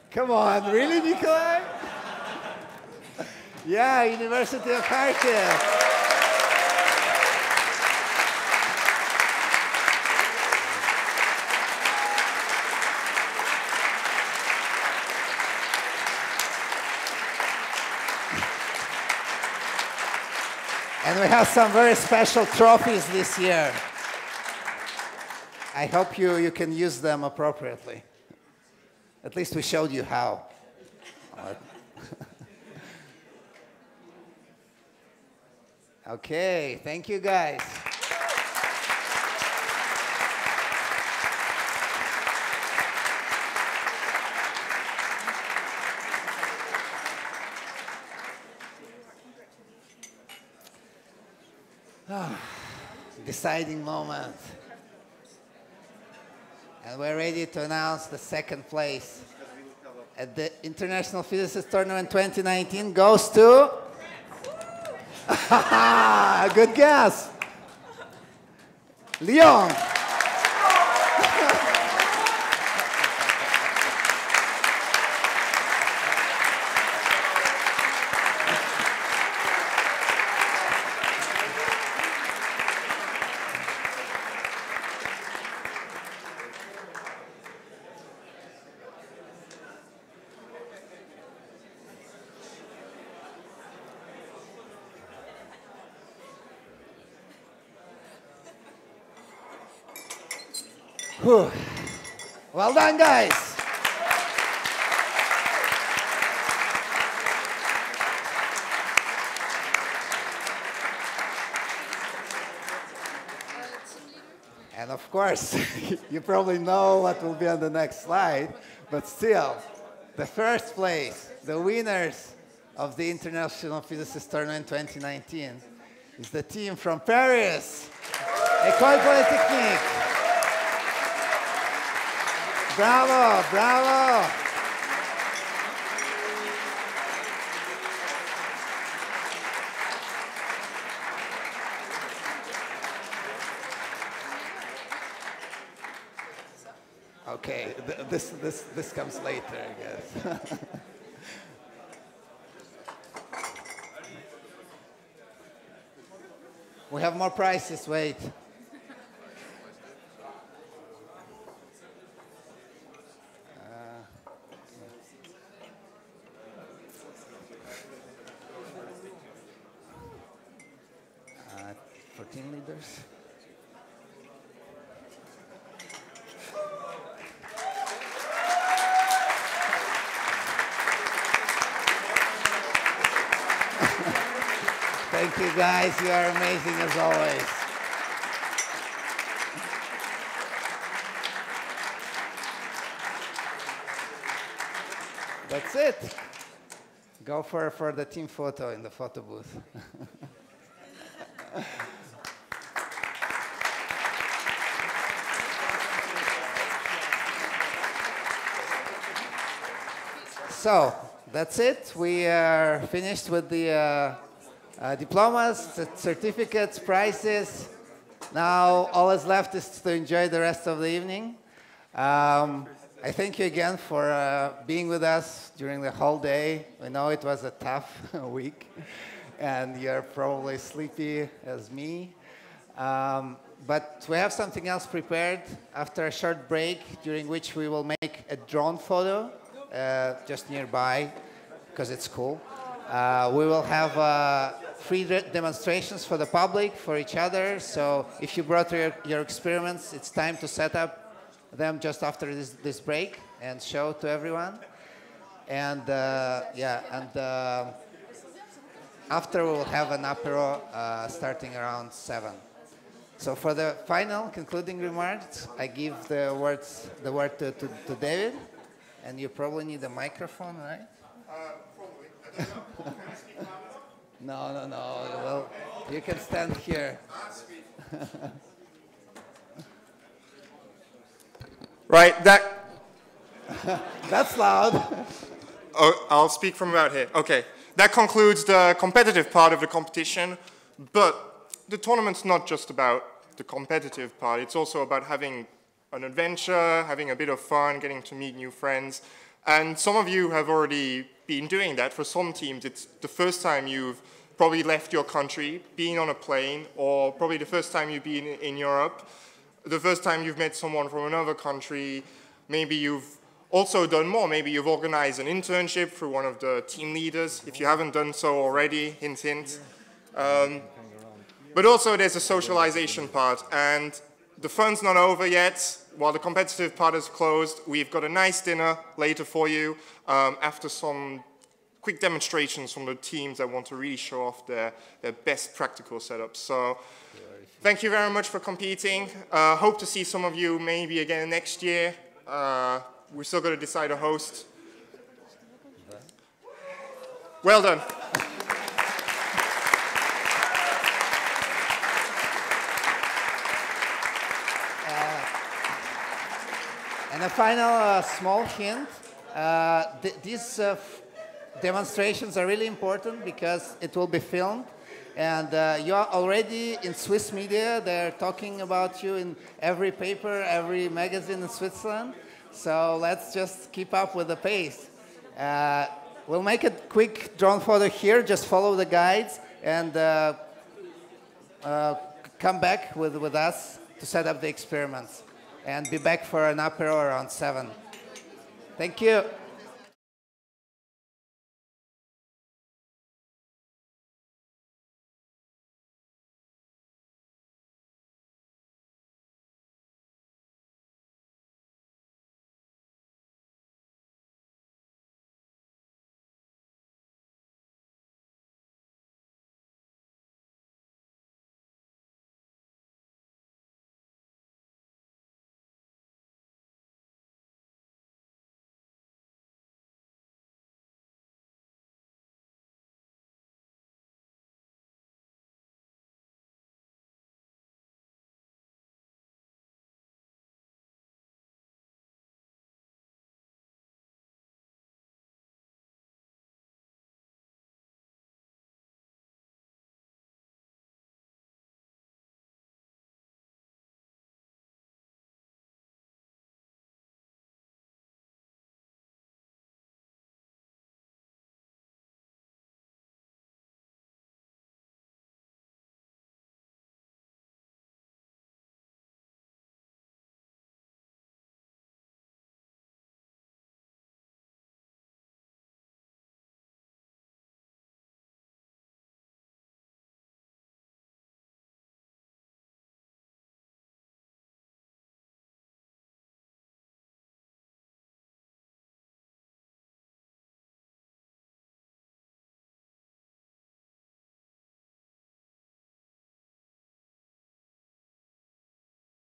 Come on, really, Nikolai? yeah, University of Kharkiv. Have some very special trophies this year. I hope you, you can use them appropriately. At least we showed you how. okay, thank you guys. Deciding moment. And we're ready to announce the second place at the International Physicist Tournament 2019 goes to. Good guess. Lyon. Whew. Well done, guys. And of course, you probably know what will be on the next slide, but still, the first place, the winners of the International Physicists Tournament 2019 is the team from Paris, École Polytechnique. Bravo, bravo. This, this, this comes later, I guess. we have more prizes, wait. Uh, uh, for team leaders. Thank you guys, you are amazing as always. That's it. Go for, for the team photo in the photo booth. so, that's it. We are finished with the uh, uh, diplomas, certificates, prizes. Now, all that's left is to enjoy the rest of the evening. Um, I thank you again for uh, being with us during the whole day. We know it was a tough week, and you're probably sleepy as me. Um, but we have something else prepared after a short break, during which we will make a drone photo uh, just nearby, because it's cool. Uh, we will have uh, free de- demonstrations for the public, for each other. So if you brought your, your experiments, it's time to set up them just after this, this break and show to everyone. And uh, yeah, and uh, after we'll have an apero uh, starting around seven. So for the final concluding remarks, I give the words the word to, to, to David, and you probably need a microphone, right? No, no, no. Well, you can stand here. Right, that. That's loud. Oh, I'll speak from about here. Okay, that concludes the competitive part of the competition, but the tournament's not just about the competitive part, it's also about having an adventure, having a bit of fun, getting to meet new friends. And some of you have already been doing that. For some teams, it's the first time you've probably left your country, been on a plane, or probably the first time you've been in Europe, the first time you've met someone from another country. Maybe you've also done more. Maybe you've organized an internship through one of the team leaders. If you haven't done so already, hint, hint. Um, but also there's a socialization part, and the fun's not over yet. While the competitive part is closed, we've got a nice dinner later for you um, after some quick demonstrations from the teams that want to really show off their, their best practical setups. So thank you very much for competing. Uh, hope to see some of you maybe again next year. Uh, we're still going to decide a host. Well done. And a final uh, small hint. Uh, th- these uh, demonstrations are really important because it will be filmed. And uh, you are already in Swiss media. They're talking about you in every paper, every magazine in Switzerland. So let's just keep up with the pace. Uh, we'll make a quick drone photo here. Just follow the guides and uh, uh, come back with, with us to set up the experiments and be back for an apero around 7. Thank you.